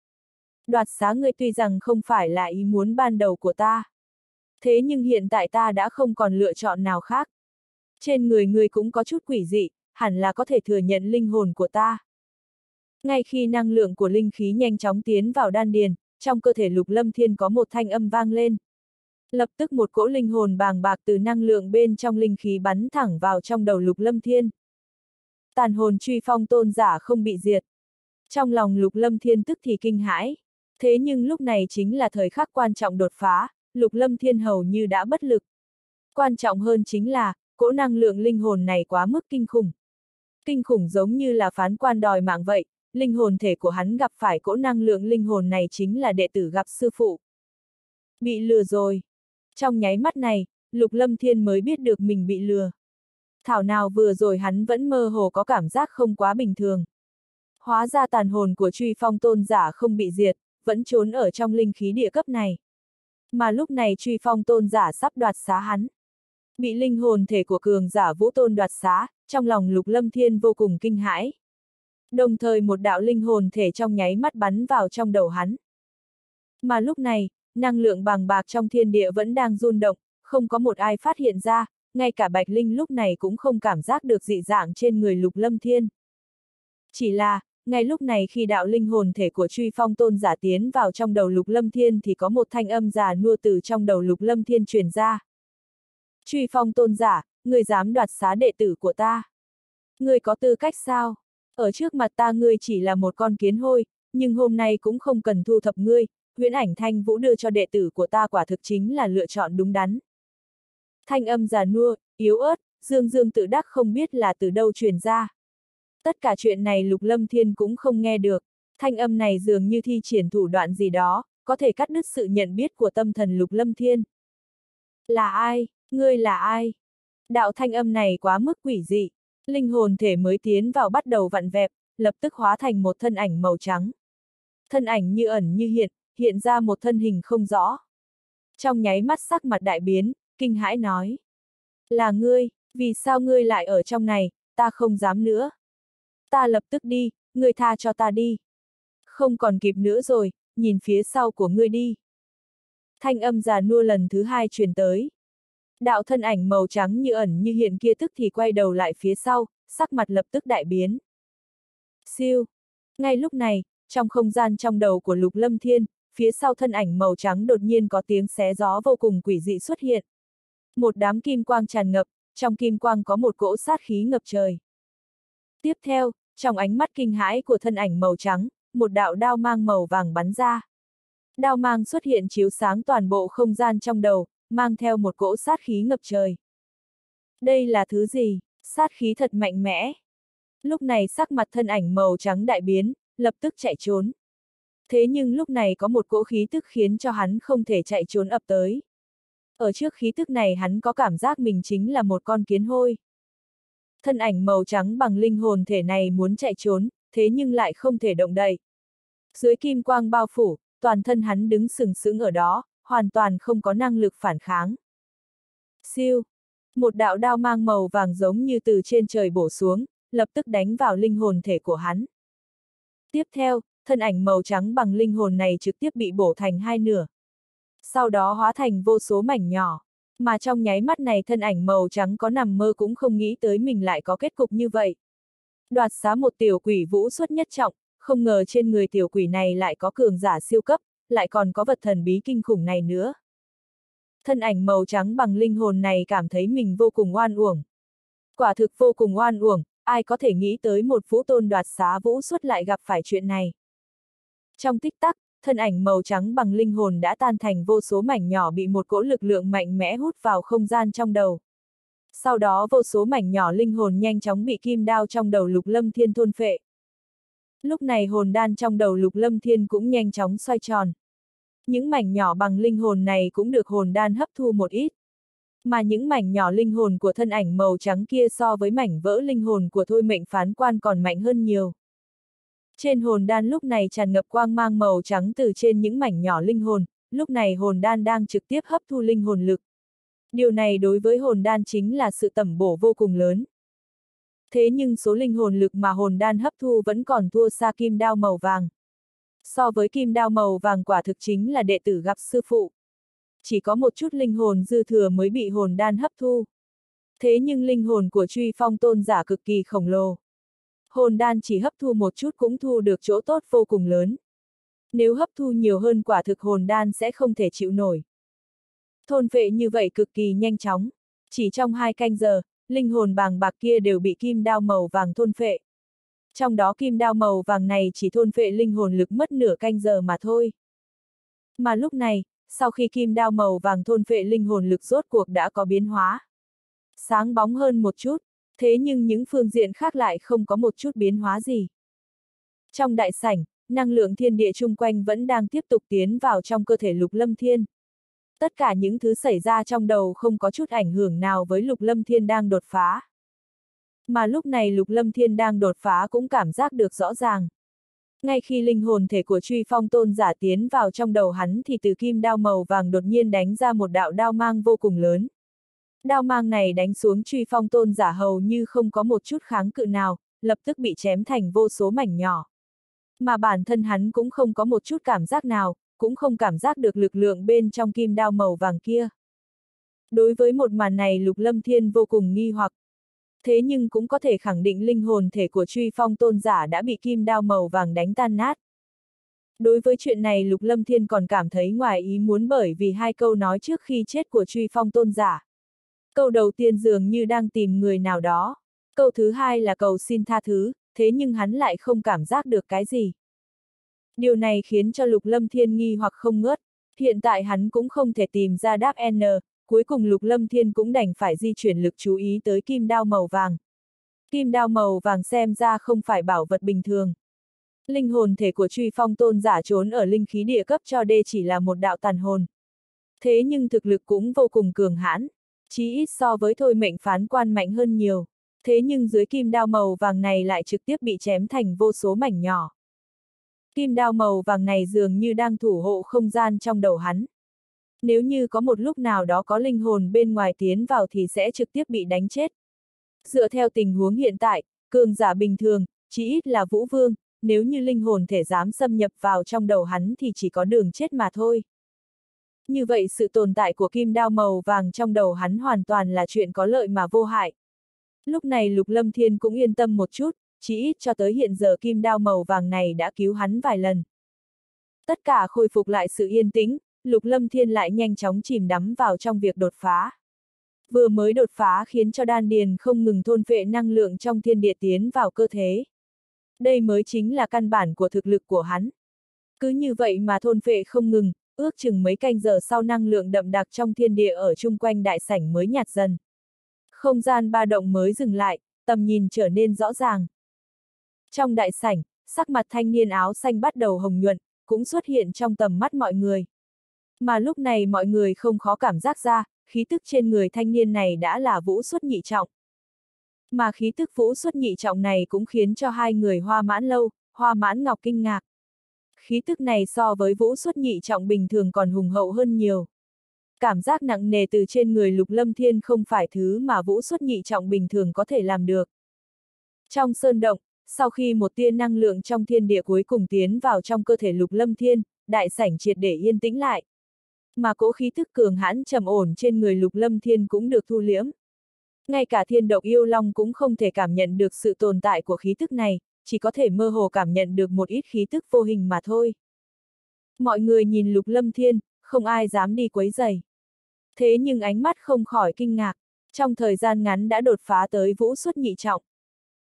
Đoạt xá ngươi tuy rằng không phải là ý muốn ban đầu của ta. Thế nhưng hiện tại ta đã không còn lựa chọn nào khác. Trên người ngươi cũng có chút quỷ dị, hẳn là có thể thừa nhận linh hồn của ta. Ngay khi năng lượng của linh khí nhanh chóng tiến vào đan điền, trong cơ thể lục lâm thiên có một thanh âm vang lên. Lập tức một cỗ linh hồn bàng bạc từ năng lượng bên trong linh khí bắn thẳng vào trong đầu lục lâm thiên. Tàn hồn truy phong tôn giả không bị diệt. Trong lòng lục lâm thiên tức thì kinh hãi. Thế nhưng lúc này chính là thời khắc quan trọng đột phá, lục lâm thiên hầu như đã bất lực. Quan trọng hơn chính là, cỗ năng lượng linh hồn này quá mức kinh khủng. Kinh khủng giống như là phán quan đòi mạng vậy, linh hồn thể của hắn gặp phải cỗ năng lượng linh hồn này chính là đệ tử gặp sư phụ. Bị lừa rồi. Trong nháy mắt này, Lục Lâm Thiên mới biết được mình bị lừa. Thảo nào vừa rồi hắn vẫn mơ hồ có cảm giác không quá bình thường. Hóa ra tàn hồn của truy phong tôn giả không bị diệt, vẫn trốn ở trong linh khí địa cấp này. Mà lúc này truy phong tôn giả sắp đoạt xá hắn. Bị linh hồn thể của cường giả vũ tôn đoạt xá, trong lòng lục lâm thiên vô cùng kinh hãi. Đồng thời một đạo linh hồn thể trong nháy mắt bắn vào trong đầu hắn. Mà lúc này, năng lượng bàng bạc trong thiên địa vẫn đang run động, không có một ai phát hiện ra, ngay cả Bạch Linh lúc này cũng không cảm giác được dị dạng trên người lục lâm thiên. Chỉ là, ngay lúc này khi đạo linh hồn thể của truy phong tôn giả tiến vào trong đầu lục lâm thiên thì có một thanh âm giả nua từ trong đầu lục lâm thiên truyền ra. Truy phong tôn giả, người dám đoạt xá đệ tử của ta. Người có tư cách sao? Ở trước mặt ta ngươi chỉ là một con kiến hôi, nhưng hôm nay cũng không cần thu thập ngươi, huyễn ảnh thanh vũ đưa cho đệ tử của ta quả thực chính là lựa chọn đúng đắn. Thanh âm già nua, yếu ớt, dương dương tự đắc không biết là từ đâu truyền ra. Tất cả chuyện này Lục Lâm Thiên cũng không nghe được, thanh âm này dường như thi triển thủ đoạn gì đó, có thể cắt đứt sự nhận biết của tâm thần Lục Lâm Thiên. Là ai? Ngươi là ai? Đạo thanh âm này quá mức quỷ dị, linh hồn thể mới tiến vào bắt đầu vặn vẹp, lập tức hóa thành một thân ảnh màu trắng. Thân ảnh như ẩn như hiện, hiện ra một thân hình không rõ. Trong nháy mắt sắc mặt đại biến, kinh hãi nói. Là ngươi, vì sao ngươi lại ở trong này, ta không dám nữa. Ta lập tức đi, ngươi tha cho ta đi. Không còn kịp nữa rồi, nhìn phía sau của ngươi đi. Thanh âm già nua lần thứ hai truyền tới. Đạo thân ảnh màu trắng như ẩn như hiện kia tức thì quay đầu lại phía sau, sắc mặt lập tức đại biến. Siêu! Ngay lúc này, trong không gian trong đầu của Lục Lâm Thiên, phía sau thân ảnh màu trắng đột nhiên có tiếng xé gió vô cùng quỷ dị xuất hiện. Một đám kim quang tràn ngập, trong kim quang có một cỗ sát khí ngập trời. Tiếp theo, trong ánh mắt kinh hãi của thân ảnh màu trắng, một đạo đao mang màu vàng bắn ra. Đao mang xuất hiện chiếu sáng toàn bộ không gian trong đầu, mang theo một cỗ sát khí ngập trời. Đây là thứ gì? Sát khí thật mạnh mẽ. Lúc này sắc mặt thân ảnh màu trắng đại biến, lập tức chạy trốn. Thế nhưng lúc này có một cỗ khí tức khiến cho hắn không thể chạy trốn ập tới. Ở trước khí tức này hắn có cảm giác mình chính là một con kiến hôi. Thân ảnh màu trắng bằng linh hồn thể này muốn chạy trốn, thế nhưng lại không thể động đậy. Dưới kim quang bao phủ, toàn thân hắn đứng sừng sững ở đó, hoàn toàn không có năng lực phản kháng. Siêu! Một đạo đao mang màu vàng giống như từ trên trời bổ xuống, lập tức đánh vào linh hồn thể của hắn. Tiếp theo, thân ảnh màu trắng bằng linh hồn này trực tiếp bị bổ thành hai nửa. Sau đó hóa thành vô số mảnh nhỏ. Mà trong nháy mắt này thân ảnh màu trắng có nằm mơ cũng không nghĩ tới mình lại có kết cục như vậy. Đoạt xá một tiểu quỷ vũ xuất nhất trọng, không ngờ trên người tiểu quỷ này lại có cường giả siêu cấp, lại còn có vật thần bí kinh khủng này nữa. Thân ảnh màu trắng bằng linh hồn này cảm thấy mình vô cùng oan uổng. Quả thực vô cùng oan uổng, ai có thể nghĩ tới một vũ tôn đoạt xá vũ xuất lại gặp phải chuyện này. Trong tích tắc, thân ảnh màu trắng bằng linh hồn đã tan thành vô số mảnh nhỏ bị một cỗ lực lượng mạnh mẽ hút vào không gian trong đầu. Sau đó vô số mảnh nhỏ linh hồn nhanh chóng bị kim đao trong đầu lục lâm thiên thôn phệ. Lúc này hồn đan trong đầu lục lâm thiên cũng nhanh chóng xoay tròn. Những mảnh nhỏ bằng linh hồn này cũng được hồn đan hấp thu một ít. Mà những mảnh nhỏ linh hồn của thân ảnh màu trắng kia so với mảnh vỡ linh hồn của thôi mệnh phán quan còn mạnh hơn nhiều. Trên hồn đan lúc này tràn ngập quang mang màu trắng từ trên những mảnh nhỏ linh hồn, lúc này hồn đan đang trực tiếp hấp thu linh hồn lực. Điều này đối với hồn đan chính là sự tẩm bổ vô cùng lớn. Thế nhưng số linh hồn lực mà hồn đan hấp thu vẫn còn thua xa kim đao màu vàng. So với kim đao màu vàng quả thực chính là đệ tử gặp sư phụ. Chỉ có một chút linh hồn dư thừa mới bị hồn đan hấp thu. Thế nhưng linh hồn của truy phong tôn giả cực kỳ khổng lồ. Hồn đan chỉ hấp thu một chút cũng thu được chỗ tốt vô cùng lớn. Nếu hấp thu nhiều hơn quả thực hồn đan sẽ không thể chịu nổi. Thôn vệ như vậy cực kỳ nhanh chóng. Chỉ trong hai canh giờ, linh hồn bàng bạc kia đều bị kim đao màu vàng thôn phệ. Trong đó kim đao màu vàng này chỉ thôn phệ linh hồn lực mất nửa canh giờ mà thôi. Mà lúc này, sau khi kim đao màu vàng thôn phệ linh hồn lực rốt cuộc đã có biến hóa. Sáng bóng hơn một chút, thế nhưng những phương diện khác lại không có một chút biến hóa gì. Trong đại sảnh, năng lượng thiên địa chung quanh vẫn đang tiếp tục tiến vào trong cơ thể lục lâm thiên. Tất cả những thứ xảy ra trong đầu không có chút ảnh hưởng nào với lục lâm thiên đang đột phá. Mà lúc này lục lâm thiên đang đột phá cũng cảm giác được rõ ràng. Ngay khi linh hồn thể của truy phong tôn giả tiến vào trong đầu hắn thì từ kim đao màu vàng đột nhiên đánh ra một đạo đao mang vô cùng lớn. Đao mang này đánh xuống truy phong tôn giả hầu như không có một chút kháng cự nào, lập tức bị chém thành vô số mảnh nhỏ. Mà bản thân hắn cũng không có một chút cảm giác nào, cũng không cảm giác được lực lượng bên trong kim đao màu vàng kia. Đối với một màn này Lục Lâm Thiên vô cùng nghi hoặc. Thế nhưng cũng có thể khẳng định linh hồn thể của truy phong tôn giả đã bị kim đao màu vàng đánh tan nát. Đối với chuyện này Lục Lâm Thiên còn cảm thấy ngoài ý muốn bởi vì hai câu nói trước khi chết của truy phong tôn giả. Câu đầu tiên dường như đang tìm người nào đó. Câu thứ hai là cầu xin tha thứ, thế nhưng hắn lại không cảm giác được cái gì. Điều này khiến cho Lục Lâm Thiên nghi hoặc không ngớt, hiện tại hắn cũng không thể tìm ra đáp N, cuối cùng Lục Lâm Thiên cũng đành phải di chuyển lực chú ý tới kim đao màu vàng. Kim đao màu vàng xem ra không phải bảo vật bình thường. Linh hồn thể của truy phong tôn giả trốn ở linh khí địa cấp cho đê chỉ là một đạo tàn hồn. Thế nhưng thực lực cũng vô cùng cường hãn, chí ít so với thôi mệnh phán quan mạnh hơn nhiều. Thế nhưng dưới kim đao màu vàng này lại trực tiếp bị chém thành vô số mảnh nhỏ. Kim đao màu vàng này dường như đang thủ hộ không gian trong đầu hắn. Nếu như có một lúc nào đó có linh hồn bên ngoài tiến vào thì sẽ trực tiếp bị đánh chết. Dựa theo tình huống hiện tại, cường giả bình thường, chỉ ít là vũ vương, nếu như linh hồn thể dám xâm nhập vào trong đầu hắn thì chỉ có đường chết mà thôi. Như vậy sự tồn tại của kim đao màu vàng trong đầu hắn hoàn toàn là chuyện có lợi mà vô hại. Lúc này Lục Lâm Thiên cũng yên tâm một chút, chỉ ít cho tới hiện giờ kim đao màu vàng này đã cứu hắn vài lần. Tất cả khôi phục lại sự yên tĩnh, Lục Lâm Thiên lại nhanh chóng chìm đắm vào trong việc đột phá. Vừa mới đột phá khiến cho đan điền không ngừng thôn phệ năng lượng trong thiên địa tiến vào cơ thể. Đây mới chính là căn bản của thực lực của hắn. Cứ như vậy mà thôn phệ không ngừng, ước chừng mấy canh giờ sau năng lượng đậm đặc trong thiên địa ở chung quanh đại sảnh mới nhạt dần. Không gian ba động mới dừng lại, tầm nhìn trở nên rõ ràng. Trong đại sảnh, sắc mặt thanh niên áo xanh bắt đầu hồng nhuận, cũng xuất hiện trong tầm mắt mọi người. Mà lúc này mọi người không khó cảm giác ra, khí tức trên người thanh niên này đã là vũ xuất nhị trọng. Mà khí tức vũ xuất nhị trọng này cũng khiến cho hai người hoa mãn lâu, hoa mãn ngọc kinh ngạc. Khí tức này so với vũ xuất nhị trọng bình thường còn hùng hậu hơn nhiều. Cảm giác nặng nề từ trên người lục lâm thiên không phải thứ mà vũ xuất nhị trọng bình thường có thể làm được. Trong sơn động, sau khi một tia năng lượng trong thiên địa cuối cùng tiến vào trong cơ thể lục lâm thiên, đại sảnh triệt để yên tĩnh lại. Mà cỗ khí thức cường hãn trầm ổn trên người lục lâm thiên cũng được thu liễm. Ngay cả thiên độc yêu long cũng không thể cảm nhận được sự tồn tại của khí tức này, chỉ có thể mơ hồ cảm nhận được một ít khí tức vô hình mà thôi. Mọi người nhìn lục lâm thiên, không ai dám đi quấy giày. Thế nhưng ánh mắt không khỏi kinh ngạc, trong thời gian ngắn đã đột phá tới vũ xuất nhị trọng.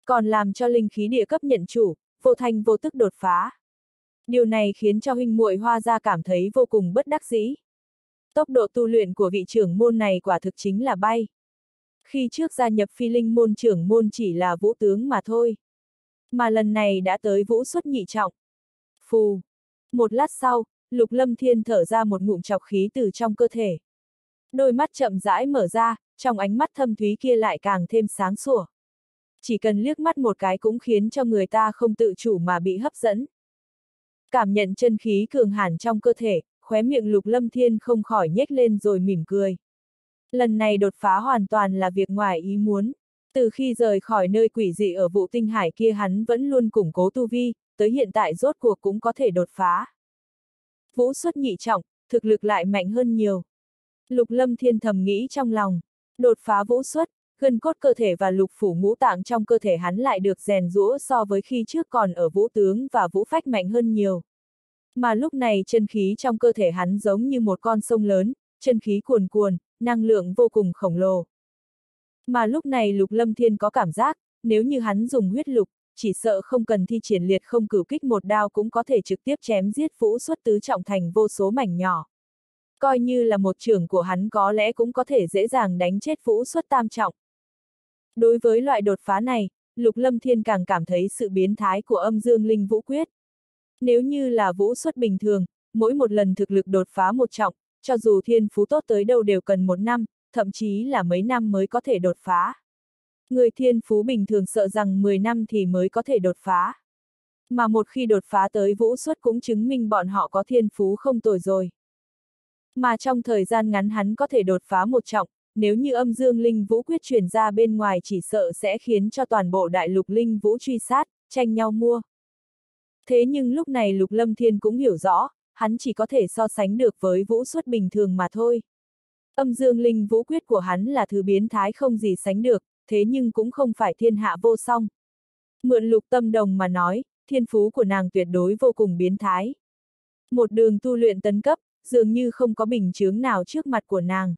Còn làm cho linh khí địa cấp nhận chủ, vô thành vô tức đột phá. Điều này khiến cho huynh muội hoa gia cảm thấy vô cùng bất đắc dĩ. Tốc độ tu luyện của vị trưởng môn này quả thực chính là bay. Khi trước gia nhập phi linh môn trưởng môn chỉ là vũ tướng mà thôi. Mà lần này đã tới vũ xuất nhị trọng. Phù. Một lát sau, lục lâm thiên thở ra một ngụm chọc khí từ trong cơ thể. Đôi mắt chậm rãi mở ra, trong ánh mắt thâm thúy kia lại càng thêm sáng sủa. Chỉ cần liếc mắt một cái cũng khiến cho người ta không tự chủ mà bị hấp dẫn. Cảm nhận chân khí cường hàn trong cơ thể, khóe miệng lục lâm thiên không khỏi nhếch lên rồi mỉm cười. Lần này đột phá hoàn toàn là việc ngoài ý muốn. Từ khi rời khỏi nơi quỷ dị ở vụ tinh hải kia hắn vẫn luôn củng cố tu vi, tới hiện tại rốt cuộc cũng có thể đột phá. Vũ xuất nhị trọng, thực lực lại mạnh hơn nhiều. Lục lâm thiên thầm nghĩ trong lòng, đột phá vũ xuất, gân cốt cơ thể và lục phủ ngũ tạng trong cơ thể hắn lại được rèn rũa so với khi trước còn ở vũ tướng và vũ phách mạnh hơn nhiều. Mà lúc này chân khí trong cơ thể hắn giống như một con sông lớn, chân khí cuồn cuồn, năng lượng vô cùng khổng lồ. Mà lúc này lục lâm thiên có cảm giác, nếu như hắn dùng huyết lục, chỉ sợ không cần thi triển liệt không cửu kích một đao cũng có thể trực tiếp chém giết vũ xuất tứ trọng thành vô số mảnh nhỏ. Coi như là một trưởng của hắn có lẽ cũng có thể dễ dàng đánh chết vũ xuất tam trọng. Đối với loại đột phá này, Lục Lâm Thiên càng cảm thấy sự biến thái của âm dương linh vũ quyết. Nếu như là vũ xuất bình thường, mỗi một lần thực lực đột phá một trọng, cho dù thiên phú tốt tới đâu đều cần một năm, thậm chí là mấy năm mới có thể đột phá. Người thiên phú bình thường sợ rằng 10 năm thì mới có thể đột phá. Mà một khi đột phá tới vũ xuất cũng chứng minh bọn họ có thiên phú không tồi rồi. Mà trong thời gian ngắn hắn có thể đột phá một trọng, nếu như âm dương linh vũ quyết truyền ra bên ngoài chỉ sợ sẽ khiến cho toàn bộ đại lục linh vũ truy sát, tranh nhau mua. Thế nhưng lúc này lục lâm thiên cũng hiểu rõ, hắn chỉ có thể so sánh được với vũ suất bình thường mà thôi. Âm dương linh vũ quyết của hắn là thứ biến thái không gì sánh được, thế nhưng cũng không phải thiên hạ vô song. Mượn lục tâm đồng mà nói, thiên phú của nàng tuyệt đối vô cùng biến thái. Một đường tu luyện tấn cấp, dường như không có bình chướng nào trước mặt của nàng.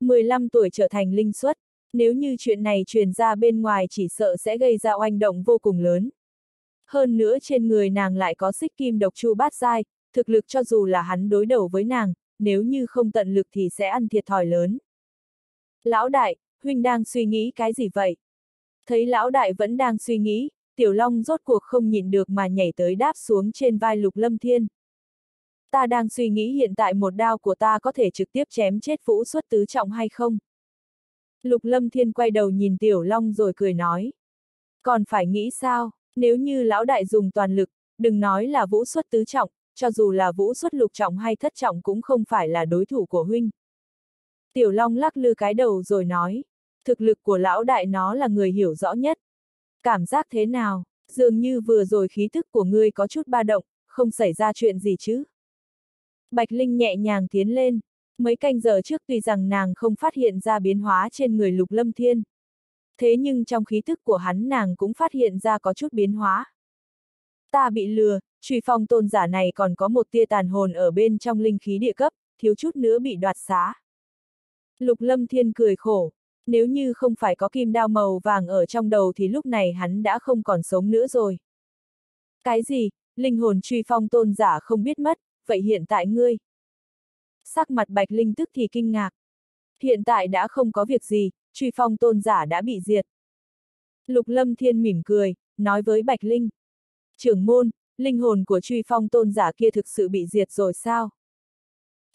15 tuổi trở thành linh xuất, nếu như chuyện này truyền ra bên ngoài chỉ sợ sẽ gây ra oanh động vô cùng lớn. Hơn nữa trên người nàng lại có xích kim độc chu bát dai, thực lực cho dù là hắn đối đầu với nàng, nếu như không tận lực thì sẽ ăn thiệt thòi lớn. Lão đại, huynh đang suy nghĩ cái gì vậy? Thấy lão đại vẫn đang suy nghĩ, tiểu long rốt cuộc không nhịn được mà nhảy tới đáp xuống trên vai lục lâm thiên. Ta đang suy nghĩ hiện tại một đao của ta có thể trực tiếp chém chết vũ xuất tứ trọng hay không? Lục lâm thiên quay đầu nhìn tiểu long rồi cười nói. Còn phải nghĩ sao, nếu như lão đại dùng toàn lực, đừng nói là vũ xuất tứ trọng, cho dù là vũ xuất lục trọng hay thất trọng cũng không phải là đối thủ của huynh. Tiểu Long lắc lư cái đầu rồi nói, thực lực của lão đại nó là người hiểu rõ nhất. Cảm giác thế nào, dường như vừa rồi khí thức của ngươi có chút ba động, không xảy ra chuyện gì chứ. Bạch Linh nhẹ nhàng tiến lên, mấy canh giờ trước tuy rằng nàng không phát hiện ra biến hóa trên người lục lâm thiên. Thế nhưng trong khí thức của hắn nàng cũng phát hiện ra có chút biến hóa. Ta bị lừa, truy phong tôn giả này còn có một tia tàn hồn ở bên trong linh khí địa cấp, thiếu chút nữa bị đoạt xá. Lục lâm thiên cười khổ, nếu như không phải có kim đao màu vàng ở trong đầu thì lúc này hắn đã không còn sống nữa rồi. Cái gì, linh hồn truy phong tôn giả không biết mất, vậy hiện tại ngươi? Sắc mặt bạch linh tức thì kinh ngạc. Hiện tại đã không có việc gì, truy phong tôn giả đã bị diệt. Lục lâm thiên mỉm cười, nói với bạch linh. Trưởng môn, linh hồn của truy phong tôn giả kia thực sự bị diệt rồi sao?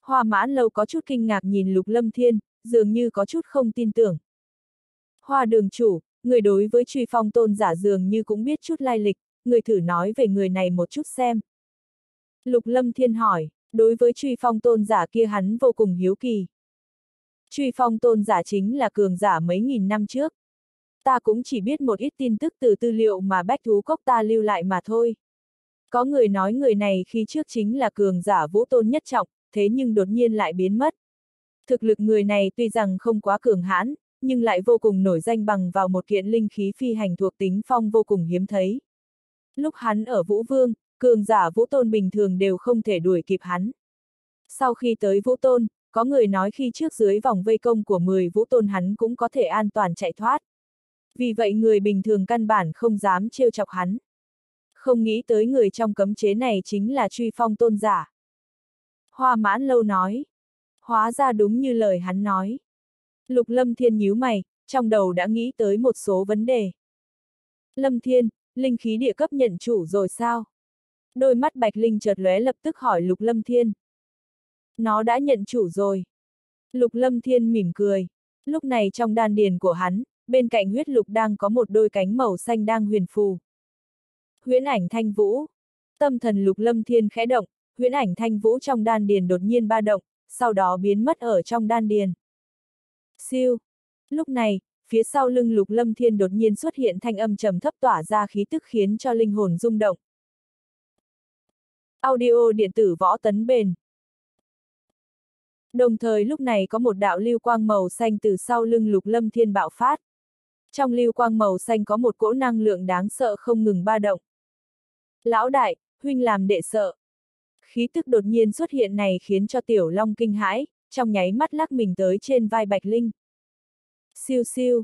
Hoa mãn lâu có chút kinh ngạc nhìn lục lâm thiên, dường như có chút không tin tưởng. Hoa đường chủ, người đối với truy phong tôn giả dường như cũng biết chút lai lịch, người thử nói về người này một chút xem. Lục lâm thiên hỏi, đối với truy phong tôn giả kia hắn vô cùng hiếu kỳ. Truy phong tôn giả chính là cường giả mấy nghìn năm trước. Ta cũng chỉ biết một ít tin tức từ tư liệu mà bách thú cốc ta lưu lại mà thôi. Có người nói người này khi trước chính là cường giả vũ tôn nhất trọng, thế nhưng đột nhiên lại biến mất. Thực lực người này tuy rằng không quá cường hãn, nhưng lại vô cùng nổi danh bằng vào một kiện linh khí phi hành thuộc tính phong vô cùng hiếm thấy. Lúc hắn ở Vũ Vương, cường giả Vũ Tôn bình thường đều không thể đuổi kịp hắn. Sau khi tới Vũ Tôn, có người nói khi trước dưới vòng vây công của 10 Vũ Tôn hắn cũng có thể an toàn chạy thoát. Vì vậy người bình thường căn bản không dám trêu chọc hắn. Không nghĩ tới người trong cấm chế này chính là truy phong tôn giả. Hoa mãn lâu nói. Hóa ra đúng như lời hắn nói. Lục Lâm Thiên nhíu mày, trong đầu đã nghĩ tới một số vấn đề. Lâm Thiên, linh khí địa cấp nhận chủ rồi sao? Đôi mắt Bạch Linh chợt lóe lập tức hỏi Lục Lâm Thiên. Nó đã nhận chủ rồi. Lục Lâm Thiên mỉm cười. Lúc này trong đan điền của hắn, bên cạnh huyết lục đang có một đôi cánh màu xanh đang huyền phù. Huyễn ảnh thanh vũ. Tâm thần Lục Lâm Thiên khẽ động, huyễn ảnh thanh vũ trong đan điền đột nhiên ba động, sau đó biến mất ở trong đan điền. Siêu. Lúc này, phía sau lưng lục lâm thiên đột nhiên xuất hiện thanh âm trầm thấp tỏa ra khí tức khiến cho linh hồn rung động. Audio điện tử võ tấn bền. Đồng thời lúc này có một đạo lưu quang màu xanh từ sau lưng lục lâm thiên bạo phát. Trong lưu quang màu xanh có một cỗ năng lượng đáng sợ không ngừng ba động. Lão đại, huynh làm đệ sợ. Khí tức đột nhiên xuất hiện này khiến cho tiểu long kinh hãi, trong nháy mắt lắc mình tới trên vai Bạch Linh. Siêu siêu.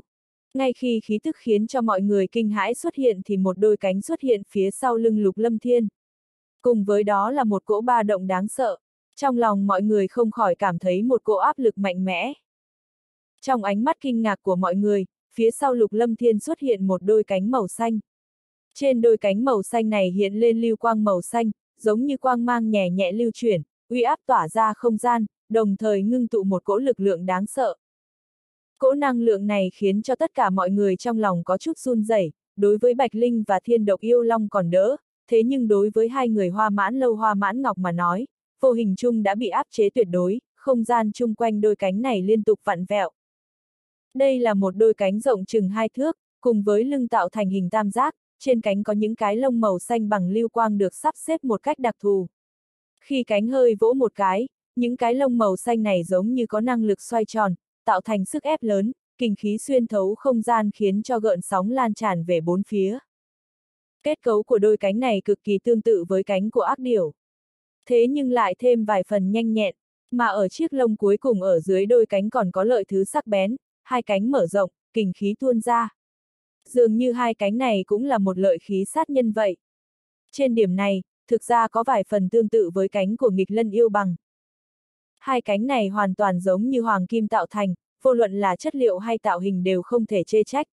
Ngay khi khí tức khiến cho mọi người kinh hãi xuất hiện thì một đôi cánh xuất hiện phía sau lưng lục lâm thiên. Cùng với đó là một cỗ ba động đáng sợ. Trong lòng mọi người không khỏi cảm thấy một cỗ áp lực mạnh mẽ. Trong ánh mắt kinh ngạc của mọi người, phía sau lục lâm thiên xuất hiện một đôi cánh màu xanh. Trên đôi cánh màu xanh này hiện lên lưu quang màu xanh, giống như quang mang nhẹ nhẹ lưu chuyển, uy áp tỏa ra không gian, đồng thời ngưng tụ một cỗ lực lượng đáng sợ. Cỗ năng lượng này khiến cho tất cả mọi người trong lòng có chút run rẩy. đối với Bạch Linh và Thiên Độc Yêu Long còn đỡ, thế nhưng đối với hai người hoa mãn lâu hoa mãn ngọc mà nói, vô hình chung đã bị áp chế tuyệt đối, không gian chung quanh đôi cánh này liên tục vặn vẹo. Đây là một đôi cánh rộng chừng hai thước, cùng với lưng tạo thành hình tam giác, trên cánh có những cái lông màu xanh bằng lưu quang được sắp xếp một cách đặc thù. Khi cánh hơi vỗ một cái, những cái lông màu xanh này giống như có năng lực xoay tròn, tạo thành sức ép lớn, kinh khí xuyên thấu không gian khiến cho gợn sóng lan tràn về bốn phía. Kết cấu của đôi cánh này cực kỳ tương tự với cánh của ác điểu. Thế nhưng lại thêm vài phần nhanh nhẹn, mà ở chiếc lông cuối cùng ở dưới đôi cánh còn có lợi thứ sắc bén, hai cánh mở rộng, kình khí tuôn ra. Dường như hai cánh này cũng là một lợi khí sát nhân vậy. Trên điểm này, thực ra có vài phần tương tự với cánh của nghịch lân yêu bằng. Hai cánh này hoàn toàn giống như hoàng kim tạo thành, vô luận là chất liệu hay tạo hình đều không thể chê trách.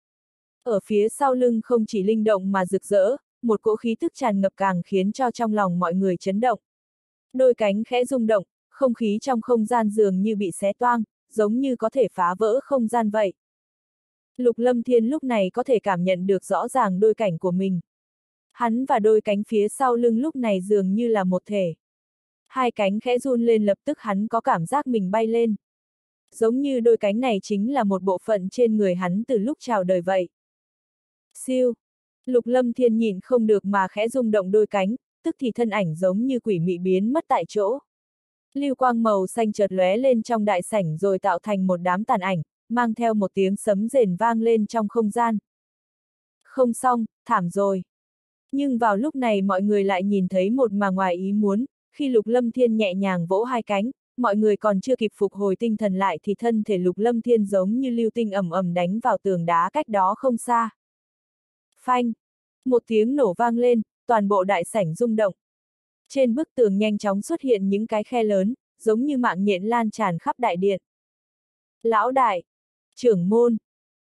Ở phía sau lưng không chỉ linh động mà rực rỡ, một cỗ khí tức tràn ngập càng khiến cho trong lòng mọi người chấn động. Đôi cánh khẽ rung động, không khí trong không gian dường như bị xé toang, giống như có thể phá vỡ không gian vậy. Lục Lâm Thiên lúc này có thể cảm nhận được rõ ràng đôi cảnh của mình. Hắn và đôi cánh phía sau lưng lúc này dường như là một thể. Hai cánh khẽ run lên lập tức hắn có cảm giác mình bay lên. Giống như đôi cánh này chính là một bộ phận trên người hắn từ lúc chào đời vậy. Siêu! Lục lâm thiên nhìn không được mà khẽ rung động đôi cánh, tức thì thân ảnh giống như quỷ mị biến mất tại chỗ. Lưu quang màu xanh chợt lóe lên trong đại sảnh rồi tạo thành một đám tàn ảnh, mang theo một tiếng sấm rền vang lên trong không gian. Không xong, thảm rồi. Nhưng vào lúc này mọi người lại nhìn thấy một mà ngoài ý muốn, khi Lục Lâm Thiên nhẹ nhàng vỗ hai cánh, mọi người còn chưa kịp phục hồi tinh thần lại thì thân thể Lục Lâm Thiên giống như lưu tinh ẩm ẩm đánh vào tường đá cách đó không xa. Phanh! Một tiếng nổ vang lên, toàn bộ đại sảnh rung động. Trên bức tường nhanh chóng xuất hiện những cái khe lớn, giống như mạng nhện lan tràn khắp đại điện. Lão đại! Trưởng môn!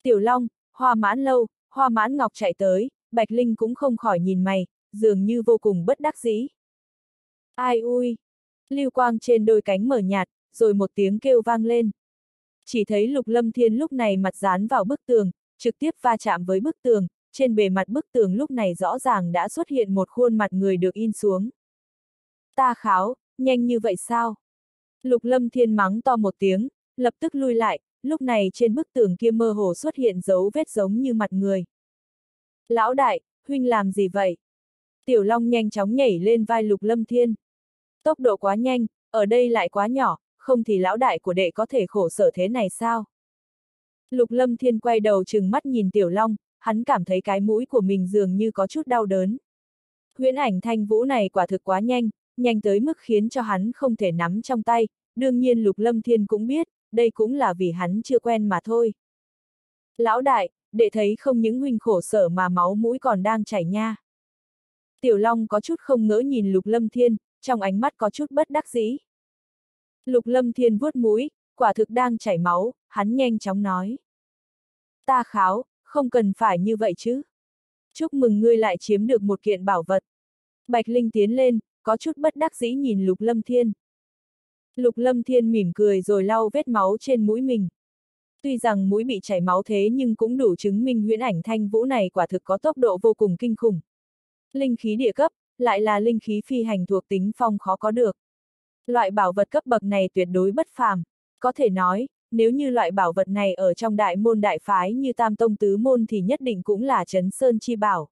Tiểu Long, Hoa Mãn Lâu, Hoa Mãn Ngọc chạy tới, Bạch Linh cũng không khỏi nhìn mày, dường như vô cùng bất đắc dĩ. Ai ui! Lưu quang trên đôi cánh mở nhạt, rồi một tiếng kêu vang lên. Chỉ thấy lục lâm thiên lúc này mặt dán vào bức tường, trực tiếp va chạm với bức tường, trên bề mặt bức tường lúc này rõ ràng đã xuất hiện một khuôn mặt người được in xuống. Ta kháo, nhanh như vậy sao? Lục lâm thiên mắng to một tiếng, lập tức lui lại, lúc này trên bức tường kia mơ hồ xuất hiện dấu vết giống như mặt người. Lão đại, huynh làm gì vậy? Tiểu Long nhanh chóng nhảy lên vai Lục Lâm Thiên. Tốc độ quá nhanh, ở đây lại quá nhỏ, không thì lão đại của đệ có thể khổ sở thế này sao? Lục Lâm Thiên quay đầu chừng mắt nhìn Tiểu Long, hắn cảm thấy cái mũi của mình dường như có chút đau đớn. Huyễn ảnh thanh vũ này quả thực quá nhanh, nhanh tới mức khiến cho hắn không thể nắm trong tay, đương nhiên Lục Lâm Thiên cũng biết, đây cũng là vì hắn chưa quen mà thôi. Lão đại, đệ thấy không những huynh khổ sở mà máu mũi còn đang chảy nha. Tiểu Long có chút không ngỡ nhìn Lục Lâm Thiên, trong ánh mắt có chút bất đắc dĩ. Lục Lâm Thiên vuốt mũi, quả thực đang chảy máu, hắn nhanh chóng nói. Ta kháo, không cần phải như vậy chứ. Chúc mừng ngươi lại chiếm được một kiện bảo vật. Bạch Linh tiến lên, có chút bất đắc dĩ nhìn Lục Lâm Thiên. Lục Lâm Thiên mỉm cười rồi lau vết máu trên mũi mình. Tuy rằng mũi bị chảy máu thế nhưng cũng đủ chứng minh huyễn ảnh thanh vũ này quả thực có tốc độ vô cùng kinh khủng. Linh khí địa cấp, lại là linh khí phi hành thuộc tính phong khó có được. Loại bảo vật cấp bậc này tuyệt đối bất phàm. Có thể nói, nếu như loại bảo vật này ở trong đại môn đại phái như tam tông tứ môn thì nhất định cũng là chấn sơn chi bảo.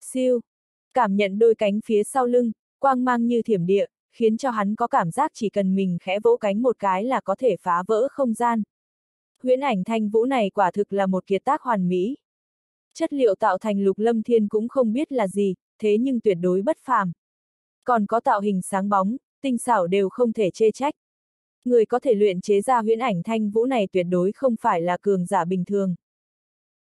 Siêu. Cảm nhận đôi cánh phía sau lưng, quang mang như thiểm địa, khiến cho hắn có cảm giác chỉ cần mình khẽ vỗ cánh một cái là có thể phá vỡ không gian. Huyễn ảnh thanh vũ này quả thực là một kiệt tác hoàn mỹ. Chất liệu tạo thành lục lâm thiên cũng không biết là gì, thế nhưng tuyệt đối bất phàm. Còn có tạo hình sáng bóng, tinh xảo đều không thể chê trách. Người có thể luyện chế ra huyễn ảnh thanh vũ này tuyệt đối không phải là cường giả bình thường.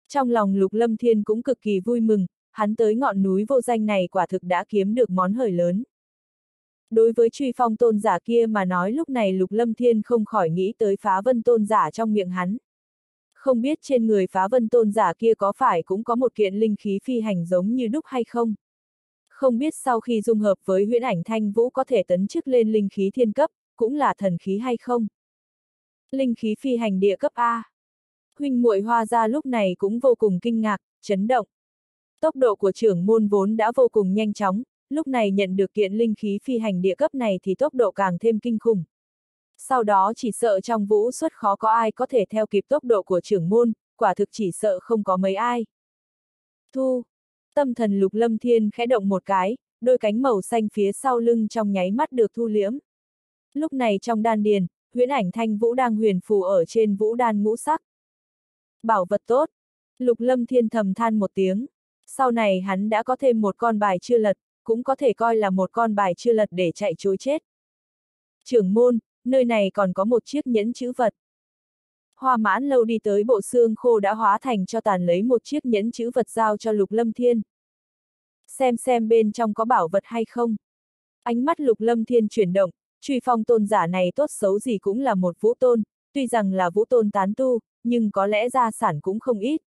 Trong lòng lục lâm thiên cũng cực kỳ vui mừng, hắn tới ngọn núi vô danh này quả thực đã kiếm được món hời lớn. Đối với truy phong tôn giả kia mà nói lúc này lục lâm thiên không khỏi nghĩ tới phá vân tôn giả trong miệng hắn. Không biết trên người phá vân tôn giả kia có phải cũng có một kiện linh khí phi hành giống như đúc hay không? Không biết sau khi dung hợp với huyễn ảnh thanh vũ có thể tấn chức lên linh khí thiên cấp, cũng là thần khí hay không? Linh khí phi hành địa cấp A. Huynh muội hoa ra lúc này cũng vô cùng kinh ngạc, chấn động. Tốc độ của trưởng môn vốn đã vô cùng nhanh chóng, lúc này nhận được kiện linh khí phi hành địa cấp này thì tốc độ càng thêm kinh khủng. Sau đó chỉ sợ trong vũ xuất khó có ai có thể theo kịp tốc độ của trưởng môn, quả thực chỉ sợ không có mấy ai. Thu. Tâm thần lục lâm thiên khẽ động một cái, đôi cánh màu xanh phía sau lưng trong nháy mắt được thu liễm. Lúc này trong đan điền, huyễn ảnh thanh vũ đang huyền phù ở trên vũ đan ngũ sắc. Bảo vật tốt. Lục lâm thiên thầm than một tiếng. Sau này hắn đã có thêm một con bài chưa lật, cũng có thể coi là một con bài chưa lật để chạy chối chết. Trưởng môn, nơi này còn có một chiếc nhẫn chữ vật. Hoa mãn lâu đi tới bộ xương khô đã hóa thành cho tàn lấy một chiếc nhẫn chữ vật giao cho Lục Lâm Thiên. Xem xem bên trong có bảo vật hay không. Ánh mắt Lục Lâm Thiên chuyển động, truy phong tôn giả này tốt xấu gì cũng là một vũ tôn, tuy rằng là vũ tôn tán tu, nhưng có lẽ gia sản cũng không ít.